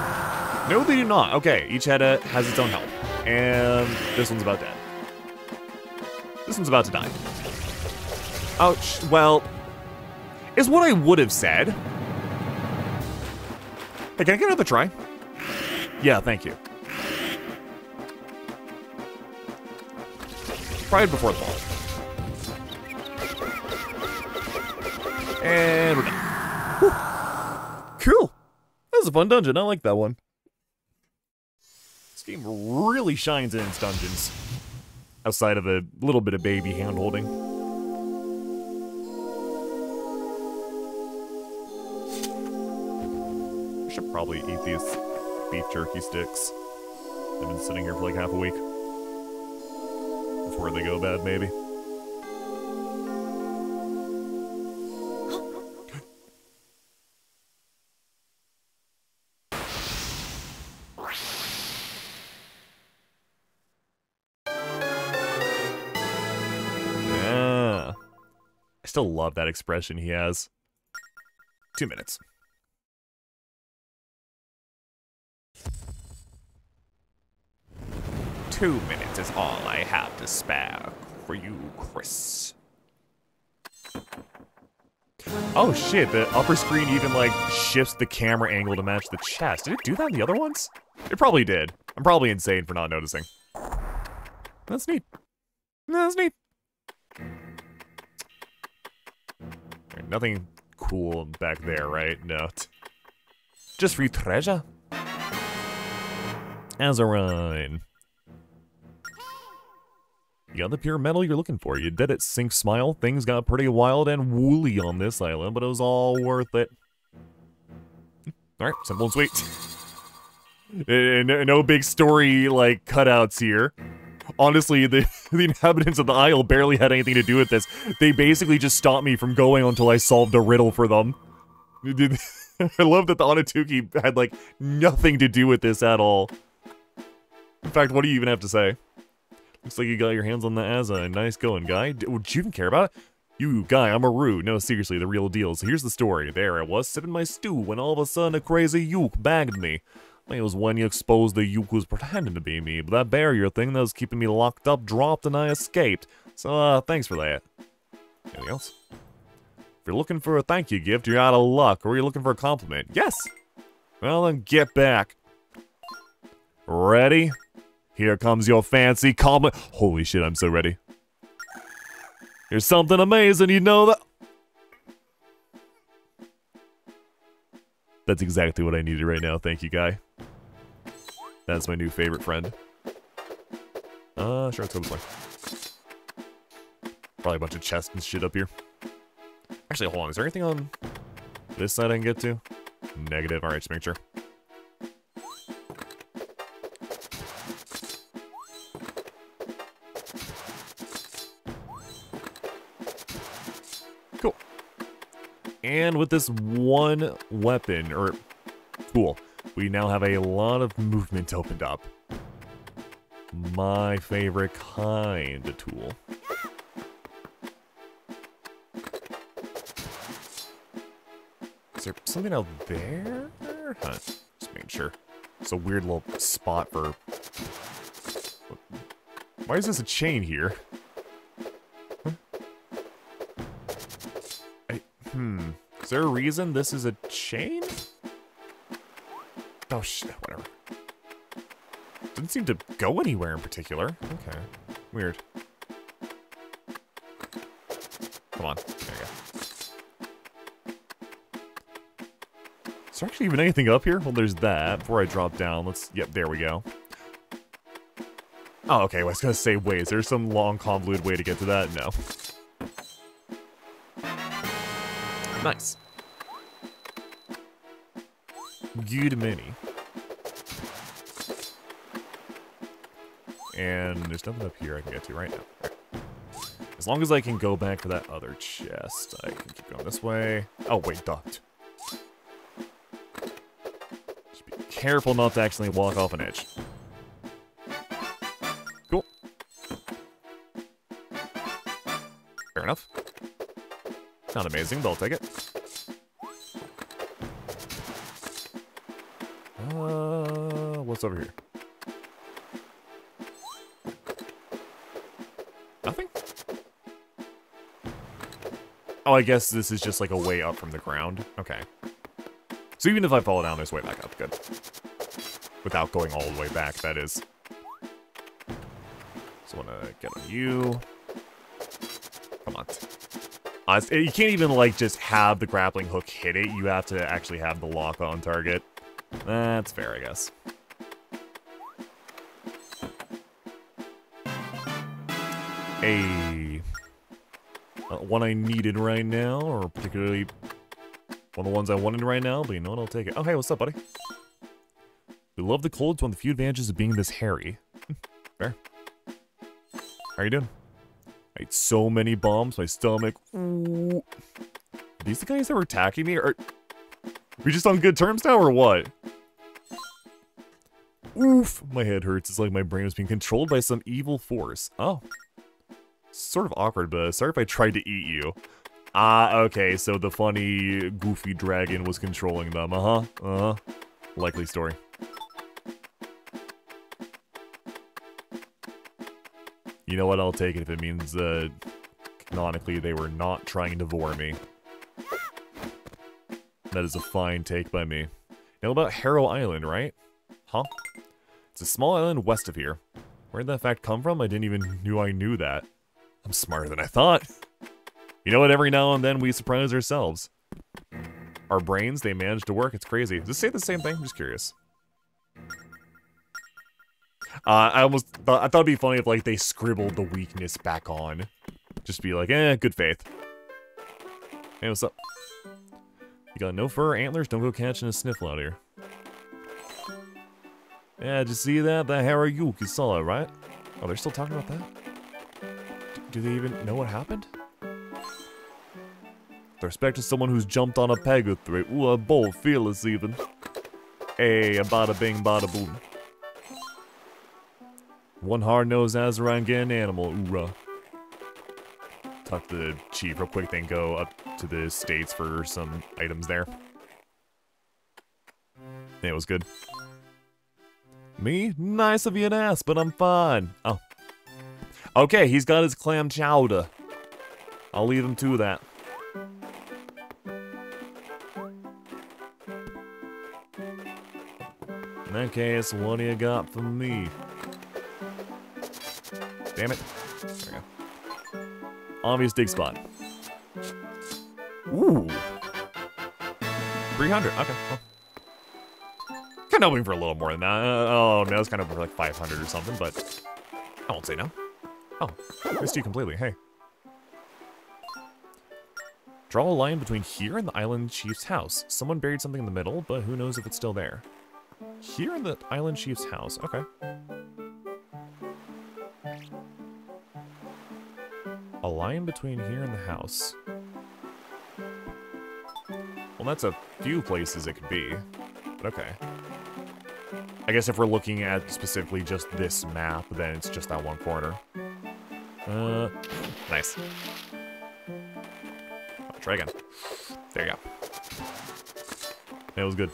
No, they do not. Okay, each had a has its own health. And this one's about dead. This one's about to die. Ouch. Well, is what I would have said. Hey, can I get another try? Yeah, thank you. Pride before the ball. And we're done. Whew. Cool. That was a fun dungeon. I like that one. Game really shines in its dungeons. Outside of a little bit of baby hand holding. I should probably eat these beef jerky sticks. I've been sitting here for like half a week. Before they go bad, maybe. Still love that expression he has. Two minutes. Two minutes is all I have to spare for you, Chris. Oh shit, the upper screen even like shifts the camera angle to match the chest. Did it do that in the other ones? It probably did. I'm probably insane for not noticing. That's neat. That's neat. Nothing cool back there, right? No. Just free treasure. Azurine. You got the pure metal you're looking for. You did it, Sink Smile. Things got pretty wild and woolly on this island, but it was all worth it. Alright, simple and sweet. Eh, no big story, like, cutouts here. Honestly, the, the inhabitants of the isle barely had anything to do with this. They basically just stopped me from going until I solved a riddle for them. I love that the Anouki had, like, nothing to do with this at all. In fact, what do you even have to say? Looks like you got your hands on the Azza. Nice going, guy. D- oh, Would you even care about it? You, guy, I'm Aroo. No, seriously, the real deal. So here's the story. There I was, sipping my stew, when all of a sudden a crazy Yook bagged me. It was when you exposed the was pretending to be me, but that barrier thing that was keeping me locked up dropped and I escaped. So, uh, thanks for that. Anything else? If you're looking for a thank you gift, you're out of luck, or you're looking for a compliment. Yes! Well, then get back. Ready? Here comes your fancy compliment. Holy shit, I'm so ready. Here's something amazing, you know that. That's exactly what I needed right now. Thank you, guy. That's my new favorite friend. Uh, sure, let's go this way. Probably a bunch of chests and shit up here. Actually, hold on. Is there anything on this side I can get to? Negative. Alright, just make sure. Cool. And with this one weapon, or tool, we now have a lot of movement opened up. My favorite kind of tool. Is there something out there? Huh, just making sure. It's a weird little spot for... Why is this a chain here? Huh? I, hmm. Is there a reason this is a chain? Oh, shit, whatever. Didn't seem to go anywhere in particular. Okay. Weird. Come on. There you go. Is there actually even anything up here? Well, there's that. Before I drop down, let's... Yep, there we go. Oh, okay. I was gonna say, wait, is there some long, convoluted way to get to that? No. Nice. Good many. And there's nothing up here I can get to right now. As long as I can go back to that other chest, I can keep going this way. Oh, wait, ducked. Just be careful not to accidentally walk off an edge. Cool. Fair enough. Not amazing, but I'll take it. What's over here? Nothing? Oh, I guess this is just like a way up from the ground. Okay. So even if I fall down, there's way back up. Good. Without going all the way back, that is. So I want to get on you. Come on. Uh, you can't even, like, just have the grappling hook hit it. You have to actually have the lock on target. That's fair, I guess. A uh, one I needed right now, or particularly one of the ones I wanted right now, but you know what, I'll take it. Oh, hey, what's up, buddy? We love the cold, it's one of the few advantages of being this hairy. Fair. How are you doing? I ate so many bombs, my stomach. Ooh. Are these the guys that were attacking me? Or are we just on good terms now, or what? Oof, my head hurts. It's like my brain is being controlled by some evil force. Oh. Sort of awkward, but sorry if I tried to eat you. Ah, okay, so the funny, goofy dragon was controlling them, uh-huh, uh-huh. Likely story. You know what, I'll take it if it means, uh, canonically they were not trying to devour me. That is a fine take by me. Now about Harrow Island, right? Huh? It's a small island west of here. Where did that fact come from? I didn't even knew I knew that. I'm smarter than I thought. You know what? Every now and then we surprise ourselves. Our brains, they manage to work. It's crazy. Does it say the same thing? I'm just curious. Uh, I almost thought, I thought it'd be funny if like they scribbled the weakness back on. Just be like, eh, good faith. Hey, what's up? You got no fur, antlers, don't go catching a sniffle out here. Yeah, did you see that? The Harayuki saw it, right? Oh, they're still talking about that? Do they even know what happened? The respect to someone who's jumped on a peg or three. Ooh, a bold, fearless even. Hey, a bada bing, bada boom. One hard-nosed Azarangan animal, oorah. Talk to the chief real quick, then go up to the states for some items there. It was good. Me? Nice of you to ask, but I'm fine. Oh. Okay, he's got his clam chowder. I'll leave him to that. In that case, what do you got for me? Damn it. There we go. Obvious dig spot. Ooh. 300. Okay. Well. Kind of hoping for a little more than that. Uh, oh, no, it's kind of for like 500 or something, but I won't say no. Oh, missed you completely. Hey. Draw a line between here and the island chief's house. Someone buried something in the middle, but who knows if it's still there. Here in the island chief's house. Okay. A line between here and the house. Well, that's a few places it could be. But okay. I guess if we're looking at specifically just this map, then it's just that one corner. Uh, nice. I'll try again. There you go. That was good.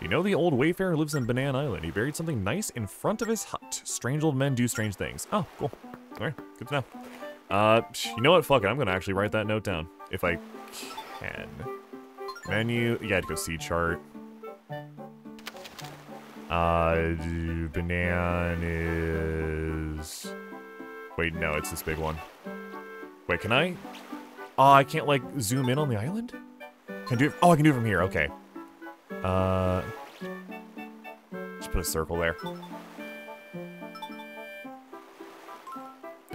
You know the old wayfarer lives in Bannan Island. He buried something nice in front of his hut. Strange old men do strange things. Oh, cool. Alright, good to know. Uh, you know what? Fuck it. I'm gonna actually write that note down. If I can. Menu. Yeah, to go see chart. Uh, bananas. Wait, no, it's this big one. Wait, can I? Oh, I can't like zoom in on the island. Can I do it? Oh, I can do it from here. Okay. Uh, just put a circle there. Oh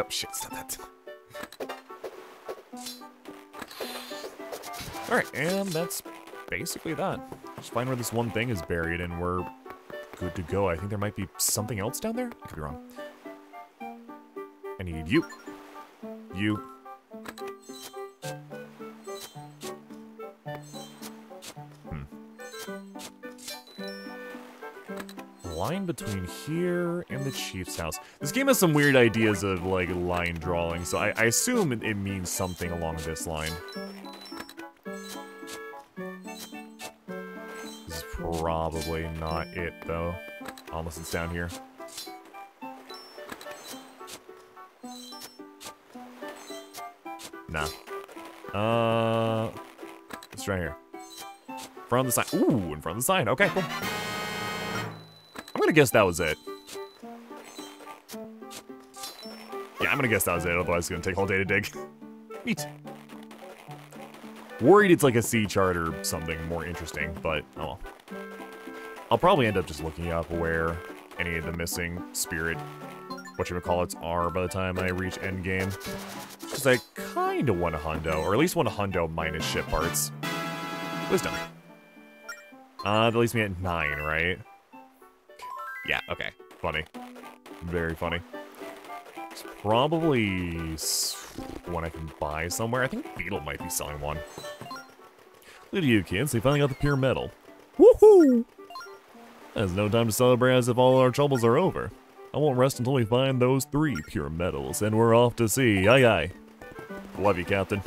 shit! Stop that. All right, and that's basically that. Just find where this one thing is buried, and we're good to go. I think there might be something else down there. I could be wrong. I need you. You. Hmm. line between here and the chief's house. This game has some weird ideas of, like, line drawing, so I, I assume it, it means something along this line. Probably not it, though. Unless it's down here. Nah. Uh, it's right here. Of the sign. Ooh, in front of the sign. Okay, cool. I'm gonna guess that was it. Yeah, I'm gonna guess that was it. Otherwise, it's gonna take all day to dig. Neat. Worried it's like a sea chart or something more interesting, but oh well. I'll probably end up just looking up where any of the missing spirit, what you whatchamacallits, are by the time I reach endgame. Because I kinda want a hundo, or at least want a hundo minus ship parts. Wisdom. Uh, that leaves me at 9, right? Yeah, okay. Funny. Very funny. It's probably one I can buy somewhere. I think Beedle might be selling one. Look at you, kids. They finally got the pure metal. Woohoo! There's no time to celebrate as if all our troubles are over. I won't rest until we find those three pure metals, and we're off to sea. Aye aye. Love you, Captain.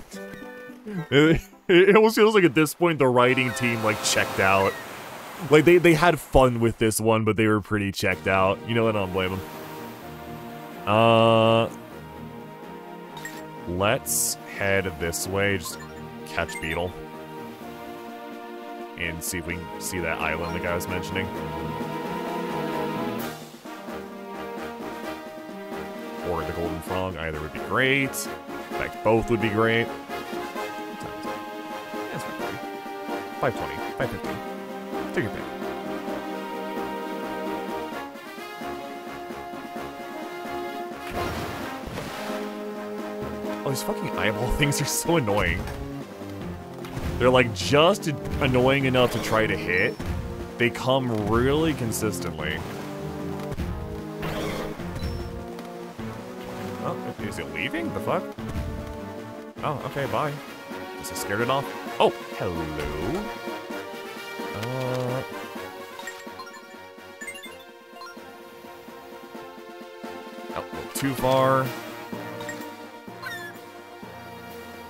It, almost feels like at this point the writing team like checked out. Like they, they had fun with this one, but they were pretty checked out. You know what? I don't blame them. Uh, let's head this way. Just catch Beedle and see if we can see that island the guy was mentioning. Or the Golden Frog. Either would be great. In fact, both would be great. That's 520, 550. Take your pick. Oh, these fucking eyeball things are so annoying. They're like just annoying enough to try to hit. They come really consistently. Oh, is it leaving? The fuck? Oh, okay, bye. Guess I scared it off. Oh, hello. Uh... Oh, too far.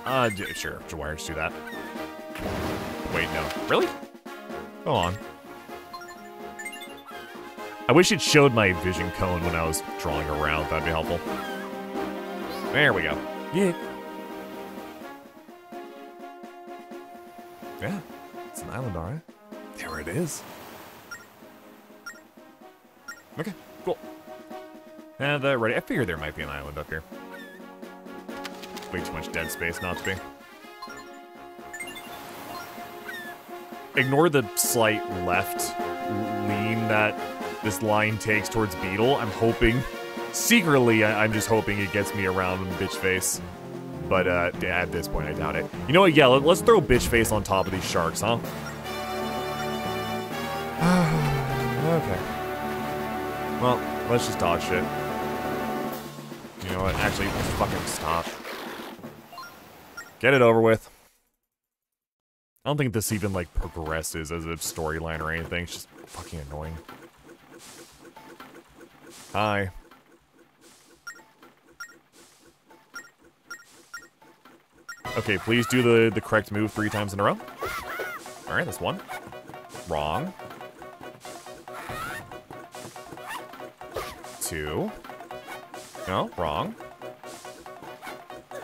Uh, sure, Jawire, just do that. Wait, no. Really? Go on. I wish it showed my vision cone when I was drawing around. That'd be helpful. There we go. Yeah. Yeah. It's an island, alright. There it is. Okay, cool. And uh, ready. I figured there might be an island up here. Way too much dead space not to be. Ignore the slight left lean that this line takes towards Beedle. I'm hoping, secretly, I- I'm just hoping it gets me around bitch face. But uh, at this point, I doubt it. You know what? Yeah, let- let's throw bitch face on top of these sharks, huh? okay. Well, let's just dodge shit. You know what? Actually, fucking stop. Get it over with. I don't think this even, like, progresses as a storyline or anything. It's just fucking annoying. Hi. Okay, please do the, the correct move three times in a row. Alright, that's one. Wrong. Two. No, wrong.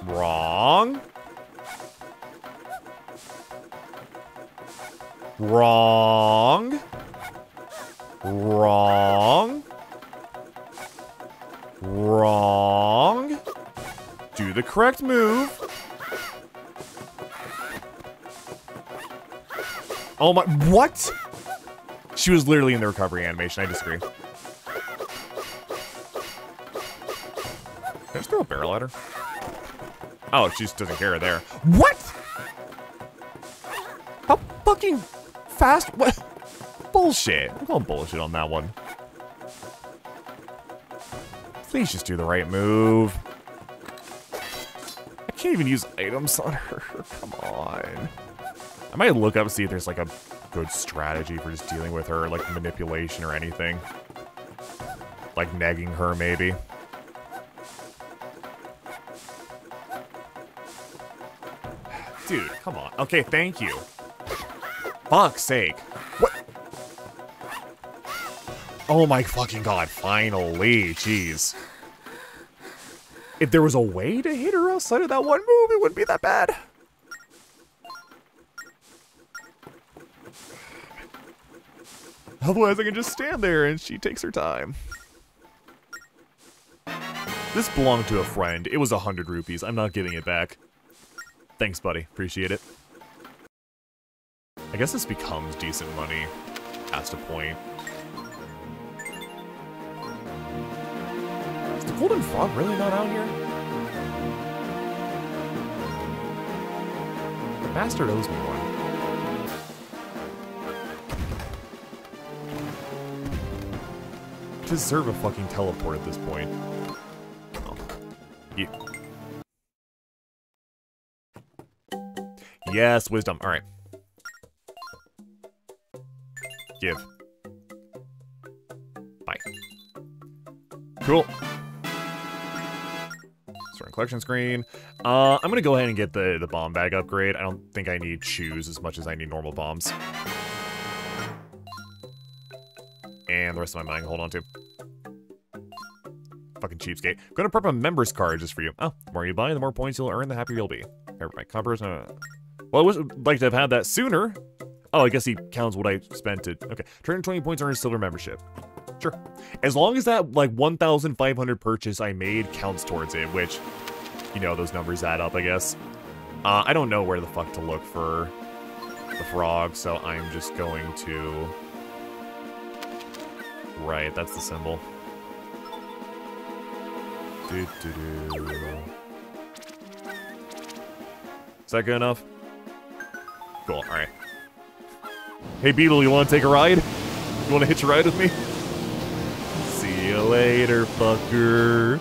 Wrong. Wrong. Wrong. Wrong. Do the correct move. Oh my, what? She was literally in the recovery animation, I disagree. Can I just throw a barrel at her? Oh, she just doesn't care there. What? How fucking fast? What? Bullshit. I'm calling bullshit on that one. Please just do the right move. I can't even use items on her. Come on. I might look up and see if there's like a good strategy for just dealing with her, like manipulation or anything. Like nagging her, maybe. Dude, come on. Okay, thank you. Fuck's sake. What? Oh my fucking god, finally. Jeez. If there was a way to hit her outside of that one move, it wouldn't be that bad. Otherwise, I can just stand there and she takes her time. This belonged to a friend. It was a hundred rupees. I'm not giving it back. Thanks, buddy. Appreciate it. I guess this becomes decent money past a point. Is the golden frog really not out here? The bastard owes me one. Deserve a fucking teleport at this point. Oh. Yeah. Yes, wisdom. Alright. Give. Bye. Cool. Starting collection screen. Uh, I'm gonna go ahead and get the, the bomb bag upgrade. I don't think I need shoes as much as I need normal bombs. And the rest of my money hold on to. Fucking cheapskate. Gonna prep a member's card just for you. Oh, the more you buy, the more points you'll earn, the happier you'll be. Mind. Coppers, uh... Well, I would like to have had that sooner. Oh, I guess he counts what I spent to... Okay. 220 points earn a silver membership. Sure. As long as that, like, 1,500 purchase I made counts towards it, which, you know, those numbers add up, I guess. Uh, I don't know where the fuck to look for the frog, so I'm just going to... Right, that's the symbol. Is that good enough? Cool, alright. Hey Beedle, you wanna take a ride? You wanna hitch a ride with me? See you later, fucker.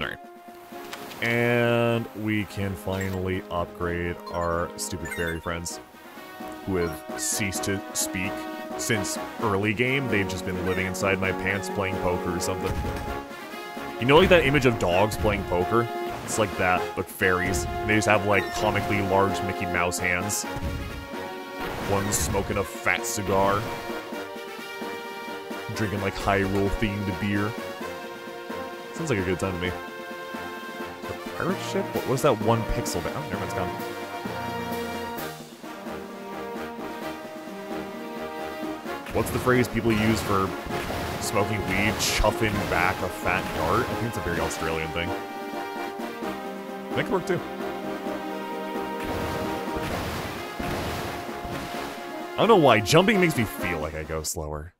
Alright. And we can finally upgrade our stupid fairy friends who have ceased to speak since early game. They've just been living inside my pants playing poker or something. You know like that image of dogs playing poker? It's like that, but fairies. And they just have like comically large Mickey Mouse hands. One's smoking a fat cigar. Drinking like Hyrule themed beer. Sounds like a good time to me. The pirate ship? What was that one pixel? Oh, never mind, it's gone. What's the phrase people use for smoking weed, chuffing back a fat dart? I think it's a very Australian thing. That could work too. I don't know why, jumping makes me feel like I go slower.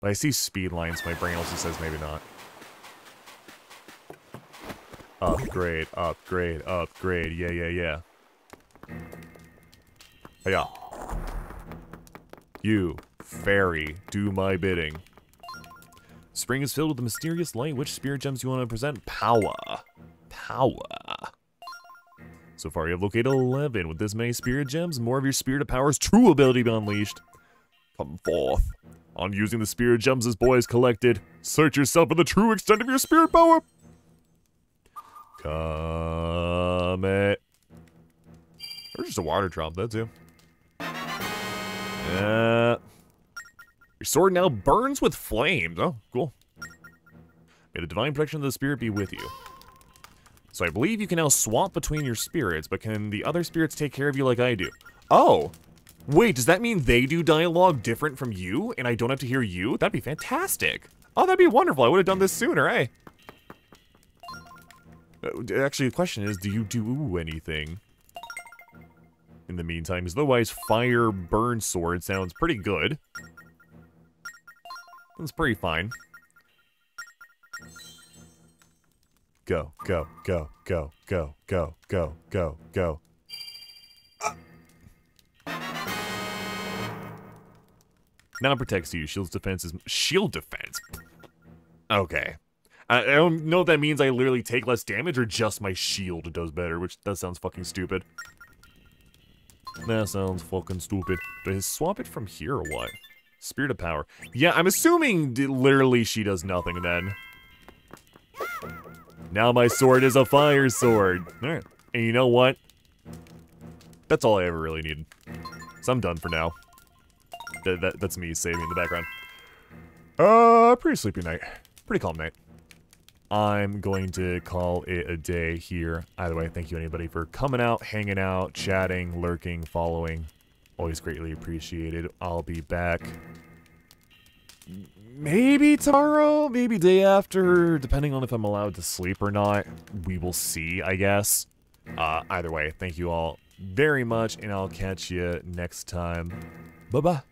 But I see speed lines, my brain also says maybe not. Upgrade, upgrade, upgrade, yeah, yeah, yeah. Hey, yeah. You, fairy, do my bidding. Spring is filled with the mysterious light. Which spirit gems you want to present? Power. Power. So far, you have located 11. With this many spirit gems, more of your spirit of power's true ability be unleashed. Come forth. On using the spirit gems this boy has collected, search yourself for the true extent of your spirit power. Come it. Or just a water drop, that too. Your sword now burns with flames. Oh, cool. May the divine protection of the spirit be with you. So I believe you can now swap between your spirits, but can the other spirits take care of you like I do? Oh! Wait, does that mean they do dialogue different from you, and I don't have to hear you? That'd be fantastic. Oh, that'd be wonderful. I would have done this sooner, eh? Uh, Actually, the question is, do you do anything? In the meantime, because otherwise, fire burn sword sounds pretty good. That's pretty fine. Go, go, go, go, go, go, go, go, go. Ah. Now it protects you. Shield's defense is... Shield defense? Okay. I, I don't know if that means I literally take less damage or just my shield does better, which that sounds fucking stupid. That sounds fucking stupid. Do I swap it from here or what? Spirit of power. Yeah, I'm assuming literally she does nothing then. Now my sword is a fire sword. Alright. And you know what? That's all I ever really needed. So I'm done for now. Th- that, that's me saving in the background. Uh, pretty sleepy night. Pretty calm night. I'm going to call it a day here. Either way, thank you anybody for coming out, hanging out, chatting, lurking, following. Always greatly appreciated. I'll be back maybe tomorrow, maybe day after, depending on if I'm allowed to sleep or not. We will see, I guess. Uh, either way, thank you all very much, and I'll catch you next time. Bye-bye.